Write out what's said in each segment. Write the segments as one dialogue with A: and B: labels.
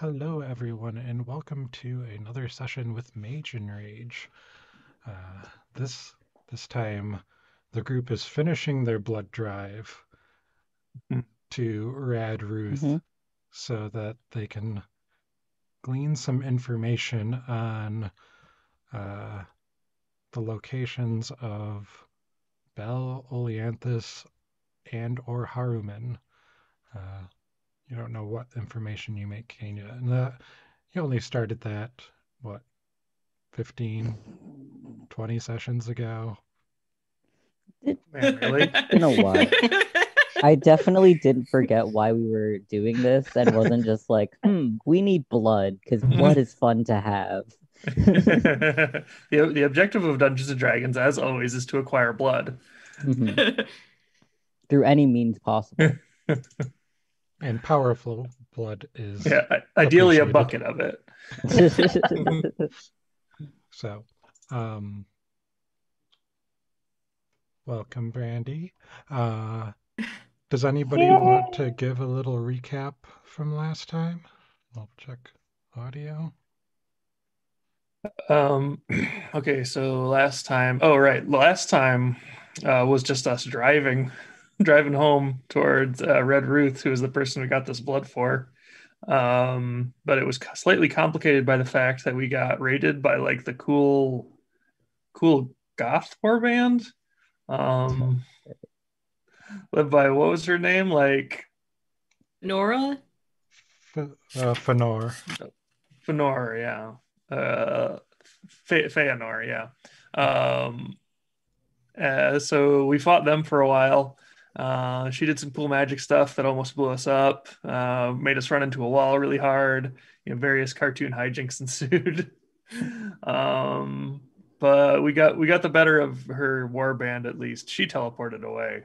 A: Hello, everyone, and welcome to another session with Mage and Rage. Uh, this this time, the group is finishing their blood drive
B: Mhm.
A: to Red Ruth
C: Mhm.
A: so that they can glean some information on uh, the locations of Bel, Olanthius, and or Haruman. Uh, you don't know what information you make, gain yet. And that, you only started that, what, 15, 20 sessions ago?
B: Man, really?
C: Been a while. I definitely didn't forget why we were doing this and wasn't just like, hmm, we need blood because blood is fun to have.
B: the, the objective of Dungeons and Dragons, as always, is to acquire blood.
C: Mhm. Through any means possible.
A: And powerful blood is.
B: Yeah, ideally a bucket of it.
A: So, um, welcome, Brandy. Uh, does anybody want to give a little recap from last time? I'll check audio.
B: Um, okay, so last time, oh right, last time uh, was just us driving, driving home towards uh, Red Ruth, who was the person we got this blood for. Um, but it was slightly complicated by the fact that we got raided by like the cool, cool goth war band. Um, led by what was her name? Like
D: Nora?
A: F- uh, Fenor.
B: Fenor, yeah. Uh, Fe- Feanor, yeah. Um, uh, so we fought them for a while. Uh, she did some cool magic stuff that almost blew us up, uh, made us run into a wall really hard. You know, various cartoon hijinks ensued. um, but we got we got the better of her war band at least. She teleported away,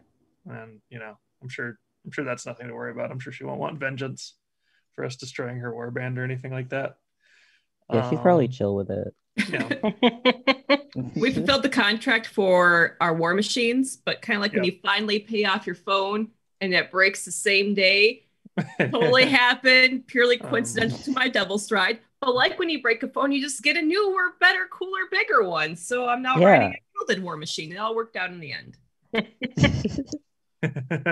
B: and you know, I'm sure I'm sure that's nothing to worry about. I'm sure she won't want vengeance for us destroying her war band or anything like that.
C: yeah, she's probably
B: Um,
C: chill with it.
B: Yeah.
D: We fulfilled the contract for our war machines, but kind of like when you finally pay off your phone and it breaks the same day. Totally happened, purely
B: Um.
D: coincidental to my Devil's Ride. But like when you break a phone, you just get a newer, better, cooler, bigger one. So I'm not
C: Yeah.
D: riding a gilded war machine. It all worked out in the end.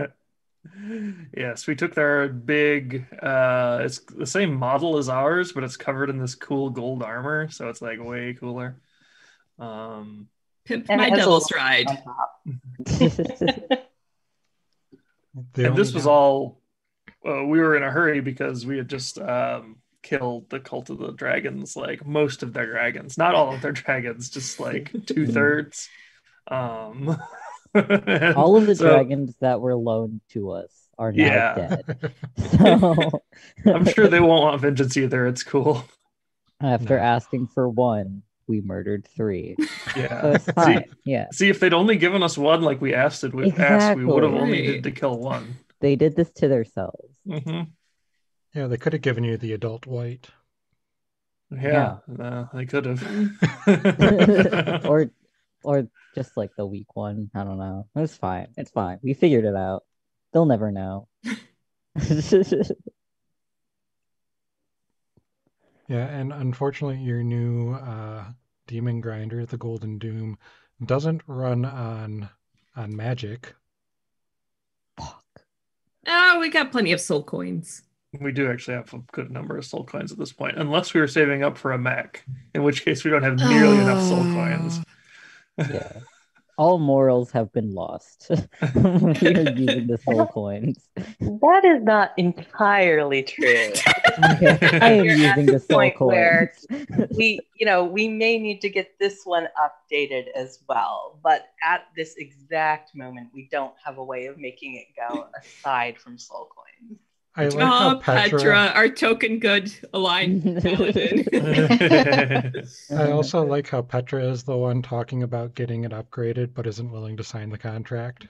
B: yes, we took their big uh it's the same model as ours, but it's covered in this cool gold armor, so it's like way cooler. Um
D: Pimp my
E: it has a Devil's
D: Ride.
E: on top.
A: The
B: and this was all uh, we were in a hurry because we had just um killed the cult of the dragons, like most of their dragons, not all of their dragons, just like two thirds. Um
C: All of the
B: so
C: dragons that were loaned to us are now
B: Yeah.
C: dead. So
B: I'm sure they won't want vengeance either. It's cool.
C: after
A: No.
C: asking for one, we murdered three. So
B: Yeah.
C: it's fine. Yeah.
B: See, if they'd only given us one like we asked it, we asked, we would have only
D: Exactly.
B: needed to kill one.
C: They did this to themselves.
B: hmm
A: Yeah, they could have given you the adult white.
B: Yeah, uh, they could have.
C: or or just like the weak one. I don't know. It's fine. It's fine. We figured it out. They'll never know.
A: Yeah, and unfortunately, your new uh, demon grinder, the Golden Doom, doesn't run on on magic.
D: Oh, we got plenty of soul coins.
B: we do actually have a good number of soul coins at this point, unless we were saving up for a mech, in which case we don't have nearly enough soul coins.
C: Yeah. All morals have been lost. we are using the soul coins.
E: That is not entirely true.
C: I am using the soul coins.
E: we, you know, we may need to get this one updated as well, but at this exact moment, we don't have a way of making it go aside from soul coins.
A: I like how
D: oh, Petra.
A: Petra.
D: our token good aligned paladin.
A: I also like how Petra is the one talking about getting it upgraded, but isn't willing to sign the contract.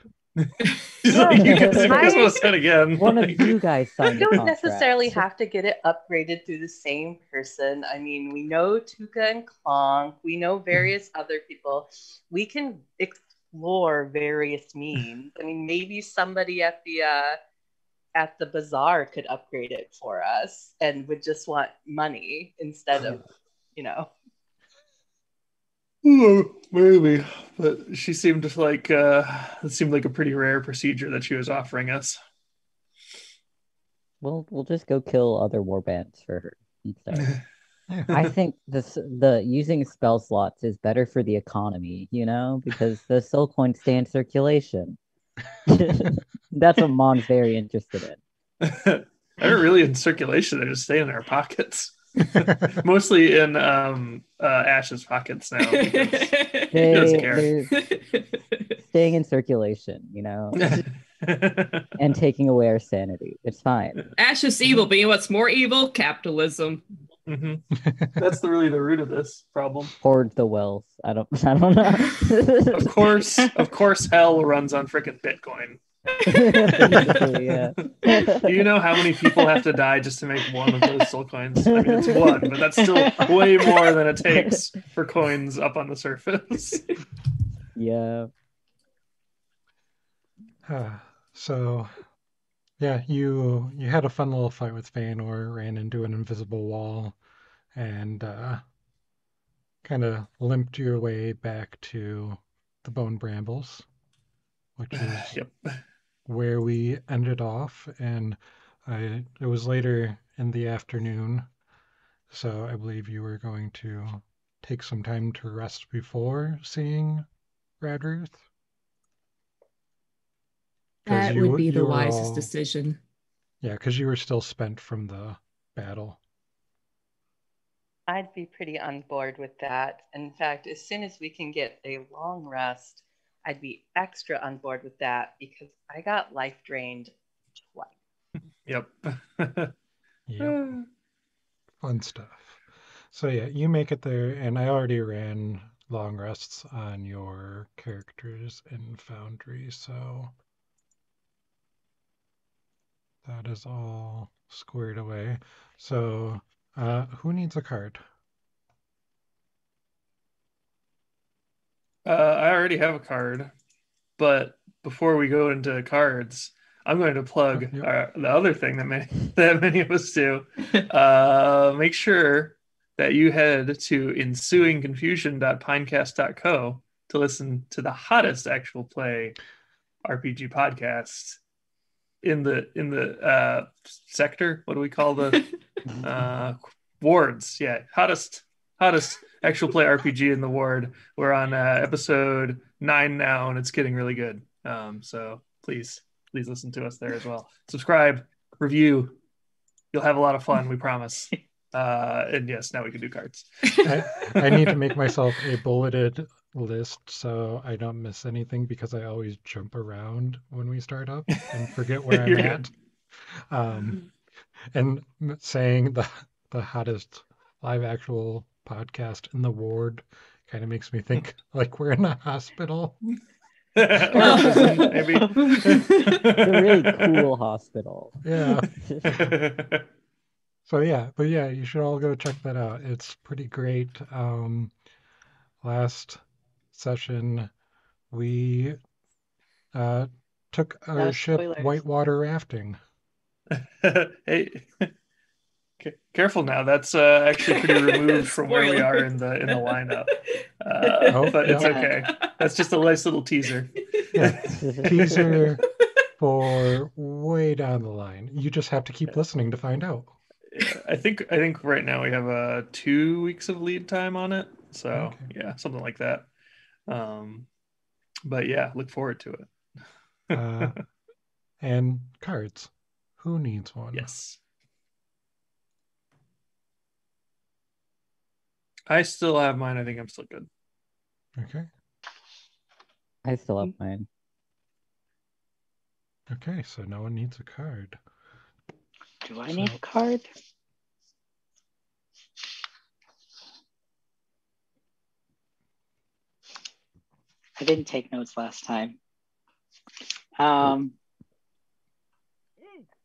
B: He's like, you guys, you guys want to say again?
C: One of you guys
E: We
C: signed the
E: don't
C: contract.
E: necessarily have to get it upgraded through the same person. I mean, we know Tuka and Klonk, we know various other people. We can explore various means. I mean, maybe somebody at the uh, at the bazaar could upgrade it for us and would just want money instead of, you know.
B: Ooh, maybe, but she seemed like uh, it seemed like a pretty rare procedure that she was offering us.
C: We'll we'll just go kill other warbands for her instead. I think this the using spell slots is better for the economy, you know, because the soul coins stay in circulation. That's what mom's very interested in.
B: They're really in circulation; they just stay in our pockets. Mostly in um, uh, Ash's pockets now. because he doesn't care.
C: staying in circulation, you know, and taking away our sanity. It's fine.
D: Ash is evil, but you know what's more evil? Capitalism.
B: Mhm. That's the, really the root of this problem.
C: Hoard the wealth. I don't. I don't know.
B: Of course, of course, hell runs on frickin' Bitcoin.
C: Yeah.
B: Do you know how many people have to die just to make one of those soul coins? I mean, it's one, but that's still way more than it takes for coins up on the surface.
C: Yeah.
A: Uh, so, yeah, you you had a fun little fight with Feanor, ran into an invisible wall, and uh, kind of limped your way back to the Bone Brambles, which is
B: yep.
A: where we ended off. And I it was later in the afternoon, so I believe you were going to take some time to rest before seeing Red Ruth. 'Cause
D: That
A: you-
D: would be the wisest
A: all- uh,
D: decision.
A: Yeah, because you were still spent from the battle.
E: I'd be pretty on board with that. In fact, as soon as we can get a long rest, I'd be extra on board with that because I got life drained twice.
B: Yep.
A: Yep, fun stuff. So yeah, you make it there, and I already ran long rests on your characters in Foundry, so that is all squared away. So, uh, who needs a card?
B: Uh, I already have a card, but before we go into cards, I'm going to plug
A: Yep.
B: uh, the other thing that many that many of us do. Uh, make sure that you head to ensuingconfusion.pinecast.co to listen to the hottest actual play RPG podcast in the in the uh, sector. What do we call the uh, wards? Yeah, hottest hottest actual play RPG in the ward. We're on uh, episode nine now, and it's getting really good. Um, so please, please listen to us there as well. Subscribe, review. You'll have a lot of fun. We promise. Uh, and yes, now we can do cards.
A: I, I need to make myself a bulleted list so I don't miss anything because I always jump around when we start up and forget where I'm
B: You're
A: at. Um, and saying the the hottest live actual podcast in the ward kind of makes me think like we're in a hospital.
B: Maybe.
C: It's a really cool hospital.
A: Yeah. So yeah, but yeah, you should all go check that out. It's pretty great. Um, last session, we uh, took our
E: No
A: ship
E: spoilers.
A: whitewater rafting.
B: hey, ca- careful now. That's uh, actually pretty removed from where we are in the in the lineup. Uh,
A: Oh,
B: but it's okay. That's just a nice little teaser.
A: Yeah, teaser for way down the line. You just have to keep listening to find out.
B: I think I think right now we have uh, two weeks of lead time on it. So
A: Okay.
B: yeah, something like that. Um, but yeah, look forward to it.
A: Uh, and cards. Who needs one?
B: Yes. I still have mine. I think I'm still good.
A: Okay.
C: I still have mine.
A: Okay, so no one needs a card.
F: Do I need a card? I didn't take notes last time. Um,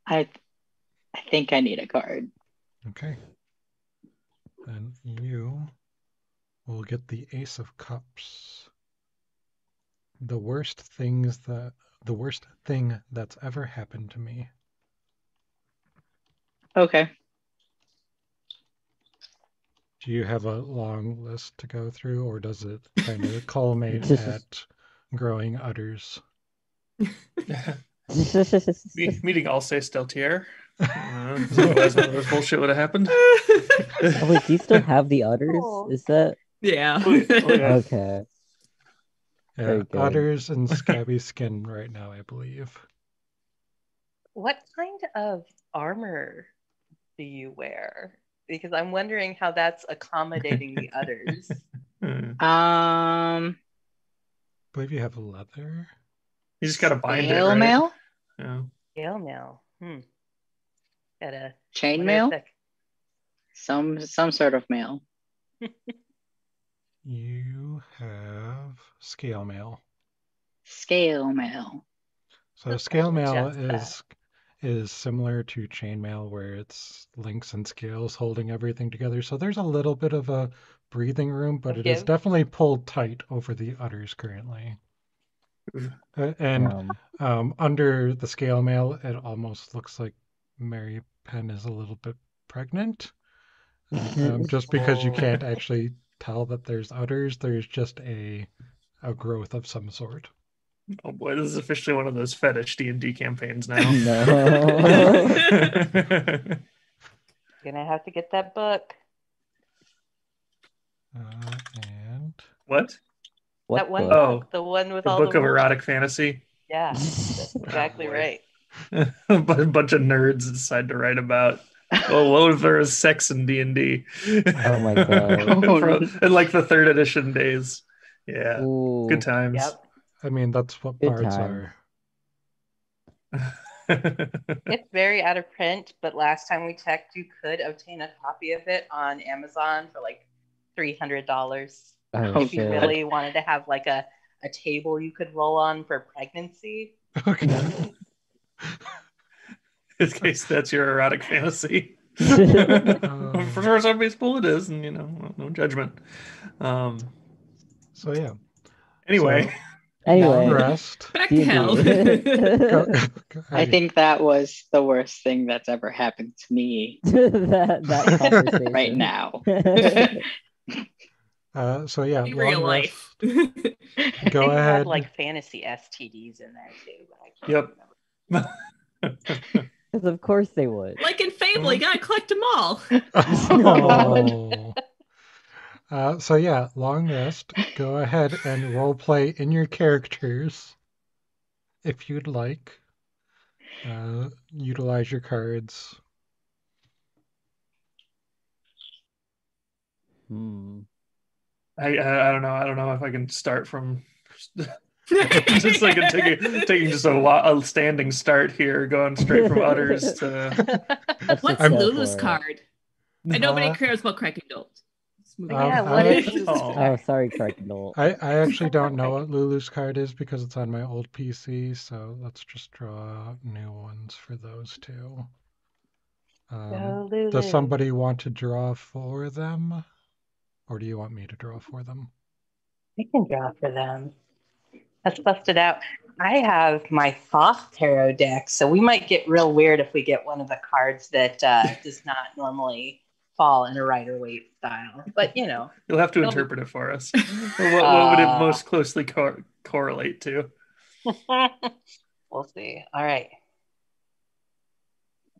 F: I, I think I need a card.
A: Okay. Then you will get the Ace of Cups. The worst things that the worst thing that's ever happened to me.
F: Okay.
A: Do you have a long list to go through, or does it kind of culminate at growing udders?
B: Me- meeting all say Steltier. Uh, otherwise none this bullshit would have happened.
C: Oh, wait, do you still have the udders? Is that
D: yeah.
B: Oh, yeah. Oh,
C: okay?
A: Yeah,
C: Very good.
A: udders and scabby skin right now, I believe.
E: What kind of armor do you wear? Because I'm wondering how that's accommodating the others.
B: Hmm.
F: Um,
A: I believe you have leather.
B: You just gotta bind it. Right?
F: mail,
B: Yeah.
E: Scale mail. Hmm. Got
F: a
E: chain
F: mail,
E: if
F: some some sort of mail.
A: You have scale mail.
F: Scale mail.
A: So
E: Let's
A: scale mail
E: is that.
A: Is is similar to chainmail where it's links and scales holding everything together. So there's a little bit of a breathing room, but it is
E: Give.
A: definitely pulled tight over the udders currently. Uh, and
C: Um,
A: um, under the scale mail, it almost looks like Mary Penn is a little bit pregnant. Um, just because you can't actually tell that there's udders, there's just a a growth of some sort.
B: Oh boy, this is officially one of those fetish D and D campaigns now.
C: no.
E: Gonna have to get that book.
A: Uh, and
B: what?
C: What
E: that one
C: book?
B: Oh.
E: the one with
B: The
E: all
B: book
E: the
B: of
E: rules.
B: erotic fantasy.
E: Yeah, that's exactly
B: boy.
E: right.
B: a bunch of nerds decide to write about. Oh, what if there was sex in D and D?
C: Oh my God.
B: In like the third edition days. Yeah,
C: Ooh.
B: good times.
E: Yep.
A: I mean that's what
C: Good
A: bards
C: times.
A: are.
E: It's very out of print, but last time we checked, you could obtain a copy of it on Amazon for like three hundred dollars.
C: Oh,
E: If you really wanted to have like a, a table you could roll on for pregnancy.
A: Okay.
B: In case that's your erotic fantasy.
A: Um,
B: For some people, it is, and you know, no- no judgment. Um.
A: so yeah.
B: Anyway,
A: Long
C: anyway,
A: rest.
D: Back to hell.
A: Go- go
F: I think that was the worst thing that's ever happened to me
C: that that conversation
F: right now.
A: Uh, so yeah,
D: In real life.
E: I
A: Go
E: think it had,
A: ahead.
E: like fantasy STDs in there too. But I can't
B: Yep.
C: Because of course they would.
D: like in Fable, you gotta collect them all.
A: Oh. Uh, so yeah, long rest. Go ahead and role play in your characters if you'd like. Uh, utilize your cards.
C: Hmm.
B: I, I I don't know. I don't know if I can start from. just like a, taking taking just a, lot, a standing start here, going straight from utters to.
D: What's
C: just go
D: Lulu's card? And nobody
A: Uh,
D: cares about cracking dolls. Let's
A: Um,
D: on.
E: yeah,
A: I-
E: what is?
B: Oh.
C: Oh, sorry, Cardinal.
A: I, I actually don't know what Lulu's card is because it's on my old PC, so let's just draw new ones for those two. Um,
E: Go, Lulu.
A: does somebody want to draw for them? Or do you want me to draw for them?
E: I can draw for them. Let's bust it out. I have my Thoth Tarot deck, so we might get real weird if we get one of the cards that uh, does not normally fall in a Rider Waite style. But you know,
B: You'll have to interpret it for us. what, what would it
E: Uh.
B: most closely cor- correlate to?
E: we'll see. All right.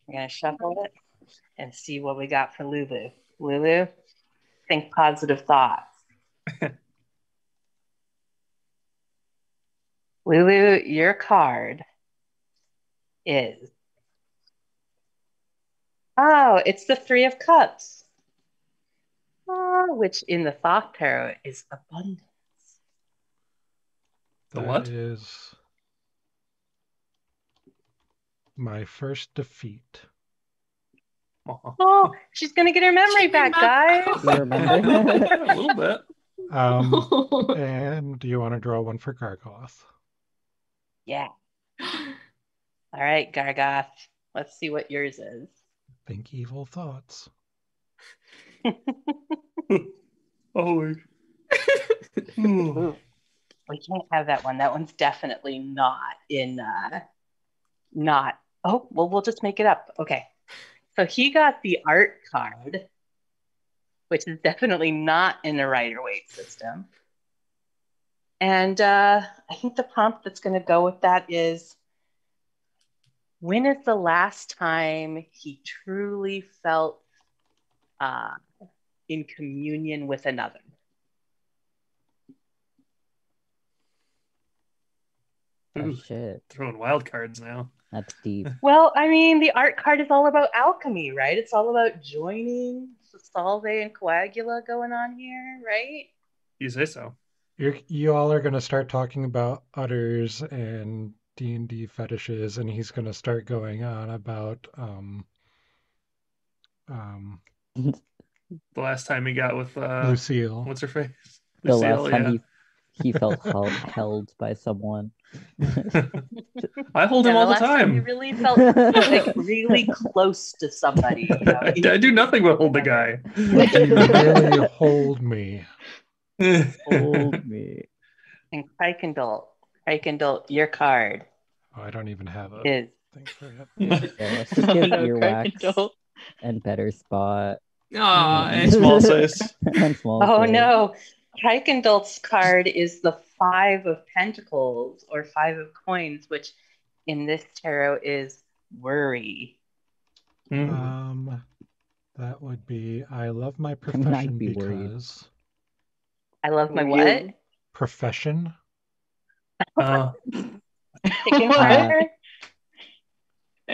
E: we're gonna shuffle it and see what we got for Lulu. Lulu, think positive thoughts. Lulu, your card is oh, it's the Three of Cups, oh, which in the Thoth Tarot is abundance.
B: The
A: That
B: what?
A: is my first defeat.
E: Oh, she's gonna get her memory
D: She
E: back, guys.
B: A little bit.
A: Um, and do you want to draw one for Gargoth?
E: Yeah. All right, Gargoth. Let's see what yours is.
A: Think evil thoughts.
B: Oh,
E: Ooh, we can't have that one. That one's definitely not in uh not oh well we'll just make it up. Okay. So he got the art card, which is definitely not in the Rider Waite system. And uh, I think the prompt that's going to go with that is when is the last time he truly felt uh, in communion with another?
C: Oh
B: Ooh,
C: shit,
B: throwing wild cards now.
C: that's deep.
E: Well, I mean, the art card is all about alchemy, right? It's all about joining Solve and Coagula going on here, right?
B: You say so.
A: You're, you all are going to start talking about udders and D&D fetishes, and he's going to start going on about um, um,
B: The last time he got with uh,
A: Lucille.
B: what's her face?
C: the
B: Lucille,
C: last time
B: yeah.
C: he he felt held, held by someone.
B: I hold him
E: Yeah,
B: all the
E: last time you
B: time.
E: really felt like really close to somebody. You know?
B: I, I do nothing but hold the guy.
A: Would you really hold me?
C: Hold me.
E: And Krikendall, Krikendall, your card
A: Oh, I don't even have a
E: is
A: thing for it.
C: Yeah, let's just give
F: No,
C: earwax and better spot
D: Aw,
B: Small size.
C: and small.
E: Oh
C: size.
E: no. Krikendall's card is the five of pentacles or five of coins, which in this tarot is worry.
B: Mm.
A: Um, that would be I love my profession
C: might be worried.
A: because
E: I love my what?
A: profession.
B: Uh,
E: Chicken
F: What?
E: heart?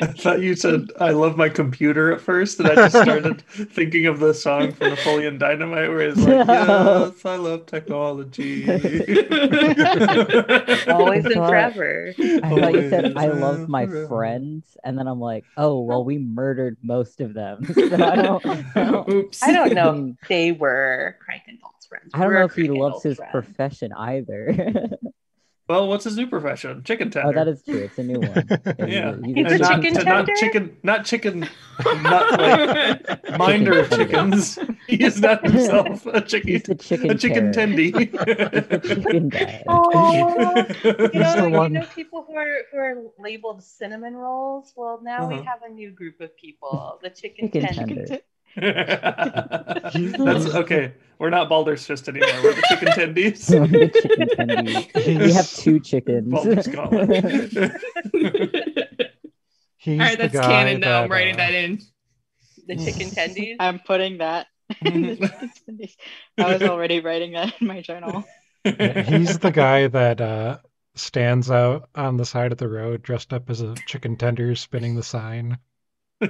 B: I thought you said I love my computer at first, and I just started thinking of the song from Napoleon Dynamite where it's like, Yes, I love technology.
E: Always and forever.
C: I thought you said I love my friends, and then I'm like, oh well, we murdered most of them. so I don't, don't,
D: Oops.
E: I don't know if they were Krikendall's friends.
C: I don't
E: We're
C: know if he loves his
E: friends.
C: profession either.
B: Well, what's his new profession? Chicken tender.
C: oh, that is true. It's a new one.
B: Yeah.
C: he's
E: He's a
B: And not,
E: chicken
B: to- not chicken, not chicken, not like minder of
C: Chicken tender.
B: chickens. He is not himself a chicken,
C: He's the chicken.
B: a chicken
C: terror.
B: tendy.
C: He's chicken guy.
E: Oh, you
A: He's
E: know,
A: the
E: you
A: one-
E: know people who are who are labeled cinnamon rolls. Well, now we
B: Uh-huh.
E: have a new group of people, the chicken,
C: Chicken
E: tenders.
C: tender.
B: That's okay. We're not Baldur's Fist anymore. We're the chicken tendies.
C: the chicken tendies. We have two chickens.
B: Baldur's Gauntlet.
A: He's
D: All right, that's
A: guy
D: canon now. I'm writing
A: uh,
D: that in.
E: The chicken tendies.
F: I'm putting that. in the. I was already writing that in my journal.
A: yeah, he's the guy that uh, stands out on the side of the road dressed up as a chicken tender spinning the sign.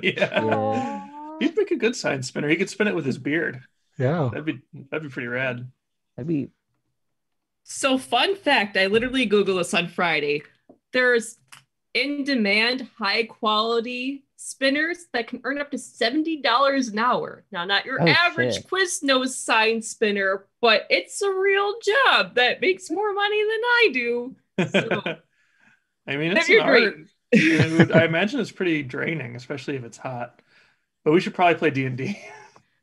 B: yeah.
C: Yeah.
B: He'd make a good sign spinner. He could spin it with his beard.
A: Yeah.
B: That'd be that'd be pretty rad.
C: That'd be
D: So, fun fact I literally Googled this on Friday. There's in demand, high quality spinners that can earn up to $70 an hour. Now, not your
C: Oh,
D: average
C: shit.
D: Quiznos sign spinner, but it's a real job that makes more money than I do. So-
B: I mean, it's
D: you're
B: an art. It would- I imagine it's pretty draining, especially if it's hot. But we should probably play D and D.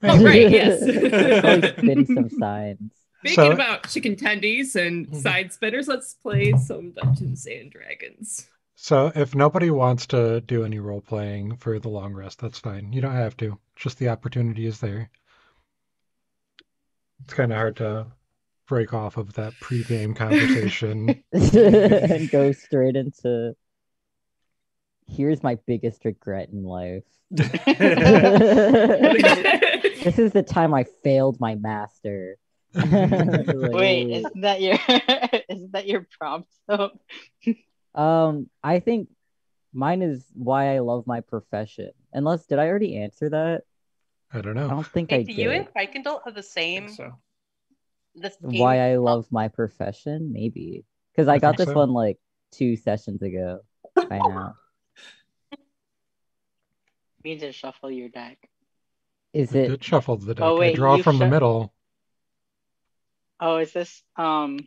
D: Oh, right, yes.
C: Probably spin some signs.
D: Speaking
A: So-
D: about chicken tendies and
B: Mhm.
D: side spinners, let's play some Dungeons and Dragons.
A: So if nobody wants to do any role playing for the long rest, that's fine. You don't have to. Just the opportunity is there. It's kind of hard to break off of that pre-game conversation.
C: and go straight into here's my biggest regret in life. This is the time I failed my master. Like,
F: Wait, isn't that your isn't that your prompt though?
C: um, I think mine is why I love my profession. Unless did I already answer that?
A: I don't know.
C: I don't think
E: Hey,
C: I
E: do you and
C: did.
E: Krikendall have the same?
B: so
E: The same
C: Why I love my profession, maybe because I,
A: I
C: got this
A: so.
C: one like two sessions ago. By now,
F: You need to shuffle your deck.
C: Is
A: I
C: it?
A: did shuffle the deck.
F: Oh,
A: I draw
F: you
A: from the middle.
F: Oh, is this um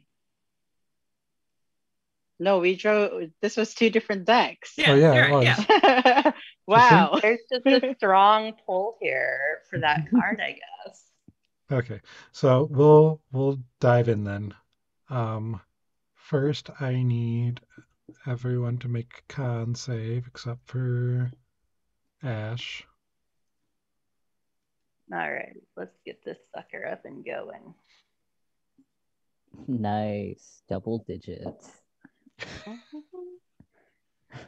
F: No, we drew this was two different decks.
D: Yeah,
A: Oh, yeah, it
D: right,
A: was.
D: yeah.
F: wow.
E: There's just a strong pull here for that card, I guess.
A: Okay, so we'll we'll dive in then. Um, first, I need everyone to make con save except for Ash.
E: All right, let's get this sucker up and going.
C: Nice. Double digits.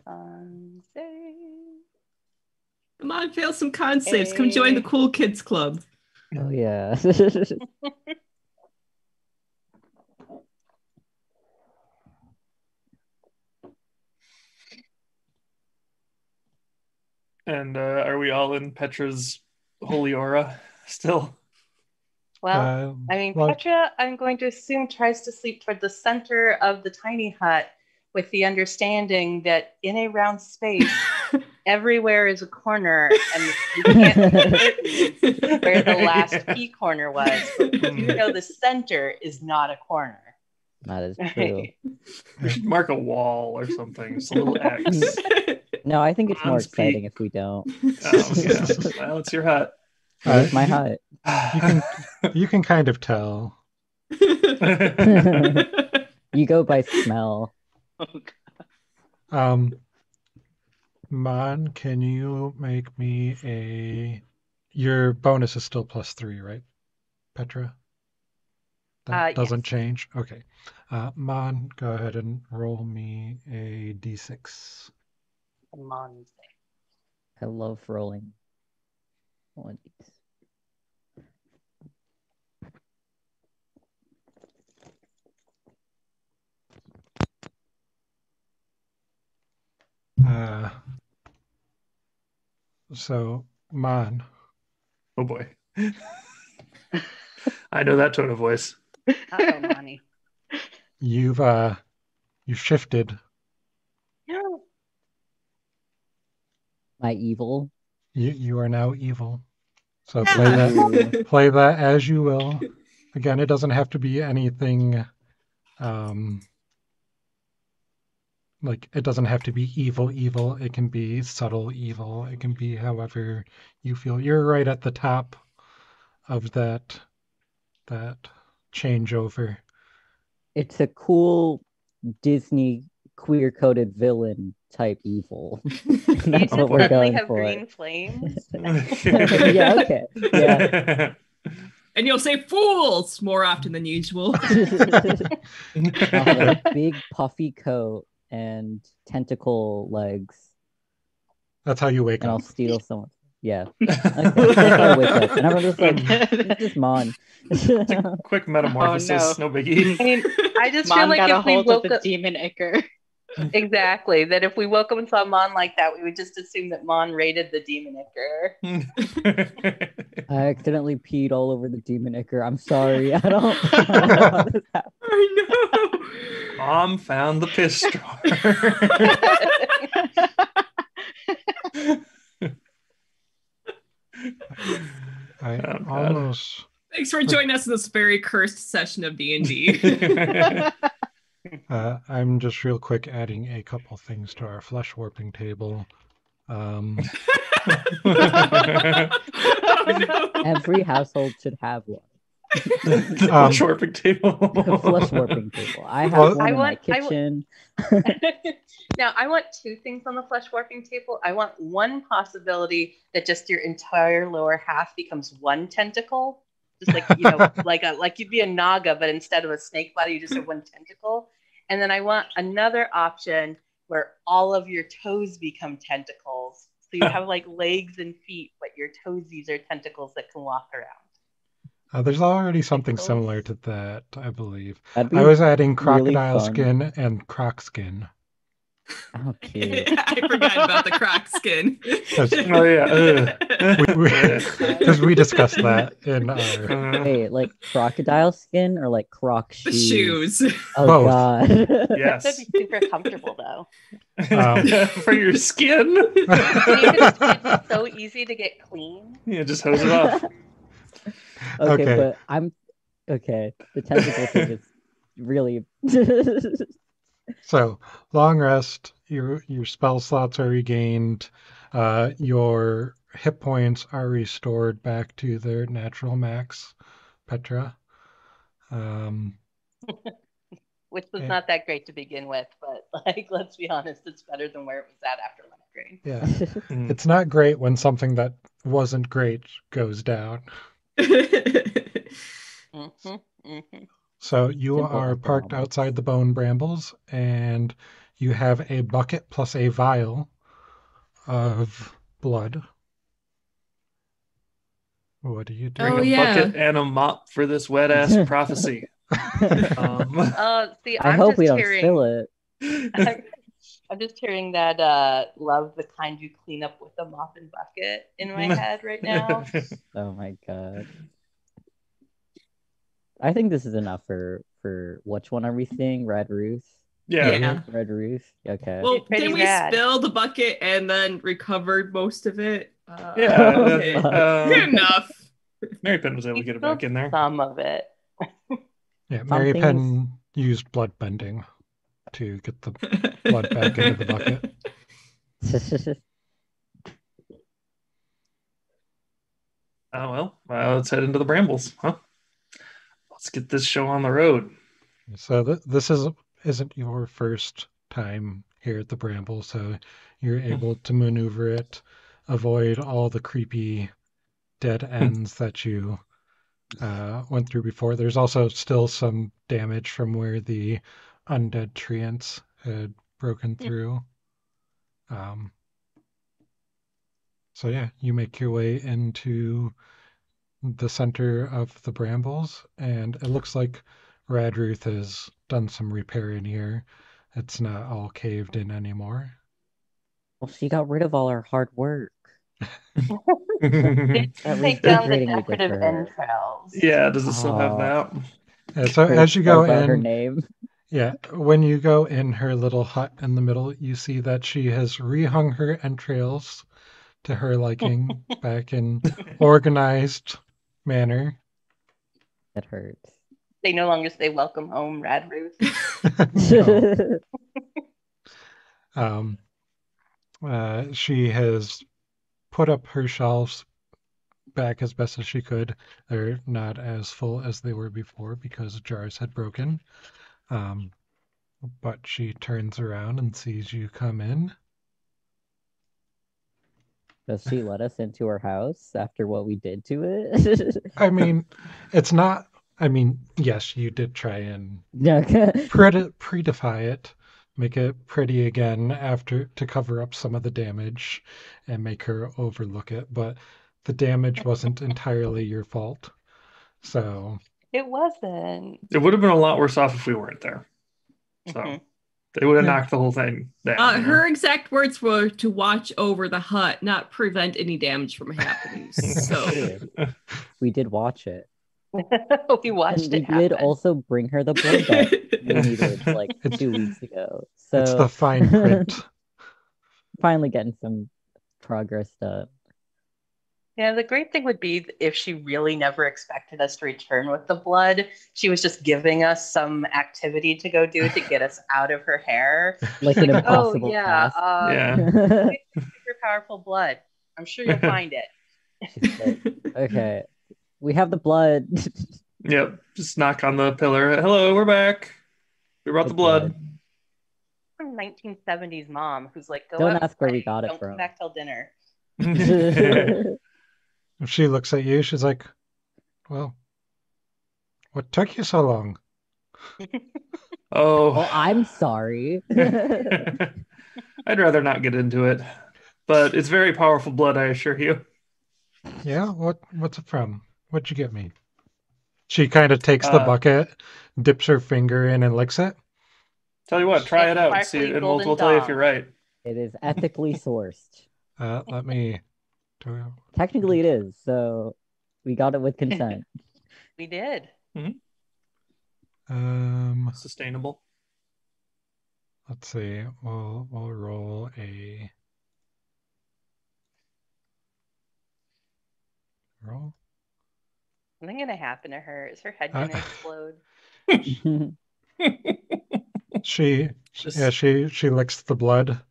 E: Um.
D: Come on, fail some con saves. Come join the cool kids club.
C: Oh yeah.
B: And uh, are we all in Petra's holy aura still?
E: Well,
A: Uh,
E: I mean,
A: well-
E: Petra, I'm going to assume tries to sleep toward the center of the tiny hut with the understanding that in a round space, everywhere is a corner, and you can't where the last key corner was. But you know the center is not a corner.
C: that is true.
B: We should mark a wall or something. Just a little X.
C: No, I think it's more
B: Hans
C: exciting
B: Peak.
C: if we don't.
B: Oh, yeah. Well, it's your hut.
C: It's my hut.
A: you can you can kind of tell.
C: You go by smell.
A: Um, Mon, can you make me a? Your bonus is still plus three, right, Petra? That
E: Uh,
A: doesn't
E: yes.
A: change. Okay. Uh, Mon, go ahead and roll me a d6.
E: Come on.
C: I love rolling one of these.
A: Uh, so Mon,
B: Oh boy. I know that tone of voice.
E: Uh-oh, Monty.
A: you've uh, you've shifted.
C: My evil.
A: You you are now evil. So play that play that as you will. Again, it doesn't have to be anything um like it doesn't have to be evil evil. It can be subtle evil. It can be however you feel. You're right at the top of that that changeover.
C: It's a cool Disney queer coded villain type evil. That's what we're
E: definitely
C: going
E: have
C: for.
E: green flames.
C: yeah, okay. Yeah.
D: and you'll say fools more often than usual.
C: A big puffy coat and tentacle legs,
A: That's how you wake
C: and I'll steal someone. Yeah. Okay, that's I wake up. And everyone's just like, this is Mon.
B: Quick metamorphosis,
F: Oh,
B: no. biggie.
E: I mean, I just feel like if we
F: hold
E: woke
F: of the
E: up
F: demon ichor.
E: Exactly that if we woke up and saw Mon like that, we would just assume that Mon raided the demon ichor.
C: I accidentally peed all over the demon ichor. I'm sorry. I don't, I don't know how this.
D: I know.
B: Mom found the piss jar.
A: I
B: Oh,
A: almost
D: Thanks for joining us in this very cursed session of D and D.
A: Uh, I'm just real quick adding a couple things to our flesh warping table. Um,
C: Every household should have one.
B: the
A: Um,
B: flesh warping table.
C: A flesh warping table. I have
A: Well-
C: one
E: I
C: in
E: want-
C: my
E: I wa-
C: kitchen.
E: now, I want two things on the flesh warping table. I want one possibility that just your entire lower half becomes one tentacle, just like you know, like a like you'd be a naga, but instead of a snake body, you just have one tentacle. And then I want another option where all of your toes become tentacles, so you have like legs and feet, but your toesies are tentacles that can walk around.
A: uh, there's already something
E: Tentacles.
A: similar to that, I believe.
C: Be
A: I was adding crocodile
C: fun.
A: skin and croc skin.
C: Cute.
D: I forgot about the croc skin.
B: Oh, yeah.
A: Because we, discussed that in our.
B: Uh,
C: Wait, like crocodile skin or like croc
D: the
C: shoes?
D: shoes.
C: Oh
A: Both.
C: god.
E: That'd
B: yes.
E: be super comfortable though.
A: Um,
B: For your skin.
E: And you could just- it's so easy to get clean.
B: yeah, just hose it off.
C: okay,
A: Okay.
C: but I'm okay. The tentacle thing is really
A: So long rest, your your spell slots are regained, uh, your hit points are restored back to their natural max, Petra. Um,
E: which was
A: Yeah.
E: not that great to begin with, but like let's be honest, it's better than where it was at after life drain.
A: yeah,
B: Mm.
A: it's not great when something that wasn't great goes down.
E: Mhm, mhm.
A: So you
C: Simple
A: are parked
C: economics.
A: outside the bone brambles, and you have a bucket plus a vial of blood. What do you do?
B: Bring
D: Oh,
B: a
D: yeah.
B: bucket and a mop for this wet ass prophecy. Um,
E: Uh, see,
C: I
E: I'm
C: hope
E: just
C: we don't
E: hearing,
C: spill it.
E: I'm just hearing that uh, love the kind you clean up with a mop and bucket in my head right now.
C: Oh my god. I think this is enough for for which one are we seeing? Red Ruth?
B: yeah.
D: Yeah.
C: Red Ruth? Okay.
D: well,
E: Pretty
D: did we
E: rad.
D: spill the bucket and then recovered most of it? Uh,
B: Yeah.
D: okay.
B: uh,
D: Good enough.
B: Mary Penn was able to get it back in there.
E: Some of it.
A: Yeah, Mary
C: Some
A: Penn used blood bending to get the blood back into the bucket.
B: Oh well, well, let's head into the brambles, huh? Let's get this show on the road.
A: So th- this is isn't your first time here at the Bramble, so you're able to maneuver it, avoid all the creepy dead ends that you uh, went through before. There's also still some damage from where the undead treants had broken through. Um, so yeah, you make your way into the center of the brambles, and it looks like Red Ruth has done some repair in here. It's not all caved in anymore.
C: well, she got rid of all her hard work.
B: yeah,
E: Take down the
C: upgrading we did
E: decorative
C: for her.
E: entrails.
B: does it still have
C: oh.
B: that?
A: Yeah, so as you go
C: spelled out her
A: in,
C: name.
A: yeah, when you go in her little hut in the middle, you see that she has rehung her entrails to her liking back in organized manner.
C: It hurts.
E: They no longer say welcome home, Red Ruth.
A: Um, uh, she has put up her shelves back as best as she could. They're not as full as they were before because jars had broken. Um, but she turns around and sees you come in.
C: Does she let us into her house after what we did to it?
A: I mean, it's not. I mean, yes, you did try and
C: Okay.
A: pre- prettify it, make it pretty again after to cover up some of the damage and make her overlook it, but the damage wasn't entirely your fault. So,
E: It wasn't.
B: It would have been a lot worse off if we weren't there. So
E: Mhm.
B: They would have
A: Yeah.
B: knocked the whole thing down.
D: Uh,
B: you know?
D: her exact words were to watch over the hut, not prevent any damage from happening. So,
C: we did watch it.
E: we watched
C: and we
E: it
C: did also bring her the blood that we needed like two weeks ago. So
A: it's the fine print.
C: finally getting some progress done.
E: Yeah, the great thing would be if she really never expected us to return with the blood. She was just giving us some activity to go do to get us out of her hair.
C: Like an
E: oh
C: impossible
E: yeah,
C: task.
E: uh,
B: Yeah.
E: super powerful blood. I'm sure you'll find it.
C: Like, okay, we have the blood.
B: Yep. Just knock on the pillar. Hello, we're back. We brought the blood.
E: From 1970s mom who's like, go
C: Don't
E: and
C: ask where we got it
E: Don't
C: from.
E: Come back till dinner.
A: If she looks at you, she's like, Well, what took you so long?
B: oh.
C: well, I'm sorry.
B: I'd rather not get into it. But it's very powerful blood, I assure you.
A: Yeah, what what's it from? What'd you get me? She kind of takes the
B: Uh,
A: bucket, dips her finger in, and licks it.
B: Tell you what, try it out and see,
E: sparkly
B: and we'll, we'll tell you if you're right.
C: it is ethically sourced.
A: Uh, let me. Do
C: Technically, it is. So we got it with consent.
E: We did.
A: um,
B: Sustainable.
A: let's see. We'll we'll roll a roll.
E: Something gonna happen to her. Is her head
A: Uh,
E: gonna explode?
A: She
B: Just-
A: yeah she she licks the blood.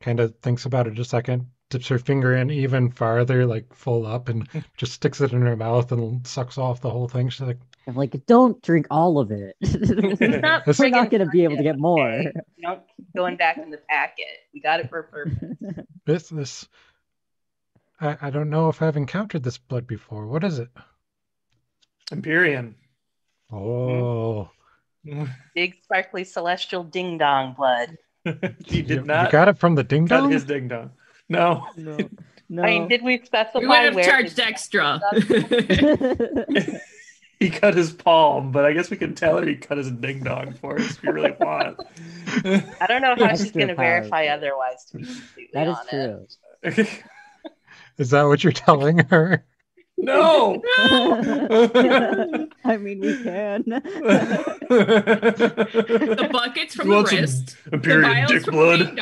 A: Kind of thinks about it a second, dips her finger in even farther, like full up, and just sticks it in her mouth and sucks off the whole thing. She's like,
C: I'm like, don't drink all of it.
E: It's not
A: We're
C: We're not gonna be able to get more.
E: okay? Don't going back in the packet. We got it for a purpose.
A: this this I, I don't know if I've encountered this blood before. What is it?
B: Empyrean.
A: Oh,
E: Big sparkly celestial ding dong blood.
B: he
A: you,
B: did
A: you
B: not
A: got it from the ding dong?
B: his ding dong. No.
C: No. No.
E: I mean, did we specify
D: We would have
E: where
D: charged extra.
B: he cut his palm, but I guess we can tell her he cut his ding dong for us if you really want.
E: I don't know how she's going to verify otherwise. To be completely
C: that is
E: honest.
C: true.
A: Is that what you're telling her?
B: no.
C: I mean, we can.
D: the buckets from
B: You
D: the
B: want some
D: wrist. the
B: Empyrean
D: vials
B: dick
D: from
B: blood.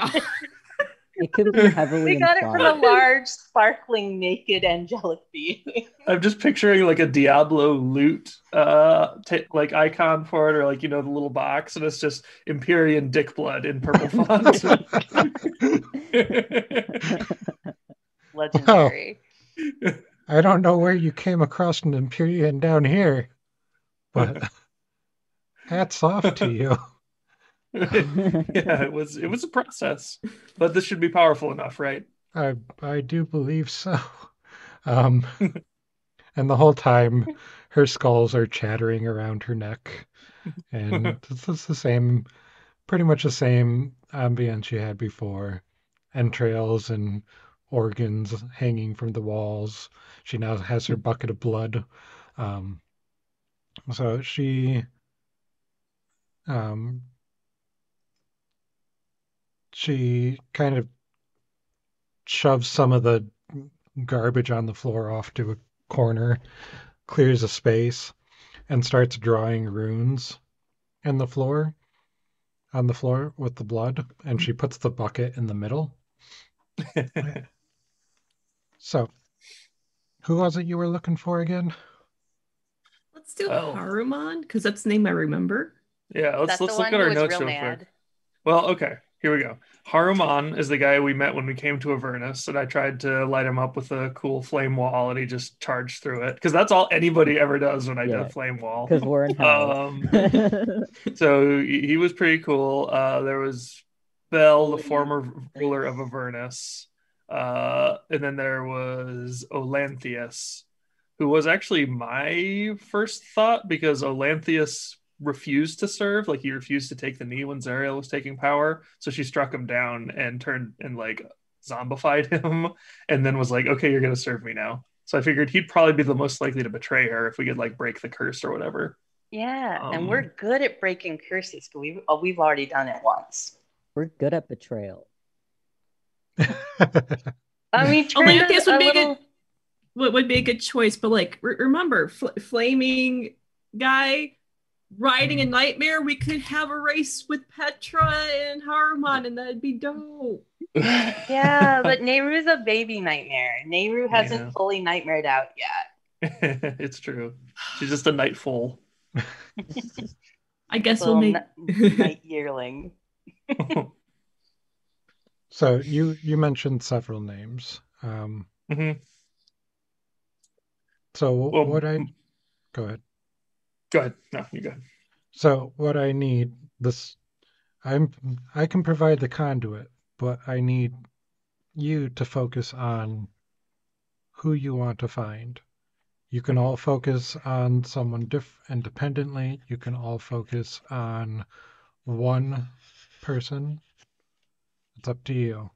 D: The ding dong.
C: It could be heavily
E: We got it from a large, sparkling, naked angelic being.
B: I'm just picturing like a Diablo loot uh ta like icon for it, or like you know the little box, and it's just Empyrean dick blood in purple font.
E: Legendary.
A: I don't know where you came across an Empyrean down here, but hats off to you.
B: yeah, it was it was a process, but this should be powerful enough, right?
A: I I do believe so. Um, and the whole time, her skulls are chattering around her neck, and it's, it's the same, pretty much the same ambience she had before. Entrails and organs hanging from the walls. She now has her bucket of blood. Um, so she um, she kind of shoves some of the garbage on the floor off to a corner, clears a space, and starts drawing runes in the floor, on the floor with the blood, and she puts the bucket in the middle. So, who was it you were looking for again?
D: Let's do
B: Oh.
D: Haruman, because that's the name I remember.
B: Yeah, let's
E: That's
B: let's look at our notes
E: real
B: real quick. Well, okay, here we go. Haruman is the guy we met when we came to Avernus, and I tried to light him up with a cool flame wall, and he just charged through it because that's all anybody ever does when I
C: Yeah,
B: do a flame wall.
C: Because we're in hell.
B: Um, so he he was pretty cool. Uh, there was Bell, the former ruler of Avernus, uh, and then there was Olanthius, who was actually my first thought because Olanthius refused to serve, like he refused to take the knee when Zariel was taking power. So she struck him down and turned and like zombified him, and then was like, "Okay, you're gonna serve me now." So I figured he'd probably be the most likely to betray her if we could like break the curse or whatever.
E: Yeah,
B: Um,
E: and we're good at breaking curses because we've, oh, we've already done it once.
C: we're good at betrayal.
E: I mean, turn
D: Olanthius
E: a,
D: would be a
E: little,
D: good would, would be a good choice, but like re- remember, fl- flaming guy riding a nightmare. We could have a race with Petra and Haruman, and that'd be dope.
E: Yeah, but Nehru's a baby nightmare. Nehru hasn't
B: Yeah.
E: fully nightmared out yet.
B: it's true. She's just a nightful.
D: I guess we'll make.
E: night yearling.
A: so you you mentioned several names. Um,
B: Mhm.
A: so
B: Well,
A: what I go ahead.
B: Go ahead. No, you go. ahead.
A: So what I need this I'm I can provide the conduit, but I need you to focus on who you want to find. You can all focus on someone diff- independently. You can all focus on one person. It's up to you.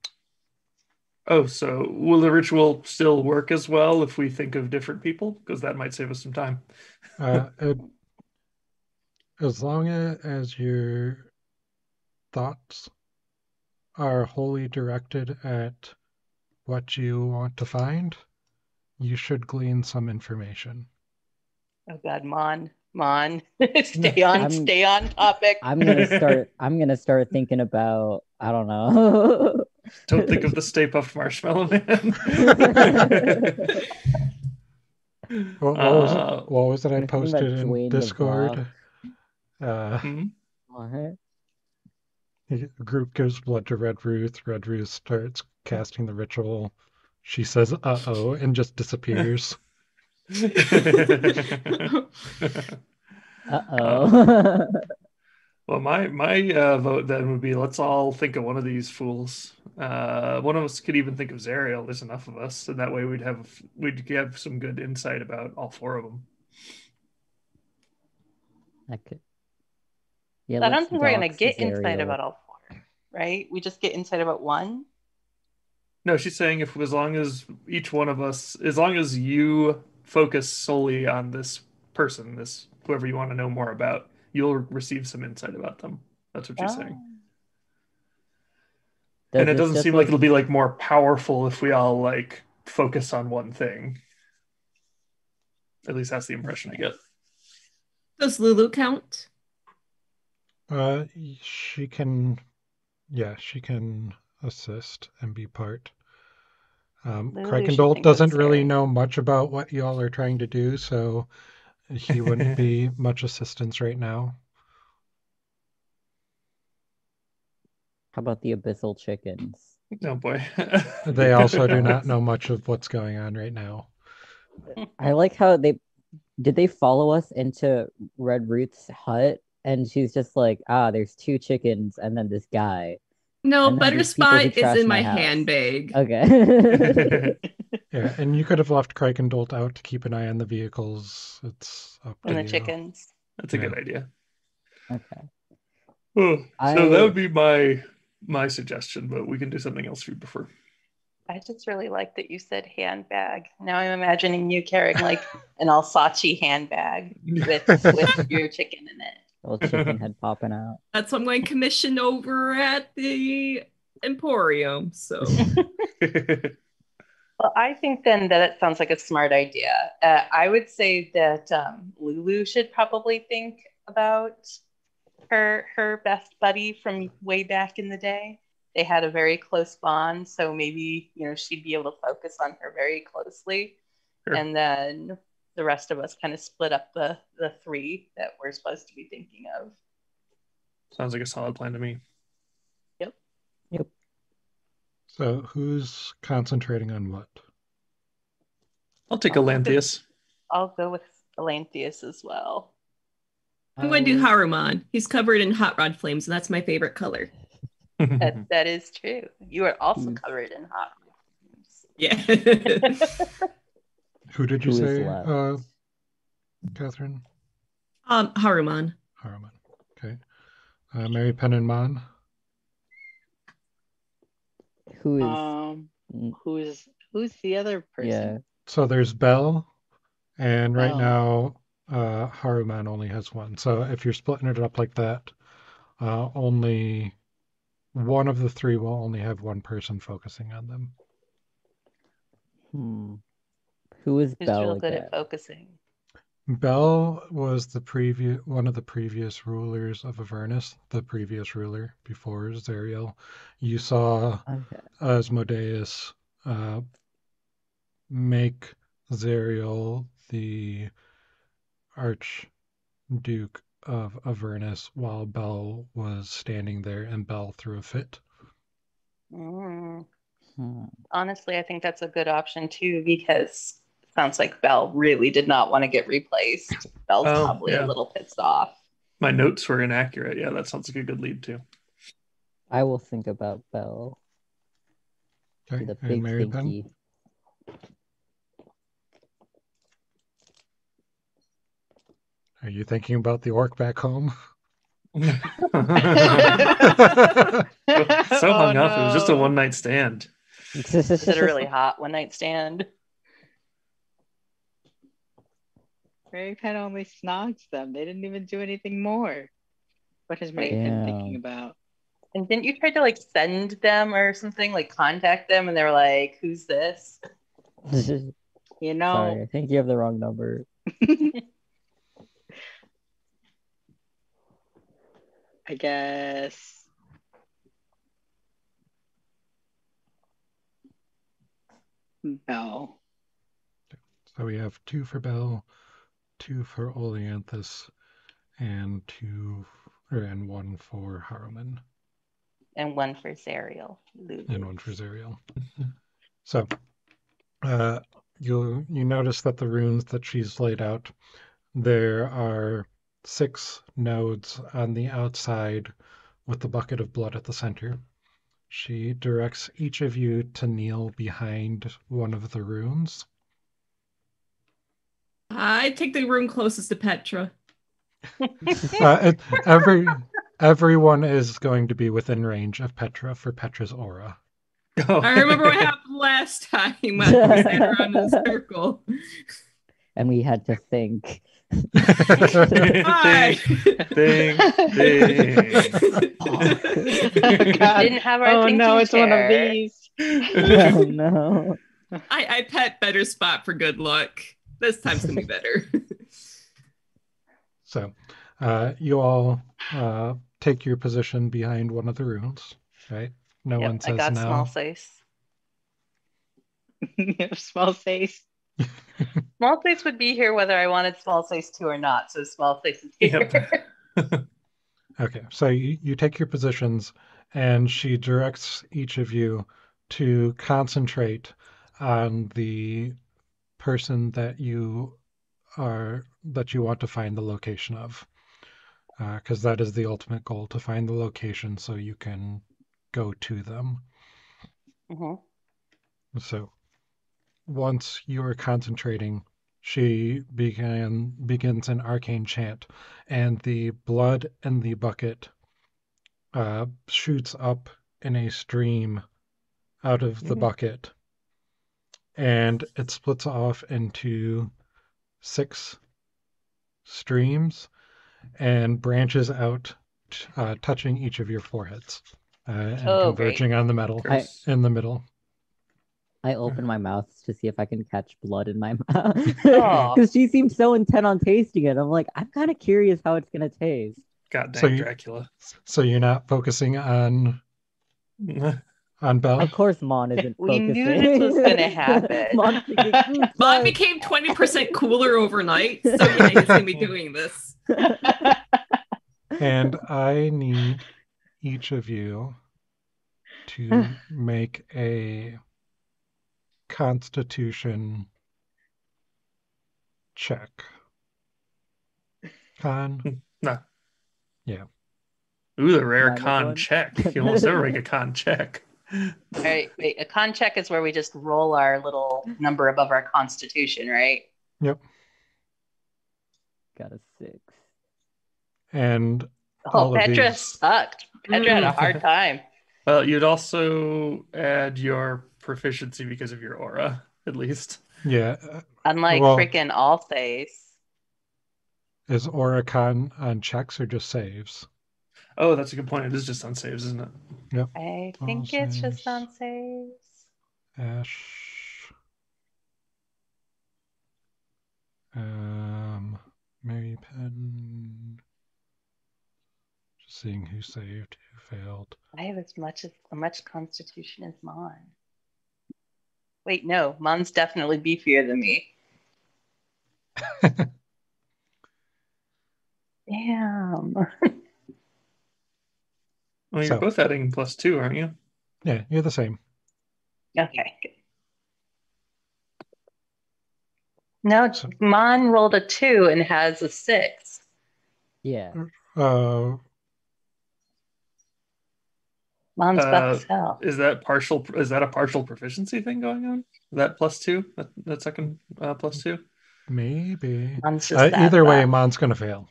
B: Oh, so will the ritual still work as well if we think of different people? Because that might save us some time.
A: Uh, it, as long as your thoughts are wholly directed at what you want to find, you should glean some information.
E: Oh God, Mon, Mon, stay on,
C: I'm-
E: stay on topic.
C: I'm gonna start. I'm gonna start thinking about. I don't know.
B: Don't think of the Stay Puft Marshmallow Man.
A: What, what was
B: Uh,
A: it? What was it I
C: I'm thinking about
A: posted in
C: Dwayne the
A: Discord? Uh,
B: Hmm?
A: The group gives blood to Red Ruth. Red Ruth starts casting the ritual. She says, "Uh oh," and just disappears.
C: Uh oh.
B: Well, my my uh, vote then would be let's all think of one of these fools. Uh, one of us could even think of Zariel. There's enough of us, and that way we'd have we'd have some good insight about all four of them.
C: I could. Yeah,
E: I don't think we're gonna get insight about all four, right? We just get insight about one.
B: No, she's saying if as long as each one of us, as long as you focus solely on this person, this whoever you want to know more about, you'll receive some insight about them. That's what she's saying.
C: Does
B: and it doesn't seem like it'll be like more powerful if we all like focus on one thing. At least that's the impression I get.
D: Does Lulu count?
A: Uh, she can, yeah, she can assist and be part. Um,
E: Lulu should
A: Krakendolt
E: think of
A: doesn't really
E: Sari.
A: know much about what y'all are trying to do, so he wouldn't be much assistance right now.
C: How about the abyssal chickens?
B: Oh boy.
A: They also do not know much of what's going on right now.
C: I like how they did they follow us into Red Ruth's hut, and she's just like, ah, there's two chickens and then this guy.
D: No,
C: And then
D: Better
C: there's people who
D: Spot is in
C: my
D: my handbag.
C: Okay.
A: Yeah, and you could have left Krakendolt out to keep an eye on the vehicles. It's up to
E: And the
A: you.
E: chickens.
B: That's a
A: Yeah.
B: good idea.
C: okay.
B: Oh, so
C: I-
B: that would be my my suggestion, but we can do something else if you prefer.
E: I just really like that you said handbag. Now I'm imagining you carrying like an Alsace handbag with with your chicken in it.
C: Little chicken head popping out.
D: That's what I'm going to commission over at the Emporium. So
E: Well, I think then that it sounds like a smart idea. Uh, I would say that um, Lulu should probably think about her her best buddy from way back in the day. They had a very close bond, so maybe you know she'd be able to focus on her very closely,
B: Sure.
E: and then the rest of us kind of split up the the three that we're supposed to be thinking of.
B: Sounds like a solid plan to me. Yep. Yep.
A: So who's concentrating on what?
B: I'll take Olanthius.
E: I'll go with Olanthius as well.
D: I'm going to do
C: Um,
D: Haruman. He's covered in hot rod flames, and that's my favorite color.
E: That, that is true. You are also
C: Hmm.
E: covered in hot.
D: Yeah.
A: Who did you
C: Who is
A: say, uh, Catherine?
D: um, Haruman.
A: Harriman. Okay. Uh, Mary Penn and Mon.
C: Who is?
F: Um,
C: mm,
F: who's who's the other person?
C: yeah.
A: So there's Bell, and right
F: Bell.
A: now uh, Haruman only has one. So if you're splitting it up like that, uh, only one of the three will only have one person focusing on them.
C: Hmm. Who is
E: Who's
C: Bell
E: real good
C: again?
E: at focusing?
A: Bell was the previous one of the previous rulers of Avernus, the previous ruler before Zariel. You saw
C: Okay.
A: Asmodeus uh, make Zariel the Archduke of Avernus while Bell was standing there and Bell threw a fit.
E: Mm.
C: Hmm.
E: Honestly, I think that's a good option too because it sounds like Bell really did not want to get replaced. Bell's
B: Oh,
E: probably
B: yeah.
E: a little pissed off.
B: My notes were inaccurate. Yeah, that sounds like a good lead too.
C: I will think about Bell.
A: Okay,
C: The big
A: Mary Penn? Are you thinking about the orc back home?
B: so
F: Oh,
B: hung up. It was just a one night stand.
E: Is a really hot one night stand?
F: Mary Penn only snogs them. They didn't even do anything more. What is Mary Penn
C: Damn.
F: thinking about?
E: And didn't you try to like send them or something, like contact them, and they were like, "Who's this?"
F: You know, Sorry,
C: I think you have the wrong number.
F: I guess. No.
A: So we have two for Bell, two for Olanthius, and two or and one for Haruman,
E: And one for Zariel.
A: And one for Zariel. So uh you'll you notice that the runes that she's laid out, there are six nodes on the outside with the bucket of blood at the center. She directs each of you to kneel behind one of the runes.
D: I take the room closest to Petra.
A: Uh, it- every everyone is going to be within range of Petra for Petra's aura.
B: Oh.
D: I remember what happened last time when we sat around in a circle.
C: And we had to think.
D: Hi.
B: Ding, ding.
F: God.
E: Didn't have our
F: Oh
E: thinking
F: no, it's one of these.
C: oh no.
D: I, I pet better spot for good luck. This time's gonna be better.
A: So, uh, you all uh, take your position behind one of the runes, right? No
E: Yep,
A: one
E: I got
A: no.
E: small face.
F: Small face.
E: Small face would be here whether I wanted small face to or not. So small face is here.
B: Yep.
A: Okay, so you, you take your positions, and she directs each of you to concentrate on the person that you are that you want to find the location of, because that is the ultimate goal to find the location so you can go to them.
E: Mhm.
A: So once you are concentrating, she began begins an arcane chant, and the blood in the bucket uh, shoots up in a stream out of the
B: Mm.
A: bucket, and it splits off into six streams and branches out, uh, touching each of your foreheads uh, and
E: Oh, great.
A: converging on the metal
C: I-
A: in the middle.
C: I open my mouth to see if I can catch blood in my mouth. Because she seems so intent on tasting it. I'm like, I'm kind of curious how it's gonna taste.
B: God
A: So
B: dang
A: you-
B: Dracula.
A: So you're not focusing on on Belle.
C: Of course, Mon isn't
E: We
C: focusing.
E: knew this was gonna happen.
C: Mon's thinking, "Mm,
D: became 20% cooler overnight, so yeah, he's gonna be doing this.
A: And I need each of you to make a constitution check. Con? No. Yeah.
B: Ooh, the rare con check. You almost never make a con check.
E: All right, wait. A con check is where we just roll our little number above our constitution, right? Yep.
C: Got a six.
A: And
E: Oh,
A: All of
E: Petra
A: these.
E: sucked. Petra had a hard time.
B: Well, you'd also add your proficiency because of your aura, at least.
A: yeah,
E: Unlike
A: Well-
E: freaking face.
A: is Oricon on checks or just saves?
B: Oh, that's a good point. It is just on saves, isn't it? Yep.
E: I
A: All
E: think it's just
A: saves.
E: on saves.
A: Ash. Um, Mary Penn. Just seeing who saved, who failed.
E: I have as much as as much constitution as Mon. Wait, no, Mon's definitely beefier than me. Damn.
B: Well, you're
A: So-
B: both adding plus two, aren't you?
A: Yeah, you're the same.
E: Okay. good. No,
A: So-
E: Mon rolled a two and has a six.
C: Yeah.
A: Uh,
E: Mon's
B: Uh,
E: buff as hell.
B: Is that partial? Is that a partial proficiency thing going on? Is that plus two? That, that second uh, plus two?
A: maybe.
E: Mon's just
A: Uh,
E: that
A: either way. Mon's gonna fail.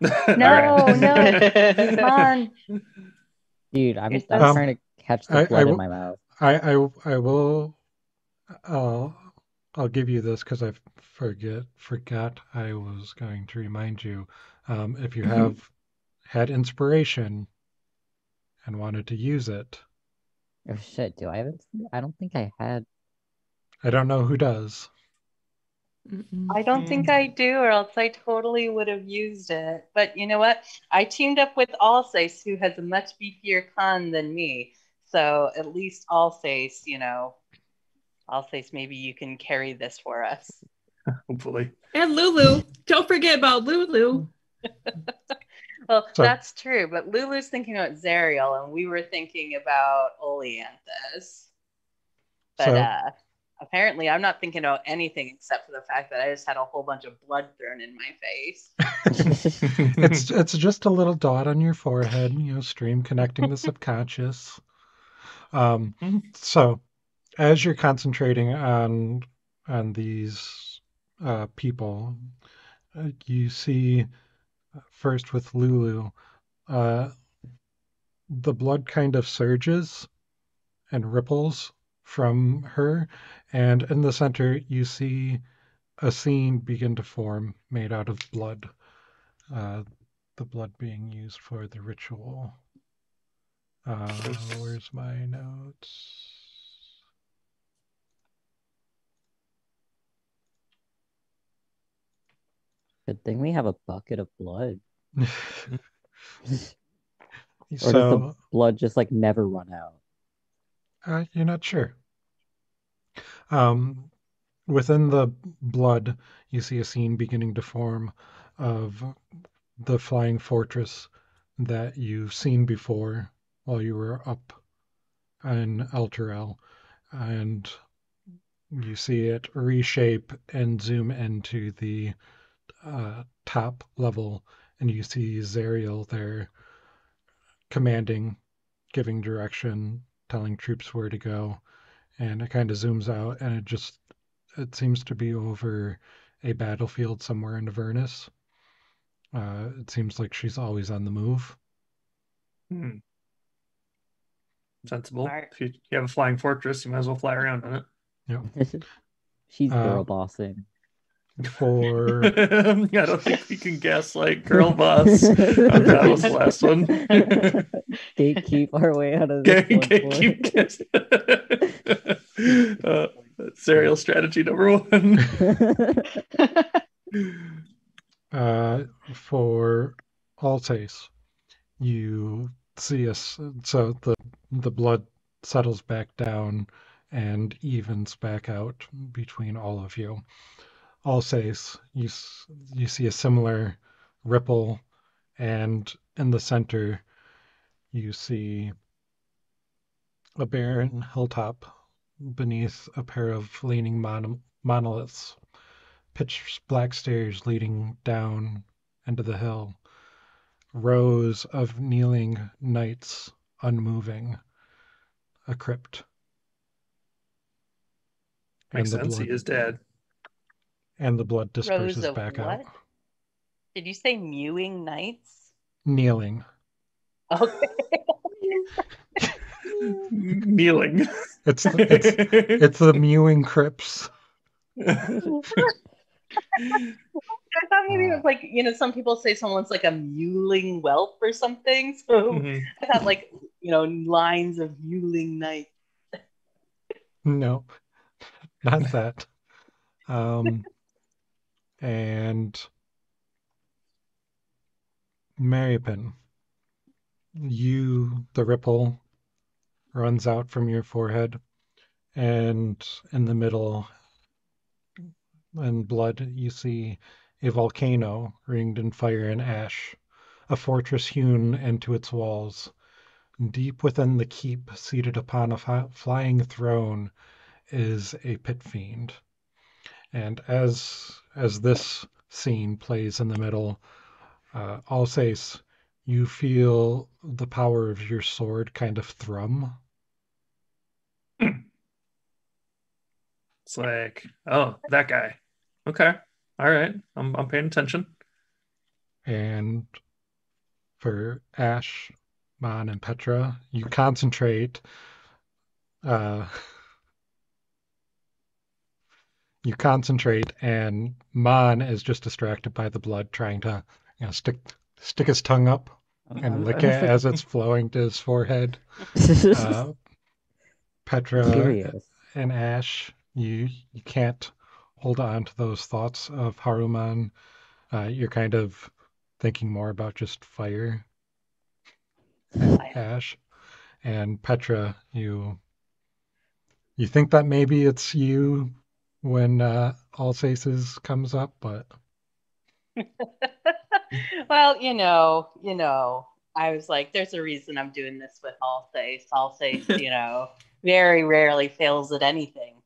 E: No,
B: All right.
E: no. Mon.
C: Dude, I'm, I'm
A: Um,
C: trying to catch the
A: I- I
C: blood
A: w-
C: in my mouth.
A: I I I will. I'll I'll give you this because I forget forgot I was going to remind you. Um, if you
E: Mhm.
A: have had inspiration and wanted to use it,
C: Oh shit, do I have? I don't think I had.
A: I don't know who does.
E: I don't think I do, or else I totally would have used it. But you know what? I teamed up with Alsace, who has a much beefier con than me. So at least Alsace, you know, Alsace, maybe you can carry this for us.
B: Hopefully.
D: And Lulu. Don't forget about Lulu.
E: Well,
A: So-
E: that's true, but Lulu's thinking about Zariel, and we were thinking about Olanthius. But
A: So-
E: uh, apparently I'm not thinking about anything except for the fact that I just had a whole bunch of blood thrown in my face.
A: it's it's just a little dot on your forehead, you know, stream connecting the subconscious. Um, so as you're concentrating on on these uh, people, uh, you see uh, first with Lulu, uh, the blood kind of surges and ripples from her, and in the center you see a scene begin to form made out of blood. Uh, the blood being used for the ritual. Uh, where's my notes?
C: Good thing we have a bucket of blood. Or does the blood just like never run out?
A: uh, you're not sure. Um, within the blood, you see a scene beginning to form of the flying fortress that you've seen before while you were up in Elturel, and you see it reshape and zoom into the uh, top level, and you see Zariel there commanding, giving direction, telling troops where to go, and it kind of zooms out, and it just it seems to be over a battlefield somewhere in Avernus. Uh, it seems like she's always on the move.
B: Hmm. Sensible.
E: Alright.
B: If you, you have a flying fortress, you might as well fly around in it. Yeah.
C: She's girl
A: Uh,
C: bossing.
A: For
B: I don't think we can guess like girl boss. Oh, that was the last one.
C: Gatekeep our way out of this
B: Get,
C: one,
B: get,
C: boy.
B: keep guessing. Uh, serial strategy number one.
A: uh, for Alsace, you see us. So the the blood settles back down and evens back out between all of you. Alsace, you you see a similar ripple, and in the center, you see a barren hilltop beneath a pair of leaning mon- monoliths pitch black stairs leading down into the hill, rows of kneeling knights unmoving, a crypt.
B: Makes
A: the
B: sense.
A: blood,
B: He is dead.
A: and the blood disperses back
E: what?
A: out.
E: Did you say mewing knights?
A: Kneeling.
E: Okay.
B: Kneeling.
A: It's it's it's the mewing crips.
E: I thought maybe it was like, you know, some people say someone's like a mewling whelp or something. So
B: Mhm.
E: I thought like, you know, lines of mewling knights.
A: No, not that. Um, and Mary Penn, you, the ripple runs out from your forehead, and in the middle, in blood, you see a volcano ringed in fire and ash, a fortress hewn into its walls. Deep within the keep, seated upon a fi- flying throne, is a pit fiend. And as as this scene plays in the middle, uh, Alsace, you feel the power of your sword kind of thrum.
B: It's like, oh, that guy. Okay. All right. I'm I'm paying attention.
A: And for Ash, Mon, and Petra, you concentrate. Uh, you concentrate, and Mon is just distracted by the blood, trying to, you know, stick stick his tongue up and lick it as it's flowing to his forehead. Uh, Petra
C: Curious.
A: and Ash, you you can't hold on to those thoughts of Haruman. Uh, you're kind of thinking more about just fire and Ash. And Petra, you you think that maybe it's you when uh, Alsaces comes up, but
E: well, you know, you know, I was like, there's a reason I'm doing this with Alsace. Alsace, you know, very rarely fails at anything.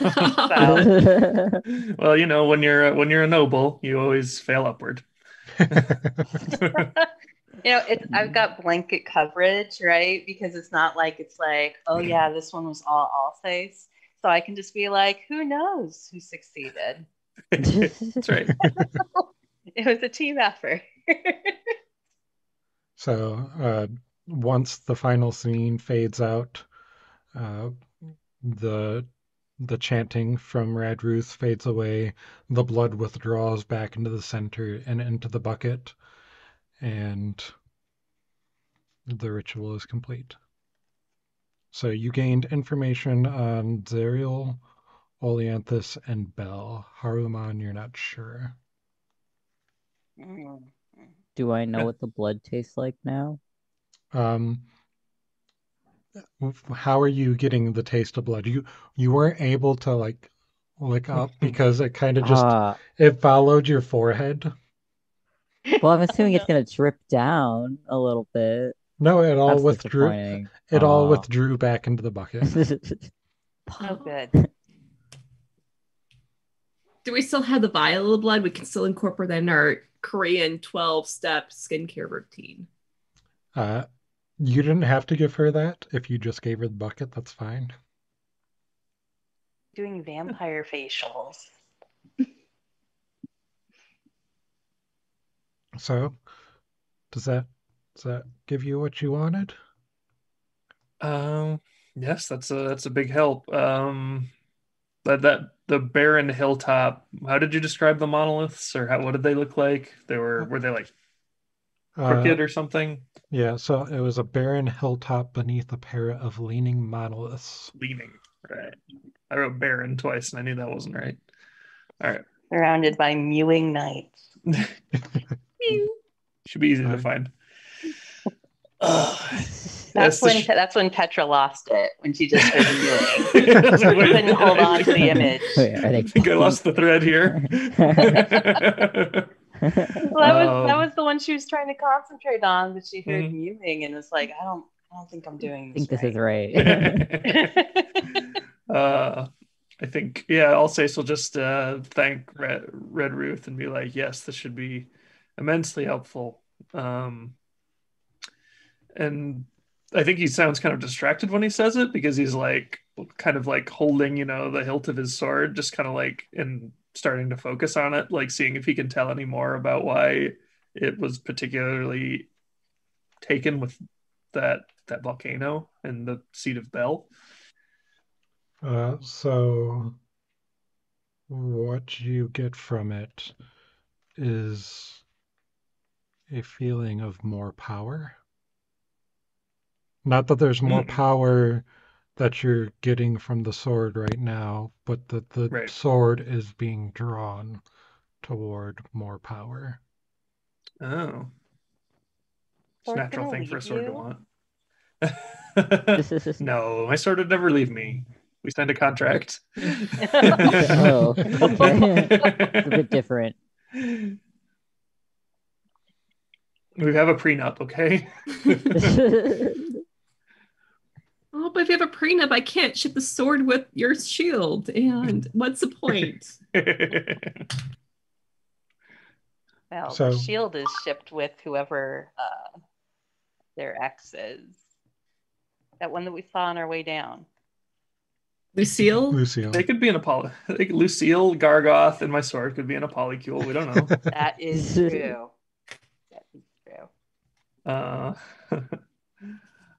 E: So-
B: well, you know, when you're when you're a noble, you always fail upward.
E: You know, it's I've got blanket coverage, right? Because it's not like it's like, oh yeah, this one was all all face. So I can just be like, who knows who succeeded?
B: That's right.
E: It was a team effort.
A: So uh, once the final scene fades out, uh, the the chanting from Red Ruth fades away. The blood withdraws back into the center and into the bucket, and the ritual is complete. So you gained information on Zariel, Olanthius, and Bell. Haruman, you're not sure.
E: Mm.
C: Do I know what the blood tastes like now?
A: Um, how are you getting the taste of blood? You you weren't able to like lick up because it kind of just
C: Ah,
A: it followed your forehead.
C: well, I'm assuming it's gonna drip down a little bit.
A: No, it all
C: That's
A: withdrew.
C: disappointing.
A: It all withdrew back into the bucket.
E: Oh, good.
D: Do we still have the vial of blood? We can still incorporate that in our Korean 12 step skincare routine.
A: Uh, you didn't have to give her that. If you just gave her the bucket, that's fine.
E: Doing vampire facials.
A: So, does that does that give you what you wanted?
B: Um, yes, that's a that's a big help. Um, that that the barren hilltop. How did you describe the monoliths, or how what did they look like? They were were they like
A: Uh,
B: crooked or something?
A: Yeah, so it was a barren hilltop beneath a pair of leaning monoliths.
B: Leaning, right? I wrote barren twice, and I knew that wasn't right. All right,
E: Surrounded by mewing knights.
B: should be easy to find. Ugh.
E: That's when
B: sh-
E: that's when Petra lost it when she just started mewing.
B: Couldn't
E: Couldn't hold on to the image.
C: Wait, are they
B: I think I lost the thread here.
E: Well, that was that
B: Um,
E: was the one she was trying to concentrate on, but she heard
B: Mhm.
E: mewing and was like, I don't I don't think I'm doing this.
C: I think
E: this
C: this is
E: right.
C: right.
B: uh, I think, yeah, I'll say so. Just uh, thank Red, Red Ruth and be like, yes, this should be immensely helpful. Um, and I think he sounds kind of distracted when he says it because he's like, kind of like holding, you know, the hilt of his sword, just kind of like and starting to focus on it, like seeing if he can tell any more about why it was particularly taken with that that volcano and the seat of Bell.
A: Uh, so what you get from it is a feeling of more power. Not that there's more
B: Mm.
A: power that you're getting from the sword right now, but that the
B: Right.
A: sword is being drawn toward more power.
B: Oh. It's a natural thing for a
E: leave
B: sword to want. no, my sword would never leave me. We signed a contract.
C: Oh, it's a bit different.
B: We have a prenup, okay?
D: Oh, but if you have a prenup, I can't ship the sword with your shield. And what's the point?
E: Well,
A: So-
E: the shield is shipped with whoever uh, their ex is. That one that we saw on our way down.
D: Lucille?
A: Lucille.
B: they could be in a poly. Like Lucille, Gargauth, and my sword could be in a polycule. We don't know.
E: That is true. that is true.
B: Uh,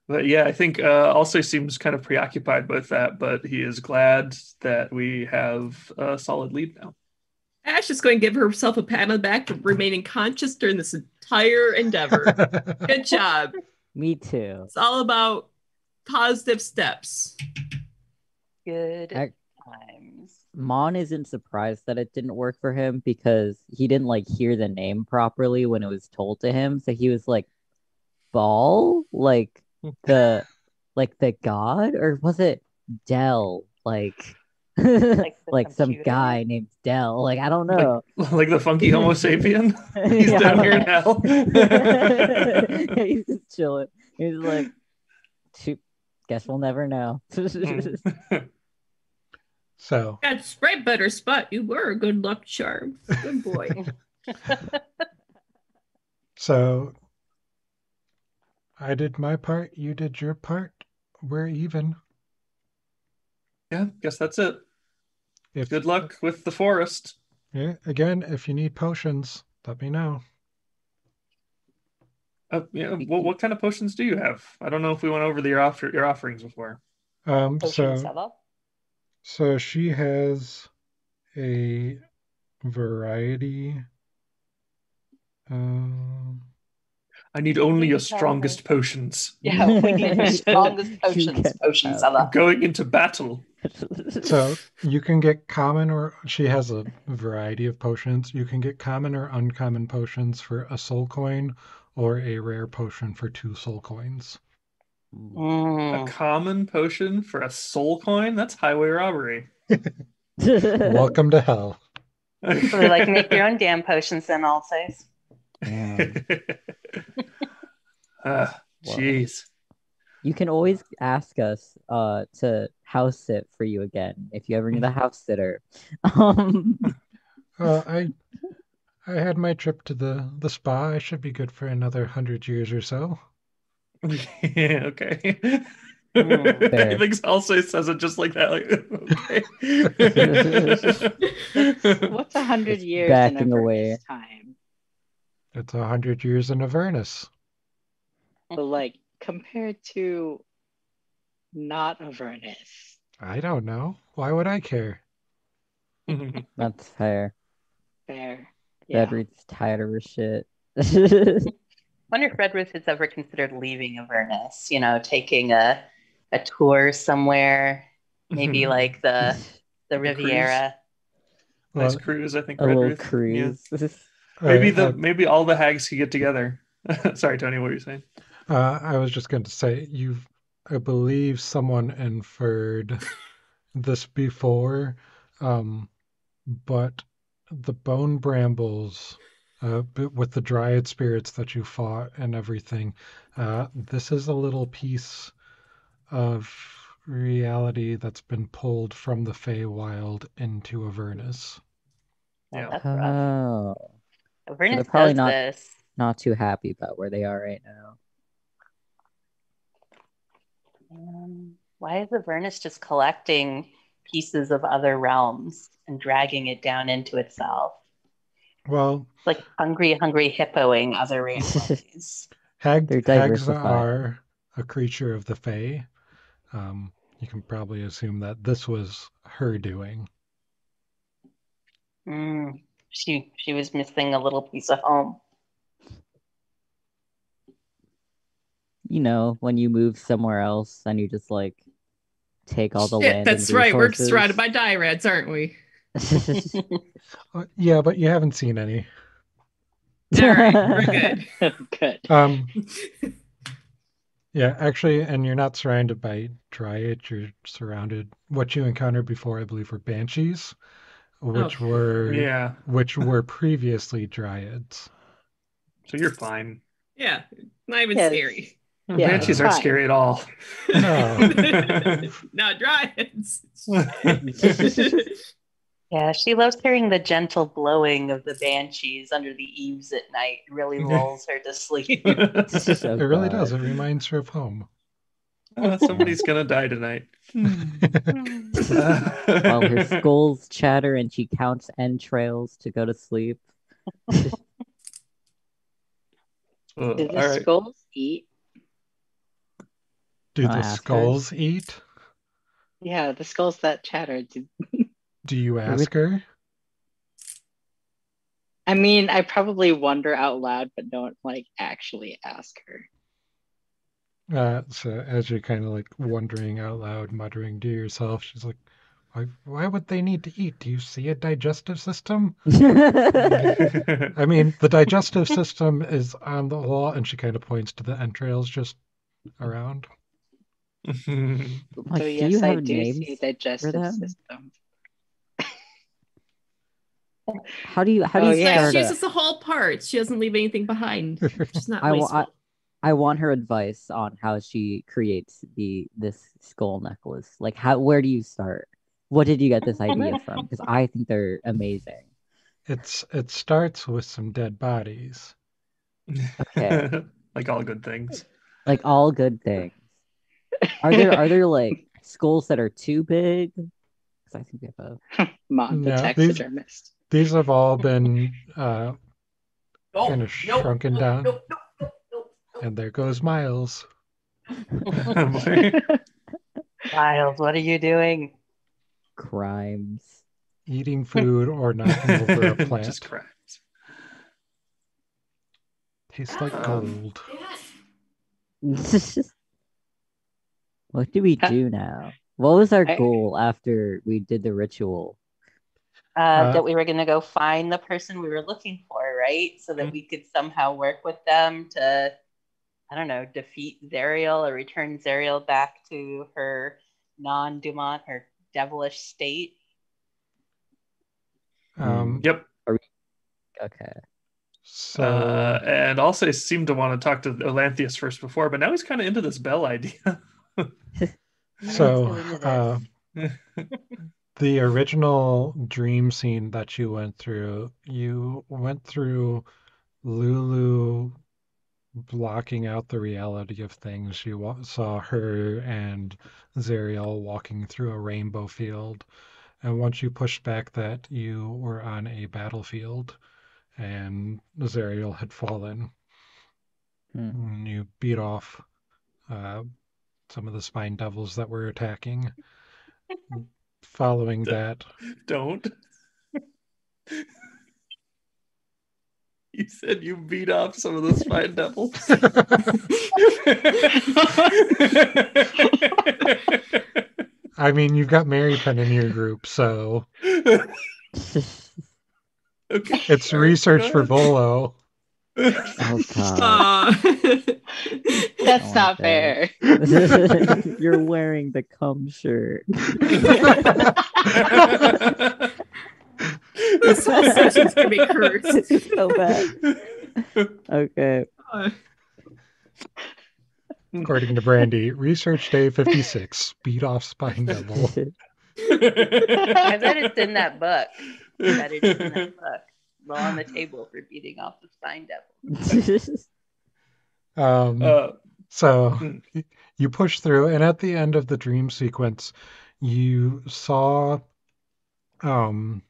B: but yeah, I think uh, also seems kind of preoccupied with that, but he is glad that we have a solid lead now.
D: Ash is going to give herself a pat on the back for remaining conscious during this entire endeavor. Good job.
C: Me too.
D: It's all about positive steps.
E: Good
C: Ac-
E: times.
C: Mon isn't surprised that it didn't work for him because he didn't like hear the name properly when it was told to him. So he was like, Ball? Like the like the god? Or was it Dell? Like
E: Like
C: like, some guy named Dell. Like I don't know.
B: like the funky Homo sapien. He's
C: Yeah.
B: down here now.
C: Yeah, he's just chilling. He's like, shoot, guess we'll never know.
A: So
D: That's right, better spot. You were a good luck charm. Good boy.
A: so I did my part, you did your part. We're even.
B: Yeah, guess that's it.
A: If
B: Good luck with the forest.
A: Yeah, again, if you need potions, let me know.
B: Uh, yeah, what, what kind of potions do you have? I don't know if we went over the, your offer your offerings before.
A: Um,
E: Potion
A: so so she has a variety. Um,
B: I need only your strongest potions.
E: Yeah, we need the strongest
C: You
E: potions.
C: get
E: Potion
C: that.
B: Going into battle.
A: so you can get common or she has a variety of potions. You can get common or uncommon potions for a soul coin or a rare potion for two soul coins.
B: A
E: Mm.
B: common potion for a soul coin? That's highway robbery.
A: Welcome to hell.
E: So like make your own damn potions then also.
C: Damn.
B: Ah, Jeez.
C: You can always ask us uh to house sit for you again if you ever need a house sitter. Um
A: Uh, I I had my trip to the the spa. I should be good for another hundred years or so.
B: yeah, okay.
E: Mm,
C: fair.
B: I think also says it just like that. Like, okay.
F: What's a hundred years
C: backing
F: in a
C: away.
F: Avernus time?
A: It's a hundred years in Avernus.
F: But like compared to not Avernus.
A: I don't know. Why would I care?
C: that's fair.
F: Fair. Yeah.
C: Redreed's tired of her shit.
E: I wonder if Red Ruth has ever considered leaving Avernus, you know, taking a a tour somewhere, maybe mm-hmm. like the the
B: A cruise.
E: Riviera.
B: nice
A: Well,
B: cruise, I think.
C: a little
B: Red Ruth. Yeah.
C: cruise.
B: Maybe
A: I-
B: the
A: I-
B: maybe all the hags could get together. Sorry, Tony, what were you saying?
A: Uh, I was just going to say, you've, I believe someone inferred this before, um, but the bone brambles, uh, with the dryad spirits that you fought and everything, uh, this is a little piece of reality that's been pulled from the Feywild into Avernus.
E: Oh,
B: Yeah.
C: Oh,
E: Avernus
C: probably
E: does
C: not-
E: this.
C: not too happy about where they are right now.
E: Um, why is Avernus just collecting pieces of other realms and dragging it down into itself?
A: Well,
E: It's like hungry, hungry hippoing other realities.
A: Hag,
C: They're
A: hags are a creature of the Fae. Um, you can probably assume that this was her doing.
E: Mm, she she was missing a little piece of home.
C: You know, when you move somewhere else and you just like take all the
D: Shit,
C: land.
D: that's
C: and
D: right. We're surrounded by dirads, aren't we?
A: Uh, yeah, but you haven't seen any.
D: All right, we're good.
F: Good.
A: Um, yeah, actually, and you're not surrounded by dryads. You're surrounded. What you encountered before, I believe, were banshees, which
D: Oh.
A: were
B: Yeah,
A: which were previously dryads.
B: so you're fine.
D: Yeah, not even
F: Yeah,
D: scary.
F: Yeah,
B: Banshees aren't
F: fine.
B: scary at all.
A: No.
D: Not dryads.
E: Yeah, she loves hearing the gentle blowing of the banshees under the eaves at night. It really lulls her to sleep.
C: So
A: it really does. It reminds her of home.
B: Uh, somebody's gonna die tonight.
C: While her skulls chatter and she counts entrails to go to sleep.
F: Do the
B: right.
F: skulls eat?
A: Do
C: Wanna
A: the
C: ask her?
A: skulls eat?
F: Yeah, the skulls that chatter. Do...
A: Do you ask her?
F: I mean, I probably wonder out loud, but don't like actually ask her.
A: Uh, so as you're kind of like wondering out loud, muttering to yourself, she's like, why, why would they need to eat? Do you see a digestive system? I mean, the digestive system is on the wall, and she kind of points to the entrails just around.
C: Like,
F: so
C: do
F: yes,
C: you
F: I do
C: names
F: see digestive system.
C: How do you how do
F: Oh,
C: you
F: yeah.
C: start
D: She uses the whole part. She doesn't leave anything behind. She's not
C: I
D: wasteful.
C: I want her advice on how she creates the this skull necklace. Like how where do you start? What did you get this idea from? Because I think they're amazing.
A: It's it starts with some dead bodies.
C: Okay.
B: like all good things.
C: Like all good things. Are there are there like skulls that are too big? Because I think we have a
F: Mom, the
A: No, these-
F: taxidermist.
A: These have all been uh,
D: Nope,
A: Kinda
D: nope,
A: shrunken
D: nope,
A: down.
D: Nope, nope, nope, nope, nope.
A: And there goes Miles.
E: Miles, what are you doing?
C: crimes.
A: Eating food or knocking over a plant.
B: Just crimes.
A: Tastes like
B: Um,
A: gold.
C: what do we do now? What was our goal after we did the ritual?
E: Uh,
A: Uh,
E: that we were going to go find the person we were looking for, right? So that we could somehow work with them to, I don't know, defeat Zariel or return Zariel back to her non Dumont, her devilish state.
A: Um,
B: Yep.
C: Okay.
A: so
B: Uh, and also seemed to want to talk to Olanthius first before, but now he's kind of into this Bel idea.
A: so uh, the original dream scene that you went through, you went through Lulu blocking out the reality of things. You wa- saw her and Zariel walking through a rainbow field. And once you pushed back that, you were on a battlefield and Zariel had fallen.
C: Hmm.
A: And you beat off uh, some of the spine devils that were attacking. Following that,
B: Don't. You said you beat off some of the spine devils.
A: I mean, you've got Mary Penn in your group, so
B: okay.
A: it's research for Bolo.
C: Oh god.
D: Uh,
F: That's
C: Oh,
F: not fair.
C: You're wearing the cum shirt.
D: This whole session's gonna be cursed.
C: It's so bad. Okay.
D: Uh,
A: According to Brandy, research day 56, beat off spine devil.
E: I bet it's in that book. I bet it's in that book. Low on the table for beating off the spine devil.
A: Um,
B: Uh,
A: so
B: Hmm.
A: you push through, and at the end of the dream sequence, you saw, um,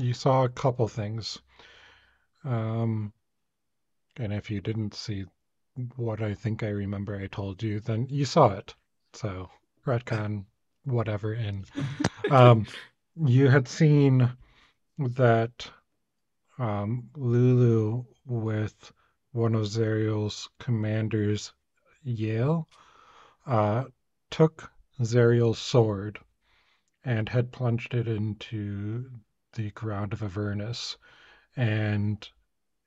A: you saw a couple things. Um, and if you didn't see what I think I remember I told you, then you saw it. So retcon, whatever. And um, you had seen that um, Lulu with one of Zariel's commanders, Yael, uh, took Zariel's sword and had plunged it into the ground of Avernus, and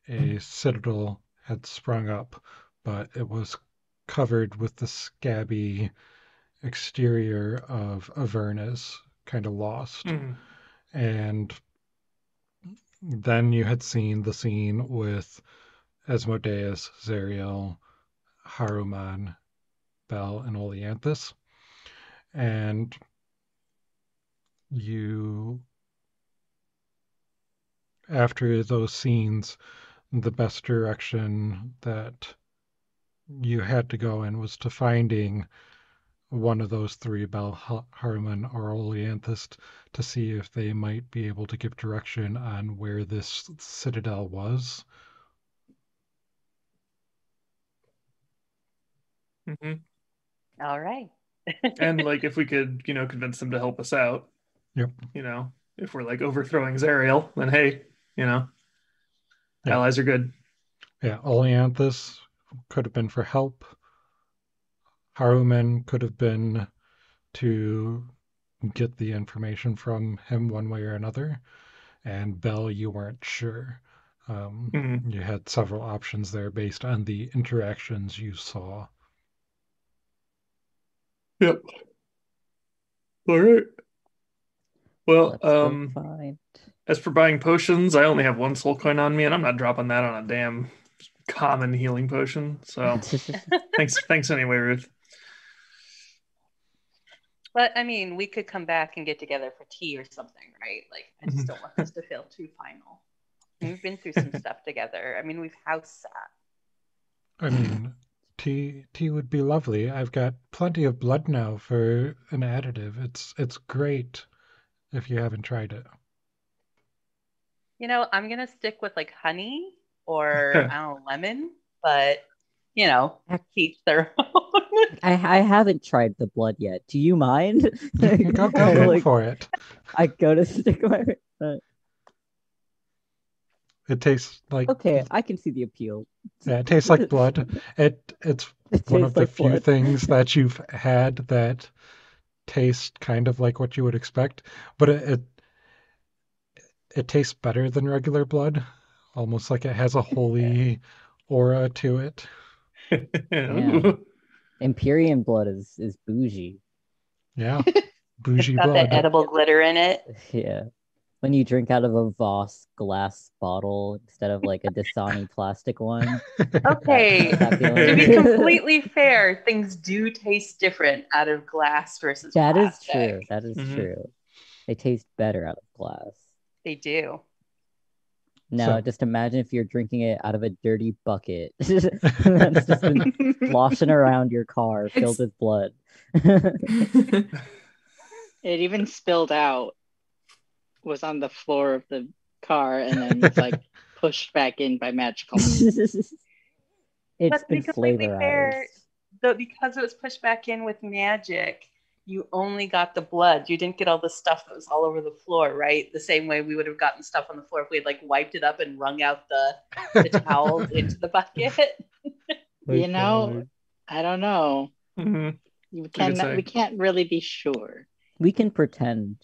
A: a citadel had sprung up, but it was covered with the scabby exterior of Avernus, kind of lost.
B: mm,
A: And then you had seen the scene with Asmodeus, Zariel, Haruman, Bel, and Olanthius. And you, after those scenes, the best direction that you had to go in was to finding one of those three, Bel, Ha- Haruman, or Olanthius, to see if they might be able to give direction on where this citadel was.
B: mhm.
E: All right.
B: And like, if we could, you know, convince them to help us out.
A: Yep.
B: You know, if we're like overthrowing Zariel, then hey, you know,
A: Yeah.
B: allies are good.
A: Yeah, Olanthius could have been for help. Haruman could have been to get the information from him one way or another. And Bel, you weren't sure. Um,
B: Mhm.
A: you had several options there based on the interactions you saw.
B: Yep. All right. Well,
C: Let's
B: um,
C: find.
B: As for buying potions, I only have one soul coin on me, and I'm not dropping that on a damn common healing potion. So thanks, thanks anyway, Ruth.
E: But I mean, we could come back and get together for tea or something, right? Like, I just mm-hmm. don't want this to feel too final. We've been through some stuff together. I mean, we've house sat.
A: I mean, tea tea would be lovely. I've got plenty of blood now for an additive. It's it's great if you haven't tried it.
E: You know, I'm gonna stick with like honey or I don't know, lemon, but you know, each their own.
C: I I haven't tried the blood yet. Do you mind?
A: go go, go
C: Like,
A: for it.
C: I go to stick my. uh,
A: It tastes like
C: Okay, I can see the appeal.
A: yeah, it tastes like blood. It it's
C: It
A: one of the
C: like
A: few
C: blood.
A: things that you've had that taste kind of like what you would expect, but it, it it tastes better than regular blood, almost like it has a holy aura to it.
B: Ooh.
C: Empyrean blood is is bougie.
A: Yeah,
E: It's
A: bougie
E: got that
A: blood.
E: edible glitter in it.
C: Yeah. When you drink out of a Voss glass bottle instead of like a Dasani plastic one.
E: Okay.
C: That feeling.
E: to be completely fair, things do taste different out of glass versus
C: That is
E: plastic.
C: true. That is
B: Mhm.
C: true. They taste better out of glass.
E: They do.
C: Now,
A: So-
C: just imagine if you're drinking it out of a dirty bucket that's just been sloshing around your car filled
D: It's-
C: with blood.
F: It even spilled out, was on the floor of the car, and then was like pushed back in by magical.
C: it's
E: Let's be
C: been
E: completely
C: flavorized.
E: fair. Though because it was pushed back in with magic, you only got the blood. You didn't get all the stuff that was all over the floor, right? The same way we would have gotten stuff on the floor if we had like wiped it up and wrung out the, the towels into the bucket.
F: You know, I don't know.
B: Mhm.
F: We
B: could
F: can
B: say.
F: we can't really be sure.
C: We can pretend.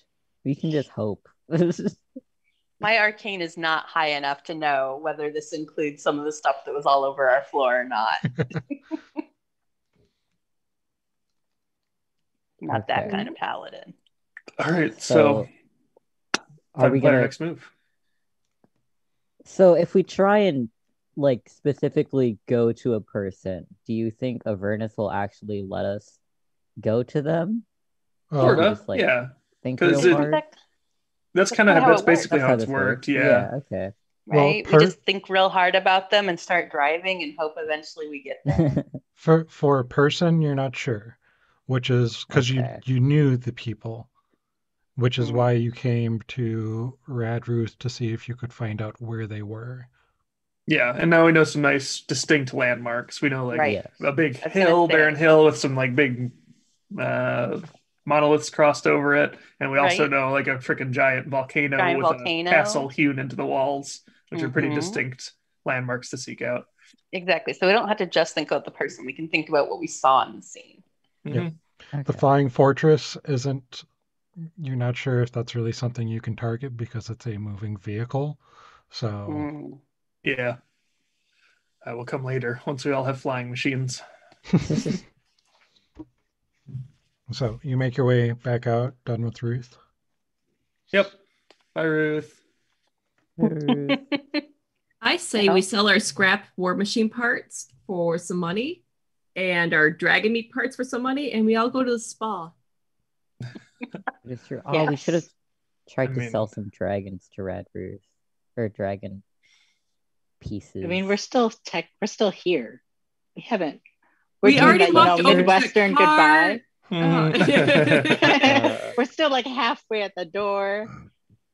C: We can just hope.
E: My arcane is not high enough to know whether this includes some of the stuff that was all over our floor or not. Not that kind of paladin.
B: All right, so,
C: So, are we
B: to our
C: gonna
B: next move?
C: So if we try and like specifically go to a person, do you think Avernus will actually let us go to them?
A: Oh,
B: Sort of,
C: just, like,
B: yeah.
C: Think
B: 'Cause
C: real
B: it-
C: hard?
E: That-
B: That's
E: That's
B: kind of
E: kinda
B: how
E: how
B: that's basically
C: That's
B: how it's
C: this
B: worked.
C: works.
B: Yeah.
C: okay.
A: Well,
E: right?
A: per-
E: we just think real hard about them and start driving and hope eventually we get there.
A: For for a person, you're not sure, which is because
C: Okay.
A: you you knew the people, which is
E: Mhm.
A: why you came to Red Ruth to see if you could find out where they were.
B: Yeah, and now we know some nice distinct landmarks. We know like
E: Right.
B: A big
E: That's
B: hill,
E: say.
B: barren hill with some like big uh monoliths crossed over it, and we also know like a freaking giant volcano
E: Giant
B: with
E: volcano.
B: a castle hewn into the walls, which are pretty
E: Mhm.
B: distinct landmarks to seek out.
E: exactly. So we don't have to just think about the person. We can think about what we saw in the scene.
B: Mhm.
A: The
C: Okay.
A: flying fortress isn't. You're not sure if that's really something you can target because it's a moving vehicle. So
E: Mm.
B: Yeah, that will come later once we all have flying machines.
A: so you make your way back out, done with Ruth.
B: Yep. Bye, Ruth.
D: I say we sell our scrap war machine parts for some money and our dragon meat parts for some money, and we all go to the spa.
C: It's true. Oh, we should have tried
B: I
C: to
B: mean-
C: sell some dragons to Red Ruth or dragon pieces.
F: I mean, we're still tech. We're still here. We haven't.
D: We
F: doing
D: already
F: that,
D: walked
F: you know,
D: over to the
F: Midwestern
D: car.
F: goodbye.
B: Mm.
C: Uh,
F: we're still like halfway at the door.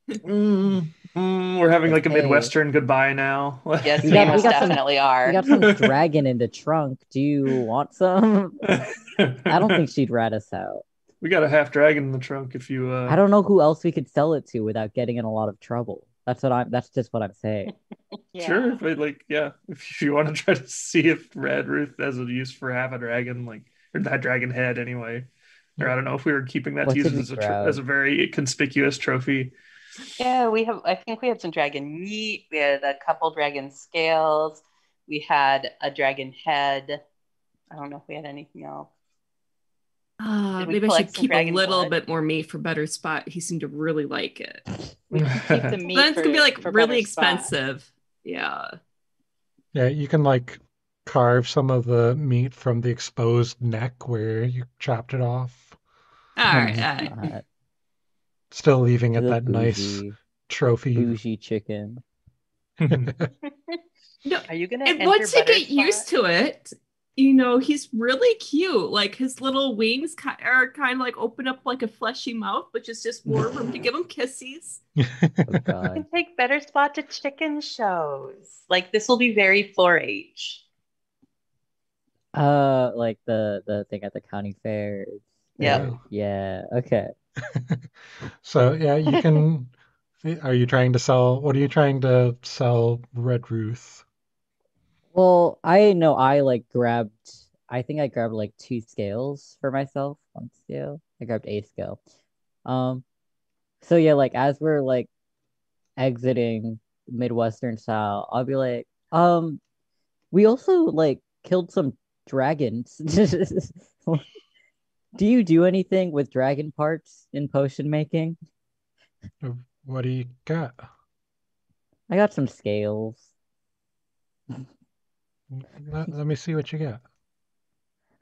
B: Mm, mm, we're having like a
C: Hey.
B: Midwestern goodbye now.
E: Yes,
C: We
E: we,
C: got- we
E: most
C: got some-
E: definitely
C: we got some dragon in the trunk. Do you want some? I don't think she'd rat us out.
B: we got a half dragon in the trunk. If you, uh,
C: I don't know who else we could sell it to without getting in a lot of trouble. That's what I'm. That's just what I'm saying.
F: Yeah.
B: sure, but like, yeah, if you want to try to see if Red Ruth has a use for half a dragon, like, or that dragon head anyway, or I don't know if we were keeping that
C: What
B: to use as a tr- as a very conspicuous trophy.
E: Yeah, we have. I think we had some dragon meat. We had a couple dragon scales. We had a dragon head. I don't know if we had anything else.
D: Uh, maybe I should
E: some
D: keep a little
E: blood?
D: bit more meat for better spot. He seemed to really like it.
F: We can keep the meat.
D: Then it's gonna be like really
F: better spot.
D: expensive. Yeah.
A: Yeah, you can like carve some of the meat from the exposed neck where you chopped it off.
D: All right, all right.
C: God,
A: Still leaving it
C: the
A: that nice
C: bougie,
A: trophy.
C: bougie chicken.
D: No,
E: Are you gonna?
D: and
E: enter
D: once you
E: butter
D: get used to it, you know he's really cute. Like his little wings ki- are kind of like open up like a fleshy mouth, which is just more room to give him kisses.
C: Oh
E: You
C: God.
E: can take better spot to chicken shows. Like this will be very 4-H.
C: Uh, like the the thing at the county fair.
E: Yeah.
C: Yeah. Okay.
A: so yeah, you can. Are you trying to sell? What are you trying to sell, Red Ruth?
C: Well, I know I like grabbed. I think I grabbed like two scales for myself. One scale. I grabbed a scale. Um. So yeah, like as we're like exiting Midwestern style, I'll be like, um, we also like killed some dragons. Do you do anything with dragon parts in potion making?
A: What do you got?
C: I got some scales.
A: Let, let me see what you got.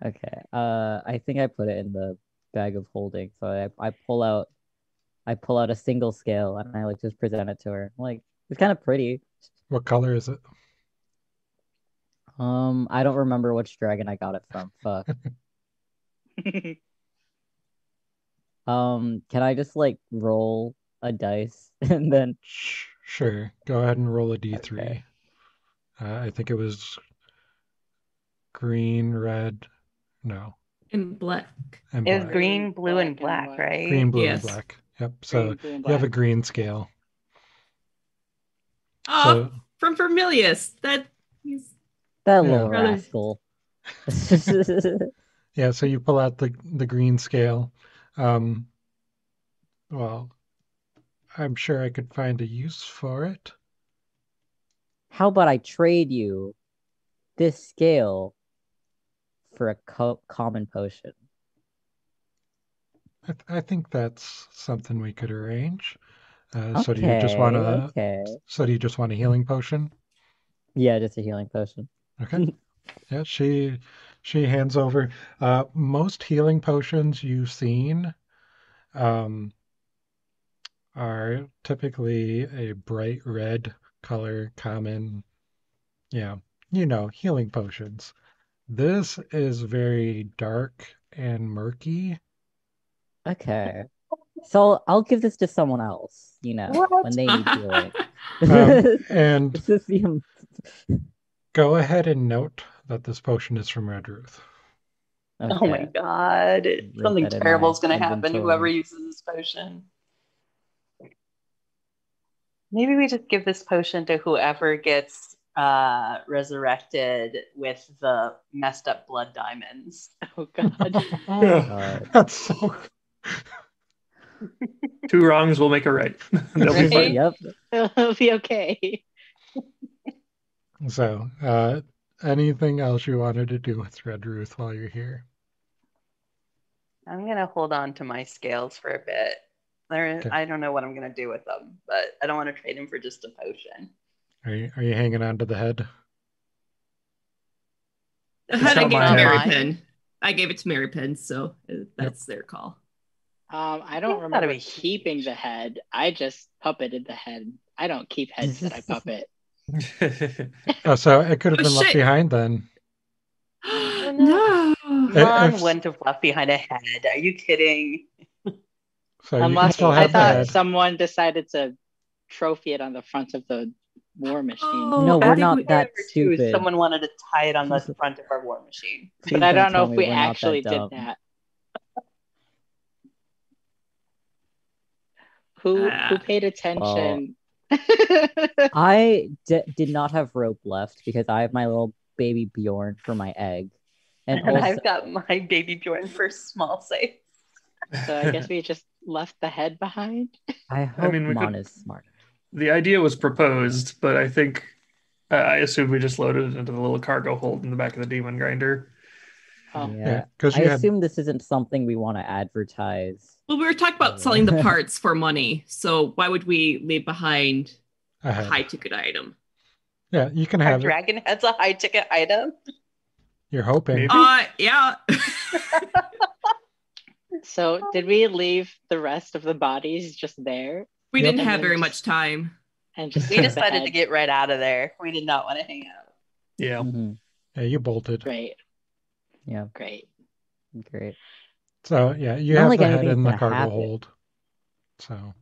C: Okay. Uh, I think I put it in the bag of holding. So I, I pull out, I pull out a single scale and I like just present it to her. Like, it's kind of pretty.
A: What color is it?
C: Um, I don't remember which dragon I got it from. Fuck. Um, can I just like roll a dice and then
A: Sure. Go ahead and roll a d3.
C: Okay.
A: Uh, I think it was green, red, no,
D: In black.
A: and
E: It was
A: black.
E: green, blue, and
F: Black
E: black,
F: and white.
E: right?
A: Green, blue,
D: Yes.
A: and black. Yep. So
F: Green, blue, and
A: you have a green scale.
D: Oh,
A: So
D: from Vermilius. That he's
C: that little
D: Rather-
C: rascal?
A: yeah, so you pull out the the green scale. Um, well, I'm sure I could find a use for it.
C: How about I trade you this scale for a co common potion?
A: I, th- I think that's something we could arrange. Uh, so do you just want a
C: okay.
A: so do you just want a healing potion?
C: Yeah, just a healing potion.
A: Okay. Yeah, she she hands over uh most healing potions you've seen um are typically a bright red color common yeah, you know, healing potions. This is very dark and murky.
C: Okay. So I'll give this to someone else, you know,
E: What?
C: when they need healing.
A: Um, and
C: This is the
A: go ahead and note that this potion is from Red Ruth.
E: Oh my god.
C: Write
E: Something terrible is going to happen whoever uses this potion. Maybe we just give this potion to whoever gets uh resurrected with the messed up blood diamonds.
F: Oh god.
C: God.
A: That's so
B: Two wrongs will make a right. They'll be fine.
C: Yep.
F: It'll be okay.
A: So, uh, anything else you wanted to do with Red Ruth while you're here?
E: I'm gonna hold on to my scales for a bit. There,
A: Okay.
E: I don't know what I'm gonna do with them, but I don't want to trade them for just a potion.
A: Are you are you hanging on to the head?
D: The head I gave
B: my
D: to Mary
E: head.
D: Pin. I gave it to Mary Penn, so that's their call.
F: Um, I don't
E: gotta
F: remember
E: be-
F: keeping the head. I just puppeted the head. I don't keep heads that I puppet.
A: Oh, so it could have
D: Oh,
A: been left behind then.
D: no.
A: Eh,
E: Ron
A: if-
E: wouldn't have left behind a head. Are you kidding?
A: So
F: Unless
A: still
F: I thought
A: head.
F: someone decided to trophy it on the front of the war machine.
D: Oh,
C: No,
D: I
C: we're not
D: we-
C: that
E: Number two,
C: stupid.
E: someone wanted to tie it on the front of our war machine.
C: Please
F: but I don't know if we
C: we're that
F: actually did that. Who
D: Ah.
F: who paid attention?
C: I d- did not have rope left because I have my little baby Bjorn for my egg. And,
E: And
C: also,
E: I've got my baby Bjorn for small safe.
F: so I guess we just left the head behind.
C: I hope
B: mean, we
C: Mon
B: could-
C: is smart.
B: the idea was proposed, but I think uh, I assume we just loaded it into the little cargo hold in the back of the demon grinder.
F: Oh.
C: Yeah.
A: Yeah,
C: I
A: had
C: assume this isn't something we want to advertise.
D: Well, we were talking about selling the parts for money, so why would we leave behind
A: a
D: a high ticket item?
A: Yeah, you can
E: Our
A: have it.
E: dragon head's a high ticket item.
A: You're hoping.
B: Maybe.
D: Uh, yeah.
F: So did we leave the rest of the bodies just there
D: We
A: Yep.
D: didn't have very
F: just-
D: much time.
F: and just
E: We decided to get right out of there. We did not want to hang out.
B: Yeah.
C: Mhm.
A: Yeah, you bolted.
F: Great,
C: Yeah,
F: great.
C: great.
A: So yeah, you
C: Not
A: have
C: like
A: the head in the
C: gonna
A: cargo
C: happen.
A: hold. So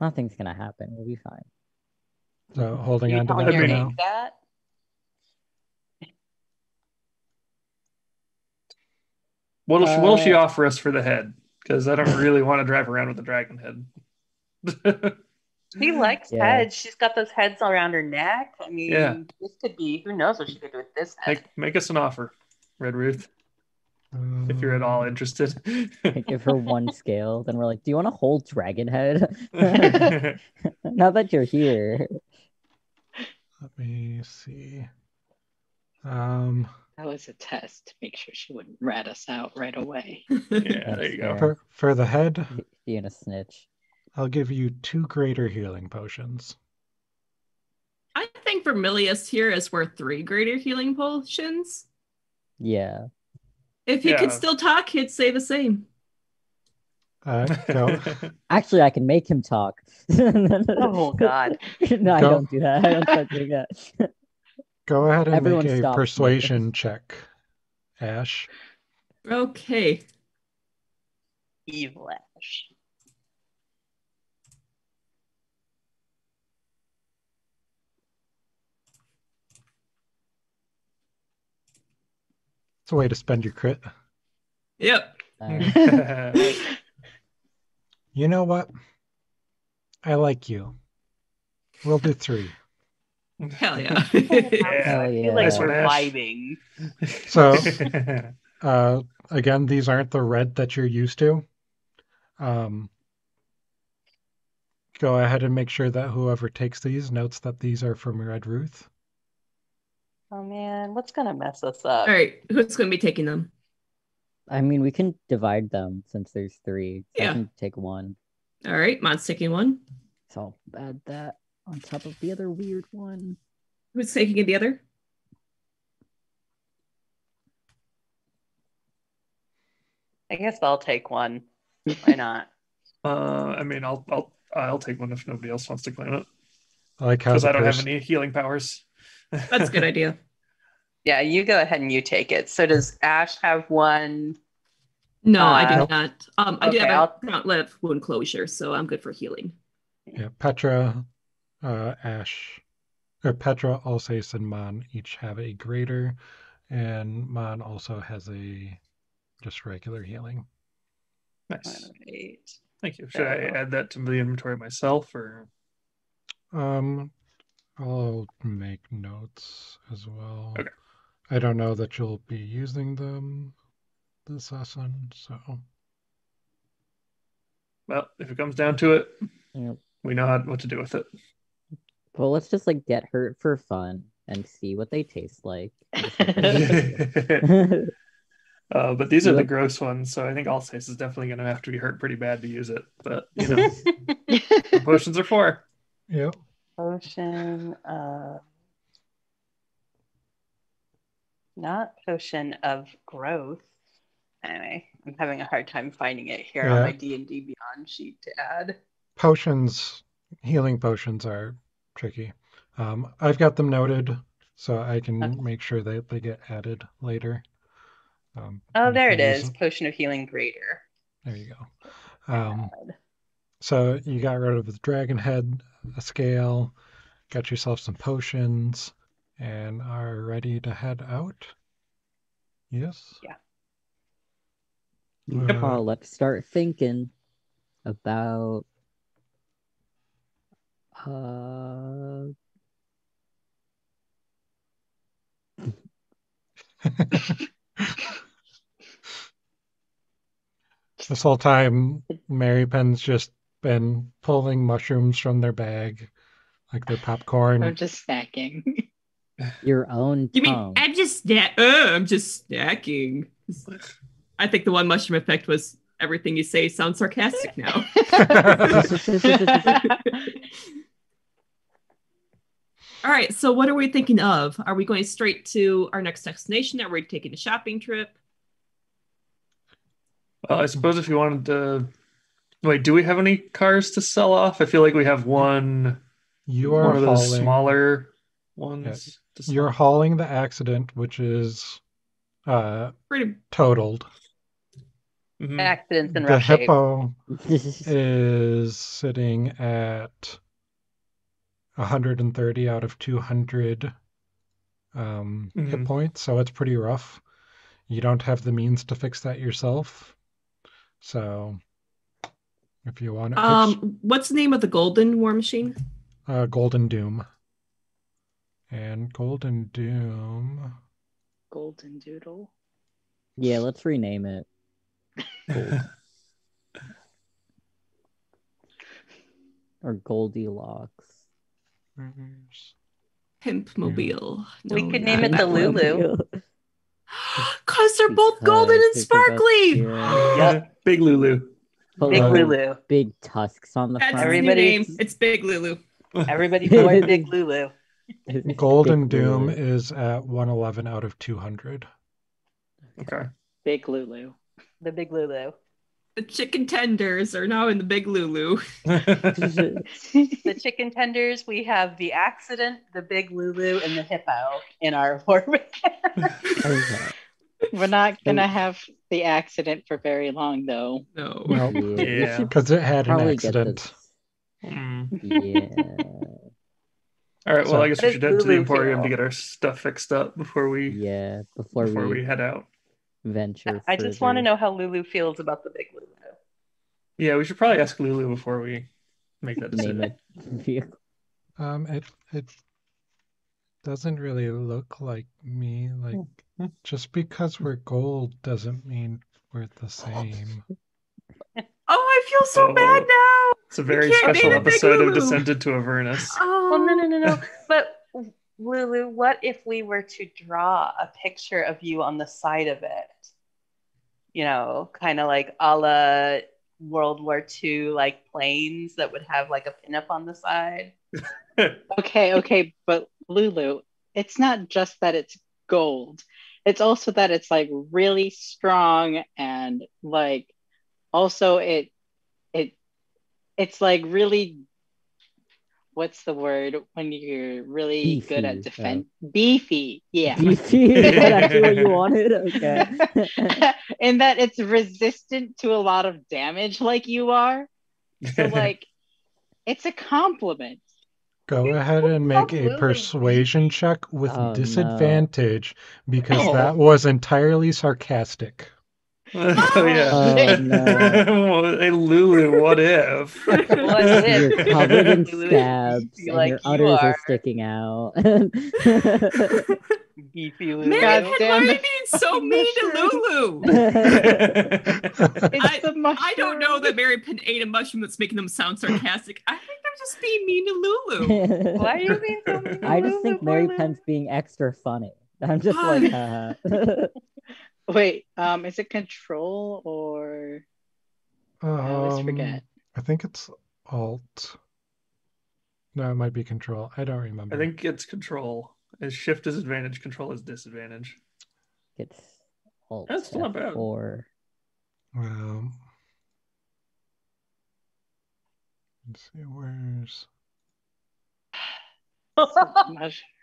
C: Nothing's gonna happen. We'll be fine.
A: so holding
E: You
A: on to that
B: I
E: your
A: for
B: mean-
A: now.
E: that?
B: What'll she, what'll she
E: Uh,
B: offer us for the head? Because I don't really want to drive around with a dragon head.
E: She likes
C: Yeah.
E: heads. She's got those heads around her neck. I mean,
B: Yeah.
E: this could be. Who knows what she could do with this head?
B: make make us an offer, Red Ruth, if you're at all
A: Um,
B: interested.
C: Give her one scale, then we're like, "Do you want a whole dragon head?" now that you're here,
A: Let me see. Um,
F: That was a test to make sure she wouldn't rat us out right away.
B: Yeah, there you go.
A: for for the head,
C: being a snitch.
A: I'll give you two greater healing potions.
D: I think Vermilius here is worth three greater healing potions.
C: Yeah.
D: If he
B: Yeah.
D: could still talk, he'd say the same.
A: Uh, go
C: Actually, I can make him talk.
E: Oh God!
C: no, I
A: Go.
C: don't do that. I don't start doing that.
A: go ahead and
C: Everyone
A: make a
C: stop.
A: persuasion check, Ash.
D: Okay.
E: Evil Ash.
A: A way to spend your crit.
D: Yep.
C: Uh,
A: You know what? I like you. We'll do three.
D: Hell yeah.
E: I feel like
B: Nice
E: we're
B: one,
E: vibing.
A: So, uh, again, these aren't the red that you're used to. Um, go ahead and make sure that whoever takes these notes that these are from Red Ruth.
E: Oh man, what's gonna mess us up?
D: All right. Who's going to be taking them?
C: I mean, we can divide them since there's three. So
D: Yeah.
C: I can take one.
D: All right. Mon's taking one.
C: So I'll add that on top of the other weird one.
D: Who's taking the other?
E: I guess I'll take one. Why not?
B: uh, I mean, I'll I'll I'll take one if nobody else wants to claim it
A: I like how
B: because I don't have any healing powers.
D: That's a good idea.
E: Yeah, you go ahead and you take it. So does Ash have one?
D: No, I do
E: Uh,
D: not. Um, I do have
E: I'll-
D: a gauntlet wound closure, so I'm good for healing.
A: Yeah, Petra, uh, Ash, or Petra, Alsace, and Mon each have a greater, and Mon also has a just regular healing.
B: Nice.
E: Alright.
B: Thank you. Should I add that to the inventory myself or?
A: Um, I'll make notes as well.
B: Okay.
A: I don't know that you'll be using them this lesson, so
B: Well, if it comes down to it,
C: Yep.
B: we know how, what to do with it.
C: Well, let's just like get hurt for fun and see what they taste like.
B: uh, but these are the gross ones, so I think Alsace is definitely going to have to be hurt pretty bad to use it. But you know, potions are for.
A: yep.
E: Potion of not potion of growth. Anyway, I'm having a hard time finding it here on my D and D Beyond sheet to add.
A: Potions, healing potions are tricky. Um, I've got them noted, so I can
E: Okay.
A: make sure that they get added later. Um,
E: Oh, there
A: it is,
E: it
A: use
E: is.
A: them.
E: Potion of healing greater.
A: There you go. Um, So you got rid of the dragon head, a scale, got yourself some potions, and are ready to head out. Yes.
E: Yeah.
A: Yep.
C: Oh, let's start thinking about uh
A: this whole time, Mary Penn's just been pulling mushrooms from their bag, like they're popcorn.
F: I'm just snacking.
C: your own
D: You mean
C: tongue.
D: I'm just snack? Uh, I'm just snacking. I think the one mushroom effect was everything you say sounds sarcastic now. All right, so what are we thinking of? Are we going straight to our next destination? Are we taking a shopping trip?
B: Well, I suppose if you wanted to. Wait, do we have any cars to sell off? I feel like we have one.
A: You are
B: one of those
A: hauling.
B: smaller ones. to sell.
A: You're hauling the accident, which is uh
D: Pretty
A: totaled.
B: Mhm.
E: Accidents in
A: The hippo is sitting at 130 out of 200 um, hit
B: Mhm.
A: points, so it's pretty rough. You don't have the means to fix that yourself. So if you want to,
D: Um, what's the name of the golden war machine?
A: uh, Golden Doom. And Golden Doom.
F: Golden Doodle.
C: yeah, let's rename it. Or Goldilocks.
A: where's-
D: Pimp Mobile.
E: We
D: No,
E: could name it the
D: one.
E: Lulu.
D: Cause they're both golden and
C: Because they're both
D: sparkly.
C: pure.
E: Yep.
B: Big Lulu.
C: Put
E: Big Lulu.
C: Big tusks on the
D: That's
C: front.
D: the new
E: Everybody-
D: name. It's Big Lulu.
E: Everybody for Big Lulu.
A: Golden
C: Big
A: Doom
C: Lulu.
A: is at 111 out of 200.
B: Okay.
F: Big Lulu.
E: The Big Lulu.
D: The chicken tenders are now in the Big Lulu.
E: The chicken tenders, we have the accident, the Big Lulu, and the hippo in our war.
C: Okay.
F: We're not gonna have the accident for very long though.
D: No.
C: Yeah,
A: Nope.
B: Yeah.
A: Because it had an
C: probably get
A: accident.
B: Mm.
C: Yeah.
B: All right. Well,
A: So-
B: I guess we should head to the
E: Lulu
B: Emporium to get our stuff fixed up before we
C: Yeah. Before,
B: before
C: we,
B: we head out.
C: venture.
E: I just want to know how Lulu feels about the Big Lulu.
B: Yeah, we should probably ask Lulu before we make that
C: name
B: decision.
C: it.
A: Um, it it doesn't really look like me. Like mm, mm. just because we're gold doesn't mean we're the same.
D: Oh, I feel so
B: Oh.
D: bad now.
B: It's a very special
D: name
B: episode of Descended to Avernus.
D: Oh.
E: Well, no, no, no, no. But Lulu, what if we were to draw a picture of you on the side of it? You know, kind of like a la World War II, like planes that would have like a pinup on the side.
F: Okay, okay, but Lulu, it's not just that it's gold. It's also that it's like really strong and like also it it it's like really what's the word when you're really good at
C: Beefy,
F: defense beefy yeah
C: Beefy. Is that actually what you wanted? Okay.
F: in that it's resistant to a lot of damage like you are so like it's a compliment
A: Go ahead and make a
E: Absolutely.
A: persuasion check with
C: Oh, no.
A: disadvantage because
B: Oh.
A: that was entirely sarcastic.
B: oh yeah.
C: Oh, no.
B: hey Lulu, what if?
E: What if?
C: You're covered in
E: Lulu,
C: scabs and
E: like
C: your
E: you
C: udders are.
E: are.
C: sticking out.
E: Beefy Lulu.
D: Mary,
F: God
D: why
F: damn
D: are you being so mean to Lulu? I- I don't know that Mary Penn ate a mushroom that's making them sound sarcastic. I think they're just being mean to Lulu.
E: Why are you being so mean to
C: I just think Mary
E: Lulu?
C: Penn's being extra funny. I'm just like, haha.
F: Wait, um, is it control or I always
A: Um,
F: forget?
A: I think it's alt. No, it might be control. I don't remember.
B: I think it's control. Is shift is advantage, control is disadvantage.
C: it's alt
B: That's not bad.
C: F4.
A: Um, let's see, where's oh
F: Mush-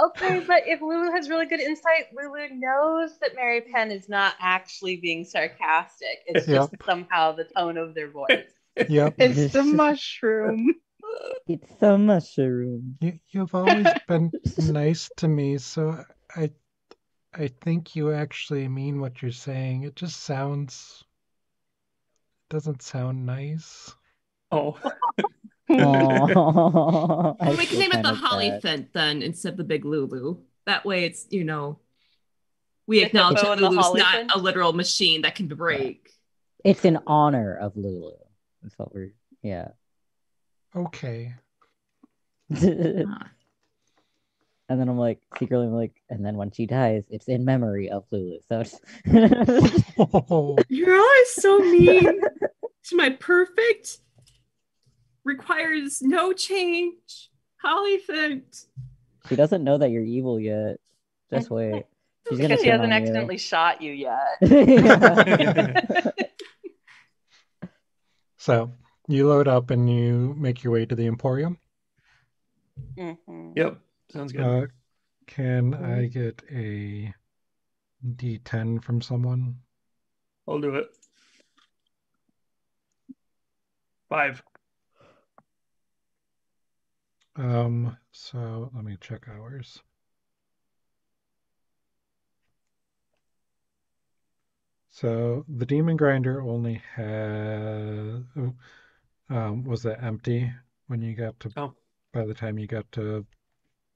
E: Okay, but if Lulu has really good insight, Lulu knows that Mary Penn is not actually being sarcastic. It's just somehow the tone of their voice.
A: Yep.
F: It's the mushroom.
C: It's the mushroom.
A: You, you've always been nice to me, so I I think you actually mean what you're saying. It just sounds doesn't sound nice.
B: Oh.
D: Well, we can name it the Holly
C: bad.
D: Fent then instead of the Big Lulu. That way it's, you know, we
E: The
D: acknowledge
E: hippo
D: that Lulu's not
E: Fent?
D: a literal machine that can break.
C: It's in honor of Lulu. That's what we're yeah.
A: Okay.
C: and then I'm like secretly I'm like, and then when she dies, it's in memory of Lulu. So it's
D: You're always so mean to my perfect. Requires no change. Hollyphant.
C: she doesn't know that you're evil yet. Just wait. She's gonna
E: Because he hasn't
C: on you.
E: accidentally shot you yet.
A: So you load up and you make your way to the Emporium.
E: Mhm.
B: Yep. Sounds good.
A: Uh, can I get a D10 from someone?
B: I'll do it. Five.
A: Um, so let me check hours. So the Demon Grinder only had um, was it empty when you got to
B: Oh.
A: by the time you got to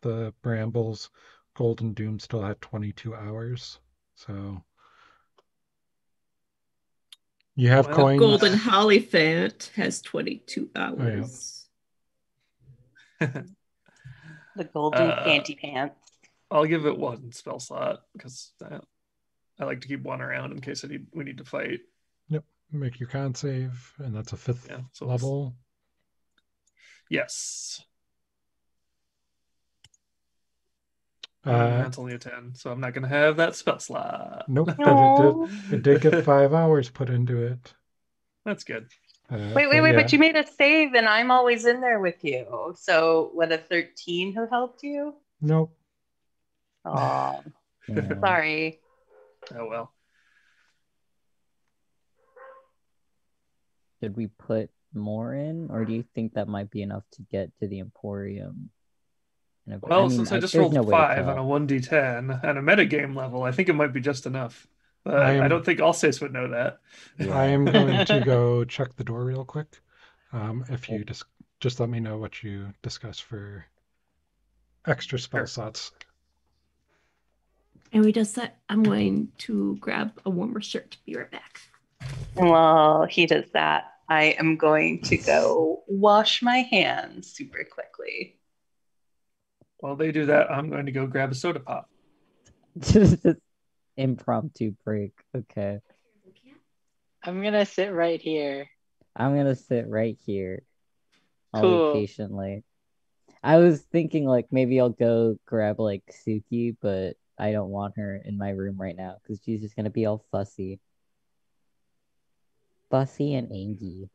A: the Brambles, Golden Doom still had 22 hours. So you have
B: Well,
A: coins.
D: Golden Hollyphant has 22
A: yeah.
D: hours.
E: The golden
B: Uh,
E: panty pants.
B: I'll give it one spell slot because I, I like to keep one around in case I need we need to fight. Yep.
A: Make your con save, and that's a fifth
B: Yeah. So it's-
A: level.
B: Yes.
A: Uh,
B: that's only a ten, so I'm not gonna have that spell slot.
A: nope, but it
E: No.
A: did, it did get five hours put into it.
B: That's good.
A: Uh,
E: Wait, wait, wait,
A: yeah,
E: but you made a save and I'm always in there with you. So, what a 13 who helped you?
A: Nope.
E: Oh,
C: Yeah.
E: sorry.
B: Oh well.
C: Should we put more in, or do you think that might be enough to get to the Emporium? in a-
B: Well,
C: mean,
B: since I just rolled
C: no
B: five on a one d10 at a metagame level, I think it might be just enough. But
A: I
B: I, don't think Alsace would know that.
C: Yeah.
A: I am going to go check the door real quick. Um, if you just just let me know what you discuss for extra spell
B: Sure.
A: slots.
D: And we just said, I'm going to grab a warmer shirt. Be right back.
E: While he does that, I am going to go wash my hands super quickly.
B: While they do that, I'm going to go grab a soda pop.
C: Impromptu break. Okay.
F: I'm gonna sit right here.
C: I'm gonna sit right here. I'll
F: Cool.
C: patiently. I was thinking like maybe I'll go grab like Suki, but I don't want her in my room right now because she's just gonna be all fussy. Fussy and angy.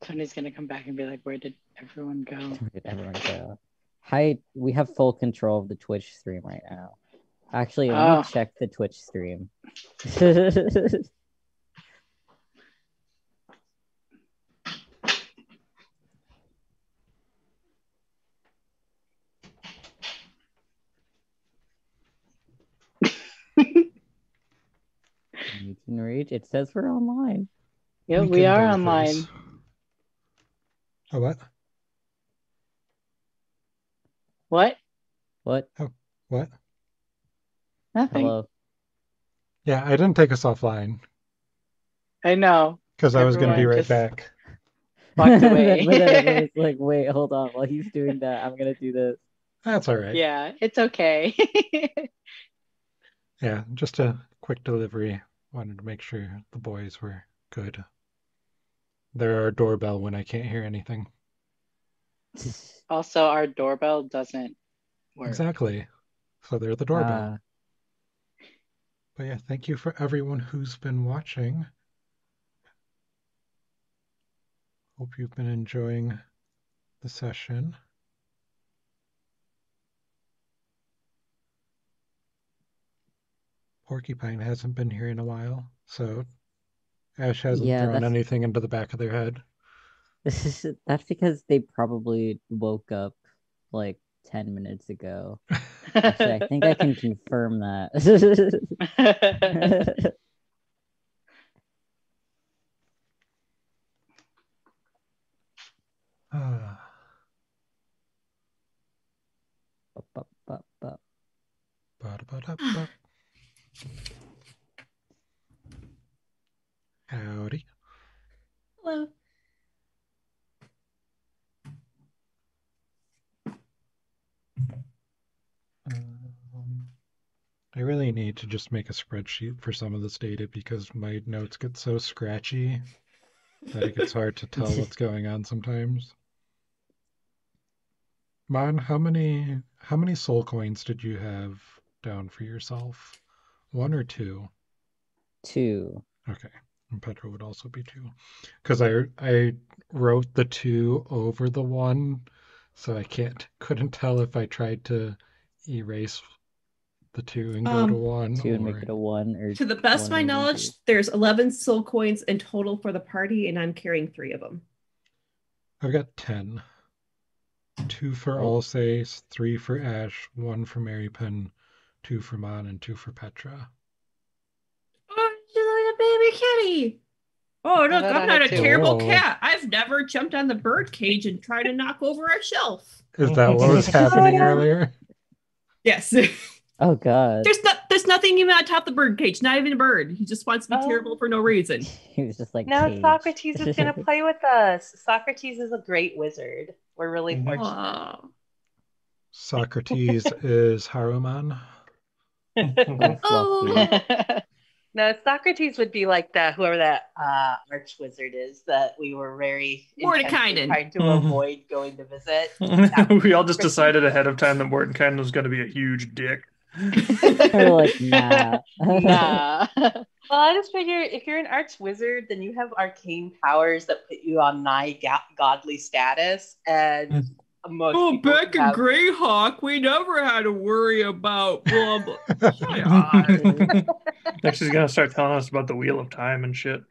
F: Tony's gonna come back and be like, "Where did everyone go?"
C: Where did everyone go? Hi, we have full control of the Twitch stream right now. Actually, let me oh. check the Twitch stream. Mutant Rage. It says we're online.
F: Yeah, we
A: Weekend
F: are
A: Burgers.
F: online.
A: Oh, what?
F: What?
C: What?
A: Oh, What?
F: Nothing.
C: Hello.
A: Yeah, I didn't take us offline
F: I know.
A: because I was going to be right
F: just-
A: back.
F: Walked
C: But
F: away.
C: then everyone's like, wait, hold on. While he's doing that, I'm gonna do this.
A: That's all right.
F: yeah, it's okay.
A: Yeah, just a quick delivery. Wanted to make sure the boys were good. They're our doorbell when I can't hear anything.
F: also, our doorbell doesn't work.
A: Exactly. So they're the doorbell.
C: Ah.
A: But yeah, thank you for everyone who's been watching. Hope you've been enjoying the session. Porcupine hasn't been here in a while, so Ash hasn't
C: Yeah,
A: thrown
C: that's-
A: anything into the back of their head.
C: This is that's because they probably woke up like 10 minutes ago. Actually, I think I can confirm that.
A: Ah,
C: Bup, bup, bup, bup.
A: Howdy.
D: Hello.
A: Um, I really need to just make a spreadsheet for some of this data because my notes get so scratchy that it gets hard to tell what's going on sometimes. Mon, how many how many soul coins did you have down for yourself? One or two?
C: Two.
A: Okay. And Petra would also be two. Because I I wrote the two over the one, so I can't couldn't tell if I tried to erase the two and go to
D: Um,
A: one.
C: Two and
A: or...
C: make it a one or
D: To the best of my
C: one and a
D: knowledge,
C: two.
D: there's 11 soul coins in total for the party, and I'm carrying three of them.
A: I've got ten. Two for
C: Oh.
A: Alsace, three for Ash, one for Mary Penn, two for Mon, and two for Petra.
D: Oh, she's like a baby kitty. Oh, look,
F: I
D: I'm not a
F: had
D: terrible
A: Oh.
D: cat. I've never jumped on the bird cage and tried to knock over a shelf.
A: Is that what was happening
E: yeah.
A: earlier?
D: Yes.
C: Oh god.
D: there's not there's nothing even on top of the bird cage, not even a bird. He just wants to be
E: Oh.
D: terrible for no reason.
C: He was just like
E: No,
C: caged.
E: Socrates is going to play with us. Socrates is a great wizard. We're really
B: Mhm.
E: fortunate.
D: Aw.
A: Socrates is Haruman.
D: Oh.
C: Lucky.
E: no, Socrates would be like that, whoever that uh, arch wizard is that we were very intensely
D: Mordenkainen.
E: trying to
B: Mhm.
E: avoid going to visit.
B: we all just decided ahead of time that Mordenkainen was going to be a huge dick.
C: We're like, nah.
F: nah.
E: Well, I just figure if you're an arch wizard, then you have arcane powers that put you on nigh godly status, and most
D: Oh,
E: people
D: back in
E: have-
D: Greyhawk, we never had to worry about blah blah. Shut.
B: Next, she's going to start telling us about the Wheel of Time and shit.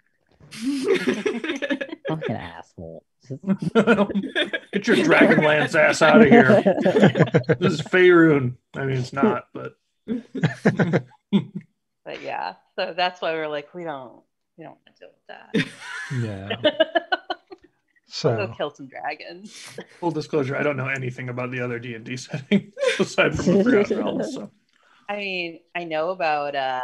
C: Fucking asshole.
B: Get your Dragonlance ass out of here. This is Faerun. I mean, it's not, but
E: But yeah, so that's why we're like, we don't, we don't want to deal with that.
A: Yeah.
E: That.
A: So
E: Go kill some dragons.
B: full disclosure, I don't know anything about the other D and D setting aside from the Forgotten Realms. So
E: I mean, I know about, uh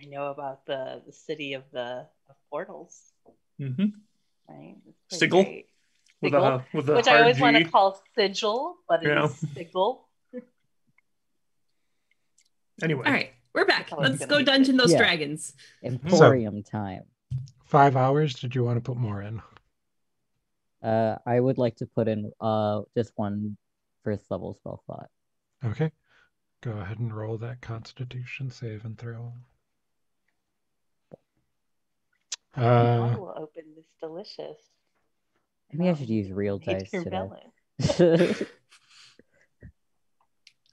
E: I know about the the city of the of portals.
B: hmm
E: Right?
B: Sigil?
E: great.
B: with
E: Sigil,
B: a with a
E: which I always
B: G.
E: want to call sigil, but
B: Yeah.
E: it's sigil.
B: Anyway,
D: All right, we're back.
E: That's how it's
D: Let's go
E: be.
D: dungeon those
C: Yeah.
D: dragons.
C: Emporium time.
A: five hours. Did you want to put more in?
C: Uh, I would like to put in uh just one first level spell slot.
A: Okay. Go ahead and roll that Constitution save and throw. Uh, I
E: will open this delicious.
C: Maybe I should use real dice today.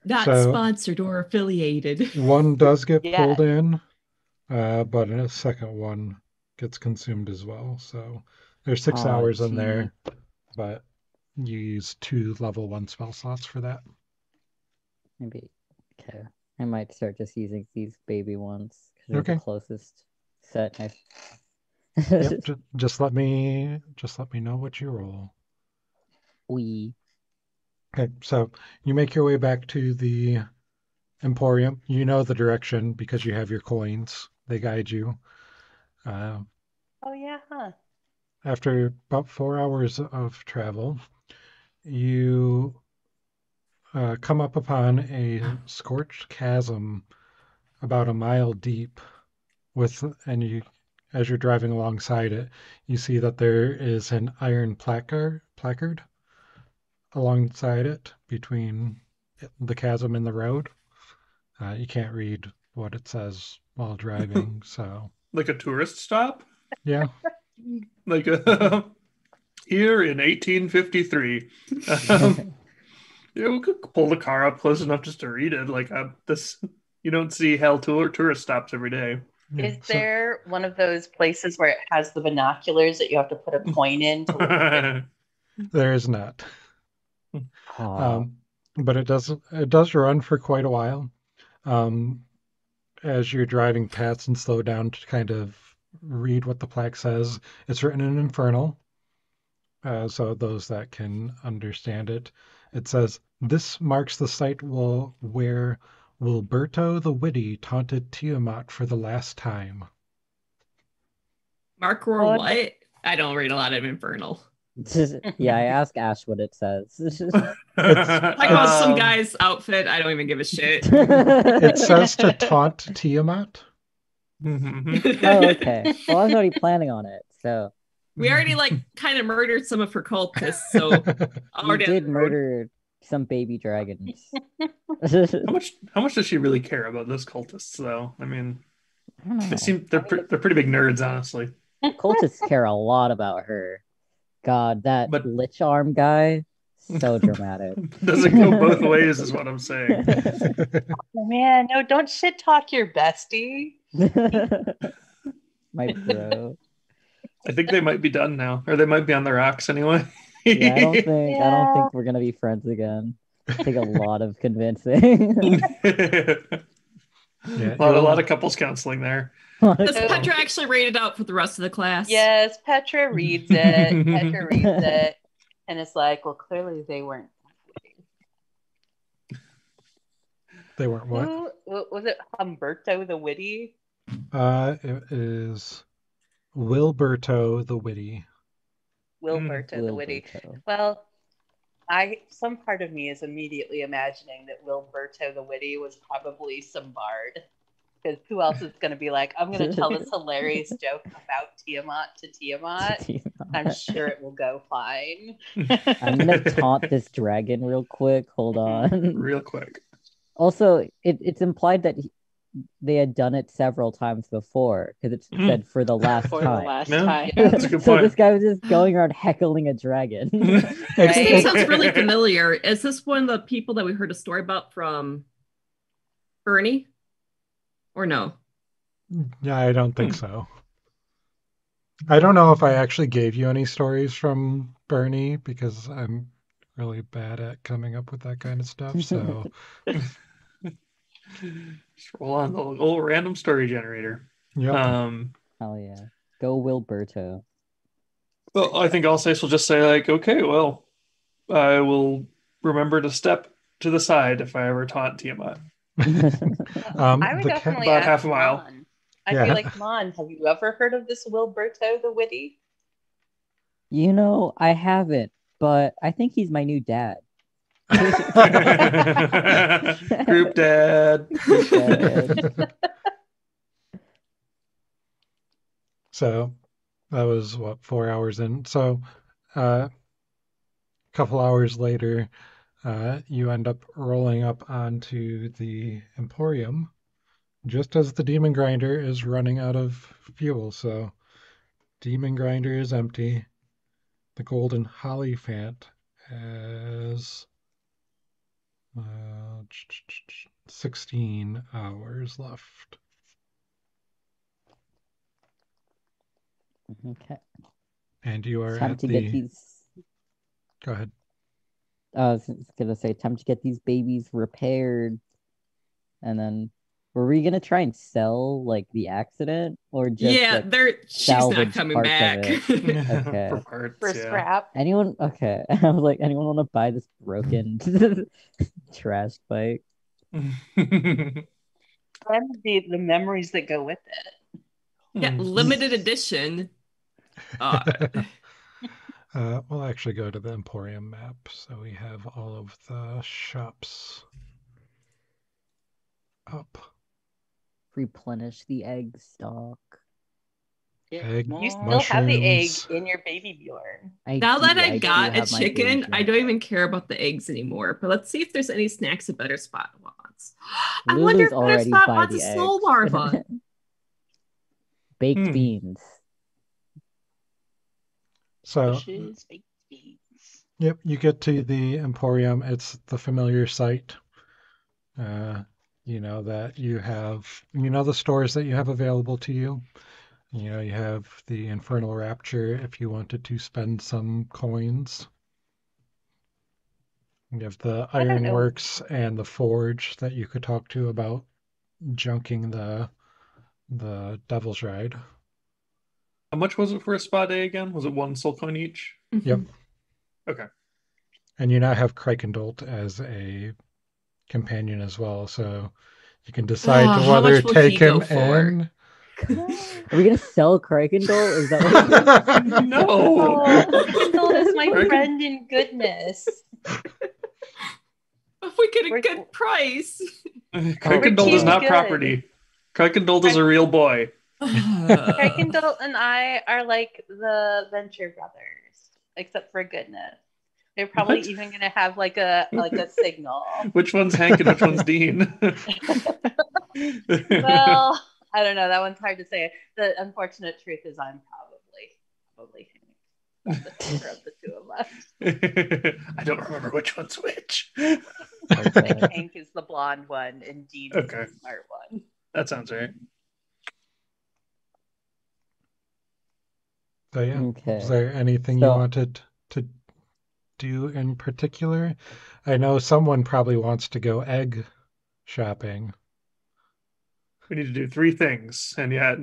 D: Not
A: So-
D: sponsored or affiliated.
A: one does get
E: Yeah.
A: pulled in, uh, but a second one gets consumed as well. So there's six
C: Aw,
A: hours in
C: gee.
A: there, but you use two level one spell slots for that.
C: Maybe okay. I might start just using these baby ones because they're
A: Okay.
C: the closest set. I...
A: Yep, ju- just let me just let me know what you roll.
C: we
A: Okay, so you make your way back to the Emporium. You know the direction because you have your coins. They guide you. Uh,
E: Oh yeah, huh?
A: After about four hours of travel, you uh, come up upon a scorched chasm about a mile deep. With and you, as you're driving alongside it, you see that there is an iron placard placard alongside it between the chasm and the road. Uh, you can't read what it says while driving, so
B: like a tourist stop,
A: yeah.
B: Like a here in 1853. Um, yeah, we could pull the car up close enough just to read it. Like uh, this, you don't see hell tour tourist stops every day.
E: Is
A: so-
E: there one of those places where it has the binoculars that you have to put a coin in? To look?
A: There is not. Um, but it does it does run for quite a while. Um, as you're driving past and slow down to kind of read what the plaque says, it's written in Infernal. Uh, so those that can understand it, it says, "This marks the site will where Wilberto the Witty taunted Tiamat for the last time."
D: Mark or
E: Oh,
D: what? I don't read a lot of Infernal.
C: yeah, I ask Ash what it says.
D: Talk about some
B: Um,
D: guy's outfit. I don't even give a shit.
A: It says to taunt Tiamat.
B: Mhm.
C: oh, okay. Well, I was already planning on it, so
D: we already like kind of murdered some of her cultists, so
C: you
D: already
C: did murder some baby dragons.
B: How much? How much does she really care about those cultists, though? I mean,
C: I don't
B: they seem they're pre- they're pretty big nerds, honestly.
C: Cultists care a lot about her. God, that
B: But-
C: lich arm guy, so dramatic.
B: Does it go both ways? Is what I'm saying.
E: Man, no, don't shit talk your bestie.
C: My bro.
B: I think they might be done now, or they might be on the rocks anyway.
C: Yeah, I don't think I don't think we're gonna be friends again. Take a lot of convincing.
A: Yeah,
B: a, lot, a lot of couples counseling there.
D: Does
E: Oh.
D: Petra actually read it out for the rest of the class?
E: Yes, Petra reads it. Petra reads it. And it's like, well, clearly they weren't.
A: They weren't what?
E: Who was it? Humberto the Witty?
A: Uh, it is Wilberto the Witty.
E: Wilberto the Witty.
C: Wilberto.
E: Well, I some part of me is immediately imagining that Wilberto the Witty was probably some bard. Because who else is going to be like, I'm going to tell this hilarious joke about Tiamat to Tiamat? I'm sure it will go fine.
C: I'm gonna taunt this dragon real quick. Hold on.
B: real quick.
C: Also, it, it's implied that he, they had done it several times before because it
B: Mm.
C: said for the last
F: For the
C: time.
F: last
B: No.
F: time.
B: That's a good
C: so
B: point.
C: this guy was just going around heckling a dragon.
D: This name sounds really familiar. Is this one of the people that we heard a story about from Bernie? Or no?
A: Yeah, I don't think so. I don't know if I actually gave you any stories from Bernie because I'm really bad at coming up with that kind of stuff. So
B: Just roll on the old random story generator.
A: yeah,
B: Um,
C: Hell yeah. Go Wilberto.
B: well, I think Alsace will just say like, okay, well, I will remember to step to the side if I ever taunt Tiamat.
A: um,
E: I would
A: the ca-
E: definitely
B: About
E: ask
B: half a mile.
E: Mon. I'd
A: Yeah.
E: be like, Mon, have you ever heard of this Wilberto the Witty?
C: you know, I haven't, but I think he's my new dad.
B: Group dad.
C: Dad.
A: So that was what four hours in. So uh, a couple hours later, uh, you end up rolling up onto the Emporium just as the Demon Grinder is running out of fuel. So Demon Grinder is empty. The Golden Hollyphant has uh, 16 hours left.
C: Okay.
A: And you are
C: Time
A: at
C: to
A: the.
C: get these.
A: Go ahead.
C: I was gonna say, time to get these babies repaired, and then were we gonna try and sell like the accident or just
D: yeah,
C: like,
D: they're she's not coming
C: parts
D: back.
C: Okay.
B: For parts,
E: For
B: yeah.
E: scrap?
C: anyone? Okay, I was like, anyone want to buy this broken trash bike?
E: And the, the memories that go with it.
D: yeah,
B: Hmm.
D: limited edition. Uh,
A: Uh, we'll actually go to the Emporium map, so we have all of the shops up.
C: Replenish the egg stock.
A: Egg,
E: You still
A: mushrooms.
E: have the egg in your baby Bjorn.
C: I
D: now that
C: do-
D: I
C: do
D: got a chicken, I don't even care about the eggs anymore. But let's see if there's any snacks a better spot wants. I
C: Lulu's
D: wonder if better spot wants a
C: the
D: snow larva.
C: Baked
B: Hmm.
C: beans.
A: So,
F: Bushes, baked beans.
A: yep, you get to the Emporium. It's the familiar site. Uh, you know that you have, you know, the stores that you have available to you. You know, you have the Infernal Rapture if you wanted to spend some coins. You have the
E: I don't know.
A: Ironworks and the Forge that you could talk to about junking the the Devil's Ride.
B: How much was it for a spa day again? Was it one soul coin each? Mm-hmm.
A: Yep.
B: Okay.
A: And you now have Krakendolt as a companion as well, so you can decide to
D: how
A: whether
D: much will
A: take him in.
C: Are we gonna sell Krakendall? Is that what?
B: No.
E: Oh, Crystal is my
B: Right.
E: friend in goodness.
D: If we get a
E: We're-
D: good price.
B: Krakendold is not
E: good.
B: property. Krakendold is a real boy.
E: Krakendolt and I are like the Venture Brothers, except for goodness. They're probably
B: What?
E: even gonna have like a like a signal.
B: Which one's Hank and which one's Dean?
E: well, I don't know. That one's hard to say. The unfortunate truth is I'm probably probably Hank. I'm the sister of the two of us.
B: I don't remember which one's which.
E: I
C: Okay.
E: think Hank is the blonde one and Dean is
B: Okay.
E: the smart one.
B: That sounds right.
A: So yeah.
C: Okay.
A: Is there anything you wanted to do in particular? I know someone probably wants to go egg shopping.
B: We need to do three things, and yeah,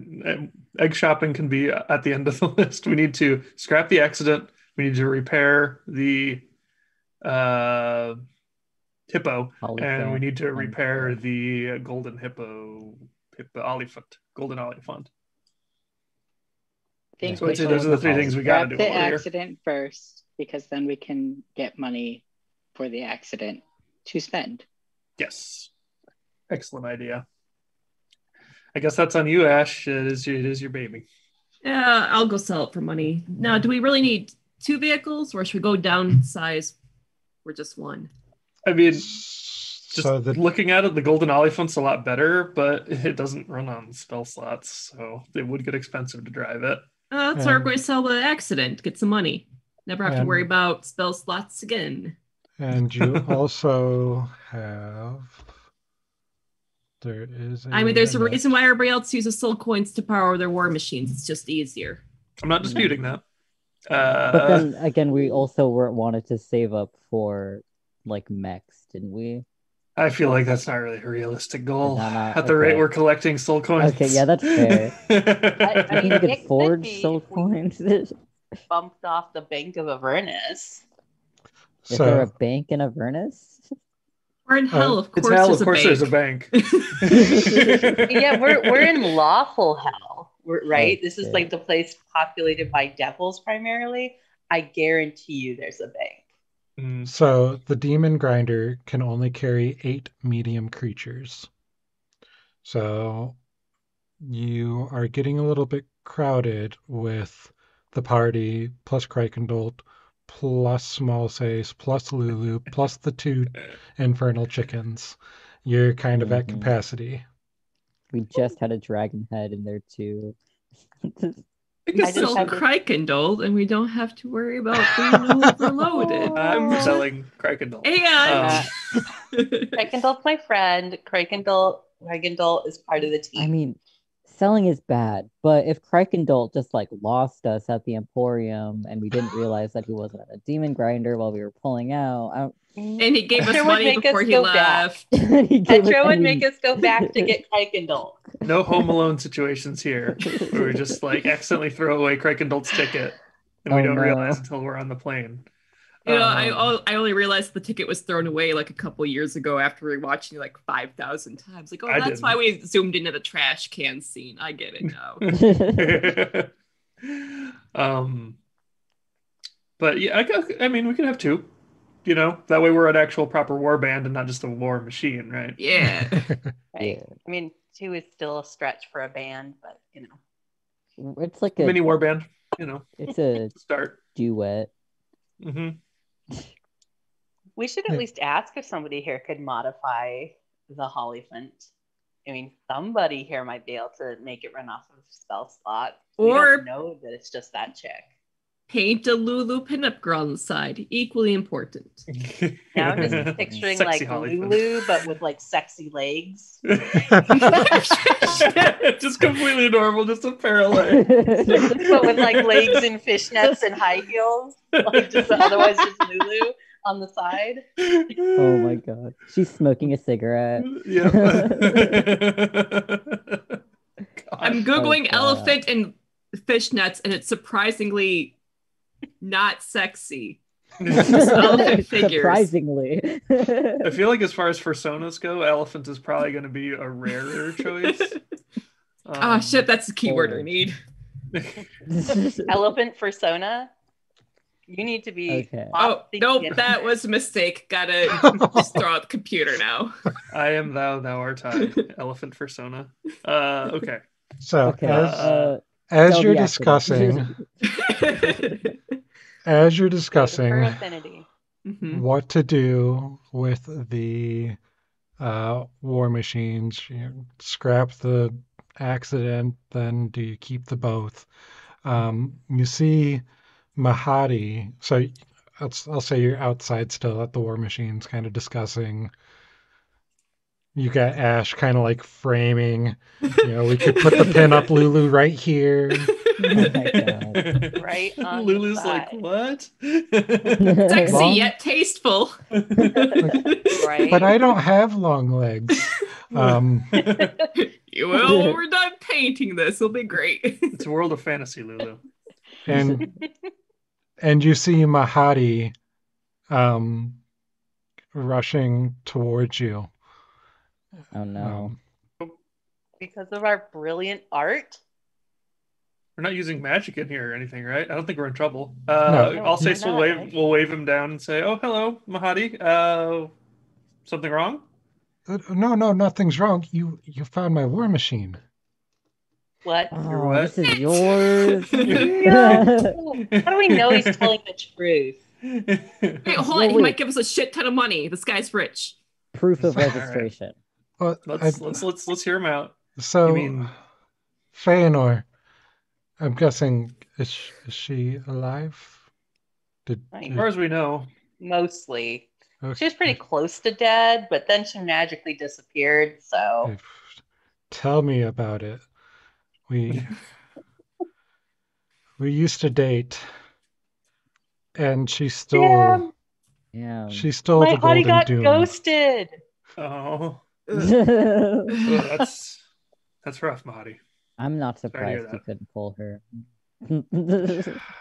B: egg shopping can be at the end of the list. We need to scrap the accident. We need to repair the uh, hippo, and we need to repair the golden hippo, hippo elephant, golden elephant.
F: think
B: So
F: we
B: I'd say those are the three things we got to
F: Grab
B: do
F: the
B: over here.
F: accident first because then we can get money for the accident to spend.
B: Yes, excellent idea. I guess that's on you, Ash. It is, it is your baby.
D: Yeah, I'll go sell it for money. Now, do we really need two vehicles or should we go downsize for just one?
B: I mean, just
A: So the
B: looking at it, the golden elephant's a lot better, but it doesn't run on spell slots, so it would get expensive to drive it.
D: Uh, that's why we're
A: Um,
D: going to sell the accident, get some money. Never have to
A: Um,
D: worry about spell slots again.
A: and you also have there is
D: I mean, there's a reason why everybody else uses soul coins to power their war machines. It's just easier.
B: I'm not disputing that.
C: But
B: Uh,
C: then again, we also were, wanted to save up for like mechs, didn't we?
B: I feel like that's not really a realistic goal
C: Is that not-
B: at the rate we're collecting soul coins.
C: Okay, yeah, that's fair.
E: I
C: I mean, you could
E: could
C: forge soul coins. Is
E: Bumped off the bank of Avernus.
C: there
A: So
C: a bank in Avernus?
D: Or in
A: Uh,
D: hell, of
B: it's
D: course,
B: hell,
D: there's
B: of course,
D: a
B: there's a
D: bank.
B: bank.
E: yeah, we're we're in lawful hell, we're, right? This is
C: Okay.
E: like the place populated by devils primarily. I guarantee you, there's a bank.
B: Mm,
A: so the demon grinder can only carry eight medium creatures. So you are getting a little bit crowded with the party plus Krakendolt plus Small Sace plus Lulu plus the two infernal chickens. You're kind of at
C: Mhm.
A: capacity.
C: We just had a dragon head in there too.
D: We can
E: I just
D: sell
E: have
D: Krakendall, and we don't have to worry about being overloaded.
B: I'm selling Krakendall.
D: And
E: Krakendall's my friend. Krakendall, Krakendall is part of the team.
C: I mean, selling is bad, but if Krakendolt just like lost us at the Emporium and we didn't realize that he wasn't a demon grinder while we were pulling out, I don't...
D: and he gave us
E: would
D: money
E: make us
D: before he left.
C: he gave us-
E: Petra would make us go back to get Krakendall.
B: No Home Alone situations here, where we just like accidentally throw away Krakendolt's ticket, and we
C: Oh,
B: don't
C: no.
B: realize until we're on the plane.
D: You know, I
B: Um,
D: al- I only realized the ticket was thrown away like a couple years ago after rewatching it like five thousand times. Like, oh,
B: I
D: that's why we zoomed into the trash can scene. I get it now.
B: um, but yeah, I, I mean, we could have two. You know, that way we're an actual proper war band and not just a war machine, right?
D: yeah.
E: Right.
C: Yeah.
E: I mean, two is still a stretch for a band, but you know.
C: It's like a
B: Mini war band, you know,
C: it's a
B: start.
C: duet.
B: hmm
E: We should at least ask if somebody here could modify the Hollyphant. I mean, somebody here might be able to make it run off of spell slot. We
D: Or-
E: don't know that it's just that chick.
D: Paint a Lulu pinup girl on the side. Equally important.
E: Now I'm just picturing
B: Sexy
E: like
B: Hollyphant.
E: Lulu, but with like sexy legs.
B: just completely normal, just a parallel.
E: but with like legs and fishnets and high heels. Like just otherwise just Lulu on the side.
C: oh my god. She's smoking a cigarette.
B: Yeah.
D: I'm googling oh,
C: God.
D: elephant and fishnets, and it's surprisingly not sexy. Elephant figures.
C: Surprisingly.
B: I feel like as far as personas go, elephant is probably going to be a rarer choice.
D: Ah,
B: Um,
D: shit, that's the keyword I
C: oh.
D: need.
E: Elephant persona. You need to be.
C: Okay.
D: Oh,
E: off
D: nope,
E: internet.
D: that was a mistake. Gotta just throw out the computer now.
B: I am thou, thou art I. Elephant persona. Uh, okay.
A: So
C: okay.
A: as
C: Uh,
A: as you're discussing as you're discussing
E: affinity.
A: What to do with the uh, war machines. You scrap the accident, then do you keep the both? Um, you see Mahadi. So I'll, I'll say you're outside still at the war machines, kind of discussing. You got Ash kind of like framing. You know, we could put the pin up Lulu right here.
C: Oh.
E: Right on the
B: Lulu's like, what?
D: Sexy
A: Long-
D: yet tasteful.
E: Right.
A: But I don't have long legs. Um,
D: well, we're done painting this. It'll be great.
B: it's a world of fantasy, Lulu.
A: and and you see Mahadi um, rushing towards you.
C: Oh no.
E: Because of our brilliant art.
B: We're not using magic in here or anything, right? I don't think we're in trouble. Uh,
A: No.
B: I'll say
E: We're
B: so.
E: not,
B: Wave,
E: right?
B: we'll wave him down and say, "Oh, hello, Mahadi. Uh, something wrong?"
A: uh, no, no, nothing's wrong. You you found my war machine.
E: What?
C: Oh,
B: what?
C: this is yours.
E: How do we know he's telling the truth?
D: Hey, hold
C: Well,
D: on. He
C: wait.
D: might give us a shit ton of money. This guy's rich.
C: Proof of registration.
A: Well,
B: let's
A: I-
B: let's let's let's hear him out.
A: so,
B: you mean-
A: Feanor, I'm guessing is she, is she alive? Did,
E: Right.
B: As far as we know,
E: Mostly.
A: okay.
E: She was pretty close to dead, but then she magically disappeared. So
A: If- Tell me about it. We we used to date, and she stole
C: Yeah.
A: she stole
E: my
A: the
E: hottie
A: golden
E: got
A: doom.
E: ghosted.
B: oh,
D: Ugh.
B: that's that's rough, Mahadi.
C: I'm not
B: Sorry to hear
C: surprised you couldn't pull her.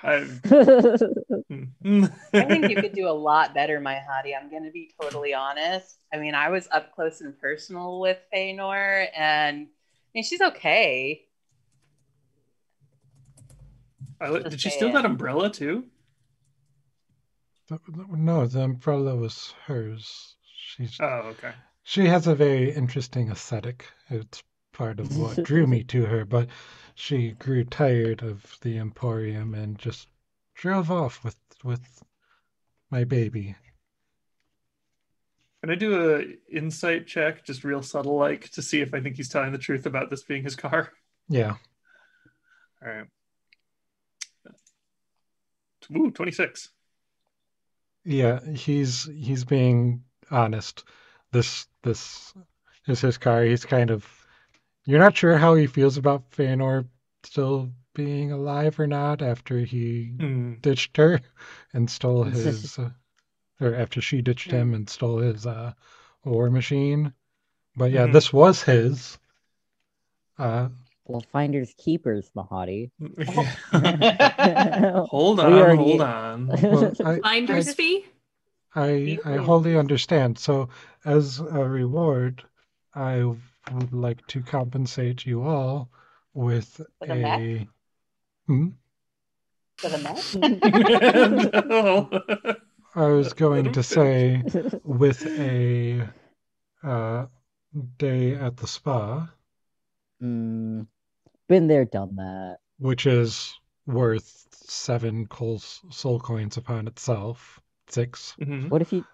B: I,
E: I think you could do a lot better, my hottie. I'm going to be totally honest. I mean, I was up close and personal with Feanor, and I mean, she's okay.
B: I, did she steal that umbrella too?
A: No, the umbrella was hers. She's
B: Oh, okay.
A: She has a very interesting aesthetic. It's part of what drew me to her, but she grew tired of the Emporium and just drove off with with my baby.
B: Can I do a insight check, just real subtle, like to see if I think he's telling the truth about this being his car?
A: Yeah.
B: All right. Ooh, 26.
A: Yeah, he's he's being honest. This this is his car. He's kind of you're not sure how he feels about Feanor still being alive or not after he
B: Hmm.
A: ditched her and stole his uh, or after she ditched him and stole his uh war machine. But yeah,
B: Mhm.
A: this was his. Uh
C: well, finders keepers, Mahadi.
B: hold on,
C: are
B: hold on.
A: well, I,
D: Finder's
E: just-
D: fee?
A: I I wholly understand. So as a reward, I would like to compensate you all with
E: With a mech?
A: a Hmm?
E: For the mess?
B: No.
A: I was going to say with a uh, day at the spa,
C: Mm, been there, done that.
A: which is worth seven coal soul coins upon itself. Six.
B: Mhm.
C: What if you?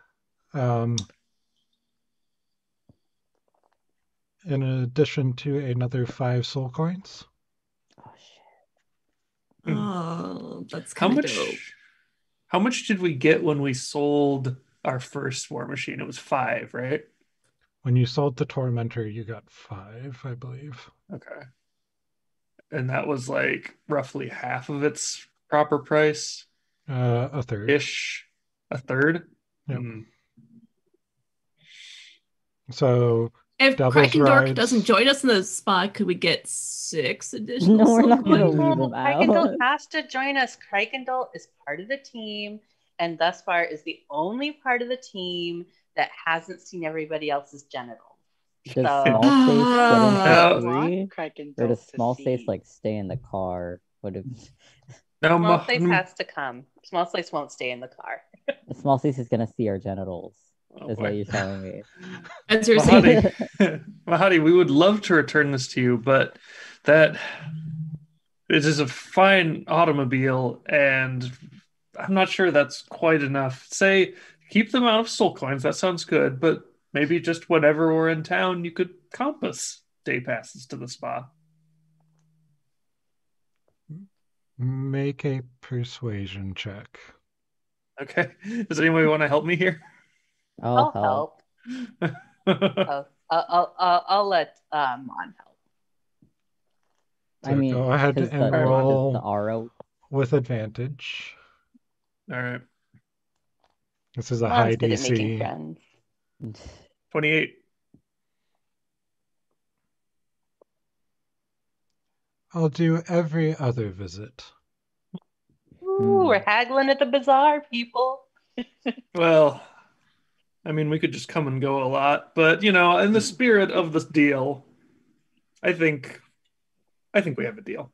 A: Um, in addition to another five soul coins.
C: Oh shit!
B: Hmm.
D: Oh, that's
B: How
D: of
B: much?
D: dope.
B: How much did we get when we sold our first war machine? It was five, right?
A: When you sold the Tormentor, you got five, I believe.
B: Okay. And that was like roughly half of its proper price
A: Uh, a third.
B: ish, a third.
A: Yep.
B: Hmm.
A: So
D: If
A: Doubles
D: Krakendork
A: rides.
D: doesn't join us in the spot, could we get six additional?
C: No, we're
D: soul
C: not gonna leave him out.
E: Krikendall has to join us. Krikendall is part of the team, and thus far is the only part of the team that hasn't seen everybody else's genitals.
C: Does
E: So-
C: small face
B: Ah.
C: get three, or does small
F: see.
C: face like stay in the car? What if
B: No,
E: Small
B: Ma-
E: Slice has to come. Small Slice won't stay in the car.
C: Small face is gonna see our genitals?
B: Oh,
C: is
B: boy.
C: what you're telling me.
D: As you're saying,
B: Mahadi, Mahadi, we would love to return this to you, but that it is a fine automobile, and I'm not sure that's quite enough. Say, keep them out of soul coins. That sounds good, but maybe just whenever we're in town, you could compass day passes to the spa.
A: Make a persuasion check.
B: Okay. Does anybody want to help me here?
C: I'll,
E: I'll
C: help.
E: help. I'll, I'll, I'll, I'll let uh, Mon help.
C: I mean,
A: go ahead
C: 'cause
A: and
C: the,
A: roll.
C: the RO.
A: with advantage.
B: All right.
A: This is a
E: Mon's
A: high
E: good at making
A: DC.
B: 28.
A: I'll do every other visit.
E: Ooh, we're hmm. haggling at the bazaar, people.
B: Well, I mean, we could just come and go a lot, but you know, in the spirit of this deal, I think, I think we have a deal.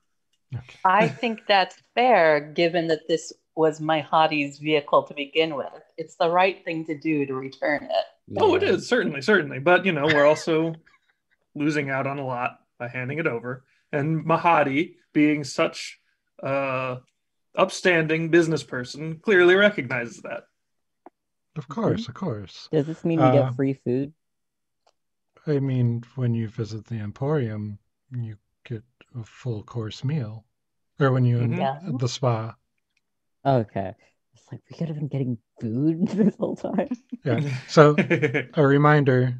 E: I think that's fair, given that this was my hottie's vehicle to begin with. It's the right thing to do to return it.
B: Oh, it is certainly, certainly, but you know, we're also losing out on a lot by handing it over, and Mahadi, being such a upstanding business person, clearly recognizes that.
A: Of course, of course.
C: Does this mean you
A: Uh,
C: get free food?
A: I mean, when you visit the Emporium, you get a full course meal. Or when you
B: Mhm.
E: Yeah.
A: at the spa.
C: Okay. It's like we could have been getting food this whole time.
A: Yeah. So a reminder,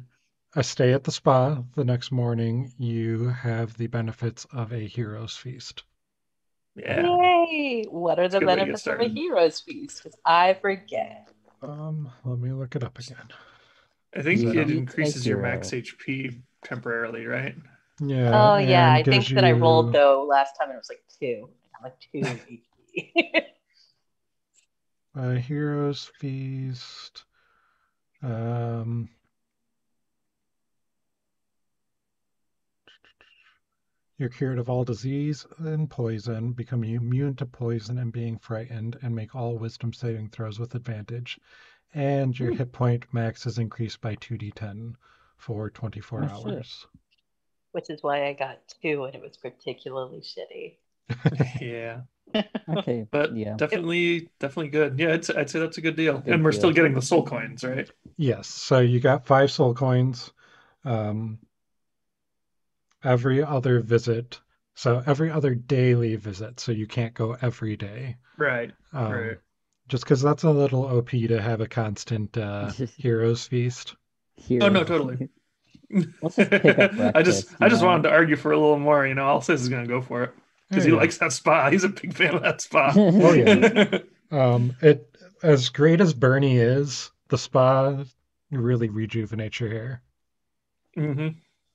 A: a stay at the spa the next morning, you have the benefits of a hero's feast.
B: yeah.
E: Yay! What are the
B: good way to get
E: benefits of a hero's feast? Because I forget.
A: Um, let me look it up again.
B: I think
A: Yeah.
B: it increases your max HP temporarily, right?
A: Yeah.
E: oh yeah, I think
A: gives
E: that I rolled though last time and it was like two. I'm like two HP.
A: A hero's feast. Um, you're cured of all disease and poison, become immune to poison and being frightened, and make all wisdom saving throws with advantage. And your hit point max is increased by 2d10 for 24
C: Oh, shit.
A: hours.
E: Which is why I got two and it was particularly shitty.
B: yeah,
C: Okay.
B: but
C: yeah.
B: definitely, definitely good. Yeah, it's, I'd say that's a good deal.
C: Good
B: and we're still getting the soul coins, right?
A: Yes, so you got five soul coins. Um, every other visit, so every other daily visit, so you can't go every day.
B: Right.
A: Um,
B: Right.
A: Just because that's a little OP to have a constant uh, heroes feast.
B: Oh no, totally.
C: Let's just pick up
B: I just, I
C: you
B: just
C: know?
B: wanted to argue for a little more. You know, Alsace is gonna go for it because he
A: There
B: likes that spa. He's a big fan of that spa.
A: Oh, yeah. Um, it as great as Bernie is, the spa really rejuvenates your hair.
B: hmm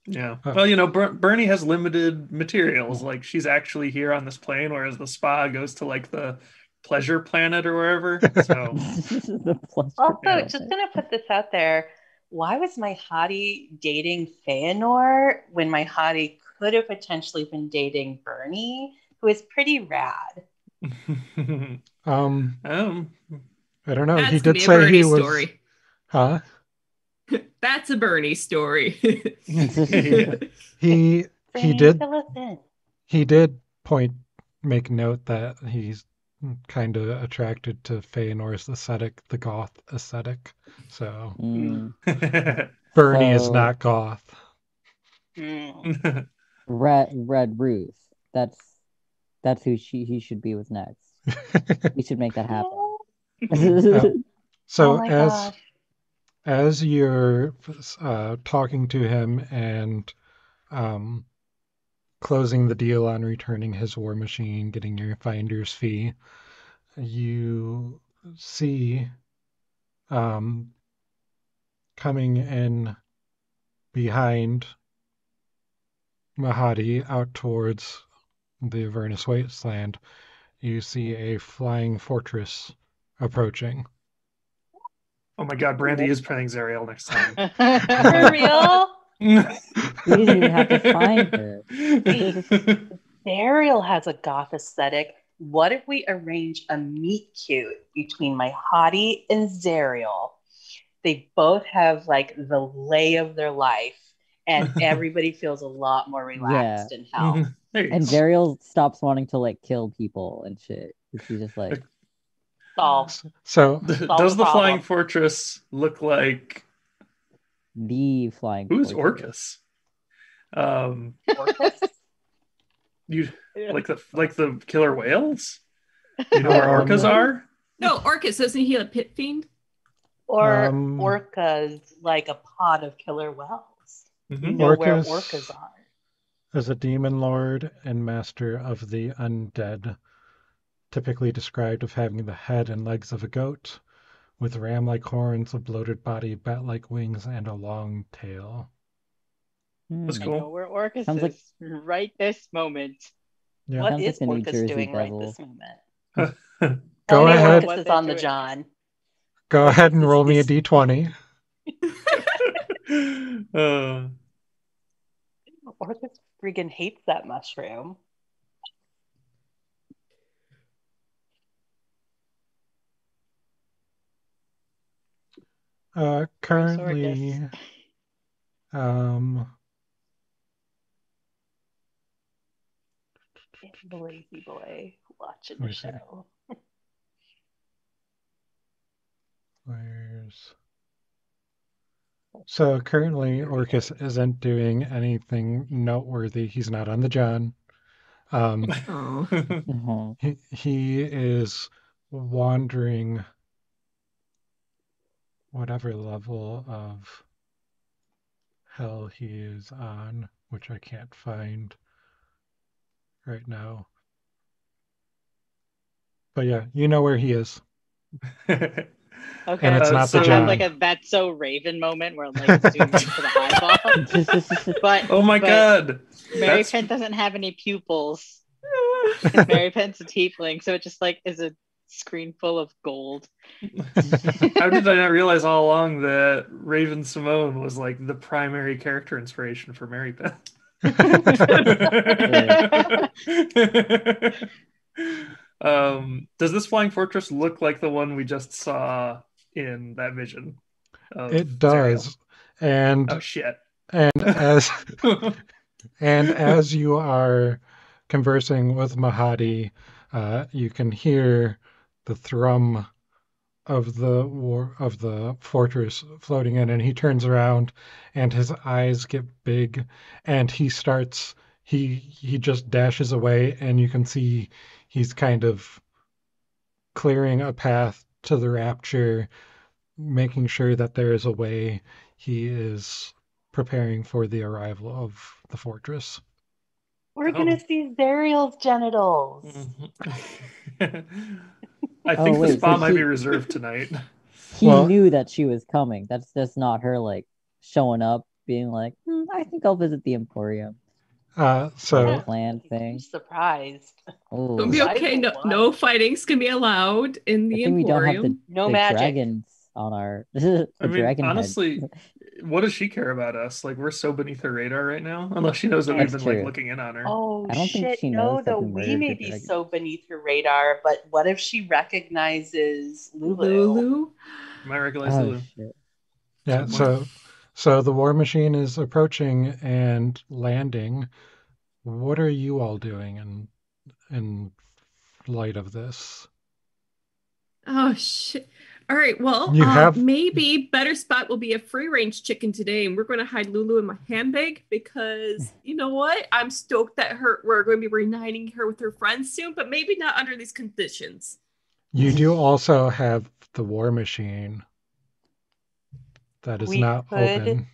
B: Yeah.
A: Oh.
B: Well, you know, Ber- Bernie has limited materials. Like she's actually here on this plane, whereas the spa goes to like the pleasure planet or wherever. So
C: the pleasure
E: Also,
B: Yeah.
E: just gonna put this out there. Why was my hottie dating Feanor when my hottie could have potentially been dating Bernie, who is pretty rad?
A: Um,
B: um,
A: I don't know. He did say
D: Bernie
A: he was,
D: story.
A: huh?
D: That's a Bernie story.
A: He he did
E: "Fill us in."
A: he did point make note that he's kind of attracted to Feanor's aesthetic, the goth aesthetic. So
C: Mm,
A: Bernie is not goth.
E: Mm.
C: Red Red Ruth. That's that's who she he should be with next. We should make that happen.
A: so
E: oh
A: as
E: gosh.
A: As you're uh, talking to him and um, closing the deal on returning his war machine, getting your finder's fee, you see um, coming in behind Mahadi out towards the Avernus Wasteland, you see a flying fortress approaching.
B: Oh my God, Brandy is playing Zariel next time.
E: For real?
C: We didn't even have to find her.
E: Ariel has a goth aesthetic. What if we arrange a meet cute between my hottie and Zariel? They both have like the lay of their life, and everybody feels a lot more relaxed and healthy.
B: There you
C: And
B: go.
C: Zariel stops wanting to like kill people and shit. She's just like,
E: Solved.
A: So
B: Does
E: the
B: the flying fortress look like
C: the flying.
B: who's
C: fortress.
B: Orcus? Um,
E: Orcus?
B: you like the like the killer whales? You know where orcas
A: Um,
B: are?
D: No, Orcus, isn't he a pit fiend?
E: Or
A: Um,
E: orcas like a pod of killer whales. You
B: Mhm.
E: know where
A: Orcas-
E: orcas are.
A: is a demon lord and master of the undead, typically described of having the head and legs of a goat, with ram-like horns, a bloated body, bat-like wings, and a long tail.
B: That's
C: Hmm.
F: I
B: cool.
F: know where Orcus
C: Sounds like-
F: is right this moment.
A: Yeah.
E: What
C: Sounds
E: is
C: like
E: Orcus
C: Jersey
E: doing right this moment?
A: Go
E: Tell
A: ahead.
E: Orcus is on the John.
A: Go ahead and roll me a
E: is-
A: d20.
B: uh,
E: Orcus friggin' hates that mushroom.
A: Uh, currently, um,
E: lazy boy watching the show.
A: where's so currently Orcus isn't doing anything noteworthy. He's not on the John. Um,
D: Oh.
A: He, he is wandering whatever level of hell he is on, which I can't find right now. But yeah, you know where he is.
F: Okay,
A: And it's not
B: so-
A: the
F: I
A: John.
F: like a that's so Raven moment where I'm like zoomed into the eyeball. But
B: oh my
F: but
B: god!
F: Mary
B: That's-
F: Penn doesn't have any pupils. Mary Penn's a tiefling, so it just like is a screen full of gold.
B: How did I not realize all along that Raven-Symoné was like the primary character inspiration for Mary Penn? um, does this flying fortress look like the one we just saw in that vision?
A: It does. And
B: Zariel? Oh shit!
A: and as and as you are conversing with Mahadi, uh, you can hear the thrum of the war of the fortress floating in, and he turns around, and his eyes get big, and he starts he he just dashes away, and you can see he's kind of clearing a path to the rapture, making sure that there is a way. He is preparing for the arrival of the fortress.
E: We're
B: Oh.
E: gonna see Zariel's genitals. Mm-hmm.
B: I
C: Oh,
B: think the spot
C: so
B: might
C: he-
B: be reserved tonight.
C: He
A: Well-
C: knew that she was coming. That's just not her like showing up, being like, "Hmm, "I think I'll visit the Emporium."
A: Uh, so
C: Planned
E: I'm
C: thing.
E: surprised.
C: Oh,
D: It'll be okay. No,
E: don't
D: no fighting's gonna be allowed in
C: Good
D: the
C: thing we don't have
D: Emporium.
C: the,
E: No
C: the
E: magic.
C: dragons on our the
B: I mean,
C: dragon
B: honestly, what does she care about us? Like, we're so beneath her radar right now. Unless she knows that we've
C: That's
B: been like looking in on her.
E: Oh
C: I don't think
E: shit!
C: she
E: no,
C: knows that
E: though
C: we
E: we may be
C: dragon.
E: so beneath her radar, but what if she recognizes Lulu?
D: Lulu.
B: Am I recognize
C: Oh
B: Lulu?
C: shit!
A: yeah, so so the war machine is approaching and landing. What are you all doing in in light of this?
D: Oh shit. All right. Well,
A: You
D: um,
A: have-
D: maybe better spot will be a free range chicken today, and we're going to hide Lulu in my handbag because you know what? I'm stoked that her we're going to be reuniting her with her friends soon, but maybe not under these conditions.
A: You do also have the war machine that is
E: We
A: not
E: could-
A: open.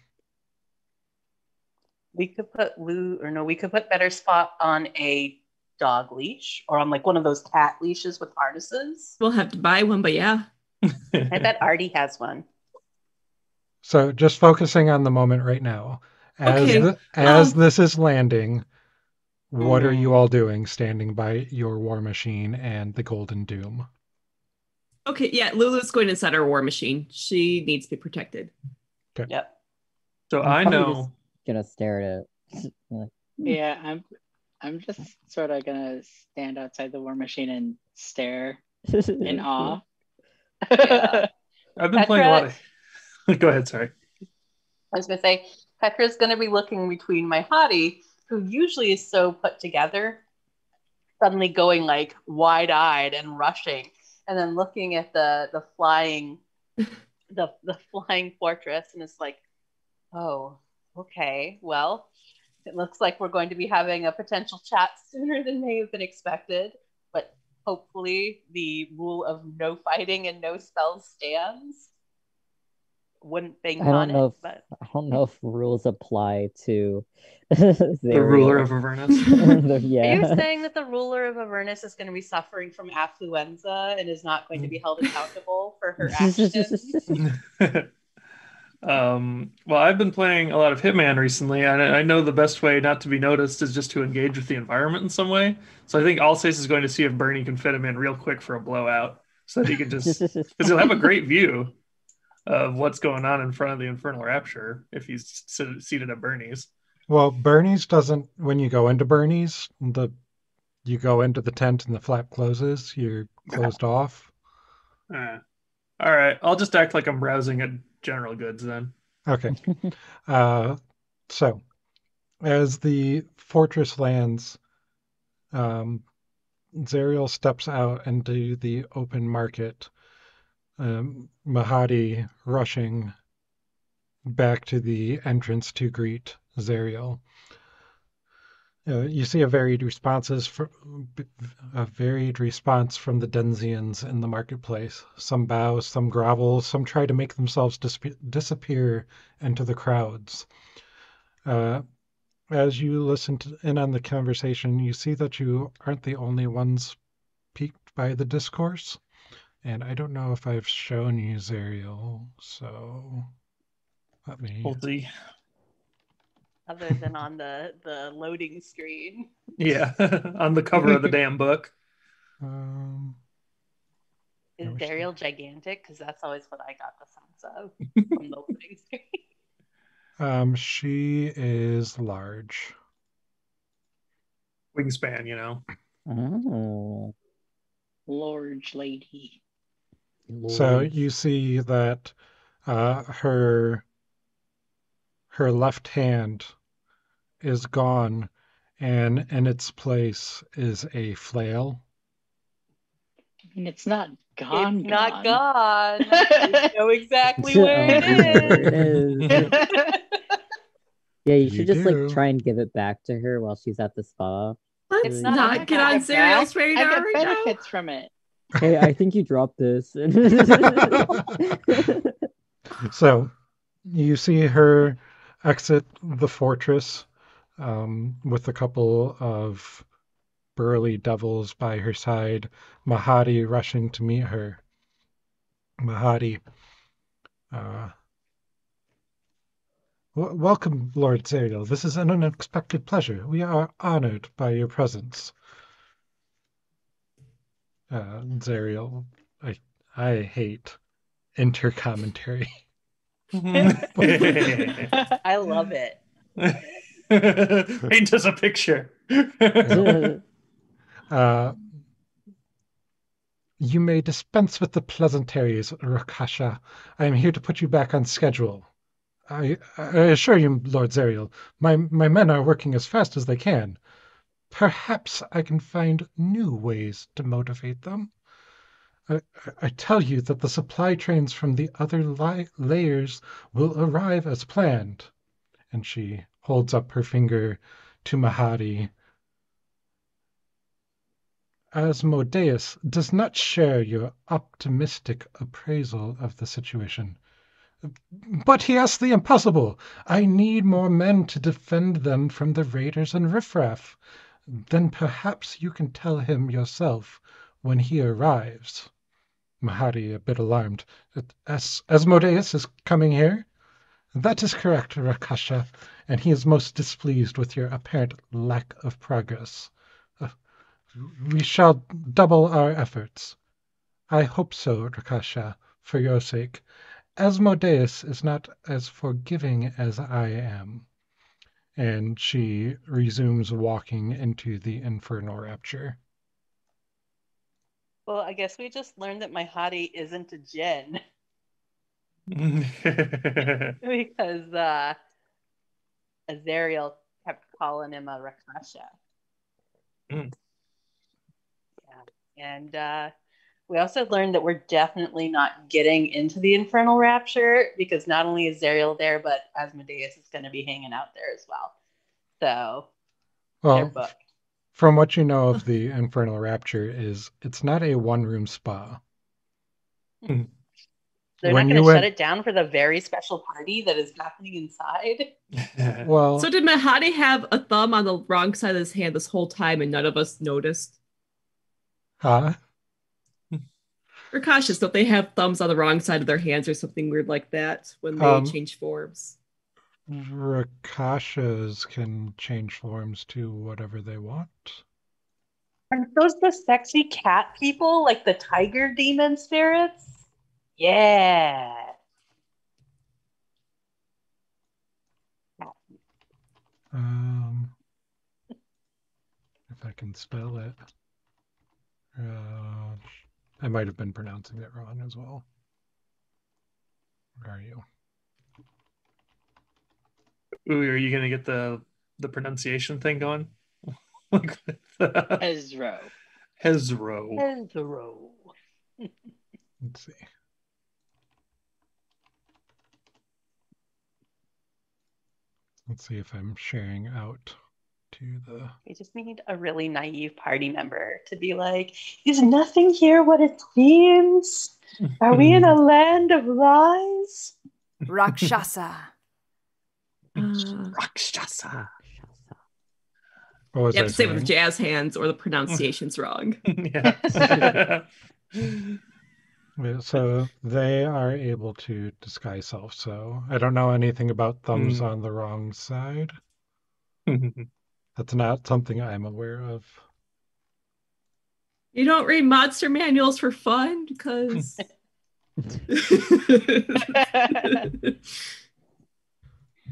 E: We could put Lou, or no, we could put Better Spot on a dog leash or on like one of those cat leashes with harnesses.
D: We'll have to buy one, but yeah.
E: I bet Artie has one.
A: So just focusing on the moment right now. As
D: Okay,
A: the, as
D: um,
A: this is landing, what are you all doing standing by your war machine and the Golden Doom?
D: Okay, yeah, Lulu's going inside our war machine. She needs to be protected.
E: Yep.
B: So
C: I'm
B: I know.
C: just gonna stare at it.
F: Yeah, I'm I'm just sort of gonna stand outside the war machine and stare in awe.
E: Yeah.
B: I've been playing a lot of. Go ahead. Sorry.
E: I was gonna say Petra's gonna be looking between Mahadi, who usually is so put together, suddenly going like wide eyed and rushing. and then looking at the the flying the the flying fortress and it's like, oh, okay, well, it looks like we're going to be having a potential chat sooner than may have been expected, hopefully the rule of no fighting and no spells stands. Wouldn't bank
C: I
E: on
C: don't know
E: it,
C: if
E: but
C: I don't know if rules apply to
B: The ruler of Avernus.
C: the,
E: Are you saying that the ruler of Avernus is going to be suffering from affluenza and is not going to be held accountable for her actions?
B: Um, well, I've been playing a lot of Hitman recently, and I I know the best way not to be noticed is just to engage with the environment in some way. So I think Alsace is going to see if Bernie can fit him in real quick for a blowout, so that he can just because he'll have a great view of what's going on in front of the Infernal Rapture if he's seated at Bernie's.
A: Well, Bernie's doesn't. When you go into Bernie's, the you go into the tent and the flap closes. You're closed off.
B: Uh, all right, I'll just act like I'm browsing at general goods then.
A: Okay. Uh, so, as the fortress lands, um, Zariel steps out into the open market. Um, Mahadi rushing back to the entrance to greet Zariel. Uh, you see a varied responses for a varied response from the Denzians in the marketplace. Some bow, some grovel, some try to make themselves dis- disappear into the crowds. Uh, as you listen to, in on the conversation, you see that you aren't the only ones piqued by the discourse. And I don't know if I've shown you Zariel, so let me.
B: We'll see.
E: Other than on the, the loading screen.
B: Yeah, on the cover of the damn book.
A: Um,
E: Is
A: I wish
E: gigantic? Because that's always what I got the sense of from the loading screen.
A: um, she is large.
B: Wingspan, you know.
C: Oh,
F: Large lady.
A: So you see that uh, her her left hand is gone, and in its place is a flail.
F: I mean, it's not gone.
E: it's not
F: gone.
E: gone. I know exactly where it
C: it is. Yeah, you
A: You
C: should just
A: do.
C: like try and give it back to her while she's at the spa.
D: Let's
E: It's
D: not,
E: not
D: get on
E: get
D: Zariel's
F: I
D: radar
F: get
D: right now.
F: benefits from it.
C: Hey, I think you dropped this.
A: So you see her exit the fortress um, with a couple of burly devils by her side, Mahadi rushing to meet her. Mahadi, uh, w- welcome, Lord Zariel. This is an unexpected pleasure. We are honored by your presence. Uh, Zariel, I, I hate intercommentary.
E: I love it.
B: Paint us a picture.
A: Uh, you may dispense with the pleasantries, Rakasha. I am here to put you back on schedule. I, I assure you, Lord Zariel, my, my men are working as fast as they can. Perhaps I can find new ways to motivate them. I, I- I tell you that the supply trains from the other li- layers will arrive as planned. And she holds up her finger to Mahadi. Asmodeus does not share your optimistic appraisal of the situation. But he asks the impossible. I need more men to defend them from the raiders and riffraff. Then perhaps you can tell him yourself when he arrives. Mahadi, a bit alarmed. As- Asmodeus is coming here? That is correct, Rakasha, and he is most displeased with your apparent lack of progress. Uh, we shall double our efforts. I hope so, Rakasha, for your sake. Asmodeus is not as forgiving as I am. And she resumes walking into the infernal rapture.
E: Well, I guess we just learned that Mahadi isn't a djinn because uh, Azariel kept calling him a Rakasha.
B: Mm.
E: Yeah, and uh, We also learned that we're definitely not getting into the Infernal Rapture because not only is Zariel there, but Asmodeus is going to be hanging out there as well. So
A: Well, from what you know of the Infernal Rapture, is it's not a one-room spa.
E: They're
A: when
E: not going to
A: went-
E: shut it down for the very special party that is happening inside.
A: Well,
D: So did Mahadi have a thumb on the wrong side of his hand this whole time and none of us noticed?
A: huh?
D: We're cautious. Don't they have thumbs on the wrong side of their hands or something weird like that when they
A: Um,
D: change forms?
A: Rakashas can change forms to whatever they want.
E: Aren't those the sexy cat people, like the tiger demon spirits? Yeah.
A: Um, if I can spell it. Uh, I might have been pronouncing it wrong as well. Where are you?
B: Ooh, are you gonna get the the pronunciation thing going? like with, uh,
F: Ezro.
B: Hezrou.
E: Ezro.
A: Let's see. Let's see if I'm sharing out to the.
E: We just need a really naive party member to be like, is nothing here what it seems? Are we in a land of lies?
G: Rakshasa.
D: Uh,
B: Rakshasa.
A: What was
D: you
A: I
D: have to say it with jazz hands or the pronunciation's wrong.
B: yeah.
A: Yeah, so they are able to disguise self. So I don't know anything about thumbs
B: Hmm.
A: on the wrong side. That's not something I'm aware of.
D: You don't read monster manuals for fun because.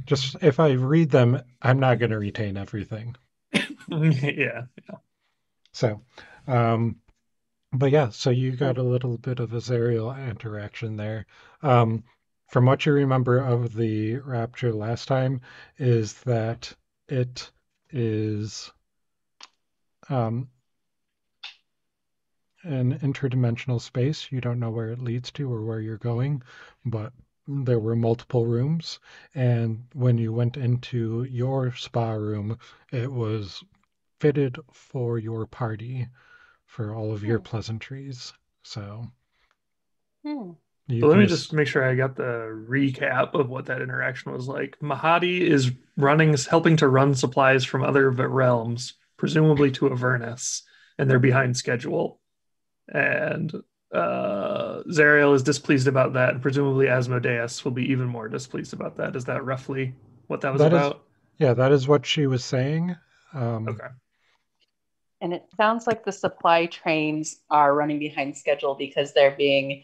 A: Just if I read them, I'm not going to retain everything.
B: yeah.
A: So, um, but yeah, so you got a little bit of Azariel interaction there. Um, from what you remember of the Rapture last time, is that it is um, an interdimensional space. You don't know where it leads to or where you're going, but there were multiple rooms. And when you went into your spa room, it was fitted for your party for all of your
E: Hmm.
A: pleasantries. So
E: Hmm.
A: you
B: So let me just make sure I got the recap of what that interaction was like. Mahadi is running, helping to run supplies from other realms, presumably to Avernus, and they're behind schedule. And uh, Zariel is displeased about that, and presumably Asmodeus will be even more displeased about that. Is that roughly what that was
A: That is-
B: about?
A: yeah, that is what she was saying. Um,
B: Okay.
E: And it sounds like the supply trains are running behind schedule because they're being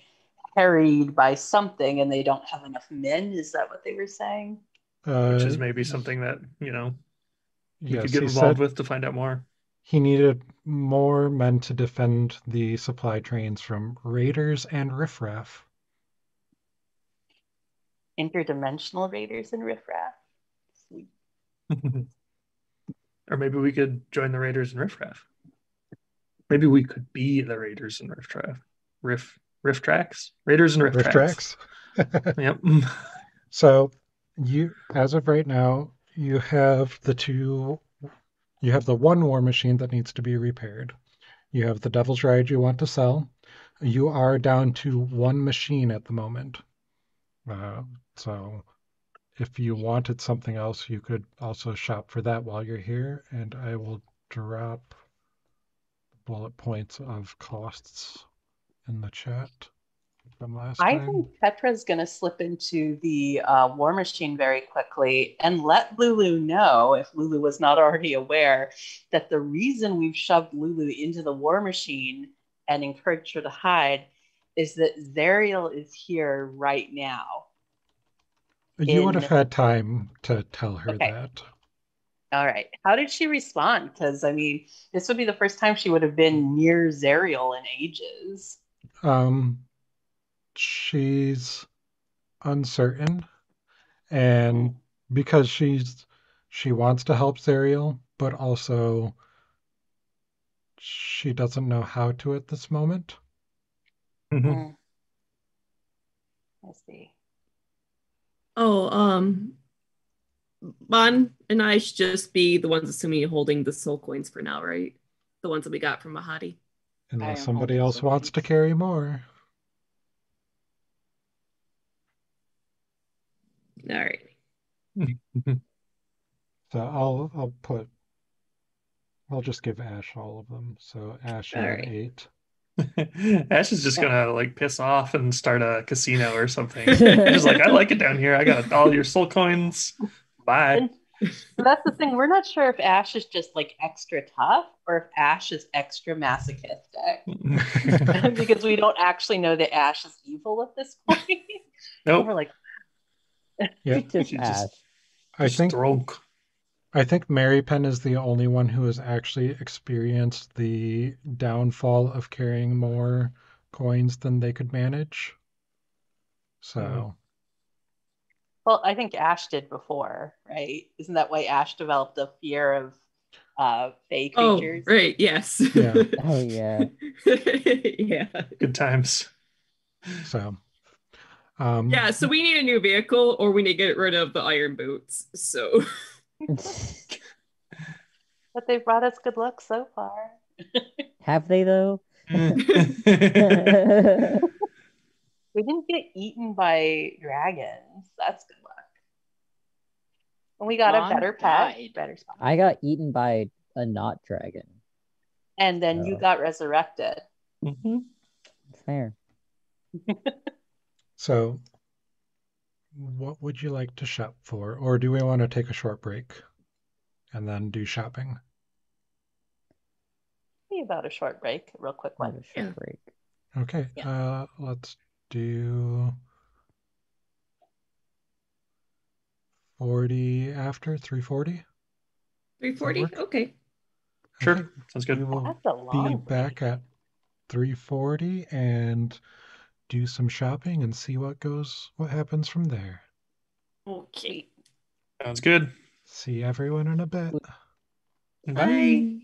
E: harried by something and they don't have enough men. Is that what they were saying?
A: uh,
B: Which is maybe something that you know you
A: yes,
B: could get involved with to find out more.
A: he needed more men to defend the supply trains from raiders and riffraff.
E: Interdimensional raiders and riffraff. Sweet.
B: or maybe we could join the Raiders and Riff Raff. Maybe we could be the Raiders and Riff Traff. Riff Riff Tracks? Raiders and Riff,
A: Riff
B: Tracks.
A: tracks.
B: Yep.
A: So you, as of right now, you have the two. You have the one war machine that needs to be repaired. You have the Devil's Ride you want to sell. You are down to one machine at the moment. Uh, so if you wanted something else, you could also shop for that while you're here, and I will drop bullet points of costs in the chat from last
E: I
A: time.
E: think Petra's going to slip into the uh, war machine very quickly and let Lulu know, if Lulu was not already aware, that the reason we've shoved Lulu into the war machine and encouraged her to hide is that Zariel is here right now.
A: You would have had time to tell her
E: Okay.
A: that.
E: All right. How did she respond? Because, I mean, this would be the first time she would have been near Zariel in ages.
A: Um, she's uncertain, and because she's she wants to help Zariel, but also she doesn't know how to at this moment.
B: Mhm.
E: Mm. I see.
D: Oh, um, Bon and I should just be the ones assuming holding the soul coins for now, right? The ones that we got from Mahadi.
A: Unless somebody else
F: some
A: wants to carry more.
D: All right.
A: So I'll I'll put I'll just give Ash all of them. So Ash, you have
D: Alright.
A: eight.
B: Ash is just gonna like piss off and start a casino or something. He's like, I like it down here. I got all your soul coins. Bye.
E: And that's the thing. We're not sure if Ash is just like extra tough or if Ash is extra masochistic because we don't actually know that Ash is evil at this point.
B: nope.
E: We're like,
A: Yeah.
C: Just
B: She
C: Ash.
B: just-
A: I think
B: drunk.
A: I think Mary Penn is the only one who has actually experienced the downfall of carrying more coins than they could manage. So mm-hmm.
E: Well, I think Ash did before, right? Isn't that why Ash developed a fear of uh, fey
D: Oh, right. Yes.
A: Yeah.
C: Oh yeah.
D: yeah.
B: Good times.
A: so um
D: Yeah. So we need a new vehicle, or we need to get rid of the iron boots. So
E: But they've brought us good luck so far.
C: Have they though?
E: We didn't get eaten by dragons. That's good luck. And we got
F: Ron
E: a better pet,
F: died.
E: better spot.
C: I got eaten by a not dragon.
E: And then you
C: Oh.
E: got resurrected.
B: Mm-hmm.
C: Fair.
A: so what would you like to shop for? Or do we want to take a short break and then do shopping?
E: Be about a short break, a real quick one.
C: a short break.
A: Okay,
E: Yeah.
A: uh let's do 40 after 340.
D: 340.
A: work?
D: Okay.
B: Sure.
A: Okay,
B: Sounds
A: we
B: good.
A: will
E: That's a
A: be
E: long
A: back
E: break.
A: at 340 and do some shopping and see what goes what happens from there.
D: Okay.
B: Sounds good.
A: See everyone in a bit.
B: Bye.
D: Bye.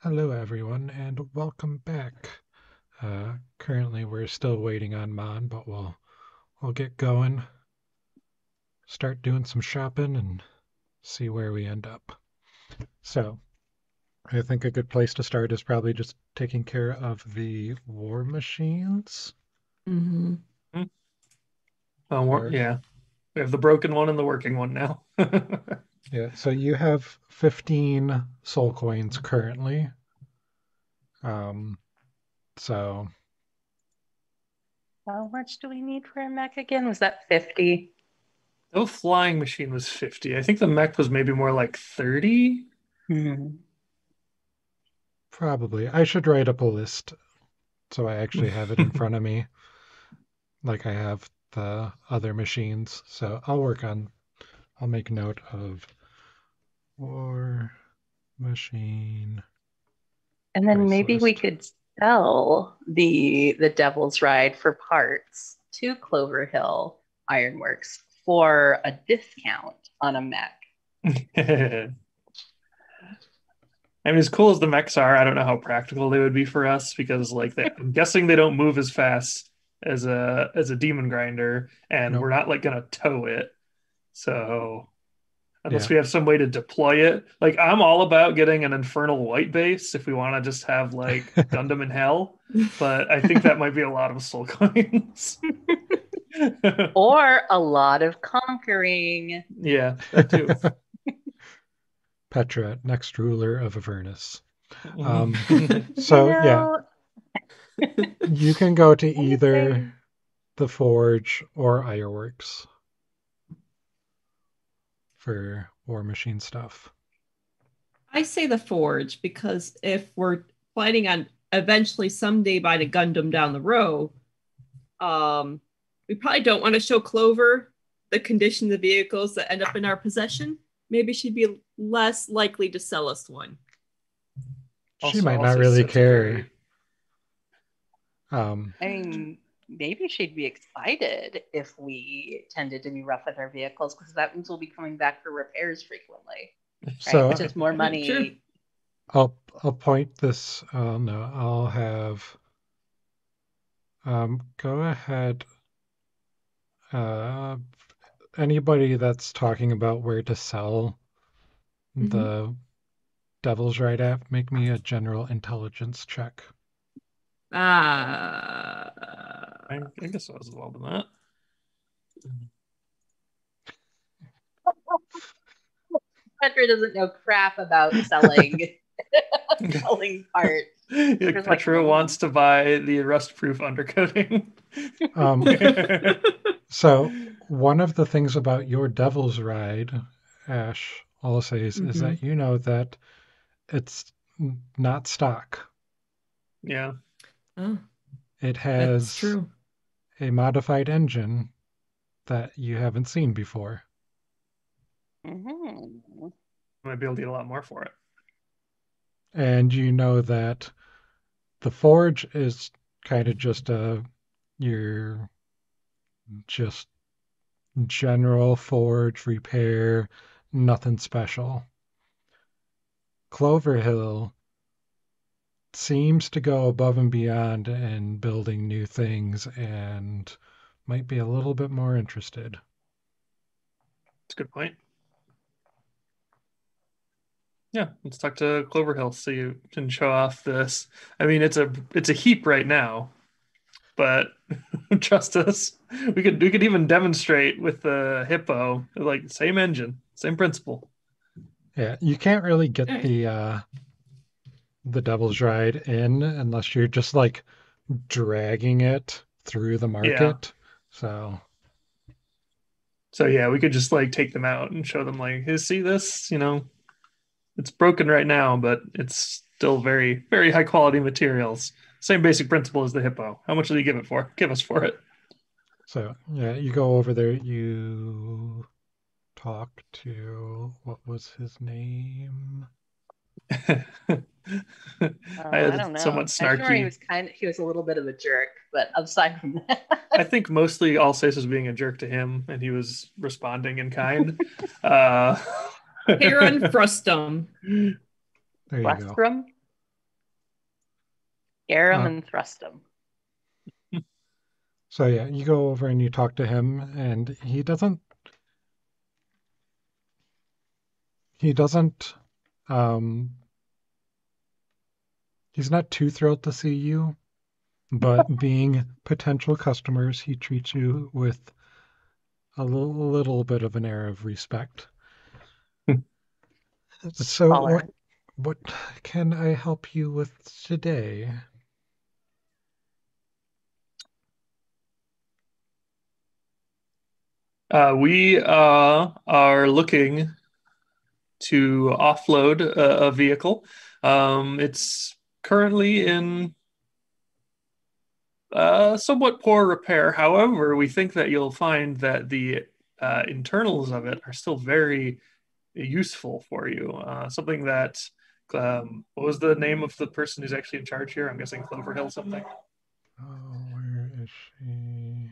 A: Hello, everyone, and welcome back. Uh, currently, we're still waiting on Mon, but we'll we'll get going. Start doing some shopping and see where we end up. So, I think a good place to start is probably just taking care of the war machines.
D: Mm-hmm.
B: Oh, we're-
A: Sure.
B: yeah. We have the broken one and the working one now.
A: Yeah, so you have 15 soul coins currently. Um, so
E: How much do we need for a mech again? Was that 50?
B: no flying machine was 50. I think the mech was maybe more like 30.
E: Hmm.
A: probably I should write up a list so I actually have it in front of me, like I have the other machines. So I'll work on, I'll make note of war machine.
E: And then
A: Price
E: maybe we could sell the the Devil's Ride for parts to Clover Hill Ironworks for a discount on a mech.
B: I mean, as cool as the mechs are, I don't know how practical they would be for us because, like, they, I'm guessing they don't move as fast as a as a demon grinder, and
A: Nope.
B: we're not like gonna tow it. So, unless
A: Yeah.
B: we have some way to deploy it, like, I'm all about getting an infernal white base if we want to just have like Gundam in hell, but I think that might be a lot of soul coins.
E: Or a lot of conquering.
B: yeah, that too.
A: Petra, next ruler of Avernus.
B: Mm-hmm.
A: Um, So
E: You
A: yeah, you can go to either the Forge or Ironworks for war machine stuff.
D: I say the Forge because if we're planning on eventually someday buying a Gundam down the road, um, we probably don't want to show Clover the condition of the vehicles that end up in our possession. Maybe she'd be less likely to sell us one.
A: She
B: Also,
A: might not really care.
B: very-
A: Um,
E: I mean, maybe she'd be excited if we tended to be rough with our vehicles because that means we'll be coming back for repairs frequently. Right?
A: so
E: Which is more money.
D: Sure.
A: I'll I'll point this. Uh, no, I'll have. Um, go ahead. Uh, anybody that's talking about where to sell
D: Mhm.
A: the Devil's Ride app, make me a general intelligence check.
D: Ah,
B: I, I guess I was involved in that.
E: Petra doesn't know crap about selling selling parts.
B: Yeah,
E: There's like-
B: Petra wants to buy the rust-proof undercoating.
A: Um, so one of the things about your Devil's Ride, Ash, all I'll say is, is that you know that it's not stock.
B: yeah,
D: oh,
A: It has
D: true.
A: a modified engine that you haven't seen before.
E: Mhm.
B: I might be able to get a lot more for it.
A: And you know that the forge is kind of just a your just general forge repair, nothing special. Clover Hill seems to go above and beyond in building new things and might be a little bit more interested.
B: That's a good point. Yeah, let's talk to Clover Hill so you can show off this. I mean, it's a it's a heap right now, but trust us, we could we could even demonstrate with the hippo, like same engine, same principle.
A: Yeah, you can't really get the uh the Devil's Ride in unless you're just like dragging it through the market. Yeah. So
B: So yeah, we could just like take them out and show them like, hey, see this? You know, it's broken right now, but it's still very, very high quality materials. Same basic principle as the hippo. How much do you give it for? Give us for it.
A: so yeah, you go over there, you talk to what was his name?
B: I
E: Uh, I
B: had
E: don't know.
B: somewhat
E: I'm sure he was kind of he was a little bit of a jerk, but aside from that,
B: I think mostly Alsace was being a jerk to him, and he was responding in kind. uh,
D: Heron Frustum.
A: There you go.
E: Westrum.
A: Uh,
E: and thrust him.
A: So yeah, you go over and you talk to him, and he doesn't. He doesn't. Um, he's not too thrilled to see you, but being potential customers, he treats you with a little, little bit of an air of respect. So what, what can I help you with today?
B: Uh, we uh, are looking to offload a, a vehicle. Um, it's currently in uh, somewhat poor repair. However, we think that you'll find that the uh, internals of it are still very useful for you. Uh, something that um, what was the name of the person who's actually in charge here? I'm guessing Cloverhill something.
A: Oh, where is she?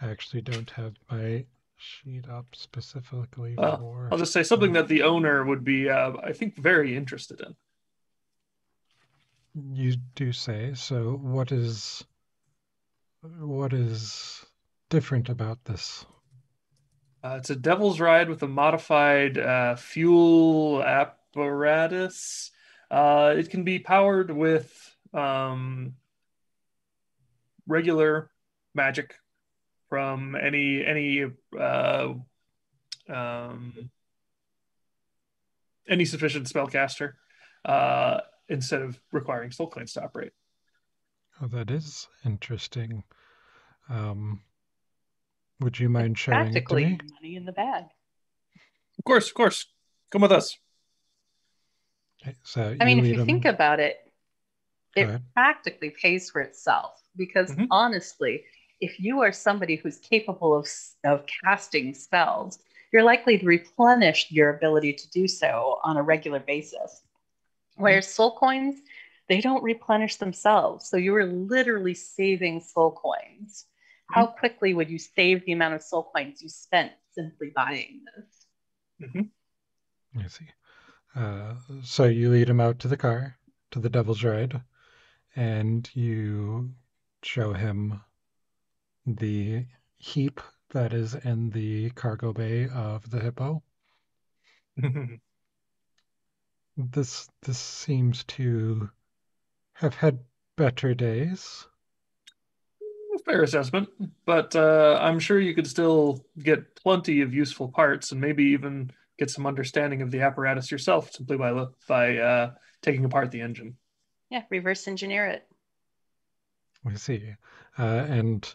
A: I actually don't have my sheet up specifically
B: Well,
A: for.
B: I'll just say something that the owner would be, uh, I think, very interested in.
A: You do say. So what is what is different about this?
B: Uh, it's a Devil's Ride with a modified uh, fuel apparatus. Uh, it can be powered with um, regular magic from any any uh, um, any sufficient spellcaster uh, instead of requiring soul coins to operate.
A: Oh, that is interesting. Um, would you mind showing it to
E: Practically
A: me?
E: money in the bag.
B: Of course, of course. Come with us.
A: Okay, So
E: I mean, if
A: lead
E: you think about it, it practically pays for itself because
B: Mhm.
E: honestly, if you are somebody who's capable of, of casting spells, you're likely to replenish your ability to do so on a regular basis. Mm-hmm. Whereas soul coins, they don't replenish themselves. So you are literally saving soul coins. Mm-hmm. How quickly would you save the amount of soul coins you spent simply buying this? Mm-hmm.
A: I see. Uh, so you lead him out to the car, to the Devil's Ride, and you show him the heap that is in the cargo bay of the Hippo. This this seems to have had better days.
B: Fair assessment, but uh, I'm sure you could still get plenty of useful parts and maybe even get some understanding of the apparatus yourself simply by by uh, taking apart the engine.
E: Yeah, reverse engineer it.
A: We see. Uh, and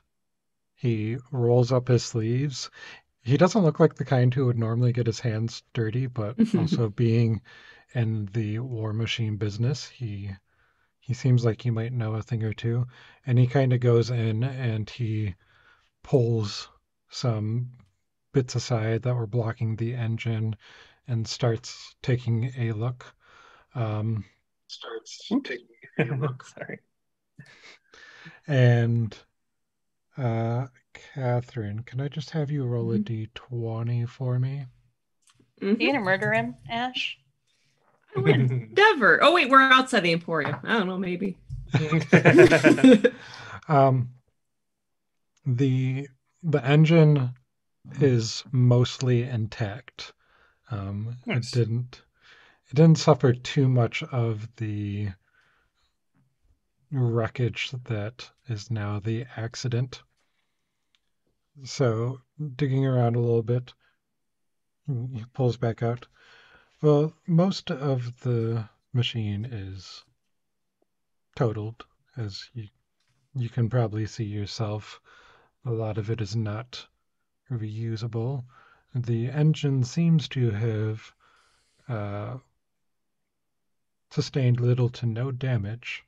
A: he rolls up his sleeves. He doesn't look like the kind who would normally get his hands dirty, but also being in the war machine business, he he seems like he might know a thing or two. And he kind of goes in and he pulls some bits aside that were blocking the engine and starts taking a look. Um,
B: Starts taking a look. Sorry.
A: And uh, Catherine, can I just have you roll a
D: Mhm.
A: d20 for me?
D: Mhm.
E: You gonna murder him, Ash?
D: I would never. Oh wait, we're outside the Emporium. I don't know, maybe.
A: Um, the the engine is mostly intact. Um,
B: Nice.
A: It didn't it didn't suffer too much of the wreckage that is now the accident. So digging around a little bit, he pulls back out. Well, most of the machine is totaled, as you you can probably see yourself. A lot of it is not reusable. The engine seems to have uh, sustained little to no damage.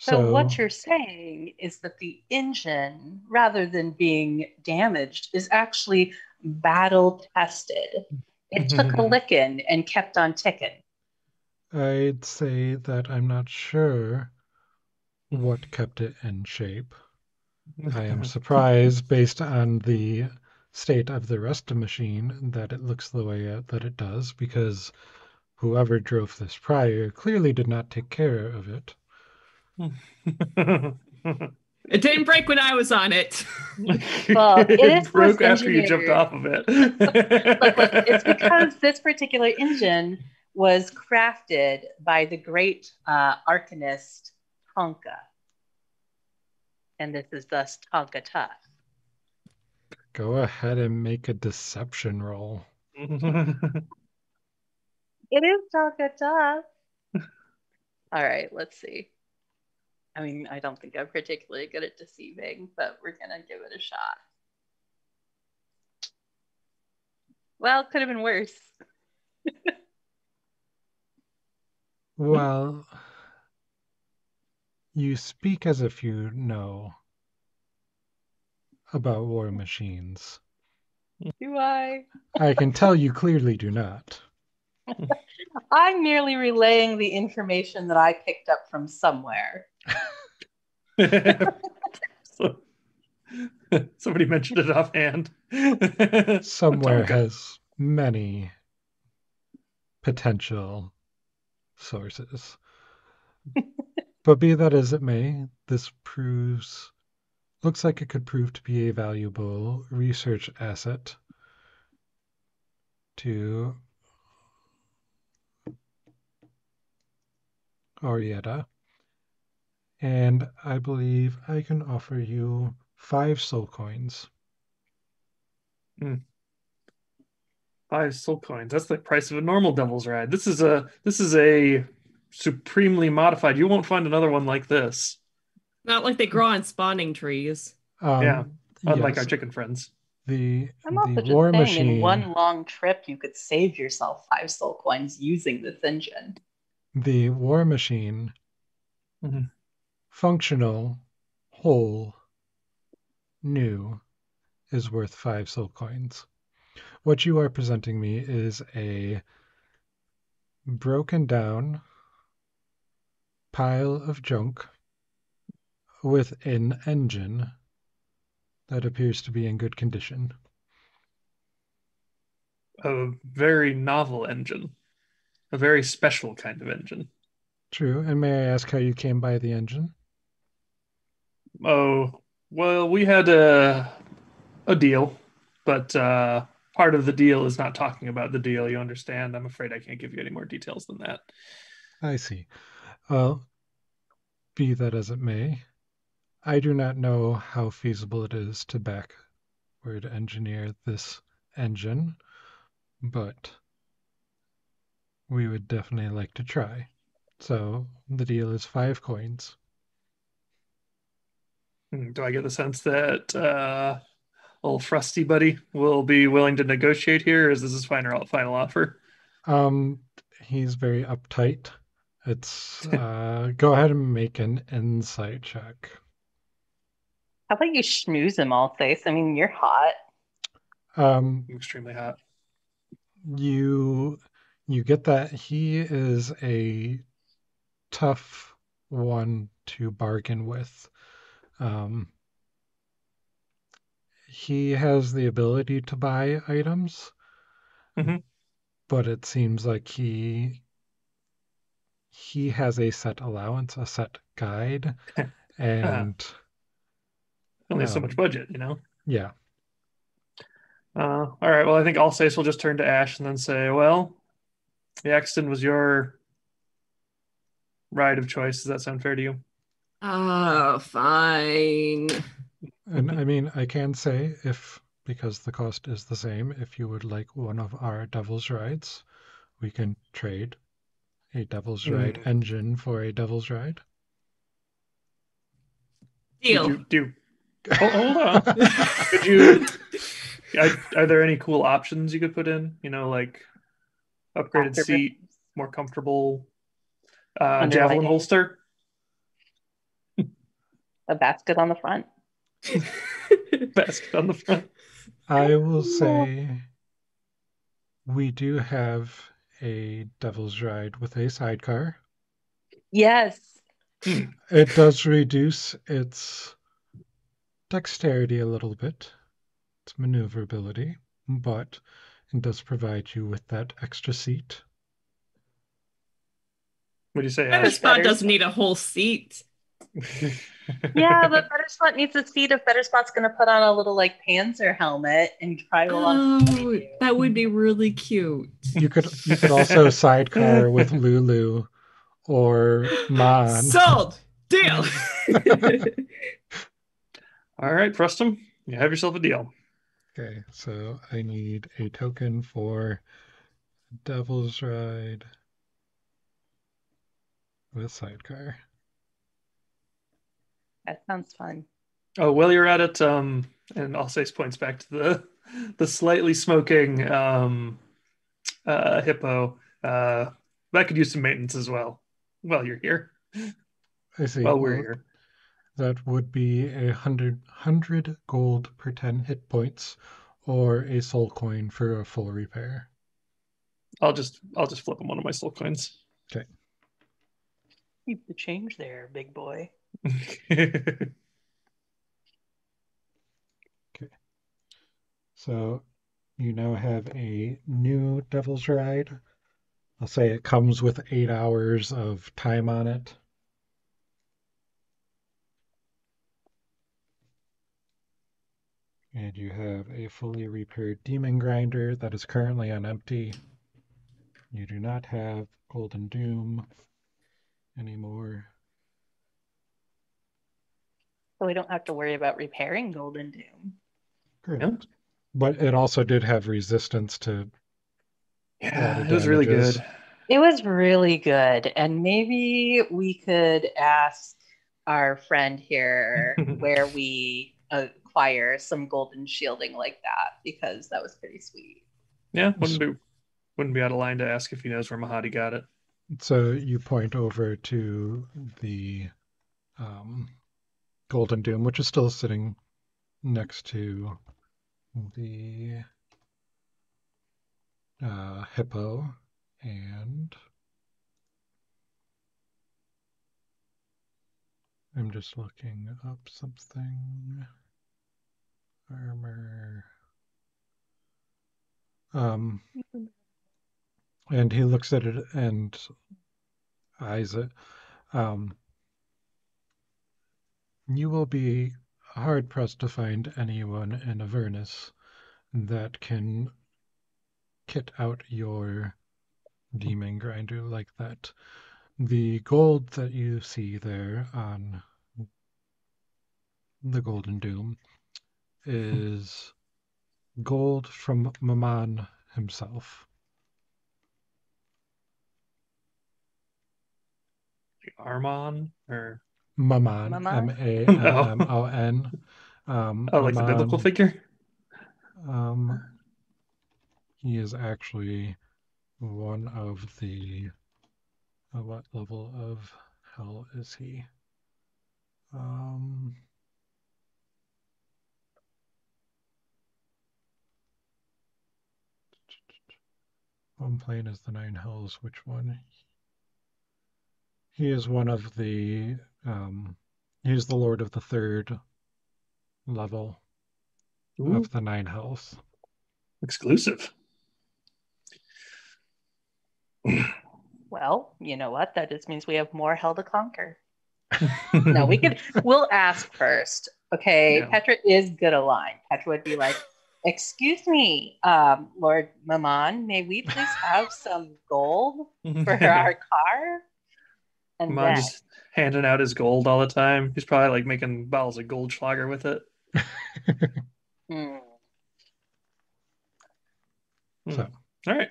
E: So, what you're saying is that the engine, rather than being damaged, is actually battle tested. It took a mm-hmm. licking and kept on ticking.
A: I'd say that I'm not sure what kept it in shape. I am surprised, based on the state of the rest of the machine, that it looks the way uh, that it does, because whoever drove this prior clearly did not take care of it.
D: It didn't break when I was on it.
E: Well, it is
B: broke after you jumped off of it.
E: look, look, it's because this particular engine was crafted by the great uh, arcanist Tonka. And this is thus Tonka Tough.
A: Go ahead and make a deception roll.
E: It is Tonka Tough. All right, let's see. I mean, I don't think I'm particularly good at deceiving, but we're going to give it a shot. Well, it could have been worse.
A: Well, you speak as if you know about war machines.
E: Do I?
A: I can tell you clearly do not.
E: I'm merely relaying the information that I picked up from somewhere.
B: So- somebody mentioned it offhand.
A: Somewhere has many potential sources. but be that as it may, this proves looks like it could prove to be a valuable research asset to Orietta. And I believe I can offer you five soul coins.
B: Five soul coins. That's the price of a normal Devil's Ride. This is a this is a supremely modified. You won't find another one like this.
D: Not like they grow on spawning trees.
A: Um,
B: Yeah, Unlike
A: yes,
B: our chicken friends.
A: the
E: I'm also
A: the
E: just
A: war
E: saying,
A: machine.
E: in one long trip, you could save yourself five soul coins using this engine.
A: the war machine,
B: Mhm.
A: Functional, whole, new, is worth five soul coins. What you are presenting me is a broken down pile of junk with an engine that appears to be in good condition.
B: A very novel engine. A very special kind of engine.
A: True. And may I ask how you came by the engine?
B: Oh, well, we had a a deal, but uh part of the deal is not talking about the deal, you understand? I'm afraid I can't give you any more details than that.
A: I see. Well, be that as it may, I do not know how feasible it is to backward engineer this engine, but we would definitely like to try. So the deal is five coins.
B: Hmm, Do I get the sense that uh old Frosty buddy will be willing to negotiate here, or is this his final final offer?
A: Um, he's very uptight. It's uh, go ahead and make an insight check.
E: How about you schmooze him all face? I mean, you're hot.
A: Um,
B: Extremely hot.
A: you you get that he is a tough one to bargain with. Um, he has the ability to buy items,
B: Mhm.
A: but it seems like he he has a set allowance, a set guide, and
B: Only so
A: Um,
B: much budget, you know.
A: yeah,
B: Uh, all right. Well, I think Alsace will just turn to Ash and then say, "Well, the Axton was your ride of choice. Does that sound fair to you?"
D: Oh, fine.
A: and I mean I can say if because the cost is the same, if you would like one of our Devil's Rides, we can trade a Devil's Ride
B: Mm.
A: engine for a Devil's Ride.
D: Deal.
B: Do, do, oh, hold on. Could you? Are, are there any cool options you could put in? You know, like upgraded
E: After-
B: seat, more comfortable, uh,
E: Underlighting.
B: javelin holster.
E: A basket on the front.
B: basket on the front.
A: I will say we do have a Devil's Ride with a sidecar.
E: Yes.
A: It does reduce its dexterity a little bit, its maneuverability, but it does provide you with that extra seat.
B: What do you say?
D: Better
B: Ash?
D: spot doesn't need a whole seat.
E: Yeah, but Better Spot needs a seat if Better Spot's gonna put on a little like Panzer helmet and drive along.
D: Oh, that would be really cute.
A: You could you could also sidecar with Lulu or Mon.
D: Sold. Deal.
B: All right, Preston, you have yourself a deal.
A: Okay, so I need a token for Devil's Ride with sidecar.
E: That sounds fun.
B: Oh, while you're at it, um, and Alsace points back to the the slightly smoking um, uh, hippo. Uh, that could use some maintenance as well. While you're here,
A: I see.
B: while we're here.
A: That would be a hundred hundred gold per ten hit points, or a soul coin for a full repair.
B: I'll just I'll just flip him one of my soul coins. Okay.
E: Keep the change there, big boy.
A: So you now have a new Devil's Ride. I'll say it comes with eight hours of time on it. And you have a fully repaired Demon Grinder that is currently on empty. You do not have Golden Doom anymore.
E: So we don't have to worry about repairing Golden Doom.
A: Correct. But it also did have resistance to
B: yeah,
A: of
B: it was really good.
E: It was really good. And maybe we could ask our friend here where we acquire some golden shielding like that because that was pretty sweet.
B: Yeah, wouldn't be wouldn't be out of line to ask if he knows where Mahadi got it.
A: So you point over to the um, Golden Doom, which is still sitting next to the uh, hippo, and I'm just looking up something. Armor. Um, and he looks at it and eyes it. Um, you will be hard pressed to find anyone in Avernus that can kit out your demon grinder like that. The gold that you see there on the Golden Doom is gold from Mammon himself.
B: Armon or
E: Mammon?
A: M A M M O N. Um,
B: oh, like the biblical figure.
A: Um, he is actually one of the. Uh, what level of hell is he? Um, one plane is the nine hells. Which one? He is one of the. Um, he is the lord of the third level
B: Ooh,
A: of the nine hells.
B: exclusive.
E: Well, you know what? That just means we have more hell to conquer. No, we could. We'll ask first. Okay,
B: Yeah.
E: Petra is good aligned. Petra would be like, "Excuse me, um, Lord Mammon, may we please have some gold for our car?" And
B: Come
E: then,
B: just handing out his gold all the time. He's probably like making bottles of gold Goldschlager with it.
E: Hmm.
A: So,
B: All right.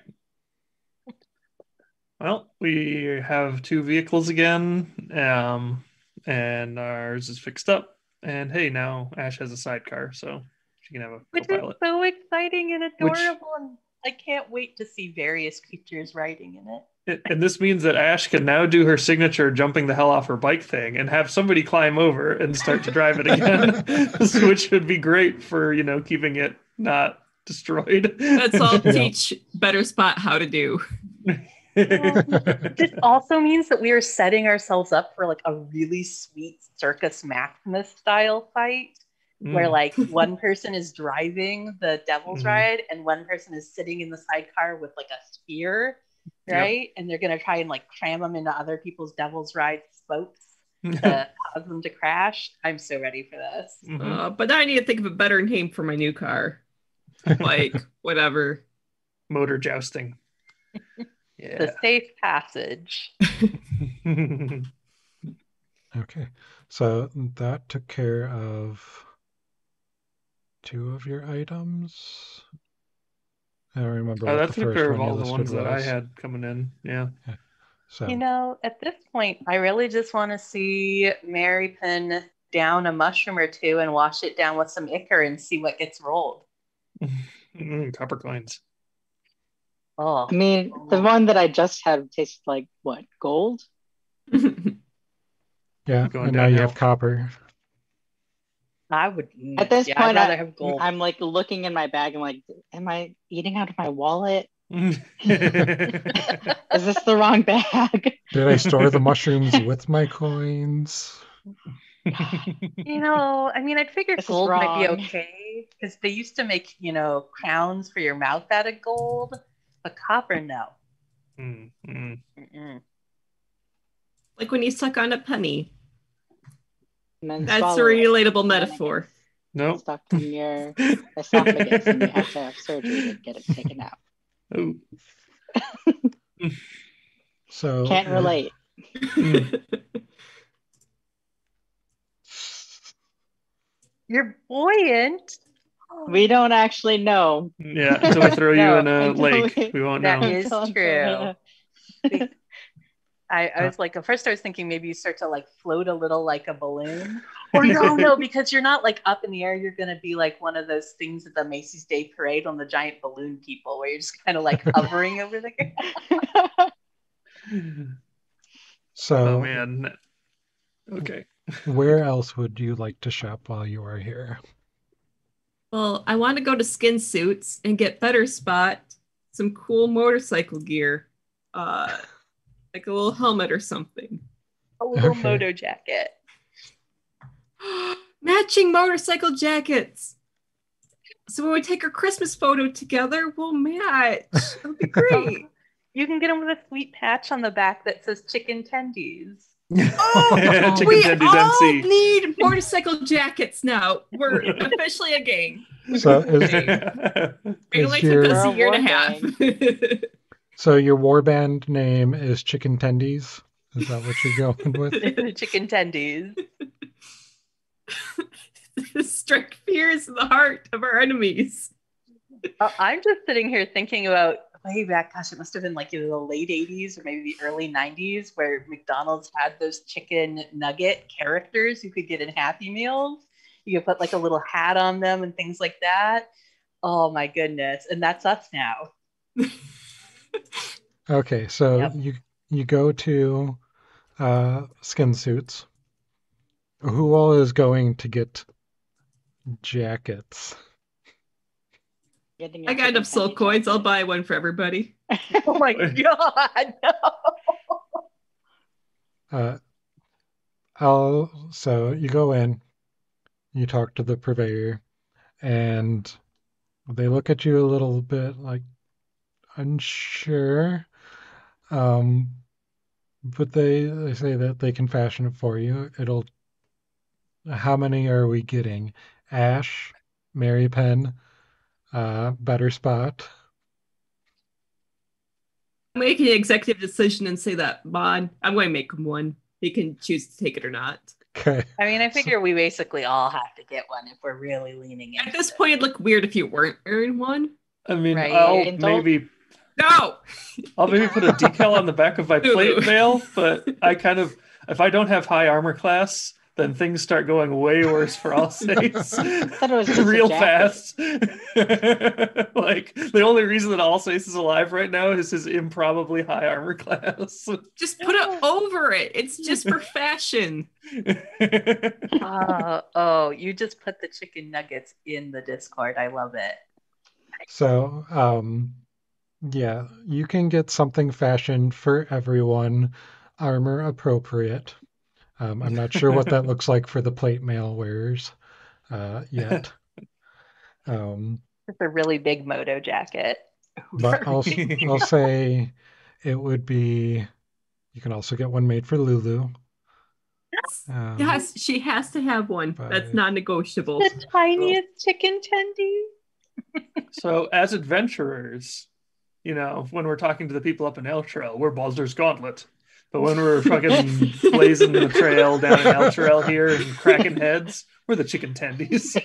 B: Well, we have two vehicles again, um, and ours is fixed up. And hey, now Ash has a sidecar, so she can have a
E: which is
B: co-pilot.
E: so exciting and
B: Which-
E: adorable, and I can't wait to see various creatures riding in it.
B: And- And this means that Ash can now do her signature jumping the hell off her bike thing and have somebody climb over and start to drive it again, which would be great for you know keeping it not destroyed.
D: Let's all
A: Yeah.
D: teach Better Spot how to do.
E: This also means that we are setting ourselves up for like a really sweet Circus Maximus style fight. where
B: Mm.
E: like one person is driving the devil's
B: Mhm.
E: ride and one person is sitting in the sidecar with like a spear
B: Yep.
E: right? And they're gonna try and like cram them into other people's Devil's Ride boats to cause them to crash. I'm so ready for this.
B: Mhm.
D: Uh, but now I need to think of a better name for my new car. Like whatever.
B: Motor jousting. Yeah.
E: The safe passage.
A: Okay. So that took care of two of your items. I don't remember
B: oh,
A: what
B: that
A: the
B: took
A: first
B: care of all the
A: listed
B: ones that I had coming in. Yeah.
A: So
E: You know, at this point, I really just want to see Mary Penn down a mushroom or two and wash it down with some ichor and see what gets rolled.
B: Mm, copper coins.
E: Oh,
F: I mean, the one that I just had tasted like what gold.
A: yeah, and now you
B: downhill.
A: have copper.
E: I would.
F: At this
E: yeah,
F: point,
E: I'd rather
F: I,
E: have gold.
F: I'm like looking in my bag and like, am I eating out of my wallet?
B: Is
F: Is this the wrong bag?
A: Did I store the mushrooms with my coins?
E: You know, I mean, I'd figure
F: This
E: gold might be okay because they used to make, you know, crowns for your mouth out of gold, but copper, no.
B: Mm, mm.
E: Mm-mm.
D: like when you suck on a penny.
F: And
D: That's a relatable metaphor.
B: Nope.
F: Stuck in your esophagus, and you have to have surgery to get it taken out.
B: Oh.
A: So
F: Can't relate.
B: Mm.
E: You're buoyant.
F: We don't actually know.
B: Yeah, until we throw you in a lake,
F: we-
B: we won't
E: That
B: know.
E: is
F: Until-
E: true. I, I was like, at first I was thinking maybe you start to like float a little like a balloon. Or no, no, because you're not like up in the air. You're going to be like one of those things at the Macy's Day Parade on the giant balloon people where you're just kind of like hovering over the ground.
A: so
B: Oh man. Okay.
A: where else would you like to shop while you are here?
D: Well, I want to go to Skin Suits and get Better Spot some cool motorcycle gear, uh, like a little helmet or something.
E: A little
A: Okay.
E: moto jacket.
D: Matching motorcycle jackets. So when we take our Christmas photo together, we'll match. That'll be great.
E: You can get them with a sweet patch on the back that says chicken tendies.
D: Oh,
B: Chicken
D: we
B: tendies
D: all
B: MC.
D: need motorcycle jackets now. We're officially a gang.
A: So is
D: It
A: Is
D: only
A: your-
D: took us a
F: a
D: year and a half.
A: So your warband name is Chicken Tendies? Is that what you're going with?
E: chicken tendies.
D: Strike fears in the heart of our enemies.
E: Uh, I'm just sitting here thinking about way back, gosh, it must have been like either the late 80s or maybe the early 90s where McDonald's had those chicken nugget characters you could get in Happy Meals. You could put like a little hat on them and things like that. Oh my goodness. And that's us now.
A: Okay, so
E: Yep.
A: you you go to uh, Skin Suits. Who all is going to get jackets?
D: I got enough soul coins. I'll buy one for everybody.
E: Oh my God. No.
A: Uh, I'll so you go in, you talk to the purveyor, and they look at you a little bit like unsure. Um, but they they say that they can fashion it for you. It'll. How many are we getting? Ash, Mary Penn, uh, Better Spot.
D: I'm making an executive decision and say that, Bon, I'm going to make him one. He can choose to take it or not.
A: Okay.
E: I mean, I figure we basically all have to get one if we're really leaning in.
D: At this point, it'd look weird if you weren't wearing one.
B: I mean,
E: Right.
B: I'll maybe
D: No!
B: I'll maybe put a decal on the back of my plate mail, but I kind of if I don't have high armor class, then things start going way worse for all saints I
F: thought it was just
B: real fast. like the only reason that Alsace is alive right now is his improbably high armor class.
D: Just put it over it. It's just for fashion.
E: Oh, oh, you just put the chicken nuggets in the Discord. I love it.
A: So, um, yeah, you can get something fashioned for everyone, armor appropriate. Um, I'm not sure what that looks like for the plate mail wearers uh, yet. Um,
E: It's a really big moto jacket.
A: but I'll, I'll say it would be. You can also get one made for Lulu.
D: Yes.
A: Um,
D: Yes, she has to have one. That's non-negotiable.
E: The tiniest chicken tendy.
B: So, as adventurers, you know, when we're talking to the people up in Elturel, we're Baldur's Gauntlet. But when we're fucking blazing the trail down in Elturel here and cracking heads, we're the chicken tendies.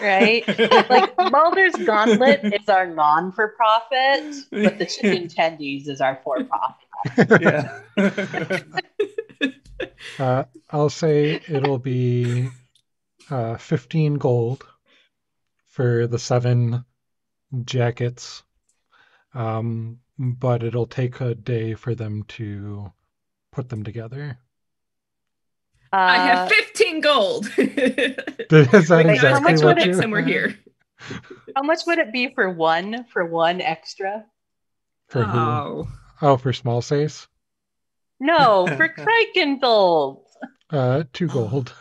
E: right? Like Baldur's Gauntlet is our non for profit, but the chicken tendies is our for profit.
B: yeah.
A: Uh, I'll say it'll be uh, 15 gold for the seven jackets, um, but it'll take a day for them to put them together.
D: I
E: Uh,
D: have 15 gold.
A: Is that
E: Wait, how much
A: what
E: would it-
D: somewhere here.
E: how much would it be for one for one extra?
A: For who?
D: Oh.
A: Oh, for small size?
E: No, for Krakendall.
A: Uh, two gold.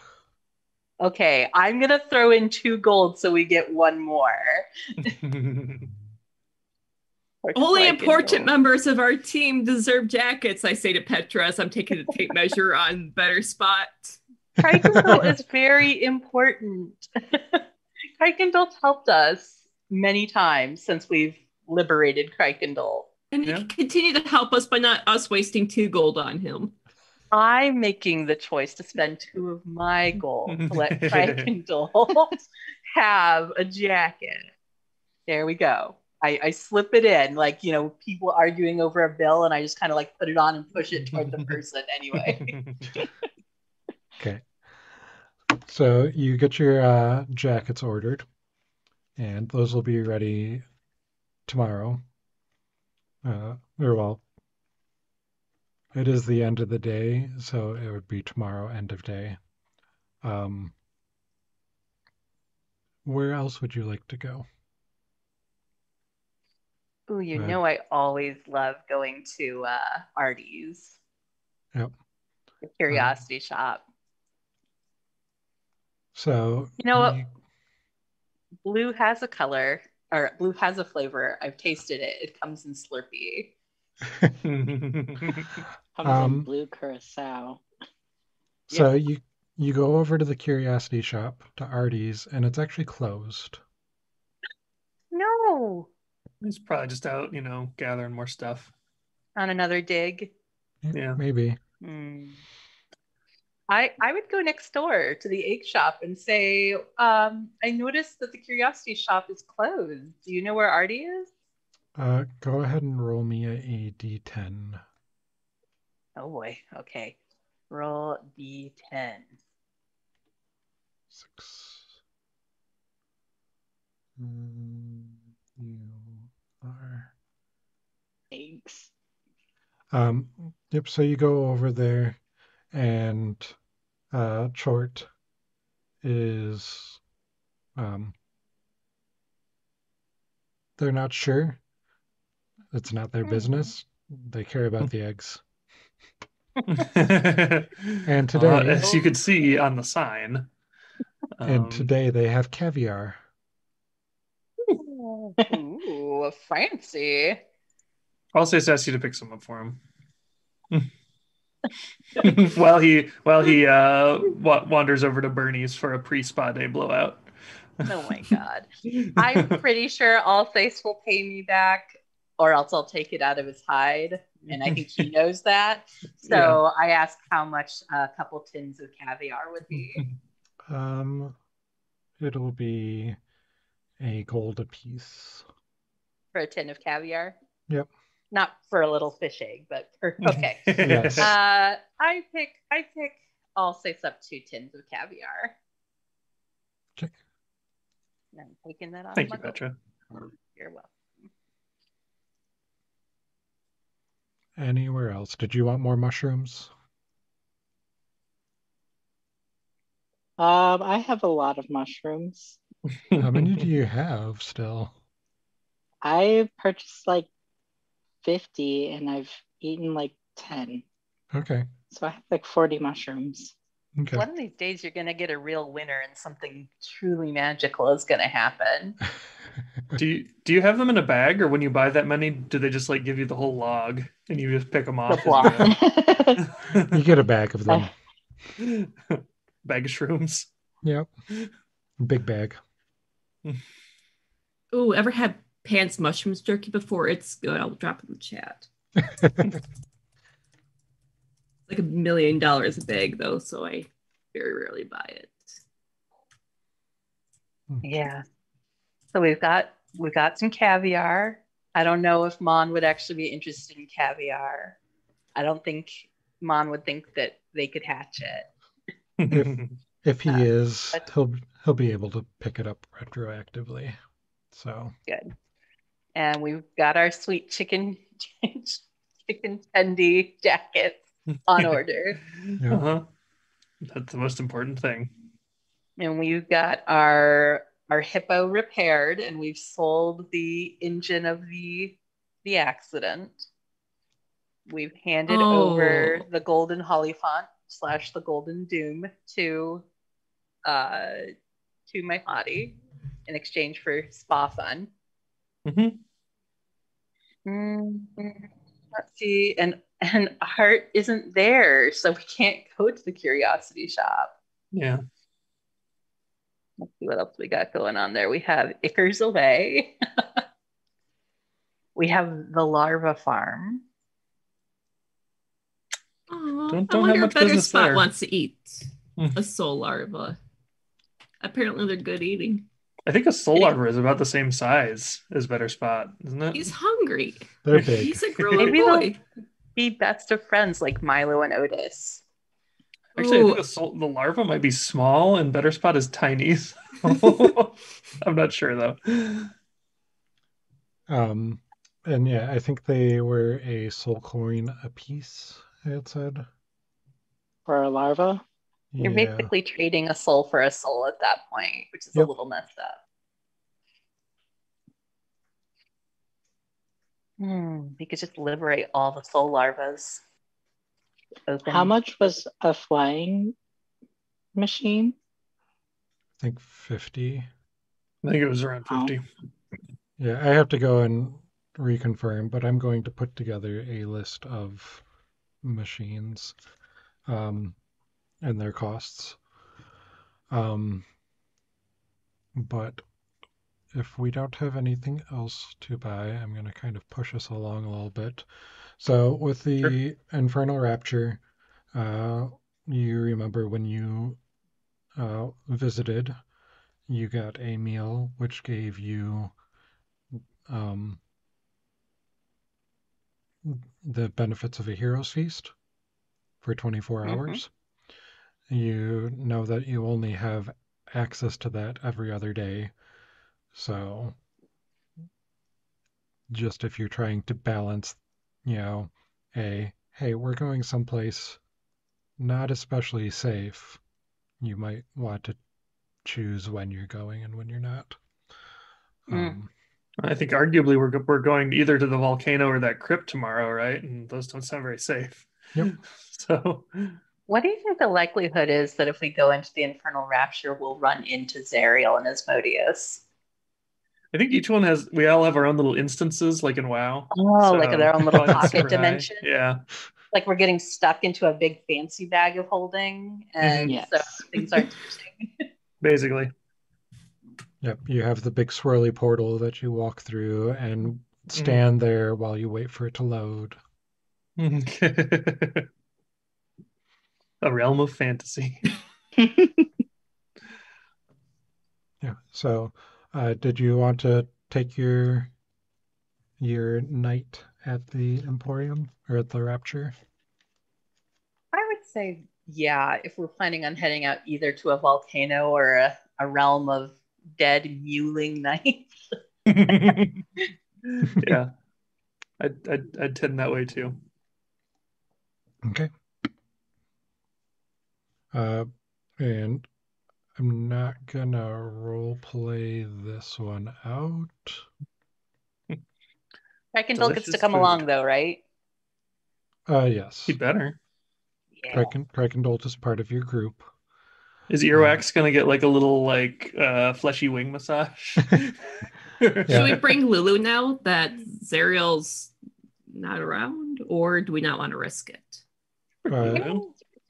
E: Okay, I'm gonna throw in two gold so we get one more. For
D: Only
E: Krakendall.
D: important members of our team deserve jackets, I say to Petra as I'm taking a tape measure on better spot.
E: Krakendall is very important. Krakendall's helped us many times since we've liberated Krakendall.
D: And he
B: Yeah.
D: can continue to help us by not us wasting two gold on him.
E: I'm making the choice to spend two of my gold to let Krakendall have a jacket. There we go. I, I slip it in, like, you know, people arguing over a bill, and I just kind of like put it on and push it toward the person anyway.
A: Okay. So you get your uh, jackets ordered, and those will be ready tomorrow. Uh, or well, it is the end of the day, so it would be tomorrow, end of day. Um, where else would you like to go?
E: Ooh, you
A: Right.
E: know, I always love going to uh, Artie's,
A: Yep.
E: the curiosity shop.
A: So
E: You know what?
A: you-
E: Blue has a color, or blue has a flavor. I've tasted it. It comes in Slurpee.
F: Comes
A: Um,
F: in blue curacao.
A: so you you go over to the curiosity shop to Artie's, and it's actually closed.
E: No,
B: He's probably just out, you know, gathering more stuff.
E: on another dig.
B: Yeah.
A: Maybe.
E: Hmm. I I would go next door to the egg shop and say, um, I noticed that the curiosity shop is closed. Do you know where Artie is?
A: Uh, go ahead and roll me a, a d10.
E: Oh boy. Okay. Roll d10.
A: Six. Mm, you are.
F: Eggs.
A: Um, yep, so you go over there, and uh, Chort is. Um, they're not sure. It's not their
E: Hmm.
A: business. They care about the eggs.
B: and
A: And today,
B: as you could see on the sign,
A: and
B: um,
A: today they have caviar.
E: Ooh, fancy.
B: I'll say ask you to pick some up for him. while he while he uh wa- wanders over to Bernie's for a pre-spa day blowout.
E: Oh my god. I'm pretty sure Alsace will pay me back, or else I'll take it out of his hide. And I think he knows that. So I asked how much a couple tins of caviar would be.
A: Um, it'll be a gold apiece.
E: For a tin of caviar.
A: Yep.
E: Not for a little fish egg, but for, okay.
A: Yes.
E: uh, I pick. I pick. I'll say up two tins of caviar.
A: Check.
E: And I'm taking that off.
B: Thank you, Petra.
E: You're welcome.
A: Anywhere else? Did you want more mushrooms?
F: Um, I have a lot of mushrooms.
A: How many do you have still?
F: I purchased like 50 and I've eaten like 10.
A: Okay.
F: So I have like 40 mushrooms.
A: Okay.
E: One of these days, you're gonna get a real winner, and something truly magical is gonna happen.
B: Do you do you have them in a bag, or when you buy that many, do they just like give you the whole log and you just pick them off? as
E: block.
B: you
A: You get a bag of them.
B: bag of shrooms.
A: Yep. Big bag.
D: Ooh, ever had pants mushrooms jerky before? It's good. I'll drop it in the chat. like a million dollars a bag though, so I very rarely buy it.
E: Yeah. So we've got we've got some caviar. I don't know if Mon would actually be interested in caviar. I don't think Mon would think that they could hatch it.
A: If he
E: Uh,
A: is,
E: but-
A: he'll he'll be able to pick it up retroactively. So
E: Good. And we've got our sweet chicken chicken tendy jackets on order.
A: Yeah.
B: Uh-huh. That's the most important thing.
E: And we've got our our hippo repaired and we've sold the engine of the the accident. We've handed over
D: Oh.
E: the golden hollyphant slash the golden doom to uh to Mahadi in exchange for spa fun.
B: Mhm.
E: Mm, let's see, and and Art isn't there, so we can't go to the curiosity shop.
B: Yeah.
E: Let's see what else we got going on there. We have Ickers Away. we have the larva farm.
D: Oh,
B: Don't-
D: I
B: don't have
D: wonder if Better
B: business
D: Spot
B: there.
D: wants to eat
B: Hmm.
D: a soul larva. Apparently, they're good eating.
B: I think a soul larva is about the same size as Better Spot, isn't it?
D: He's hungry.
A: they're big.
D: He's a growing
E: Maybe they'll-
D: boy.
E: Be best of friends like Milo and Otis.
B: Actually, I think the, the larva might be small and Better Spot is tiny. I'm not sure though.
A: Um, and yeah, I think they were a soul coin apiece. I had said.
F: For a larva.
E: You're
A: Yeah.
E: basically trading a soul for a soul at that point, which is
A: Yep.
E: a little messed up. Hmm, we could just liberate all the soul larvas. Open.
F: How much was a flying machine?
A: I think fifty.
B: I think it was around
F: Oh.
B: 50.
A: Yeah, I have to go and reconfirm, but I'm going to put together a list of machines, um, and their costs. Um, but if we don't have anything else to buy, I'm going to kind of push us along a little bit. So with the Infernal Rapture, uh, you remember when you uh, visited, you got a meal which gave you um, the benefits of a hero's feast for 24
E: Mhm.
A: hours. You know that you only have access to that every other day. So, just if you're trying to balance, you know, a hey, we're going someplace not especially safe, you might want to choose when you're going and when you're not.
E: Mm.
A: Um,
B: I think arguably we're, we're going either to the volcano or that crypt tomorrow, right? And those don't sound very safe.
A: Yep.
B: So,
E: What do you think the likelihood is that if we go into the Infernal Rapture, we'll run into Zariel and Asmodeus?
B: I think each one has, we all have our own little instances, like in WoW.
E: Oh, like
B: So,
E: their own little pocket
B: super high.
E: dimension?
B: Yeah.
E: Like we're getting stuck into a big fancy bag of holding, and mm-hmm.
F: Yes.
E: so things aren't interesting.
B: Basically.
A: Yep, you have the big swirly portal that you walk through and mm-hmm. stand there while you wait for it to load.
B: a realm of fantasy.
A: Yeah. So, uh, did you want to take your your night at the Emporium or at the Rapture?
E: I would say, yeah, if we're planning on heading out either to a volcano or a, a realm of dead mewling knights.
B: yeah. I'd, I'd, I'd tend that way too.
A: Okay. Uh, and I'm not gonna role play this one out.
E: Rekindle gets to
B: Delicious
E: come
B: food.
E: along, though, right?
A: Uh, yes.
B: He better.
E: Yeah.
A: Kraken, Krakendolt is part of your group.
B: Is Earwax gonna get like a little like uh fleshy wing massage?
D: Should we bring Lulu now that Zariel's not around, or do we not want to risk it?
A: Uh,
B: Yeah.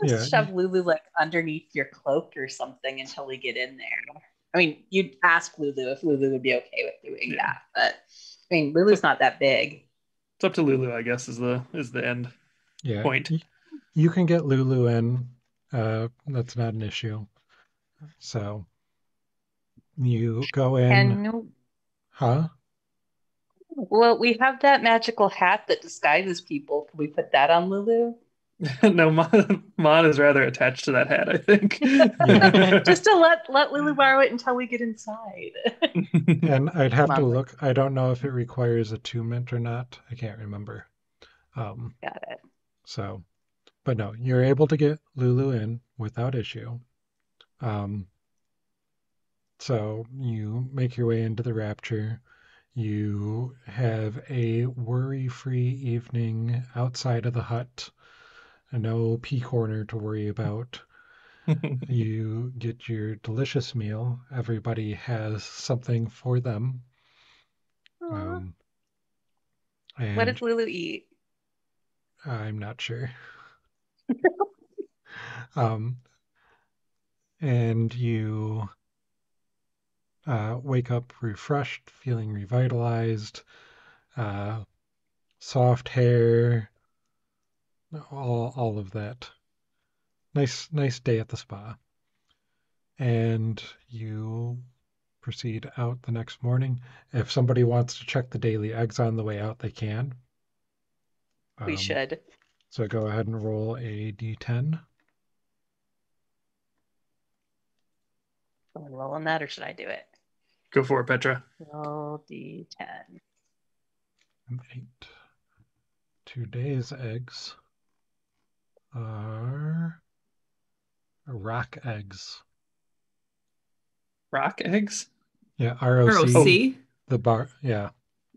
E: Just
A: Yeah.
E: shove Lulu like underneath your cloak or something until we get in there. I mean, you'd ask Lulu if Lulu would be okay with doing
B: Yeah.
E: that, but I mean, Lulu's not that big.
B: It's up to Lulu, I guess, is the is the end
A: yeah.
B: point.
A: You can get Lulu in. Uh, that's not an issue. So you go in.
E: And
A: Huh?
E: well, we have that magical hat that disguises people. Can we put that on Lulu?
B: no, Mon, Mon is rather attached to that hat, I think.
E: Just to let let Lulu borrow it until we get inside.
A: And I'd have to look. I don't know if it requires attunement or not. I can't remember. Um,
E: Got it.
A: so, but no, you're able to get Lulu in without issue. Um, so you make your way into the Rapture. You have a worry-free evening outside of the hut. No pea corner to worry about. You get your delicious meal. Everybody has something for them. Um,
E: what
A: and
E: does Lulu eat?
A: I'm not sure. um, and you uh, wake up refreshed, feeling revitalized, uh, soft hair, all all of that. Nice nice day at the spa. And you proceed out the next morning. If somebody wants to check the daily eggs on the way out, they can.
E: We
A: Um,
E: should.
A: So go ahead and roll a d10.
E: Are we rolling that or should I do it?
B: Go for it, Petra.
E: Roll d10.
A: and eight. Today's eggs are roc eggs.
B: Roc eggs?
A: Yeah, ROC.
D: ROC.
A: The bar. Yeah.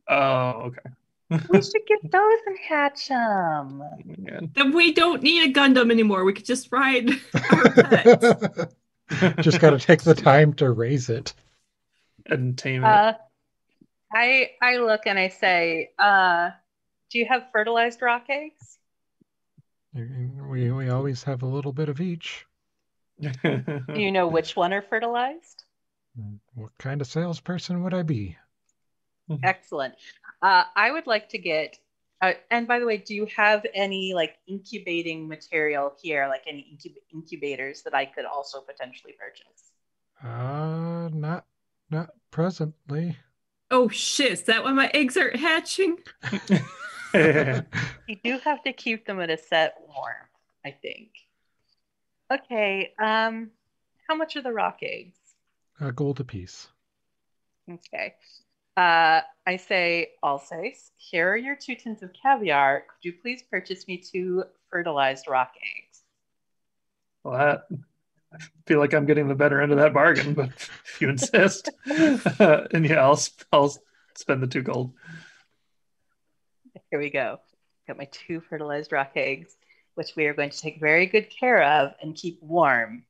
B: Oh, okay.
E: we should get those and hatch them.
B: Man.
D: Then we don't need a Gundam anymore. We could just ride our pets.
A: Just got to take the time to raise it.
B: and tame it.
E: Uh, I I look and I say, uh, "Do you have fertilized roc eggs?"
A: We we always have a little bit of each.
E: Do you know which one are fertilized?
A: What kind of salesperson would I be?
E: Excellent. Uh, I would like to get. Uh, and by the way, do you have any like incubating material here, like any incub- incubators that I could also potentially purchase?
A: Uh, not not presently.
D: oh shit! Is that why my eggs aren't hatching?
E: You do have to keep them at a set warm, I think. Okay. Um, how much are the roc eggs?
A: A gold apiece.
E: Okay. Uh, I say, Alsace, here are your two tins of caviar. Could you please purchase me two fertilized roc eggs?
B: well, that, I feel like I'm getting the better end of that bargain, but if you insist. and yeah, I'll, I'll spend the two gold.
E: Here we go. Got my two fertilized roc eggs, which we are going to take very good care of and keep warm.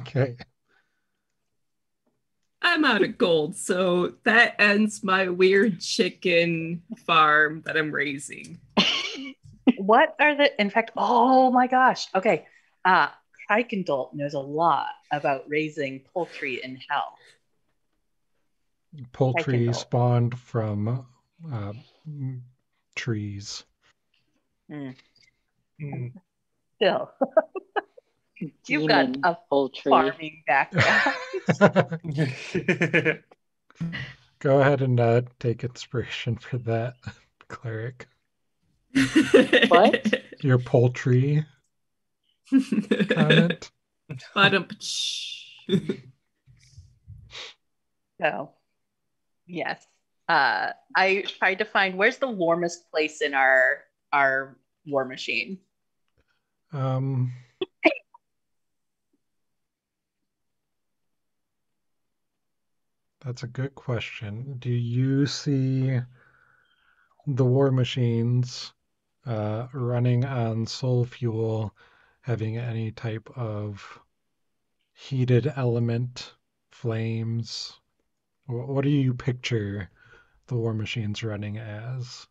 A: Okay.
D: I'm out of gold, so that ends my weird chicken farm that I'm raising.
E: what are the, in fact, oh my gosh. Okay. Uh, Kuykendall knows a lot about raising poultry in hell.
A: Poultry spawned from uh, trees.
E: Mm.
B: Mm.
E: Still, you've got
F: Demon
E: a
F: poultry.
E: farming background.
A: Go ahead and uh, take inspiration for that, cleric.
F: What?
A: Your poultry comment.
D: Bottom.
E: So, yes. Uh, I tried to find where's the warmest place in our our war machine.
A: Um, that's a good question. Do you see the war machines uh, running on soul fuel having any type of heated element, flames, Wh- What do you picture the war machines running as?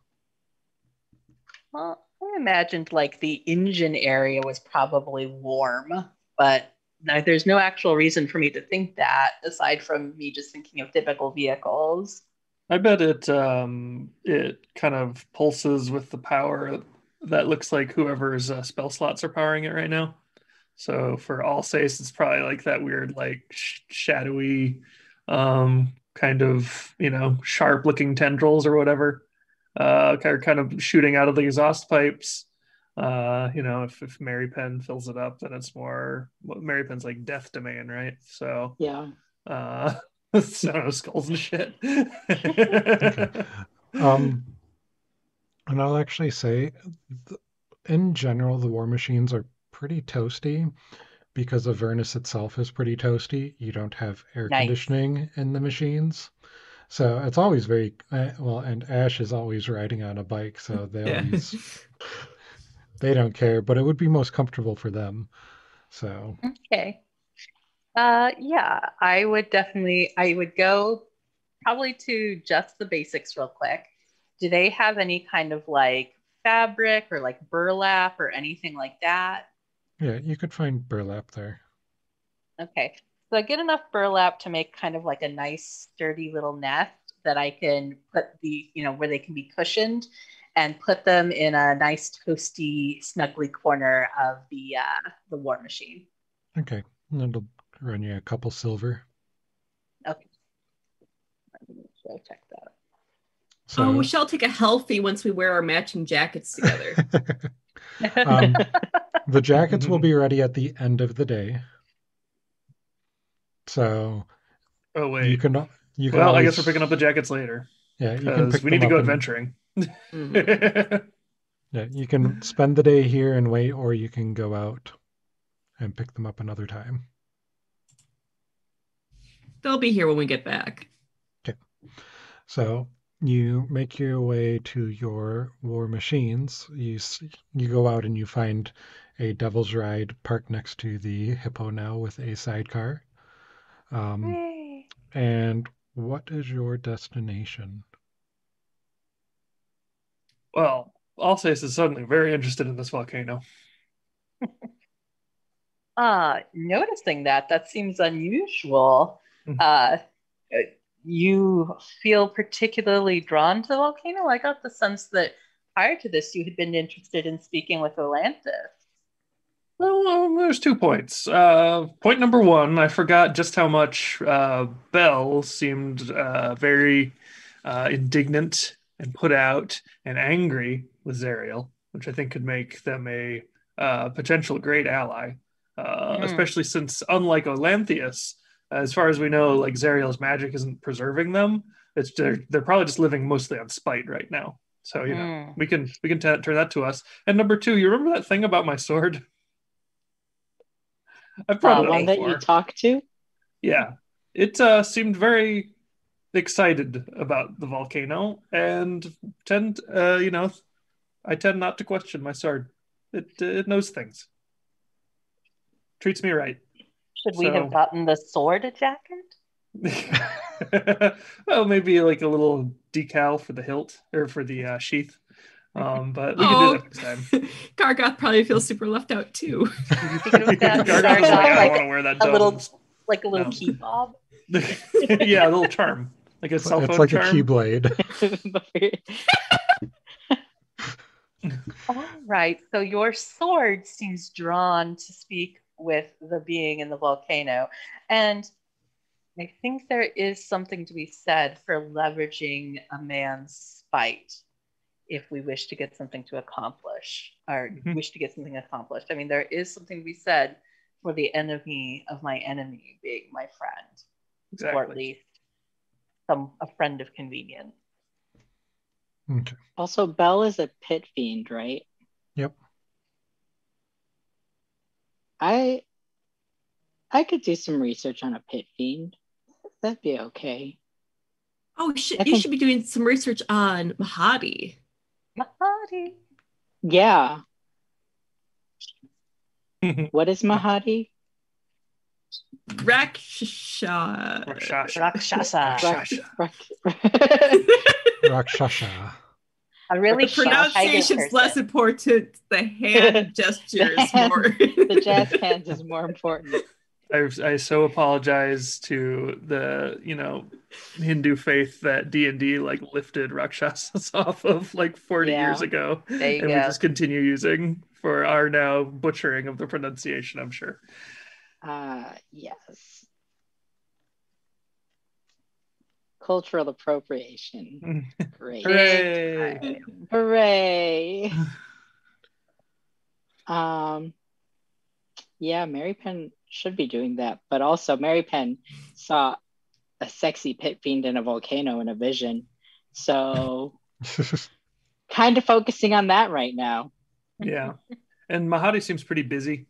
E: Well, I imagined like the engine area was probably warm, but no- there's no actual reason for me to think that aside from me just thinking of typical vehicles.
B: I bet it um it kind of pulses with the power that looks like whoever's uh, spell slots are powering it right now. So for Alsace, it's probably like that weird, like sh- shadowy, um, kind of you know sharp looking tendrils or whatever, uh, kind of kind of shooting out of the exhaust pipes. Uh, you know, if if Mary Penn fills it up, then it's more. Mary Penn's like death domain, right? So
F: Yeah.
B: uh, so skulls and shit.
A: Um, and I'll actually say, th- in general, the war machines are pretty toasty because Avernus itself is pretty toasty. You don't have air
E: Nice.
A: conditioning in the machines. So it's always very uh, well, and Ash is always riding on a bike, so they
D: Yeah.
A: always they don't care, but it would be most comfortable for them. So
E: Okay. Uh, yeah, I would definitely, I would go probably to just the basics real quick. Do they have any kind of like fabric or like burlap or anything like that?
A: Yeah, you could find burlap there.
E: Okay. So I get enough burlap to make kind of like a nice sturdy little nest that I can put the, you know, where they can be cushioned and put them in a nice toasty, snuggly corner of the uh the war machine.
A: Okay, and it'll run you a couple silver.
E: Okay. Should I check that?
A: So
D: Oh, we shall take a healthy once we wear our matching jackets together.
A: Um, the jackets will be ready at the end of the day. So
B: oh wait.
A: you can you can
B: well, I guess we're picking up the jackets later
A: yeah you can
B: because
A: pick
B: we need to go
A: up and-
B: adventuring.
E: Mhm.
A: yeah you can spend the day here and wait, or you can go out and pick them up another time.
D: They'll be here when we get back.
A: Okay, so you make your way to your war machines. You you go out and you find a Devil's Ride parked next to the Hippo now with a sidecar. Um,
E: Yay.
A: and what is your destination?
B: well, Alsace is suddenly very interested in this volcano.
E: Uh, noticing that, that seems unusual.
B: Mhm.
E: Uh, you feel particularly drawn to the volcano? I got the sense that prior to this, you had been interested in speaking with Olanthius.
B: Well, there's two points. Uh, point number one, I forgot just how much uh, Bel seemed uh, very uh, indignant and put out and angry with Zariel, which I think could make them a uh, potential great ally, uh,
E: Hmm.
B: especially since, unlike Olanthius, as far as we know, like Zariel's magic isn't preserving them. It's they're, they're probably just living mostly on spite right now. So you know
E: Hmm.
B: we can we can t- turn that to us. And number two, you remember that thing about my sword? I've brought
F: The
B: it up
F: one that you
B: before.
F: talk to?
B: yeah, it uh, seemed very excited about the volcano, and tend uh, you know, I tend not to question my sword. It uh, it knows things, treats me right.
E: Should we
B: So-
E: have gotten the sword jacket?
B: well, maybe like a little decal for the hilt or for the uh, sheath. Um, but we can
D: Oh.
B: do that next time.
D: Gargauth probably feels super left out too.
E: could have done-
B: Gargoyle's
E: started
B: like, I don't
E: like
B: want to wear that
E: a little- Like a little
B: No.
E: key fob?
B: yeah, a little charm, like a cell phone
A: it's like
B: charm.
A: a keyblade.
E: All right. So your sword seems drawn to speak with the being in the volcano. And I think there is something to be said for leveraging a man's spite if we wish to get something to accomplish or
B: Mhm.
E: wish to get something accomplished. I mean, there is something to be said for the enemy of my enemy being my friend, or at least some a friend of convenience.
A: Okay.
F: Also, Bel is a pit fiend, right?
A: Yep.
F: I I could do some research on a pit fiend. That'd be okay.
D: Oh, shit, you
F: think-
D: should be doing some research on Mahadi.
E: Mahadi.
F: Yeah. What is Mahadi?
D: Raksha.
B: Rakshasha.
E: Rakshasa.
B: Rakshasha.
A: Rakshasha.
E: A really
D: The
E: shy tiger
D: pronunciation's less important. The hand gesture is more.
F: the jazz hands is more important.
B: I, I so apologize to the you know Hindu faith that D and D like lifted Rakshasas off of like 40
E: Yeah.
B: years ago,
E: There you
B: and we just continue using for our now butchering of the pronunciation. I'm sure.
F: Uh, yes. Cultural appropriation. Great.
B: Hooray!
F: Hooray. um, yeah, Mary Penn should be doing that, but also Mary Penn saw a sexy pit fiend in a volcano in a vision. So kind of focusing on that right now.
B: Yeah, and Mahadi seems pretty busy.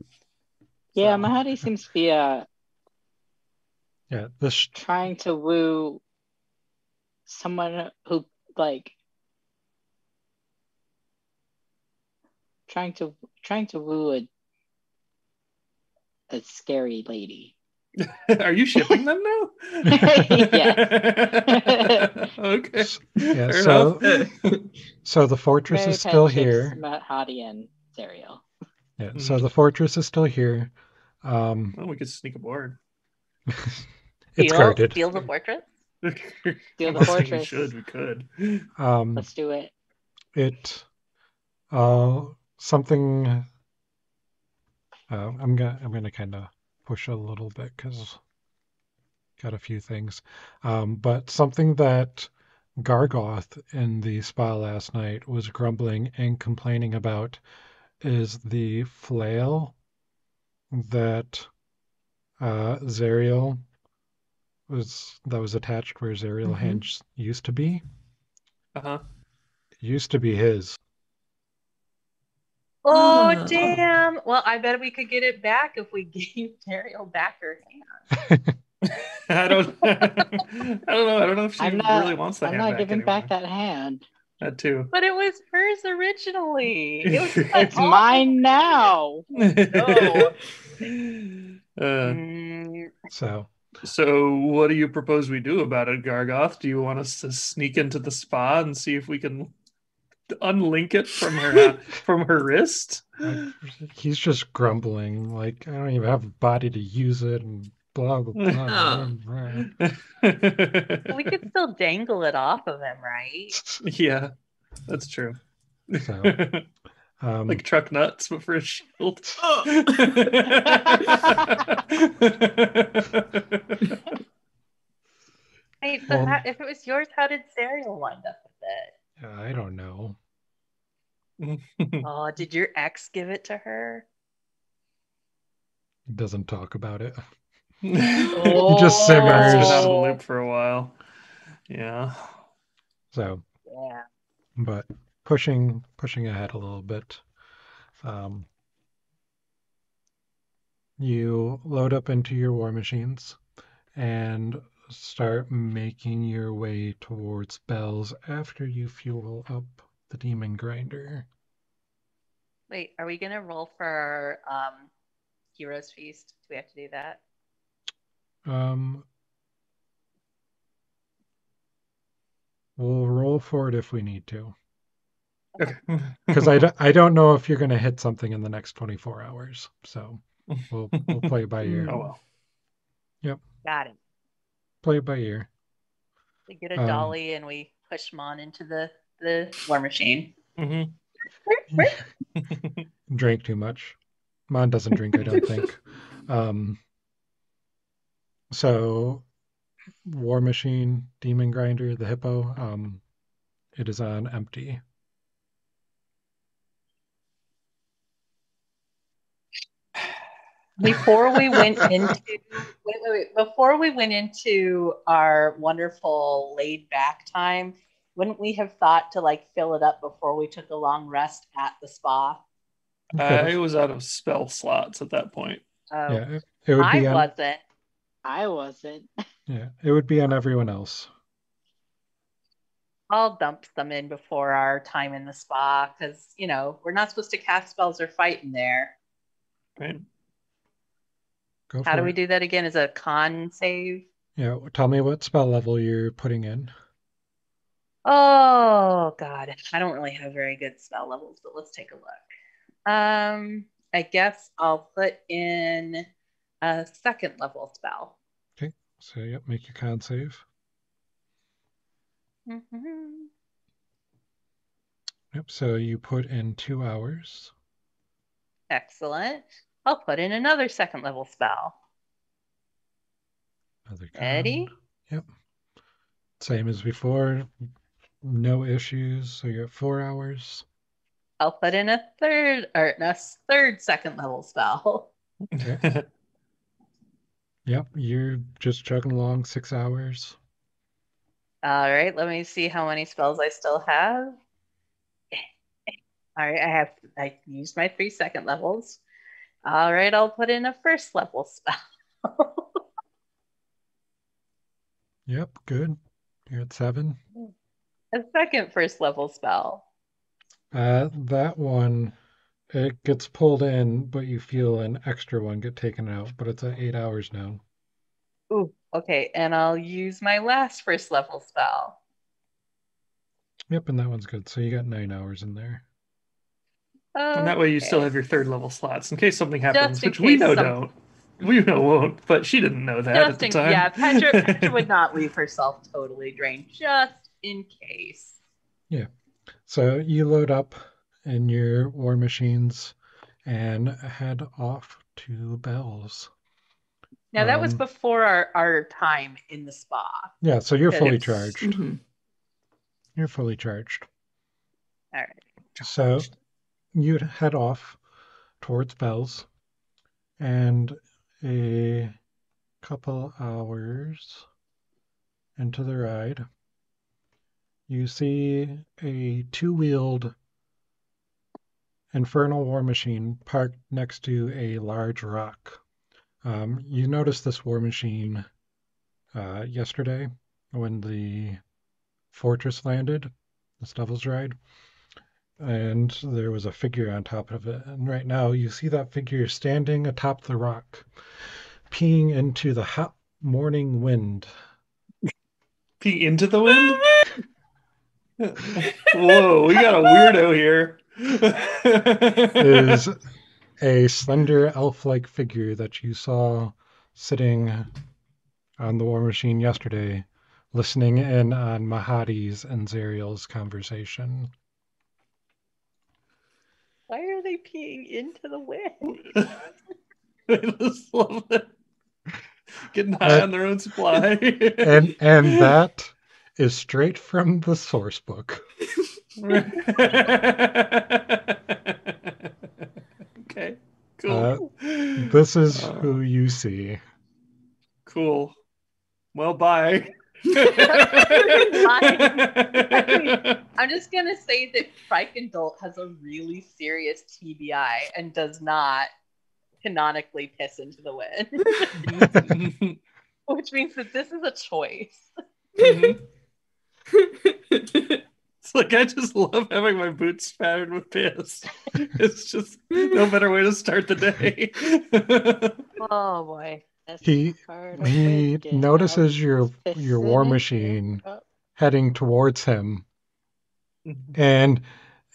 F: Yeah,
B: So-
F: Mahadi seems to be uh,
A: yeah, this
F: trying to woo someone who like trying to trying to woo a a scary lady.
B: Are you shipping them now?
F: Yeah.
B: okay.
A: Yeah,
B: Fair
A: so- so the fortress
F: Mary
A: is
F: Penn
A: still
F: ships
A: here.
F: Mahadi and Zariel.
A: Yeah,
B: Mhm.
A: so the fortress is still here. Um,
B: well, we could sneak aboard.
A: it's
E: Steal-
A: guarded.
E: Steal the fortress?
F: Steal the
B: I'm We should. We could.
A: Um,
F: Let's do it.
A: it uh something uh, i'm gonna i'm gonna kind of push a little bit because got a few things um but something that Gargauth in the spa last night was grumbling and complaining about is the flail that uh zariel was that was attached where zariel
B: Mhm.
A: hands used to be
B: Uh huh.
A: used to be his
E: Oh,
D: Oh.
E: damn. Well, I bet we could get it back if we gave Zariel back her hand.
B: I don't. I don't know. I don't know if she
F: I'm not
B: really wants that.
F: I'm
B: hand
F: not
B: back
F: giving
B: anymore.
F: back that hand.
B: That too.
E: But it was hers originally. It was my
F: It's mine now.
B: Uh,
E: Mm,
A: so
B: so, what do you propose we do about it, Gargauth? Do you want us to sneak into the spa and see if we can unlink it from her uh, from her wrist?
A: Like, he's just grumbling, like I don't even have a body to use it, and blah blah blah. blah, oh. blah.
E: we could still dangle it off of him, right?
B: yeah, that's true.
A: So, um,
B: like truck nuts, but for a shield.
E: Wait, but
A: Well-
E: how, if it was yours, how did Zariel wind up with it?
A: I don't know.
E: Oh, did your ex give it to her?
A: He doesn't talk about it.
B: he
A: just
B: It's
A: simmers.
B: been out of the loop for a while. Yeah.
A: So,
E: Yeah.
A: but pushing pushing ahead a little bit. Um, you load up into your war machines and start making your way towards Bel's after you fuel up the demon grinder.
E: Wait, are we gonna roll for um, Heroes Feast? Do we have to do that?
A: Um, we'll roll for it if we need to.
B: Okay.
A: Because I, don't- I don't know if you're going to hit something in the next 24 hours. So we'll, we'll play it by ear.
B: Oh well. Yep.
E: Got it.
A: Play it by ear.
E: We get a
A: Um,
E: dolly and we push Mon into the the war machine.
B: Mhm.
A: Drank too much. Mon doesn't drink, I don't think. Um, so, War Machine, Demon Grinder, the Hippo, um, it is on empty.
E: Before we went into wait, wait, wait. Before we went into our wonderful laid back time, wouldn't we have thought to like fill it up before we took a long rest at the spa?
B: Uh, I was out of spell slots at that point.
E: Oh,
A: Yeah, it, it would
E: I
A: be on,
E: wasn't.
F: I wasn't.
A: yeah, it would be on everyone else.
E: I'll dump some in before our time in the spa because you know we're not supposed to cast spells or fight in there.
B: Right.
A: Go
E: How do we do that again? Is a con save?
A: Yeah, tell me what spell level you're putting in.
E: Oh God, I don't really have very good spell levels, but let's take a look. Um, I guess I'll put in a second level spell. Okay.
A: So, yep, make your con save.
E: Mhm.
A: Yep, so you put in two hours.
E: Excellent. I'll put in another second level spell.
A: Another con.
E: Ready?
A: Yep. Same as before. No issues. So you're at four hours.
E: I'll put in a third or a third second level spell. Okay.
A: Yep, you're just chugging along six hours.
E: All right, let me see how many spells I still have. All right, I have I used my three second levels. All right, I'll put in a first level spell.
A: Yep, good. You're at seven.
E: a second first level spell.
A: Uh, that one, it gets pulled in, but you feel an extra one get taken out, but it's at eight hours now.
E: Ooh, okay, and I'll use my last first level spell.
A: Yep, and that one's good. So you got nine hours in there.
B: And that way you still have your third level slots in case something happens, which we know
E: some-
B: don't. We know won't, but she didn't know that at the
E: in,
B: time.
E: yeah, Petra, Petra would not leave herself totally drained, just in case. Yeah.
A: So you load up in your war machines and head off to Bel's.
E: Now that was
A: Um,
E: before our, our time in the spa.
A: Yeah, so you're fully
E: it's-
A: charged.
D: Mhm.
A: You're fully charged.
E: All right.
A: So you'd head off towards Bel's, and a couple hours into the ride, you see a two wheeled Infernal War Machine parked next to a large rock. Um, you noticed this war machine uh, yesterday when the fortress landed, this Devil's Ride and there was a figure on top of it. And right now, you see that figure standing atop the rock, peeing into the hot morning wind.
B: Pee into the wind? Whoa, we got a weirdo here.
A: Is a slender elf-like figure that you saw sitting on the war machine yesterday, listening in on Mahadi's and Zariel's conversation.
E: Why are they peeing into the wind?
B: I just love it. Getting high
A: Uh,
B: on their own supply.
A: And and that is straight from the source book.
B: okay. Cool.
A: This is
B: Uh,
A: who you see.
B: cool. Well, bye.
E: I'm just gonna say that Frikendult has a really serious TBI and does not canonically piss into the wind, which means that this is a choice.
B: Mhm. It's like I just love having my boots spattered with piss. It's just no better way to start the day.
E: Oh boy.
A: He he notices your your war machine heading towards him, mm-hmm. and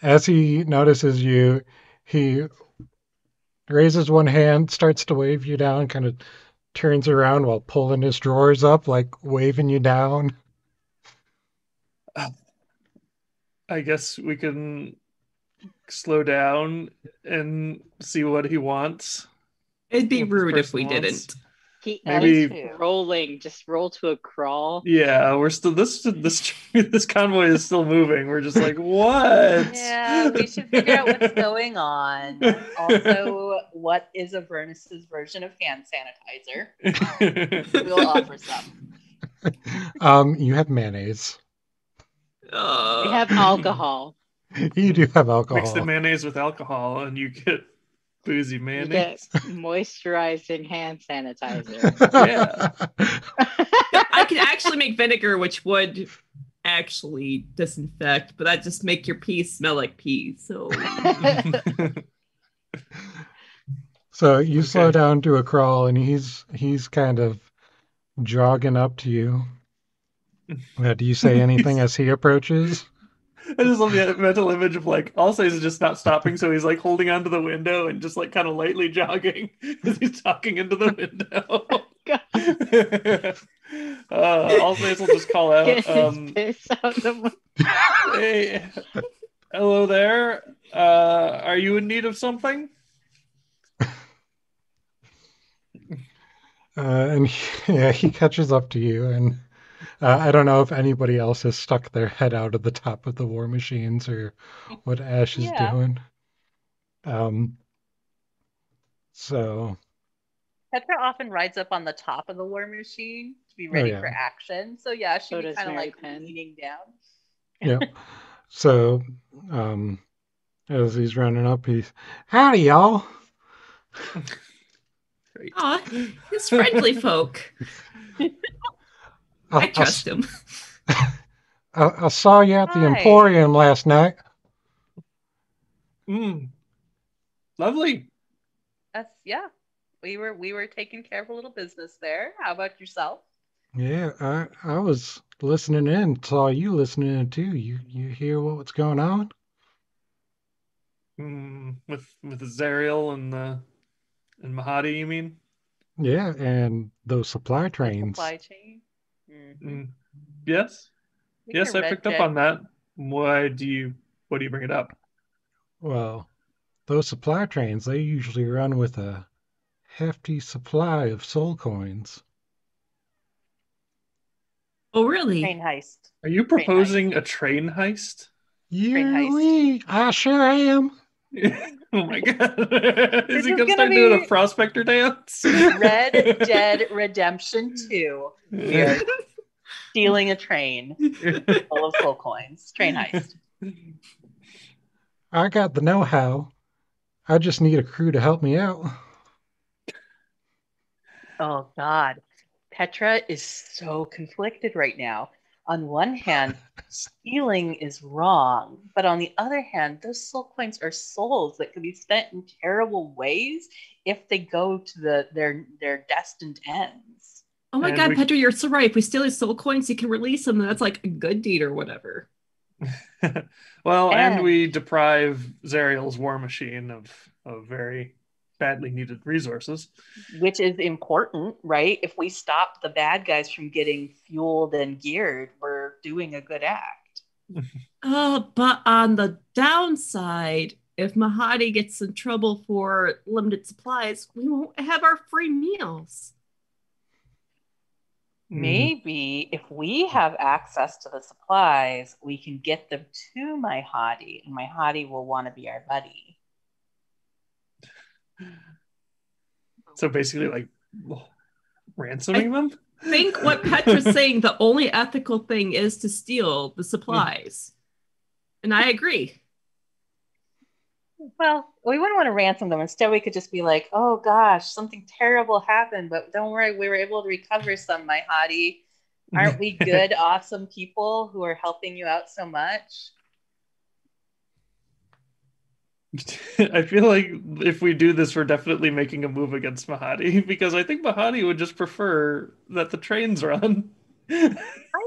A: as he notices you, he raises one hand, starts to wave you down, kind of turns around while pulling his drawers up, like waving you down.
B: I guess we can slow down and see what he wants.
D: It'd be rude if we
B: wants.
D: didn't.
F: He
B: Maybe-
F: rolling. Just roll to a crawl.
B: Yeah, we're still this this this convoy is still moving. We're just like what?
E: Yeah, we should figure out what's going on. Also, what is Avernus's version of hand sanitizer? We'll offer some.
A: Um, you have mayonnaise.
D: Uh,
F: We have alcohol.
A: You do have alcohol.
B: Mix the mayonnaise with alcohol, and you get boozy mayonnaise.
F: moisturizing hand sanitizer.
B: Yeah.
D: I could actually make vinegar, which would actually disinfect, but that just make your pee smell like pee. So
A: So you slow down to a crawl, and he's he's kind of jogging up to you. Uh, do you say anything as he approaches?
B: I just love the mental image of like also he's just not stopping, so he's like holding onto the window and just like kind of lightly jogging as he's talking into the window. uh, also, will just call out, um,
F: out
B: "Hey, hello there. Uh, are you in need of something?"
A: Uh, and he, yeah, he catches up to you, and uh, I don't know if anybody else has stuck their head out of the top of the war machines or what Ash is
E: Yeah.
A: doing. Um, so
E: Petra often rides up on the top of the war machine to be
A: Oh,
E: ready
A: yeah.
E: for action. So yeah, she'd
F: So
E: kind of like
F: Penn.
E: leaning down.
A: yeah, so um, as he's running up, he's howdy y'all.
B: Great.
D: Aw, he's friendly folk.
A: I,
D: I
A: I,
D: trust him.
A: I, I saw you at the
E: Hi.
A: Emporium last night.
B: Mm. Lovely.
E: That's yeah. We were we were taking care of a little business there. How about yourself?
A: Yeah, I I was listening in, saw you listening in too. You you hear what, what's going on?
B: Mm, with with Zariel and the and Mahadi, you mean?
A: Yeah, and those supply
E: The
A: trains.
E: Supply chain. Mhm.
B: Mm. Yes.
E: We
B: Yes, I picked up
E: jet-
B: on that. Why do you why do you bring it up?
A: Well, those supply trains, they usually run with a hefty supply of soul coins.
D: Oh, really?
E: train heist.
B: Are you
E: Train
B: proposing a train heist?
E: heist.
A: Yeah, I sure I am.
B: oh my god.
E: This
B: Is he gonna
E: gonna
B: start doing a prospector dance?
E: Red Dead Redemption 2. We are stealing a train full of soul coins. Train heist.
A: I got the know-how. I just need a crew to help me out.
E: Oh God. Petra is so conflicted right now. On one hand, stealing is wrong, but on the other hand, those soul coins are souls that could be spent in terrible ways if they go to the their their destined ends.
D: Oh my
B: And
D: god,
B: we-
D: Petra, you're so right. If we steal his soul coins, you can release them. That's like a good deed or whatever.
B: well, and
E: And-
B: we deprive Zariel's war machine of of very badly needed resources.
E: which is important, right? If we stop the bad guys from getting fueled and geared, we're doing a good act.
D: Oh, but on the downside, if Mahadi gets in trouble for limited supplies, we won't have our free meals.
B: Mm.
E: Maybe if we have access to the supplies, we can get them to my hottie, and Mahadi will want to be our buddy.
B: So basically, like ransoming them.
D: Think what Petra's saying, the only ethical thing is to steal the supplies. And I agree.
E: Well, we wouldn't want to ransom them. Instead, we could just be like, "Oh gosh, something terrible happened, but don't worry, we were able to recover some, Mahadi. Aren't we good, awesome people who are helping you out so much?"
B: I feel like if we do this, we're definitely making a move against Mahadi because I think Mahadi would just prefer that the trains run.
E: I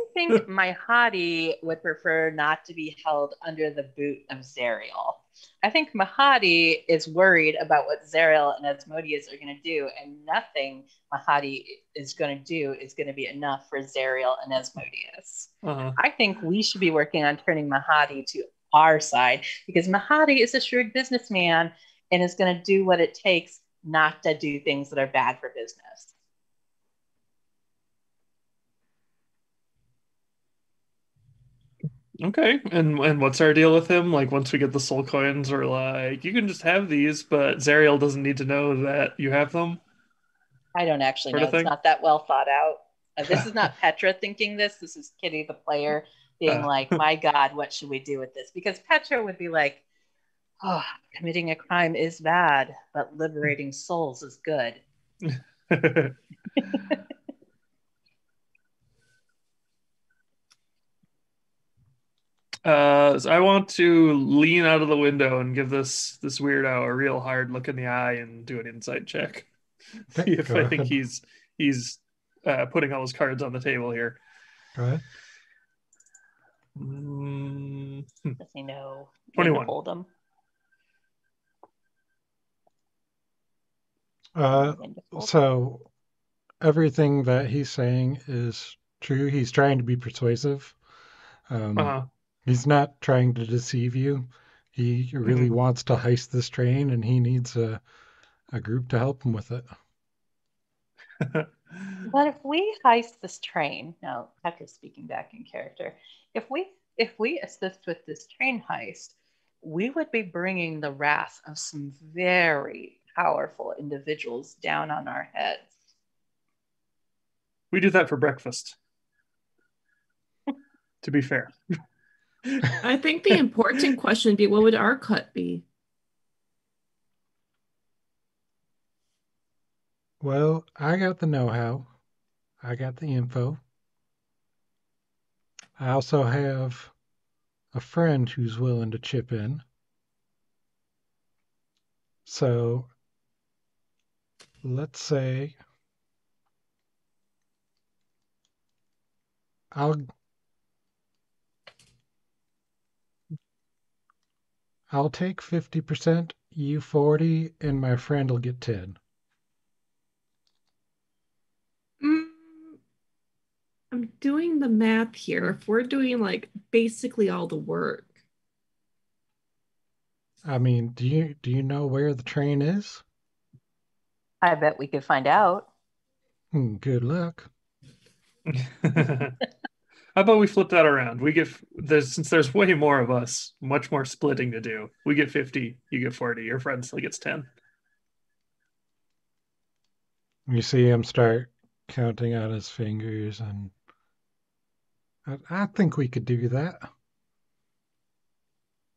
E: think Mahadi would prefer not to be held under the boot of Zariel. I think Mahadi is worried about what Zariel and Asmodeus are going to do, and nothing Mahadi is going to do is going to be enough for Zariel and Asmodeus.
B: Uh-huh.
E: I think we should be working on turning Mahadi to our side because Mahadi is a shrewd businessman and is going to do what it takes not to do things that are bad for business.
B: Okay, and and what's our deal with him? Like once we get the soul coins, or like you can just have these, but Zariel doesn't need to know that you have them.
E: I don't actually know. It's not that well thought out. Uh, this is not Petra thinking this. This is Kitty, the player, being
B: Uh.
E: like, "My God, what should we do with this?" Because Petra would be like, "Oh, committing a crime is bad, but liberating souls is good."
B: Uh, so I want to lean out of the window and give this this weirdo a real hard look in the eye and do an insight check. See if I think he's he's uh, putting all his cards on the table here.
A: Go ahead.
B: Mm, hmm.
E: Does he know?
B: 21.
E: Hold him.
A: Uh, so everything that he's saying is true. He's trying to be persuasive. Um,
B: uh-huh.
A: He's not trying to deceive you. He really
B: Mhm.
A: wants to heist this train, and he needs a a group to help him with it.
E: But if we heist this train, now after speaking back in character, if we if we assist with this train heist, we would be bringing the wrath of some very powerful individuals down on our heads.
B: we do that for breakfast. to be fair.
D: I think the important question would be what would our cut be?
A: Well, I got the know-how. I got the info. I also have a friend who's willing to chip in. So let's say I'll I'll take 50%, you 40, and my friend will get 10.
D: I'm doing the math here. If we're doing like basically all the work,
A: I mean, do you do you know where the train is?
E: I bet we could find out.
A: Hmm, good luck.
B: How about we flip that around? We get there's since there's way more of us, much more splitting to do. We get 50, you get 40, your friend still gets 10.
A: You see him start counting out his fingers, and I, I think we could do that.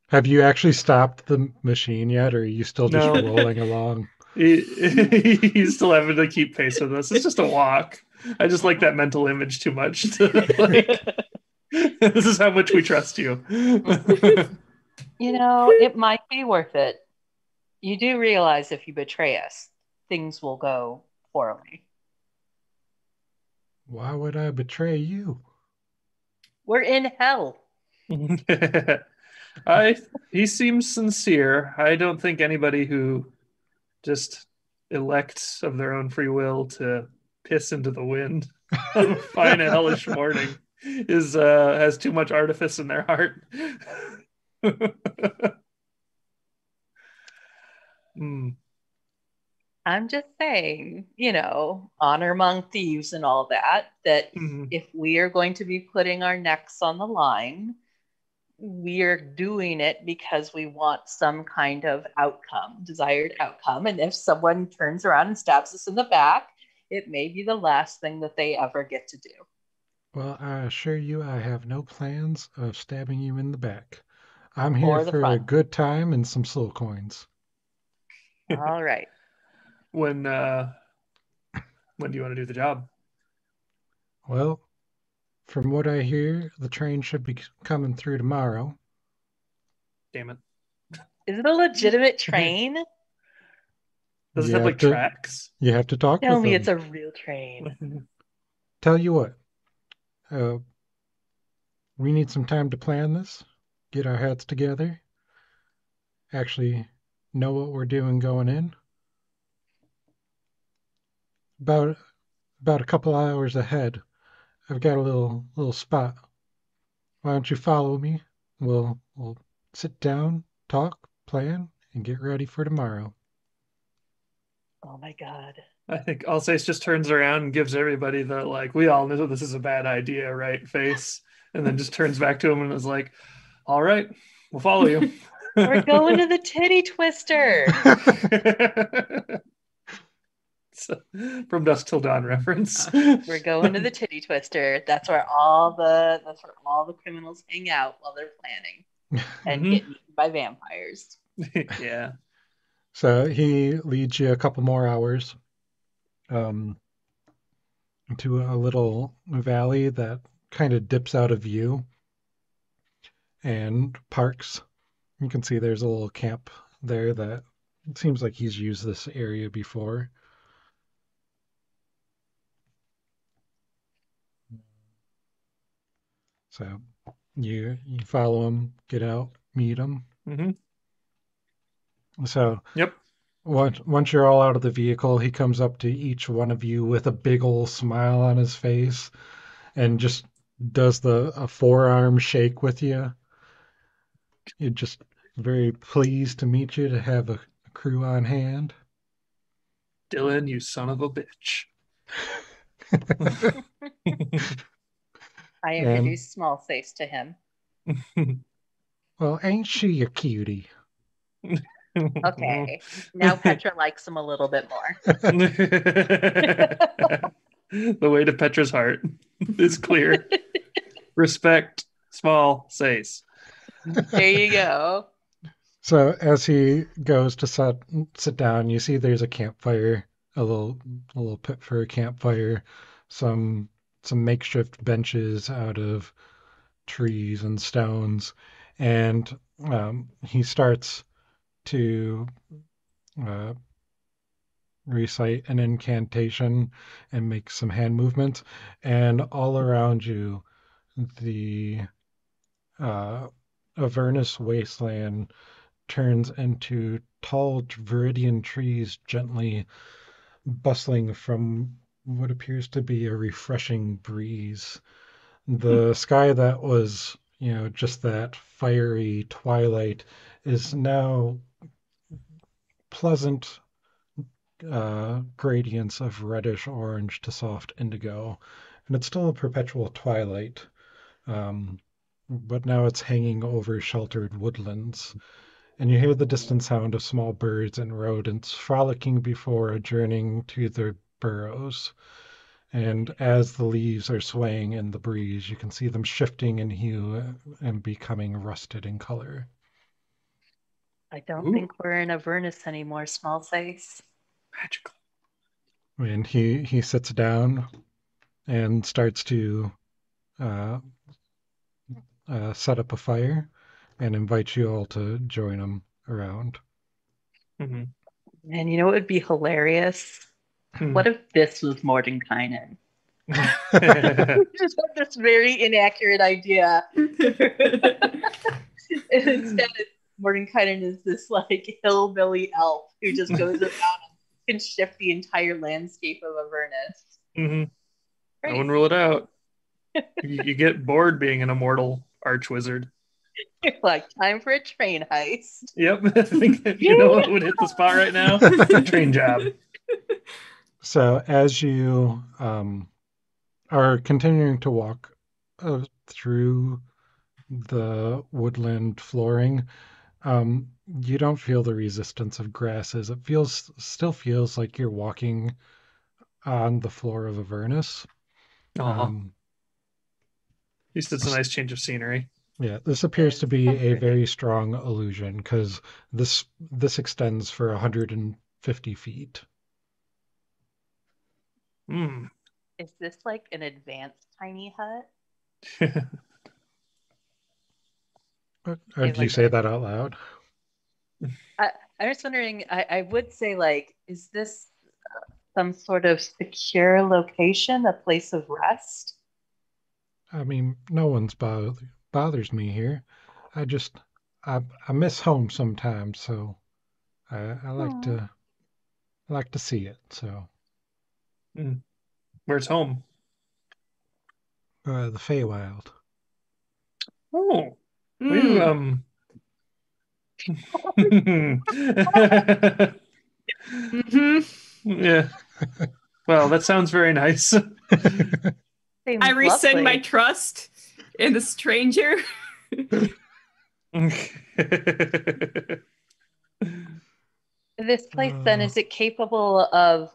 A: Have you actually stopped the machine yet, or are you still just
B: No.
A: rolling along?
B: He, he's still having to keep pace with us. It's just a walk. I just like that mental image too much. To, like, this is how much we trust you.
E: You know, it might be worth it. You do realize if you betray us, things will go poorly.
A: Why would I betray you?
E: We're in hell.
B: I he seems sincere. I don't think anybody who just elects of their own free will to piss into the wind on a fine hellish morning is uh has too much artifice in their heart. Hmm.
E: I'm just saying, you know, honor among thieves and all that, that
B: Mhm.
E: if we are going to be putting our necks on the line, we are doing it because we want some kind of outcome, desired outcome. And if someone turns around and stabs us in the back, it may be the last thing that they ever get to do.
A: Well, I assure you, I have no plans of stabbing you in the back. I'm here for a good time and some soul coins.
E: All right.
B: When uh when do you want to do the job?
A: Well, from what I hear, the train should be coming through tomorrow.
B: Damn it.
E: Is it a legitimate train?
B: Does it
A: You
B: have
A: have
B: like
A: to-
B: tracks?
A: You have to talk
E: Tell
A: with
E: me
A: them.
E: it's a real train.
A: Tell you what, uh, we need some time to plan this, get our heads together, actually know what we're doing going in. About about a couple hours ahead, I've got a little little spot. Why don't you follow me? We'll we'll sit down, talk, plan, and get ready for tomorrow.
E: Oh my god.
B: I think Alsace just turns around and gives everybody the like, we all know this is a bad idea, right? Face, and then just turns back to him and is like, "All right, we'll follow you."
E: We're going to the titty twister.
B: So, from dusk till dawn reference.
E: We're going to the titty twister. That's where all the that's where all the criminals hang out while they're planning and
B: Mhm.
E: get eaten by vampires.
B: yeah.
A: So he leads you a couple more hours um, to a little valley that kind of dips out of view. and parks. You can see there's a little camp there that it seems like he's used this area before. So you you follow him, get out, meet him.
B: hmm
A: So
B: Yep.
A: once once you're all out of the vehicle, he comes up to each one of you with a big old smile on his face and just does the a forearm shake with you. You're just very pleased to meet you to have a, a crew on hand.
B: Dylan, you son of a bitch.
E: I introduced Small Face to him.
A: Well, ain't she a cutie?
E: Okay. Now Petra likes him a little bit more.
B: the way to Petra's heart is clear. Respect, small, says.
E: There you go.
A: So as he goes to sit sit down, you see there's a campfire, a little a little pit for a campfire, some some makeshift benches out of trees and stones, and um, he starts to uh, recite an incantation and make some hand movements, and all around you, the uh, Avernus wasteland turns into tall viridian trees gently bustling from what appears to be a refreshing breeze. The sky that was, you know, just that fiery twilight is now pleasant uh, gradients of reddish orange to soft indigo. And it's still a perpetual twilight, um, but now it's hanging over sheltered woodlands and you hear the distant sound of small birds and rodents frolicking before adjourning to their burrows. And as the leaves are swaying in the breeze, you can see them shifting in hue and becoming rusted in color.
E: I don't
B: Ooh.
E: think we're in Avernus anymore, Small Face.
B: Magical.
A: And he, he sits down and starts to uh, uh, set up a fire and invites you all to join him around.
B: Mhm.
E: And you know what would be hilarious? What if this was Mordenkainen? We just had this very inaccurate idea. And instead, Mordenkainen is this like hillbilly elf who just goes around and can shift the entire landscape of Avernus.
B: Mhm. I
E: Great.
B: wouldn't rule it out. you, you get bored being an immortal arch wizard.
E: You're like, time for a train heist.
B: Yep. I think you know what would hit the spot right now? Train job.
A: So as you um, are continuing to walk uh, through the woodland flooring, um, you don't feel the resistance of grasses. It feels still feels like you're walking on the floor of Avernus.
B: Aw,
A: Um,
B: at least it's a nice change of scenery.
A: yeah, this appears to be a very strong illusion because this this extends for 150 feet.
B: Mm.
E: Is this like an advanced tiny hut? Okay,
A: did you
E: like
A: say that out loud?
E: I'm just wondering, I, I would say, like, is this some sort of secure location, a place of rest?
A: I mean, no one's bother bothers me here. I just I I miss home sometimes, so I I like
E: Aw.
A: to I like to see it. So
B: Where's home?
A: uh, the Feywild.
B: Oh,
D: Hmm.
B: we, um.
D: Mhm.
B: yeah. Well, that sounds very nice.
D: I rescind my trust in the stranger.
E: This place, then,
A: Uh.
E: is it capable of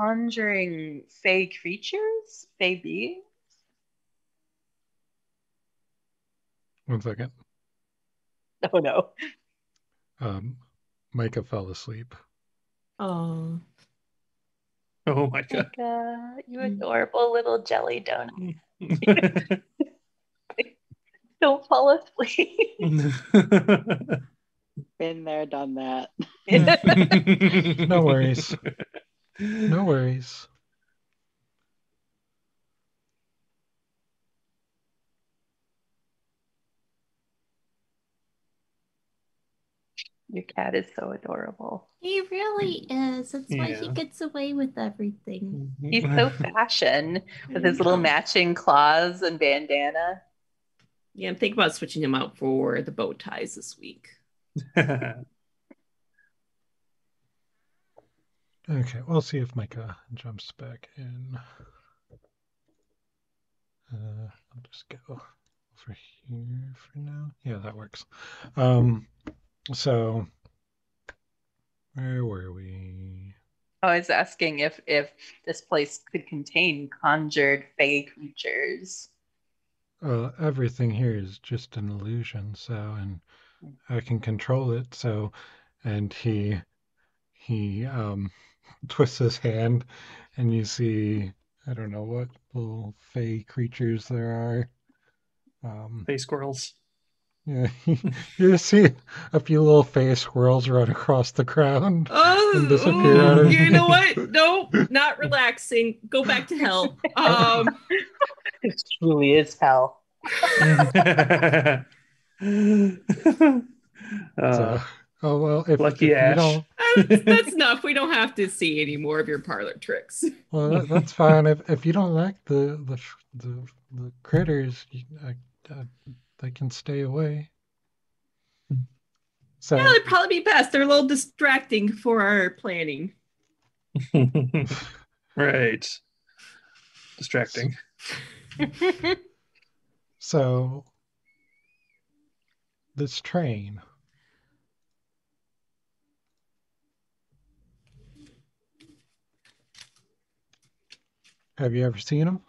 E: conjuring fey creatures, fey beings?
A: One second.
E: Oh no.
A: Um, Micah fell asleep.
D: Oh.
B: oh my god.
E: Like, uh, you adorable little jelly donut. Don't fall asleep.
F: Been there, done that.
A: No worries. No worries.
E: Your cat is so adorable.
G: He really is. That's why he
B: Yeah.
G: gets away with everything. Mm-hmm.
E: He's so fashion with his little matching claws and bandana.
D: Yeah, I'm thinking about switching him out for the bow ties this week.
A: Okay, we'll see if Micah jumps back in. Uh, I'll just go over here for now. Yeah, that works. Um, so where were we?
E: I was asking if if this place could contain conjured fey creatures.
A: Well, everything here is just an illusion. So, and I can control it. So, and he he um twists his hand, and you see I don't know what little fey creatures there are. Um,
B: Face squirrels.
A: yeah, you see a few little fey squirrels run across the ground.
D: Oh,
A: And disappear out
D: ooh,
A: of-
D: you know what? No, not relaxing. Go back to hell. Um,
E: It truly is hell.
B: uh,
A: So, oh well, if,
B: Lucky
A: if you
B: Ash.
A: don't,
D: that's, that's enough. We don't have to see any more of your parlor tricks.
A: Well, that, that's fine. If if you don't like the the the, the critters, you, uh, uh, they can stay away. So
D: Yeah, they'd probably be best. They're a little distracting for our planning.
B: right. Distracting.
A: so this train. Have you ever seen them?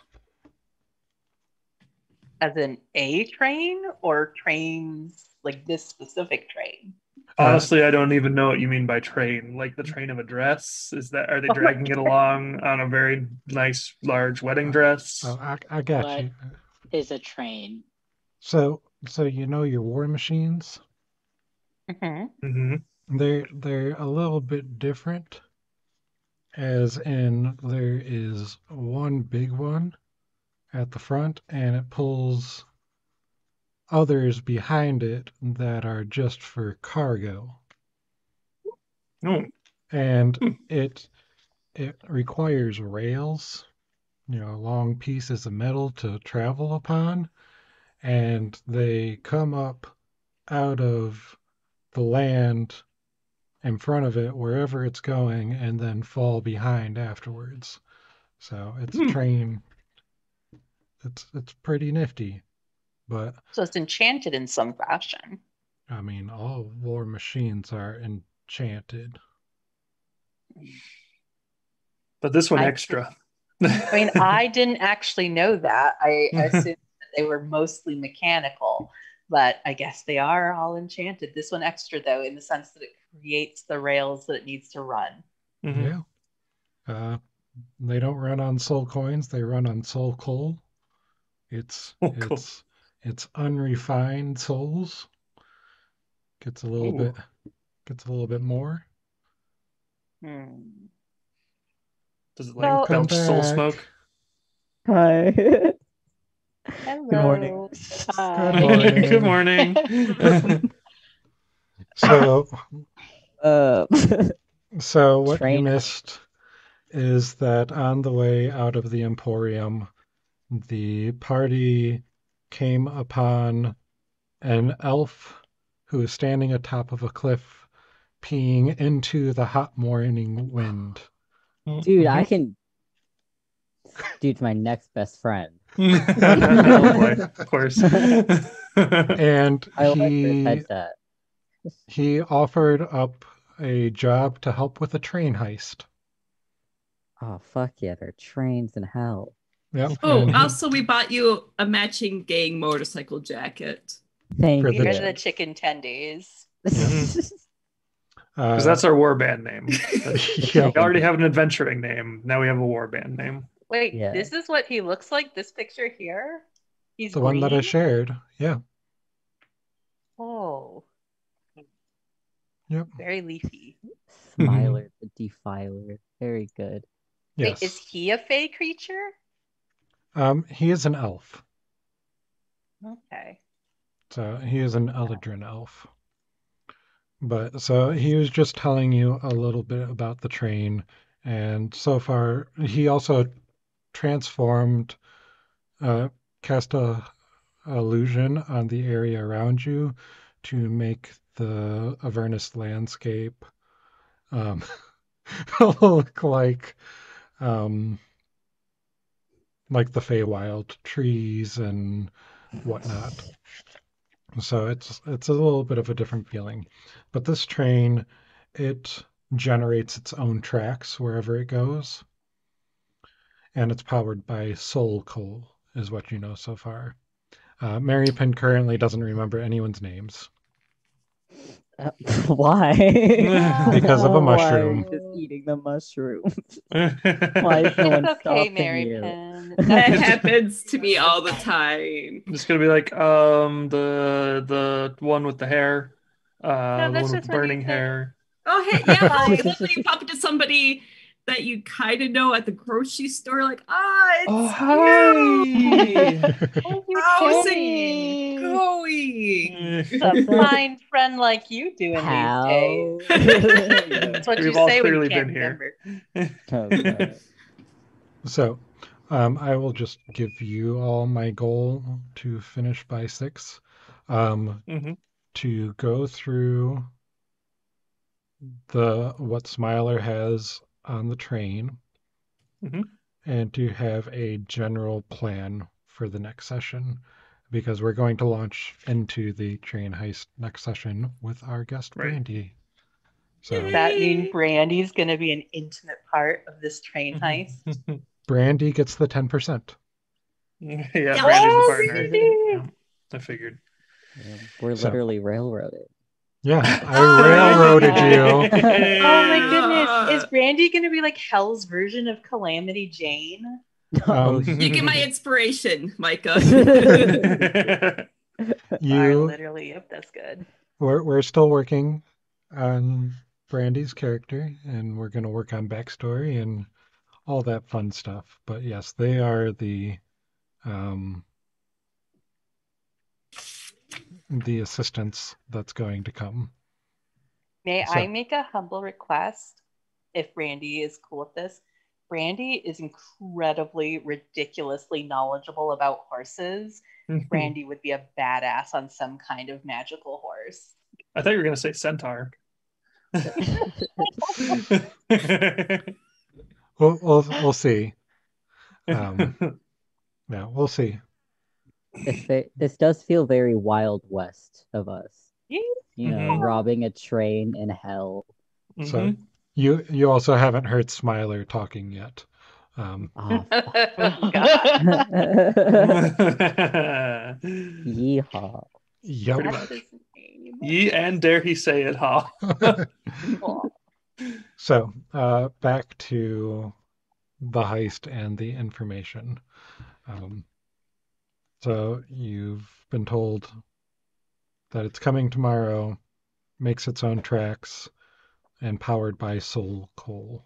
E: As in a train or trains like this specific train?
B: Honestly, I don't even know what you mean by train. Like the train of a dress? Is that are they
E: Oh
B: dragging it along on a very nice large wedding dress?
A: Oh, I, I got
F: What?
A: you.
F: Is a train.
A: So so you know your war machines.
E: Mhm.
B: hmm
A: They're they're a little bit different, as in there is one big one at the front, and it pulls others behind it that are just for cargo,
B: Oh,
A: and
B: Hmm.
A: it it requires rails, you know, long pieces of metal to travel upon, and they come up out of the land in front of it wherever it's going and then fall behind afterwards. So it's
B: Hmm.
A: a train. It's it's pretty nifty. But
E: So it's enchanted in some fashion.
A: I mean all war machines are enchanted.
B: but this one
E: I-
B: extra.
E: I mean, I didn't actually know that. I assumed that they were mostly mechanical, but I guess they are all enchanted. This one extra, though, in the sense that it creates the rails that it needs to run.
B: Mhm.
A: Yeah. Uh they don't run on soul coins, they run on soul coal. It's
B: Oh, cool.
A: it's it's unrefined souls. Gets a little
B: Ooh.
A: bit gets a little bit more.
E: Hmm.
B: Does it
E: Well-
B: like belch soul smoke?
C: Hi.
E: Hello.
C: Good morning.
F: Hi.
A: Good
B: Good morning.
A: So
C: uh,
A: So what you
C: Train.
A: missed is that on the way out of the Emporium, the party came upon an elf who was standing atop of a cliff, peeing into the hot morning wind.
C: dude, I can. Dude's my next best friend.
B: oh boy, of course.
A: And
C: I
A: he
C: headset.
A: he offered up a job to help with a train heist.
C: Oh fuck yeah, there are trains in hell.
A: Yep.
D: Oh,
A: and he-
D: also, we bought you a matching gang motorcycle jacket.
C: Thank
A: For
E: We
A: the
E: are the chicken tendies.
B: Because
A: uh,
B: that's our war band name.
A: yeah.
B: We already have an adventuring name. Now we have a war band name.
E: Wait,
C: Yeah.
E: this is what he looks like. This picture here. He's
A: the one that I shared. Yeah.
E: Oh,
A: Yep.
E: very leafy.
C: Smiler, the defiler. Very good.
A: Yes.
E: Wait, is he a fey creature?
A: Um, he is an elf.
E: Okay.
A: So he is an Eladrin elf. But so he was just telling you a little bit about the train, and so far he also transformed, uh, cast a illusion on the area around you to make the Avernus landscape um, look like um, like the Feywild trees and whatnot. So it's it's a little bit of a different feeling. But this train, it generates its own tracks wherever it goes. And it's powered by soul coal, is what you know so far. Uh, Mary Penn currently doesn't remember anyone's names.
C: Uh, why?
A: Because of a
C: Why
A: mushroom.
C: Just eating the mushroom. Why is no one
E: It's okay,
C: stopping
E: Mary
C: you?
E: Pin.
D: That happens to me all the time.
B: It's gonna be like um the the one with the hair, uh, the one with
E: just
B: the
E: what you
B: burning hair.
D: Oh, hey, yeah, like, literally you bump into somebody that you kind of know at the grocery store, like, ah, it's
B: Oh
D: you. How's it going?
E: a fine friend like you doing
C: How?
E: these days. That's what
B: We've
E: you
B: all
E: say when you
B: clearly
E: can't
B: been here.
E: remember.
C: Okay.
A: So um, I will just give you all my goal to finish by six. Um,
B: Mhm.
A: to go through the what Smiler has on the train
B: Mhm.
A: and to have a general plan for the next session because we're going to launch into the train heist next session with our guest
B: Right.
A: Brandy. So
E: Does that mean Brandy's going to be an intimate part of this train heist?
A: Brandy gets the 10%.
B: yeah,
D: Yeah.
B: Brandy's
E: Oh,
B: the partner. Yeah, I figured.
C: Yeah, We're
A: So-
C: literally railroaded.
A: Yeah,
D: Oh,
A: I railroaded
E: yeah.
A: you.
E: Oh my goodness. Is Brandy going to be like Hell's version of Calamity Jane?
C: Oh,
A: Um,
D: You get my inspiration, Micah.
E: Are
A: You
E: literally, yep, that's good.
A: we're we're still working on Brandy's character and we're going to work on backstory and all that fun stuff. But yes, they are the um the assistance that's going to come.
E: May
A: So-
E: I make a humble request if Brandy is cool with this? Brandy is incredibly, ridiculously knowledgeable about horses. Brandy would be a badass on some kind of magical horse.
B: I thought you were gonna say centaur.
A: We'll we'll, we'll see. Um, yeah, we'll see.
C: This, fe- this does feel very Wild West of us. You know,
B: Mhm.
C: robbing a train in hell.
A: So
B: Mhm.
A: you you also haven't heard Smiler talking yet. Um,
C: Oh,
E: God.
C: yeehaw.
A: yep.
B: Pretty much.
E: his?
B: Ye and dare he say it, huh?
A: So, uh, back to the heist and the information. Um, so, you've been told that it's coming tomorrow, makes its own tracks, and powered by Soul Coal.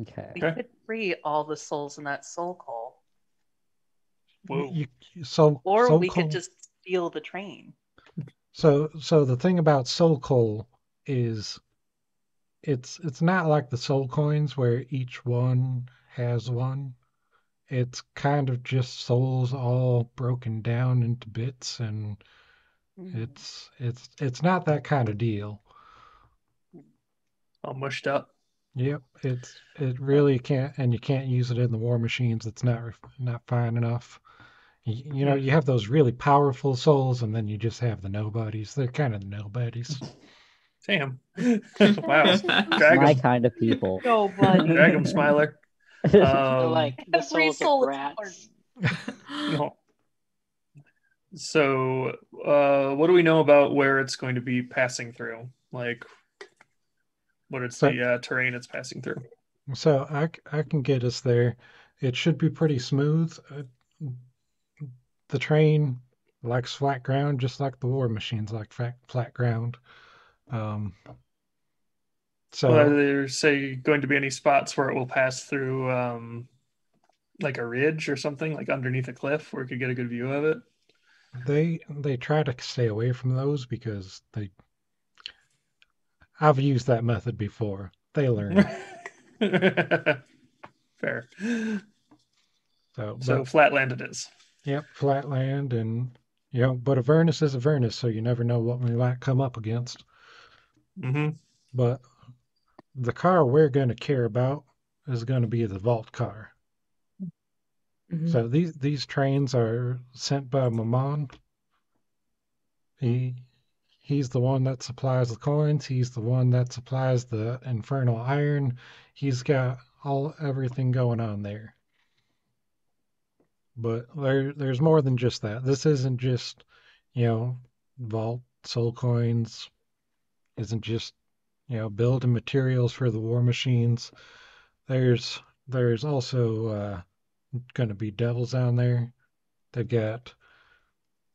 C: Okay.
E: We could free all the souls in that soul coal.
B: Whoa.
A: You, you- so,
E: Or
A: Soul
E: we
A: Coal-
E: could just steal the train.
A: So, so the thing about Soul Coal is, it's it's not like the Soul Coins where each one has one. It's kind of just souls all broken down into bits, and mm-hmm. it's it's it's not that kind of deal.
B: All mushed up.
A: Yep, it's it really can't, and you can't use it in the war machines. It's not not fine enough. You, you know, mm-hmm. you have those really powerful souls, and then you just have the nobodies. They're kind of the nobodies.
B: Damn. wow. Drag
C: My
B: him.
C: kind of people.
E: Nobody.
B: Drag him, Smiler.
F: So,
B: Um,
F: like the
E: Every soul
F: rats.
B: no. So, uh, what do we know about where it's going to be passing through? Like, what it's
A: So-
B: the uh, terrain it's passing through?
A: So I, I can get us there. It should be pretty smooth. Uh, The train likes flat ground, just like the war machines like flat, flat ground. Um, so
B: Well, are there say going to be any spots where it will pass through um, like a ridge or something, like underneath a cliff where we could get a good view of it?
A: they they try to stay away from those because they. I've used that method before. They learn.
B: Fair.
A: So,
B: So
A: but,
B: flatland it is.
A: yep, flat land and you know, but Avernus is Avernus, so you never know what we might come up against.
B: Mm-hmm.
A: But the car we're going to care about is going to be the vault car.
D: Mhm.
A: So these these trains are sent by Mammon. He he's the one that supplies the coins. He's the one that supplies the infernal iron. He's got all everything going on there. But there there's more than just that. This isn't just, you know, vault soul coins. Isn't just, you know, building materials for the war machines. There's there's also uh going to be devils down there. They've got,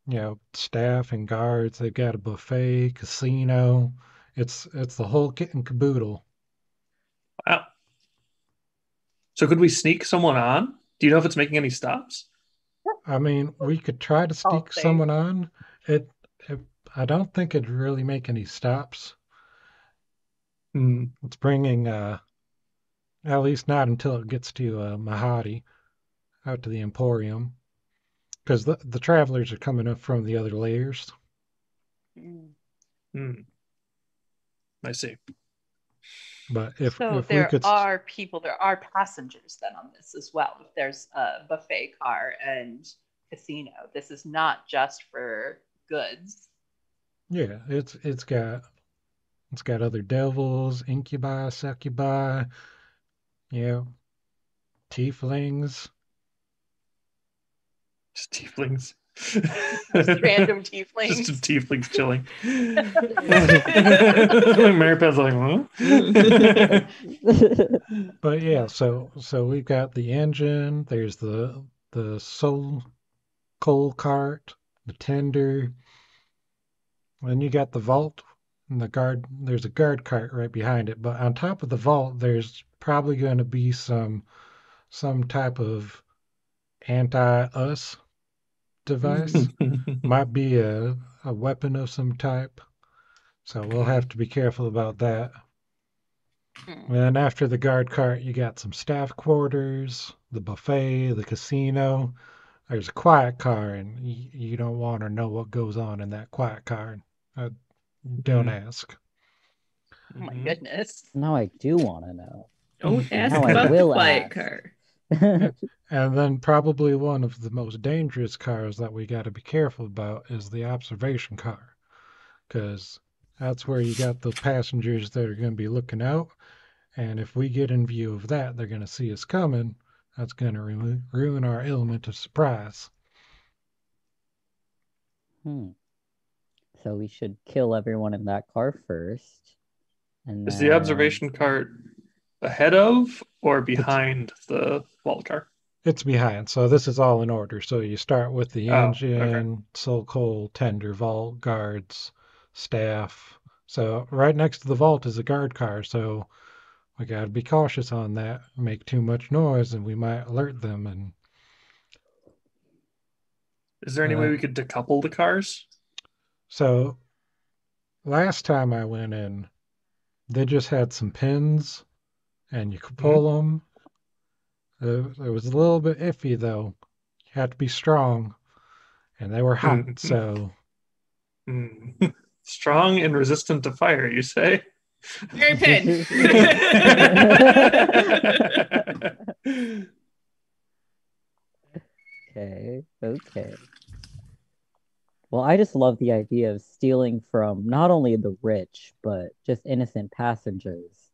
A: you know, staff and guards. They've got a buffet, casino. It's it's the whole kit and caboodle.
B: Wow. So could we sneak someone on? Do you know if it's making any stops?
A: I mean, we could try to sneak
E: say.
A: someone on. It, it I don't think it'd really make any stops.
B: Hmm.
A: It's bringing, uh, at least not until it gets to uh, Mahadi, out to the Emporium, because the the travelers are coming up from the other layers.
B: Hmm. I see.
A: But if
E: so
A: if we
E: there
A: could,
E: are people, there are passengers then on this as well. If there's a buffet car and casino, this is not just for goods.
A: Yeah, it's it's got it's got other devils, incubi, succubi, you know, tieflings.
B: Just tieflings.
E: Just random tieflings.
B: Just tieflings chilling. Maripel's like, huh?
A: But yeah, so so we've got the engine, there's the the soul coal cart, the tender, then you got the vault and the guard there's a guard cart right behind it. But on top of the vault there's probably gonna be some some type of anti-us device. might be a, a weapon of some type. So we'll have to be careful about that.
E: Hmm.
A: And then after the guard cart, you got some staff quarters, the buffet, the casino. There's a quiet car, and you, you don't want to know what goes on in that quiet car. Uh, don't
B: Mhm.
A: ask.
E: Oh my
B: Mhm.
E: goodness.
C: Now I do want to know.
D: Don't ask
C: Now I
D: about the
C: will
D: quiet
C: ask.
D: car.
A: And then probably one of the most dangerous cars that we got to be careful about is the observation car, because that's where you got the passengers that are going to be looking out, and if we get in view of that, they're going to see us coming. That's going to ru- ruin our element of surprise.
C: Hmm. So we should kill everyone in that car first. And
B: Is the observation cart ahead of or behind the vault car?
A: It's behind, so this is all in order. So you start with the
B: Oh, okay.
A: engine, soul coal, tender, vault, guards, staff. So right next to the vault is a guard car, so we got to be cautious on that. Make too much noise, and we might alert them. And
B: Is there any way
A: Uh,
B: we could decouple the cars?
A: So last time I went in, they just had some pins, and you could pull them. Uh, it was a little bit iffy though. You had to be strong, and they were hot,
B: Mhm.
A: so.
B: Hmm. Strong and resistant to fire, you say?
D: Very Pin.
C: Okay, okay. Well, I just love the idea of stealing from not only the rich, but just innocent passengers.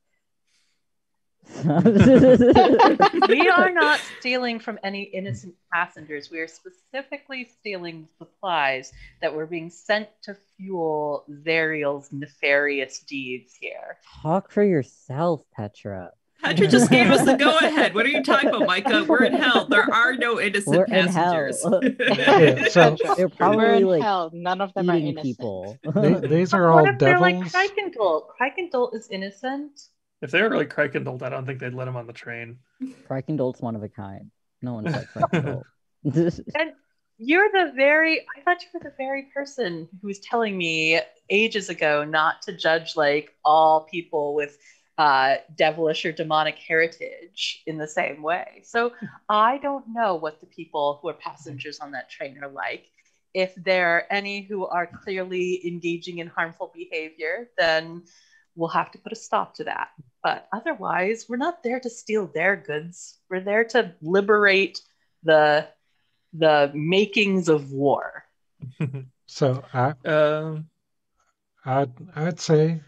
E: we are not stealing from any innocent passengers. We are specifically stealing supplies that were being sent to fuel Zariel's nefarious deeds here.
C: Talk for yourself, Petra.
D: Petra just gave us the go ahead. What are you talking about, Micah? We're in hell. There are no innocent
C: We're in hell.
D: passengers.
A: Yeah, so-
C: They're
F: We're
C: probably
F: in
C: like
F: hell. None of them are innocent.
C: people.
A: They- these are all
E: what if they're like
A: devils.
E: Krikendall? Krikendall is innocent.
B: If they were like Krikendall, I don't think they'd let him on the train.
C: Krikendall's one of a kind. No one's like Krikendall.
E: You're the very, I thought you were the very person who was telling me ages ago not to judge like all people with uh, devilish or demonic heritage in the same way. So I don't know what the people who are passengers on that train are like. If there are any who are clearly engaging in harmful behavior, then we'll have to put a stop to that. But otherwise, we're not there to steal their goods. We're there to liberate the the makings of war.
A: So I,
B: Um,
A: I'd, I'd say,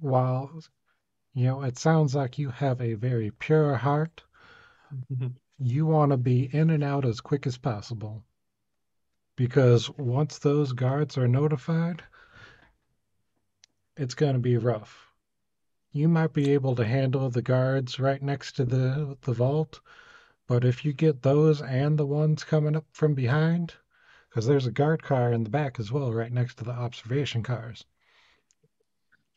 A: while you know, it sounds like you have a very pure heart. You want to be in and out as quick as possible, because once those guards are notified, it's going to be rough. You might be able to handle the guards right next to the the vault, but if you get those and the ones coming up from behind, because there's a guard car in the back as well, right next to the observation cars.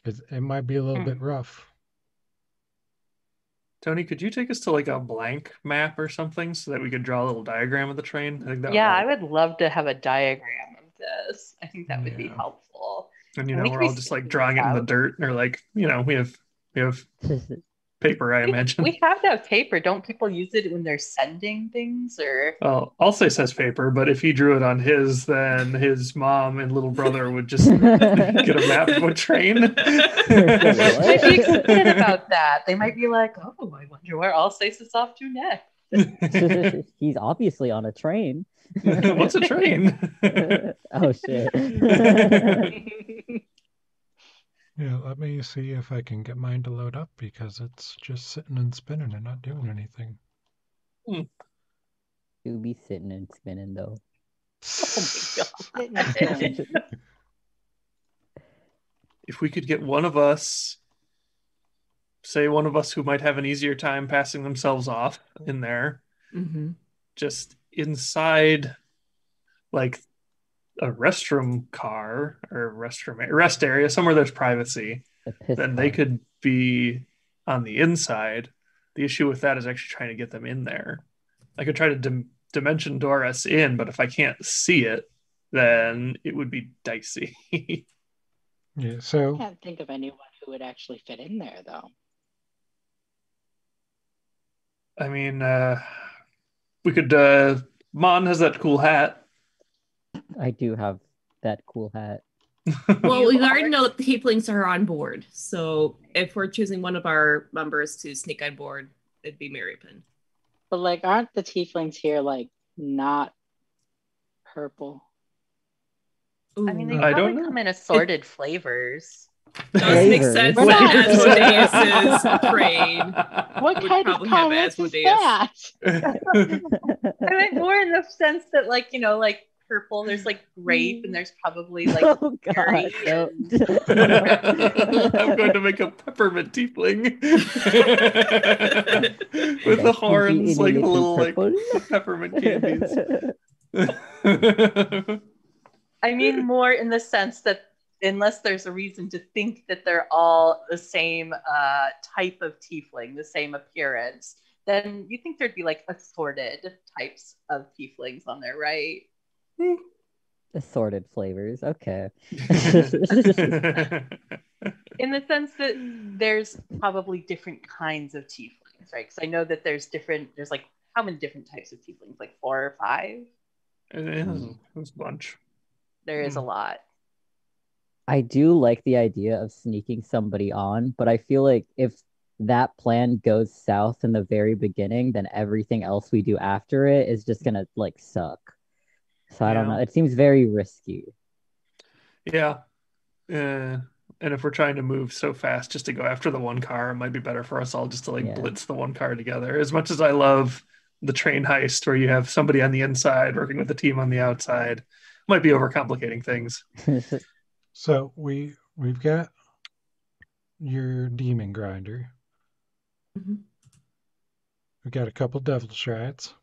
A: It, it might be a little
E: Hmm.
A: bit rough.
B: Tony, could you take us to like a blank map or something so that we could draw a little diagram of the train? I think that
E: yeah,
B: would
E: I would love to have a diagram of this. I think that would be helpful.
B: And you know,
E: we
B: we're all just like
E: sticking
B: drawing it in the dirt, or like you know, we have we have paper, I
E: We-
B: imagine.
E: We have to have paper. Don't people use it when they're sending things or
B: Well, Alce says paper, but if he drew it on his, then his mom and little brother would just get a map of a train.
E: I'd be excited about that. They might be like, oh, I wonder where Alsace is off to next.
C: He's obviously on a train.
B: What's a train?
C: oh shit.
A: Yeah, let me see if I can get mine to load up because it's just sitting and spinning and not doing anything.
C: You'll be sitting and spinning though.
E: Oh my god.
B: if we could get one of us, say one of us who might have an easier time passing themselves off in there,
D: Mhm.
B: just inside like a restroom car or restroom rest area, somewhere there's privacy, then they could be on the inside. The issue with that is actually trying to get them in there. I could try to dim- dimension Doris in, but if I can't see it, then it would be dicey.
A: Yeah, So I
F: can't think of anyone who would actually fit in there, though.
B: I mean, uh, we could. Uh, Mon has that cool hat.
C: I do have that cool hat.
D: Well, we already know that the tieflings are on board. So if we're choosing one of our members to sneak on board, it'd be Mary Penn.
F: But like, aren't the tieflings here like not purple?
E: I mean, they
B: I don't
E: probably come in assorted flavors.
D: does make
C: Flavors.
D: sense
F: We're
D: that
F: not-
D: Asmodeus's train.
F: What
D: Would
F: kind of
D: probably have
F: colors is
D: Asmodeus.
F: that?
E: I meant more in the sense that, like, you know, like purple, there's like grape, and there's probably like
C: oh god. no.
B: I'm going to make a peppermint tiefling with the horns, like a
C: completely
B: little like peppermint candies.
E: I mean, more in the sense that unless there's a reason to think that they're all the same uh, type of tiefling, the same appearance, then you think there'd be like assorted types of tieflings on there, right?
C: Assorted flavors. Okay.
E: In the sense that there's probably different kinds of tieflings, right? Because I know that there's different, there's like how many different types of tieflings? Like four or five?
B: it is, it's a bunch.
E: There is a
B: Hmm.
E: lot.
C: I do like the idea of sneaking somebody on, but I feel like if that plan goes south in the very beginning, then everything else we do after it is just gonna like suck. So I don't know. It seems very risky.
B: Yeah. Uh, and if we're trying to move so fast just to go after the one car, it might be better for us all just to like
C: Yeah.
B: blitz the one car together. As much as I love the train heist where you have somebody on the inside working with the team on the outside, might be overcomplicating things.
A: so we we've got your demon grinder.
D: Mhm.
A: We got a couple devil shrines.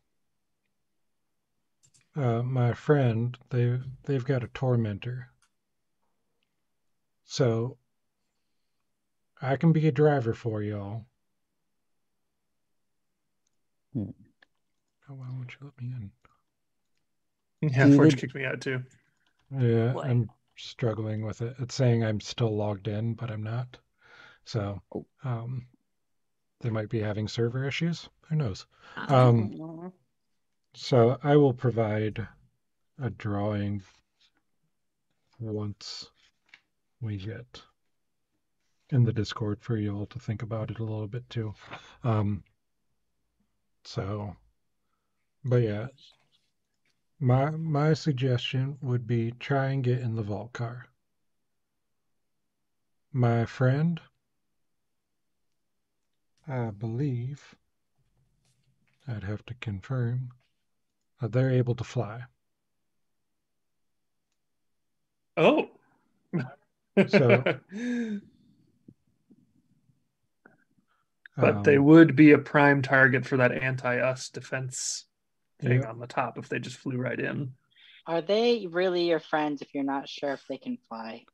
A: Uh, my friend, they they've got a tormentor. So I can be a driver for y'all.
C: Hmm.
A: Oh, why won't you let me in?
B: Yeah,
C: Do
B: Forge
C: they-
B: kicked me out too.
A: Yeah,
E: What?
A: I'm struggling with it. It's saying I'm still logged in, but I'm not. So,
C: Oh.
A: um, they might be having server issues. Who knows? Um. So I will provide a drawing once we get in the Discord for you all to think about it a little bit too. Um, so, but yeah, my my suggestion would be try and get in the vault car. My friend, I believe, I'd have to confirm they're able to fly.
B: Oh.
A: So-
B: but they
A: Um,
B: would be a prime target for that anti-us defense thing
A: yeah,
B: on the top if they just flew right in.
F: Are they really your friends if you're not sure if they can fly?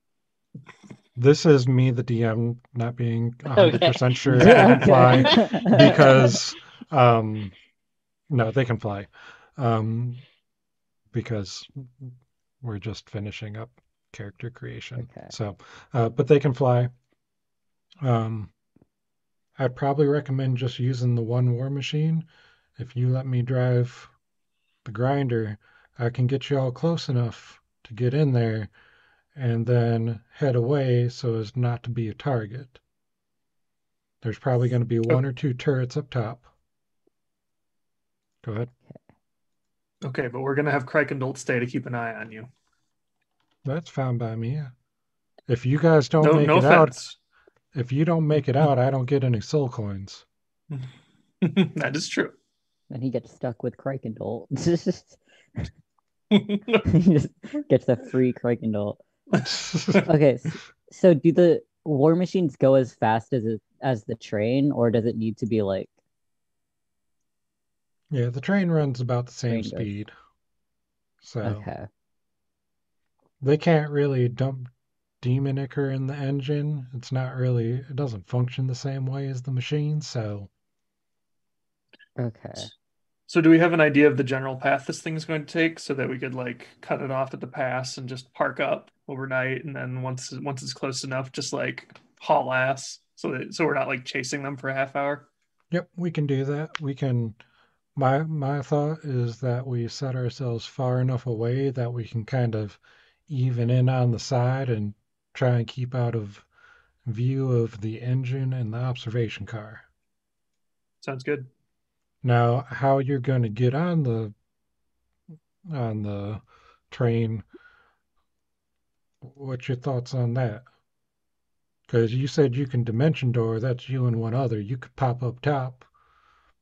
A: this is me, the DM, not being 100% sure if they can fly. Because um no they can fly um because we're just finishing up character creation.
C: Okay.
A: so uh but they can fly. Um i'd probably recommend just using the one war machine. If you let me drive the grinder i can get you all close enough to get in there and then head away so as not to be a target. There's probably going to be one or two turrets up top. Go ahead.
B: Okay, but we're gonna have Krikendult stay to keep an eye on you.
A: That's fine by me. If you guys don't
B: no,
A: make
B: no
A: it out, if you don't make it out, I don't get any soul coins.
B: that is true.
C: And he gets stuck with Krakendolt. he just gets a free Krakendolt. Okay, s- so do the war machines go as fast as it, as the train, or does it need to be like
A: yeah, the train runs about the same
C: Train does.
A: speed. So
C: okay?
A: they can't really dump demon ichor in the engine. It's not really it doesn't function the same way as the machine, so
C: Okay.
B: So do we have an idea of the general path this thing's going to take so that we could like cut it off at the pass and just park up overnight and then once once it's close enough just like haul ass so that so we're not like chasing them for a half hour.
A: Yep, we can do that. We can my my thought is that we set ourselves far enough away that we can kind of even in on the side and try and keep out of view of the engine and the observation car.
B: Sounds good.
A: Now, how you're going to get on the on the train? What's your thoughts on that? Because you said you can dimension door. That's you and one other. You could pop up top.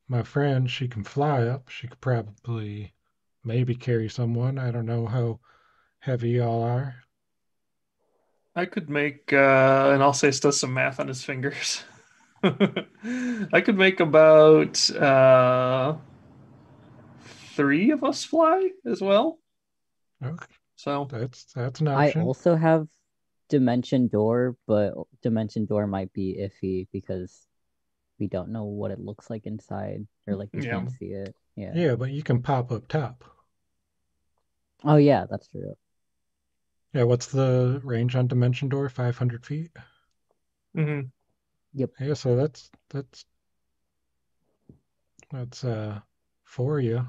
A: My friend, she can fly up. She could probably maybe carry someone. I don't know how heavy y'all are.
B: I could make uh and Alsace does some math on his fingers. I could make about uh three of us fly as well.
A: Okay,
B: So
A: that's that's an option.
C: I also have Dimension Door, but Dimension Door might be iffy because we don't know what it looks like inside, or like you
B: Yeah.
C: can't see it. Yeah.
A: Yeah, but you can pop up top.
C: Oh yeah, that's true.
A: Yeah, what's the range on dimension door? 500 feet?
B: Mm-hmm. Yep.
A: Yeah, so that's that's that's uh for you.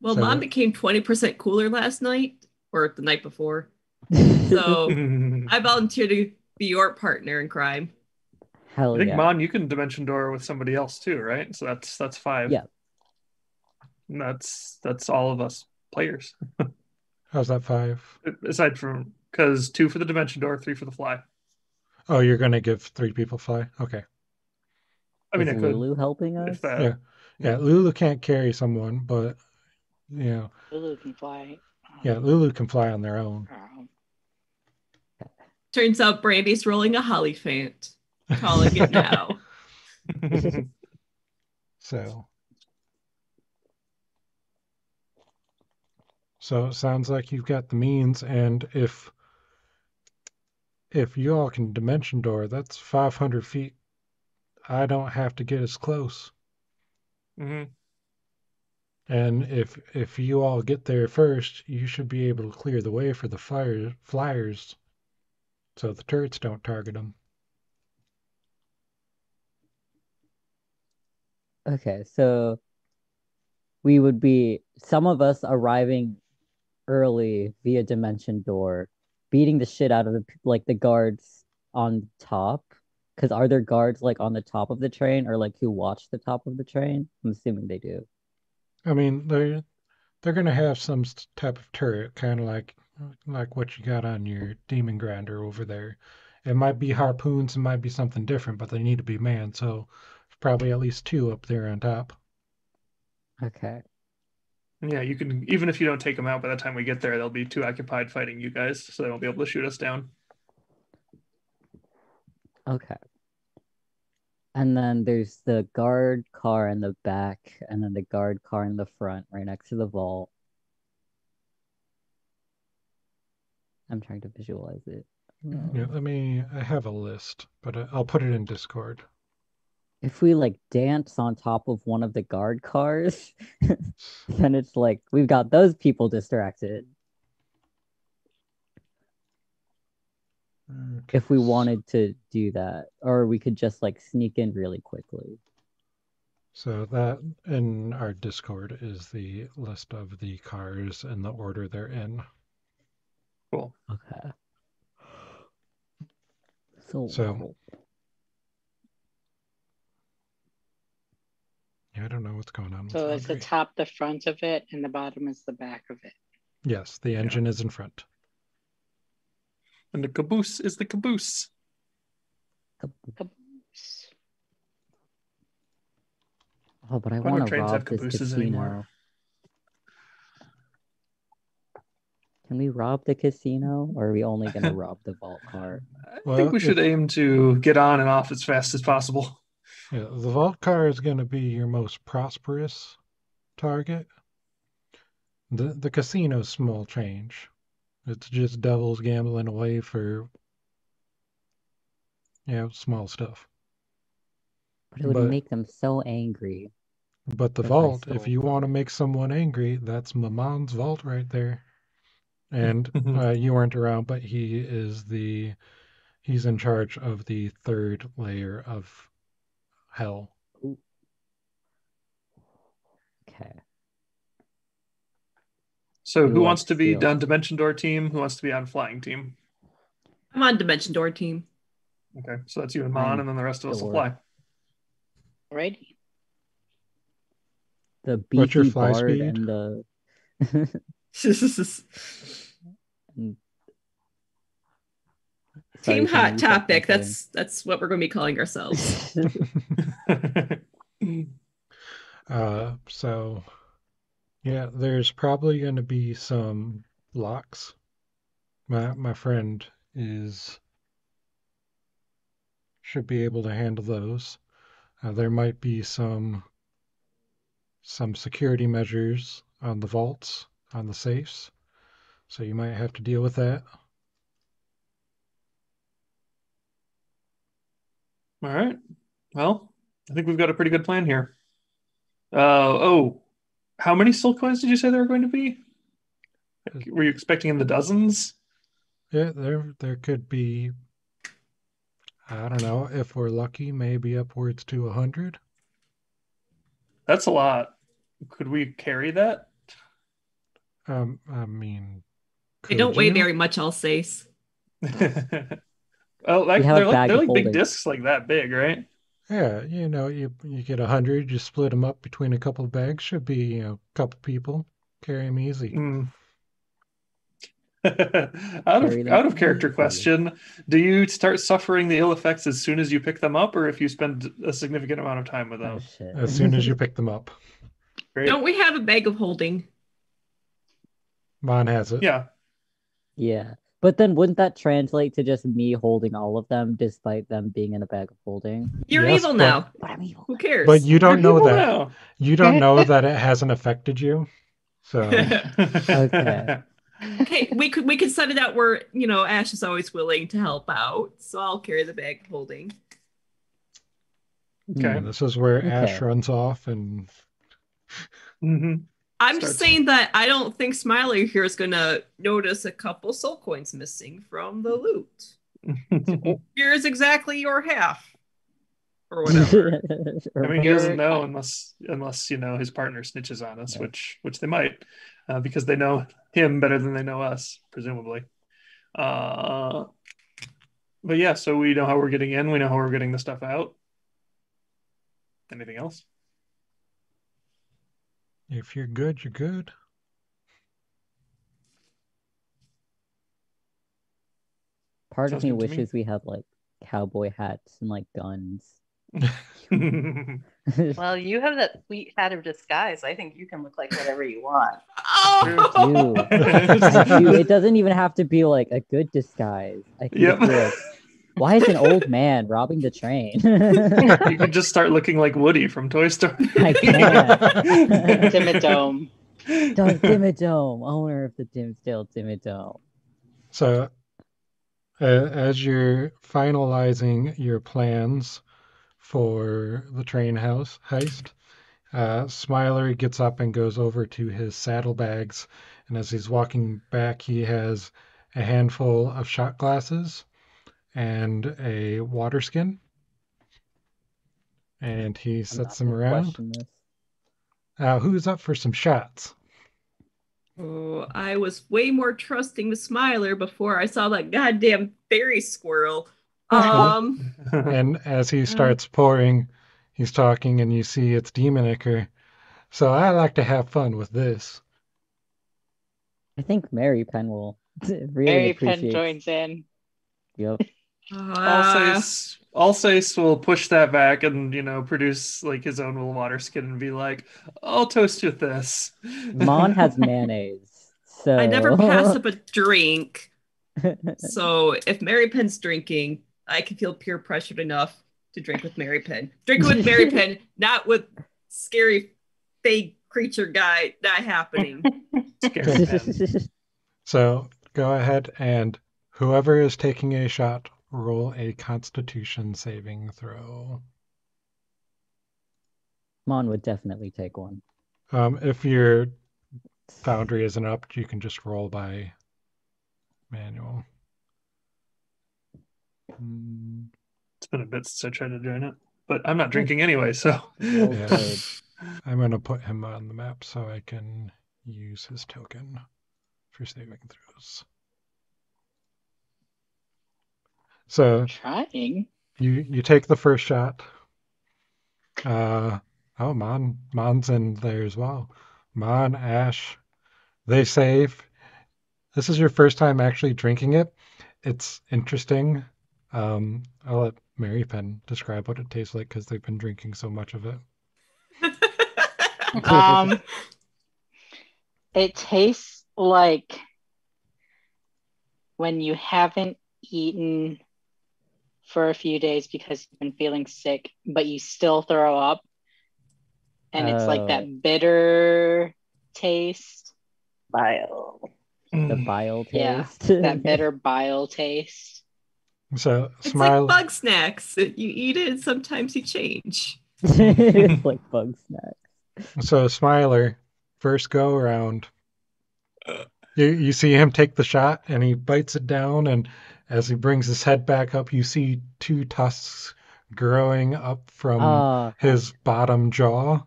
D: Well,
A: So-
D: mom became 20% cooler last night or the night before. So I volunteered to be your partner in crime.
C: Hell
B: I think
C: yeah.
B: Mon, you can dimension door with somebody else too, right? So that's that's five.
C: Yeah.
B: And that's that's all of us players.
A: How's that five?
B: Aside from because two for the dimension door, three for the fly.
A: Oh, you're gonna give three people fly? Okay.
B: I mean,
C: Is
B: I could
C: Lulu helping us?
B: if that.
A: Yeah. Yeah, Lulu can't carry someone, but you know,
F: Lulu can fly.
A: yeah, Lulu can fly on their own.
F: Um,
D: Turns out Brandy's rolling a Hollyphant, Calling it now.
A: So. So it sounds like you've got the means, and if if you all can dimension door, that's 500 feet. I don't have to get as close.
B: Mm-hmm.
A: And if if you all get there first, you should be able to clear the way for the fire flyers, so the turrets don't target them.
C: Okay, so we would be some of us arriving early via dimension door, beating the shit out of the like the guards on top. Because are there guards like on the top of the train or like who watch the top of the train? I'm assuming they do.
A: I mean, they're they're gonna have some type of turret, kind of like like what you got on your demon grinder over there. It might be harpoons, it might be something different, but they need to be manned, so probably at least two up there on top.
C: Okay.
B: Yeah, you can even if you don't take them out by the time we get there, they'll be too occupied fighting you guys, so they won't be able to shoot us down.
C: Okay. And then there's the guard car in the back, and then the guard car in the front, right next to the vault. I'm trying to visualize it.
A: Yeah, um, let me. I have a list, but I- I'll put it in Discord.
C: If we like dance on top of one of the guard cars, then it's like we've got those people distracted.
A: Okay,
C: If we wanted to do that, or we could just like sneak in really quickly.
A: So that in our Discord is the list of the cars and the order they're in.
B: Cool.
C: Okay. So,
A: So- Yeah, I don't know what's going on
F: So is the top the front of it and the bottom is the back of it.
A: Yes, the engine is in front.
B: And the caboose is the caboose.
F: Caboose.
C: oh, but I
B: Wonder if
C: want to
B: trains have
C: rob this
B: cabooses
C: casino.
B: anymore.
C: Can we rob the casino, or are we only gonna rob the vault car?
B: I
A: Well,
B: think we
A: if-
B: should aim to get on and off as fast as possible.
A: Yeah, the vault car is going to be your most prosperous target. The the casino's small change. It's just devils gambling away for you know, small stuff.
C: But it would
A: But-
C: make them so angry.
A: But the vault, if you want to make someone angry, that's Mammon's vault right there. And uh, you weren't around, but he is the he's in charge of the third layer of hell.
C: Okay.
B: So
C: Who
B: who
C: wants
B: wants to be
C: to-
B: on Dimension Door team? Who wants to be on Flying team?
D: I'm on Dimension Door team.
B: Okay, so that's you and Mon, and then the rest of us will fly.
F: Alrighty.
C: The
A: What's your
C: beefy
A: fly
C: bard
A: speed?
C: and the and- Sorry,
D: team
C: Jenna,
D: Hot Topic.
C: something.
D: That's that's what we're going to be calling ourselves.
A: Uh, so yeah, there's probably going to be some locks. My my friend is should be able to handle those. Uh, there might be some some security measures on the vaults, on the safes, so you might have to deal with that.
B: All right. Well, I think we've got a pretty good plan here. Uh, oh, how many soul coins did you say there were going to be? Like, Were you expecting in the dozens?
A: Yeah, there there could be I don't know, if we're lucky, maybe upwards to a hundred.
B: That's a lot. Could we carry that?
A: Um, I mean,
D: They don't
A: could
D: weigh very much, I'll say.
B: oh, like,
C: We have a
B: they're like they're like big discs like that big, right?
A: Yeah, you know, you you get a hundred, you split them up between a couple of bags, should be, you know, a couple people. Carry them easy.
B: Mm. out of out of character question, do you start suffering the ill effects as soon as you pick them up, or if you spend a significant amount of time with
C: Oh
B: them?
C: shit.
A: As soon as you pick them up.
B: Great.
D: Don't we have a bag of holding?
A: Mine has it.
B: Yeah.
C: Yeah. But then wouldn't that translate to just me holding all of them despite them being in a bag of holding?
D: You're
A: Yes,
D: evil
A: but-
D: now.
C: But I'm evil.
D: Who cares?
A: But you don't know that.
B: know.
A: You don't know that it hasn't affected you. So
C: Okay.
D: okay, we could we could set it out where you know Ash is always willing to help out, so I'll carry the bag of holding.
B: Okay.
A: and this is where Ash runs off and
B: hmm
D: I'm just saying that I don't think Smiley here is gonna notice a couple soul coins missing from the loot. Here's exactly your half, or whatever.
B: I mean, he doesn't know unless unless you know his partner snitches on us,
C: Yeah.
B: which which they might, uh, because they know him better than they know us, presumably. Uh, but yeah, so we know how we're getting in. We know how we're getting the stuff out. Anything else?
A: If you're good, you're good.
C: Part
B: Sounds
C: of me
B: good to me.
C: wishes we had like cowboy hats and like guns.
E: Well, you have that sweet hat of disguise. I think you can look like whatever you want.
D: Oh,
C: I do. It doesn't even have to be like a good disguise. I can
B: Yep.
C: Just be like, why is an old man robbing the train?
B: you could just start looking like Woody from Toy Story.
C: I can't.
F: Dimmadome.
C: Doug Dimmadome, owner of the Dimsdale Dimmadome.
A: So, uh, as you're finalizing your plans for the train house heist, uh, Smiler gets up and goes over to his saddlebags. And as he's walking back, he has a handful of shot glasses and a water skin. And he sets them around. Uh, who's up for some shots?
D: Oh, I was way more trusting with Smiler before I saw that goddamn fairy squirrel. Um,
A: And as he starts pouring, he's talking, and you see it's demon ichor. So I like to have fun with this.
C: I think Mary Penn will really
F: Mary Penn joins in.
C: Yep.
D: Uh,
B: Alsace, Alsace will push that back and you know produce like his own little water skin and be like, "I'll toast with this."
C: Mon has mayonnaise, so
D: I never pass up a drink. So if Mary Penn's drinking, I can feel peer pressured enough to drink with Mary Penn. Drink with Mary Penn, not with scary fake creature guy. Not happening.
B: Scary man.
A: So go ahead and whoever is taking a shot, roll a Constitution saving throw.
C: Mon would definitely take one.
A: Um, if your foundry isn't up, you can just roll by manual. Mm,
B: It's been a bit since I tried to join it, but I'm not drinking anyway, so.
A: Yeah. I'm going to put him on the map so I can use his token for saving throws. So
F: Trying.
A: you you take the first shot. Uh oh, Mon Mon's in there as well. Mon, Ash, they save. This is your first time actually drinking it. It's interesting. Um, I'll let Mary Penn describe what it tastes like because they've been drinking so much of it.
F: Um, it tastes like when you haven't eaten for a few days because you've been feeling sick, but you still throw up. And it's like
C: Oh.
F: that bitter taste,
E: Bile.
C: The
B: Mm.
C: bile
F: Yeah,
C: taste.
F: that bitter bile taste.
A: So
D: It's
A: smile.
D: like bug snacks. You eat it, and sometimes you change.
C: it's like bug snacks.
A: So Smiler, first go around. You you see him take the shot and he bites it down and as he brings his head back up, you see two tusks growing up from
C: Uh,
A: his bottom jaw.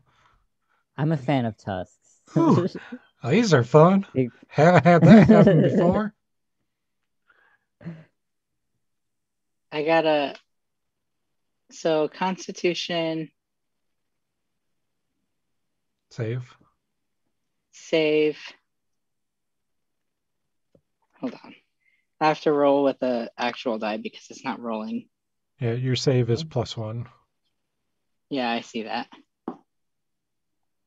C: I'm a fan of tusks.
A: Ooh. Oh, these are fun. Haven't had that happen before.
F: I got a. So, Constitution
A: Save.
F: save. Hold on. I have to roll with the actual die because it's not rolling.
A: Yeah, your save is plus one.
F: Yeah, I see that.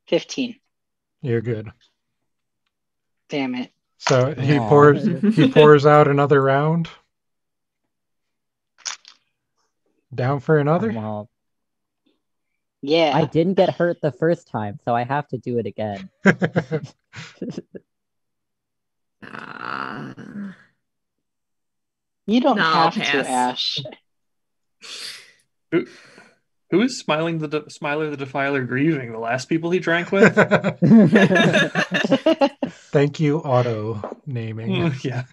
F: 15.
A: You're good.
F: Damn it.
A: So he
C: Aw.
A: pours he pours out another round. Down for another?
C: Well,
F: Yeah.
C: I didn't get hurt the first time, so I have to do it again.
D: Ah.
F: You don't
D: No,
F: have to,
D: pass.
F: Ash.
B: Who, who is smiling the De- Smiler the Defiler grieving? The last people he drank with?
A: Thank you, auto naming.
B: Mm, yeah.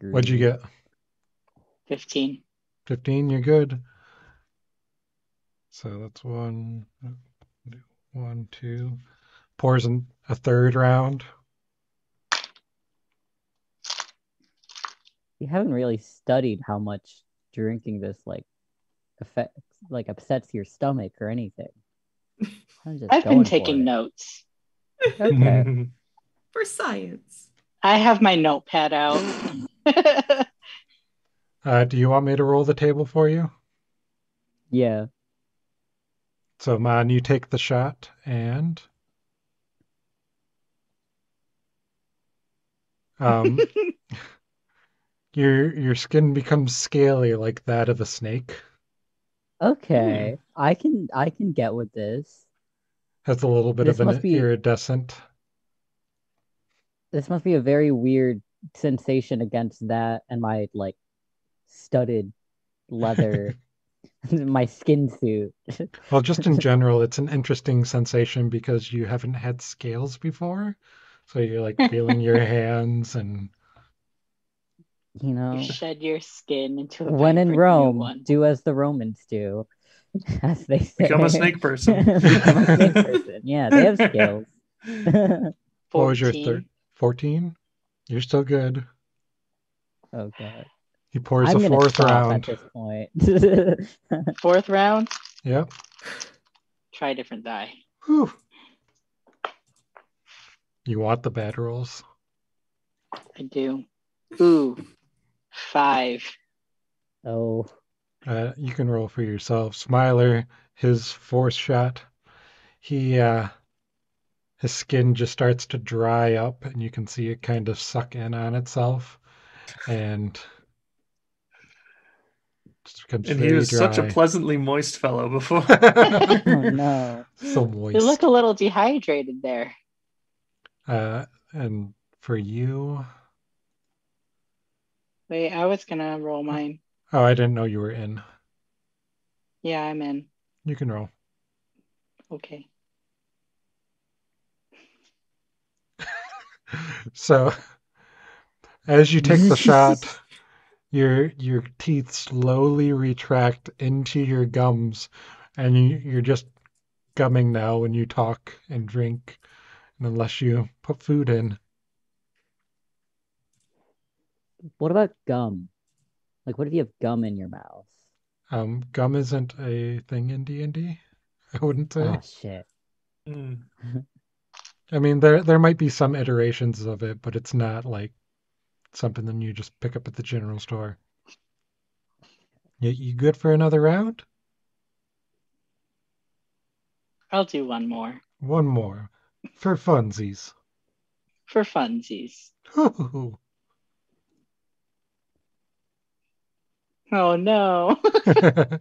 A: What'd you get?
F: 15.
A: 15, you're good. So that's one, one, two. Pours in a third round.
C: You haven't really studied how much drinking this like affects, like upsets your stomach or anything. I'm just
F: I've been taking notes.
C: Okay.
D: For science.
F: I have my notepad out.
A: Uh, do you want me to roll the table for you?
C: Yeah.
A: So, Man, you take the shot and. Um, your your skin becomes scaly like that of a snake.
C: Okay. Hmm. I can I can get with this.
A: Has a little bit
C: This
A: of an
C: be-
A: iridescent.
C: This must be a very weird sensation against that and my like studded leather my skin suit.
A: Well, just in general, it's an interesting sensation because you haven't had scales before. So you're like feeling your hands and
C: You know,
F: You shed your skin into a
C: when in Rome,
F: one.
C: do as the Romans do, as they say.
B: Become a snake person.
C: A snake person. Yeah, they have skills.
A: what was your third? 14? You're still good.
C: oh god.
A: He pours
C: I'm
A: a fourth
C: stop
A: round.
C: at this point.
F: Fourth round,
A: Yep.
F: try a different die.
A: Whew. You want the bad rolls?
F: I do. Ooh, five.
C: oh,
A: Uh, you can roll for yourself. Smiler, his force shot, he uh, his skin just starts to dry up, and you can see it kind of suck in on itself, and just
B: And he
A: very
B: was such a pleasantly moist fellow before.
C: oh no.
A: so
F: You
A: moist.
F: look a little dehydrated there.
A: Uh, and for you,
F: Wait, I was gonna roll oh. mine.
A: oh, I didn't know you were in.
F: Yeah, I'm in.
A: You can roll.
F: Okay.
A: So, as you take the shot, your your teeth slowly retract into your gums, and you, you're just gumming now when you talk and drink, and unless you put food in.
C: What about gum? Like, what if you have gum in your mouth?
A: Um, gum isn't a thing in D and D. I wouldn't say.
C: Oh shit.
B: Mm.
A: I mean, there there might be some iterations of it, but it's not like something that you just pick up at the general store. You, you good for another round?
F: I'll do one more
A: One more for funsies.
F: for funsies.
A: Ooh.
F: Oh no.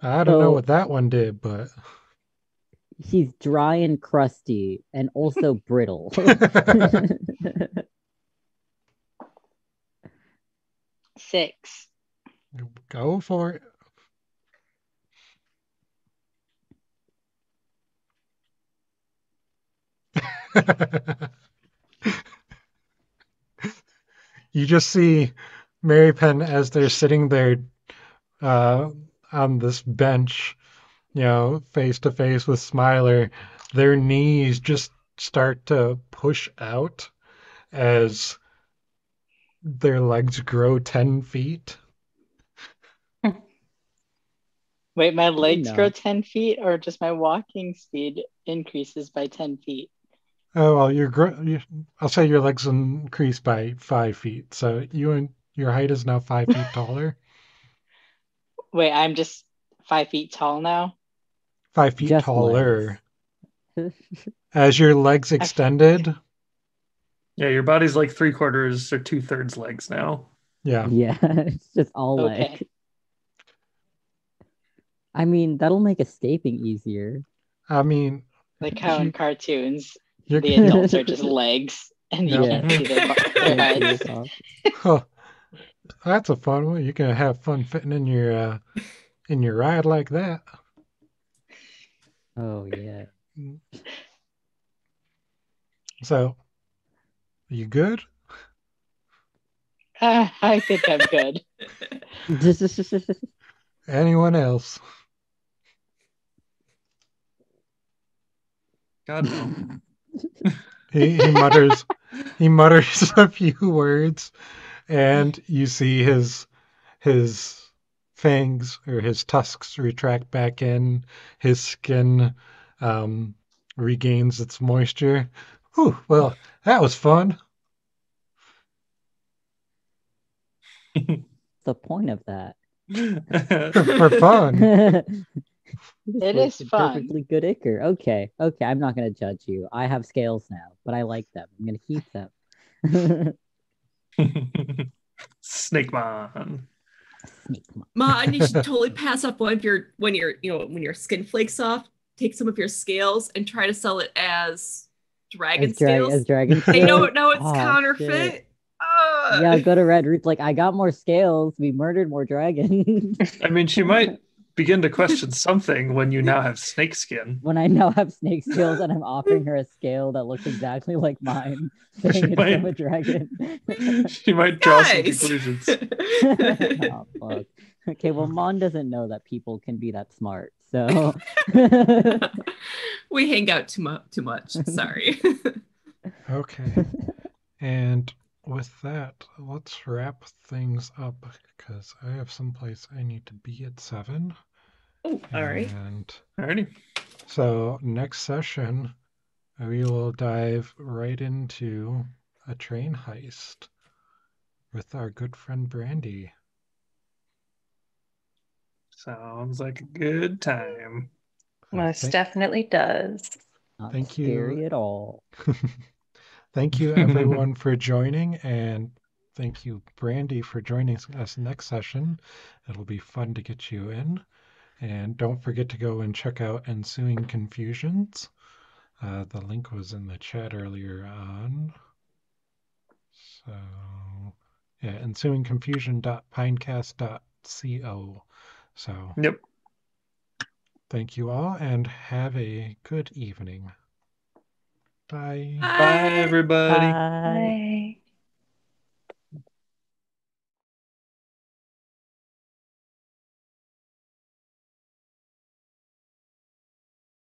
A: I don't know what that one did, but
C: He's dry and crusty and also brittle.
F: Six.
A: go for it. You just see Mary Penn as they're sitting there uh, on this bench, you know, face to face with Smiler. Their knees just start to push out as their legs grow 10 feet.
F: Wait, my legs
C: know.
F: grow 10 feet or just my walking speed increases by 10 feet?
A: Oh well, your gro- you, I'll say your legs increased by five feet, so you and your height is now five feet taller.
F: Wait, I'm just five feet tall now?
A: Five feet
C: Just
A: taller. As your legs extended,
B: Yeah, your body's like three quarters or two thirds legs now.
A: yeah,
C: yeah, it's just all
F: Okay.
C: leg. I mean, that'll make escaping easier.
A: I mean,
F: Like how in cartoons,
A: you're
F: the adults are just legs and you
C: Yeah.
F: can't see their, their heads.
A: Huh. That's a fun one. You can have fun fitting in your uh, in your ride like that.
C: Oh yeah.
A: So, are you good?
F: Ah, I think I'm good.
A: Anyone else?
B: God no.
A: He, he mutters he mutters a few words and you see his his fangs or his tusks retract back in. His skin um regains its moisture. Whew, well that was fun.
C: The point of that.
A: for fun
F: It is fun.
C: Perfectly good ichor. Okay, okay. I'm not gonna judge you. I have scales now, but I like them. I'm gonna keep them.
B: Snake man.
C: Snake mon-
D: Mon, you should totally pass up one of your when your you know when your skin flakes off. Take some of your scales and try to sell it as dragon
C: as, dra-
D: scales.
C: as dragon
D: They
C: scales.
D: don't know it's
C: Oh,
D: counterfeit.
C: shit.
D: Ugh.
C: Yeah, go to Red Ruth. Like I got more scales. We murdered more dragons.
B: I mean, she might begin to question something when you now have snake skin.
C: when I now have snake scales and I'm offering her a scale that looks exactly like mine,
B: She
C: saying it's from
B: might-
C: a dragon.
B: She might draw some conclusions.
C: oh, fuck. Okay, well, Mon doesn't know that people can be that smart, so
D: we hang out too much. Too much. Sorry.
A: okay and with that let's wrap things up because i have someplace i need to be at seven
D: oh, all right.
A: and
B: Alrighty.
A: So next session, we will dive right into a train heist with our good friend Brandy.
B: Sounds like a good time.
E: Most
A: thank-
E: definitely does.
C: not
A: Thank you.
C: scary at all.
A: thank you everyone for joining, and thank you Brandy for joining us next session. It'll be fun to get you in, and don't forget to go and check out Ensuing Confusions. Uh, the link was in the chat earlier on. So, yeah, ensuingconfusion.pinecast.co. So,
B: Yep.
A: thank you all and have a good evening. Bye.
B: Bye, everybody.
C: Bye.
E: Bye.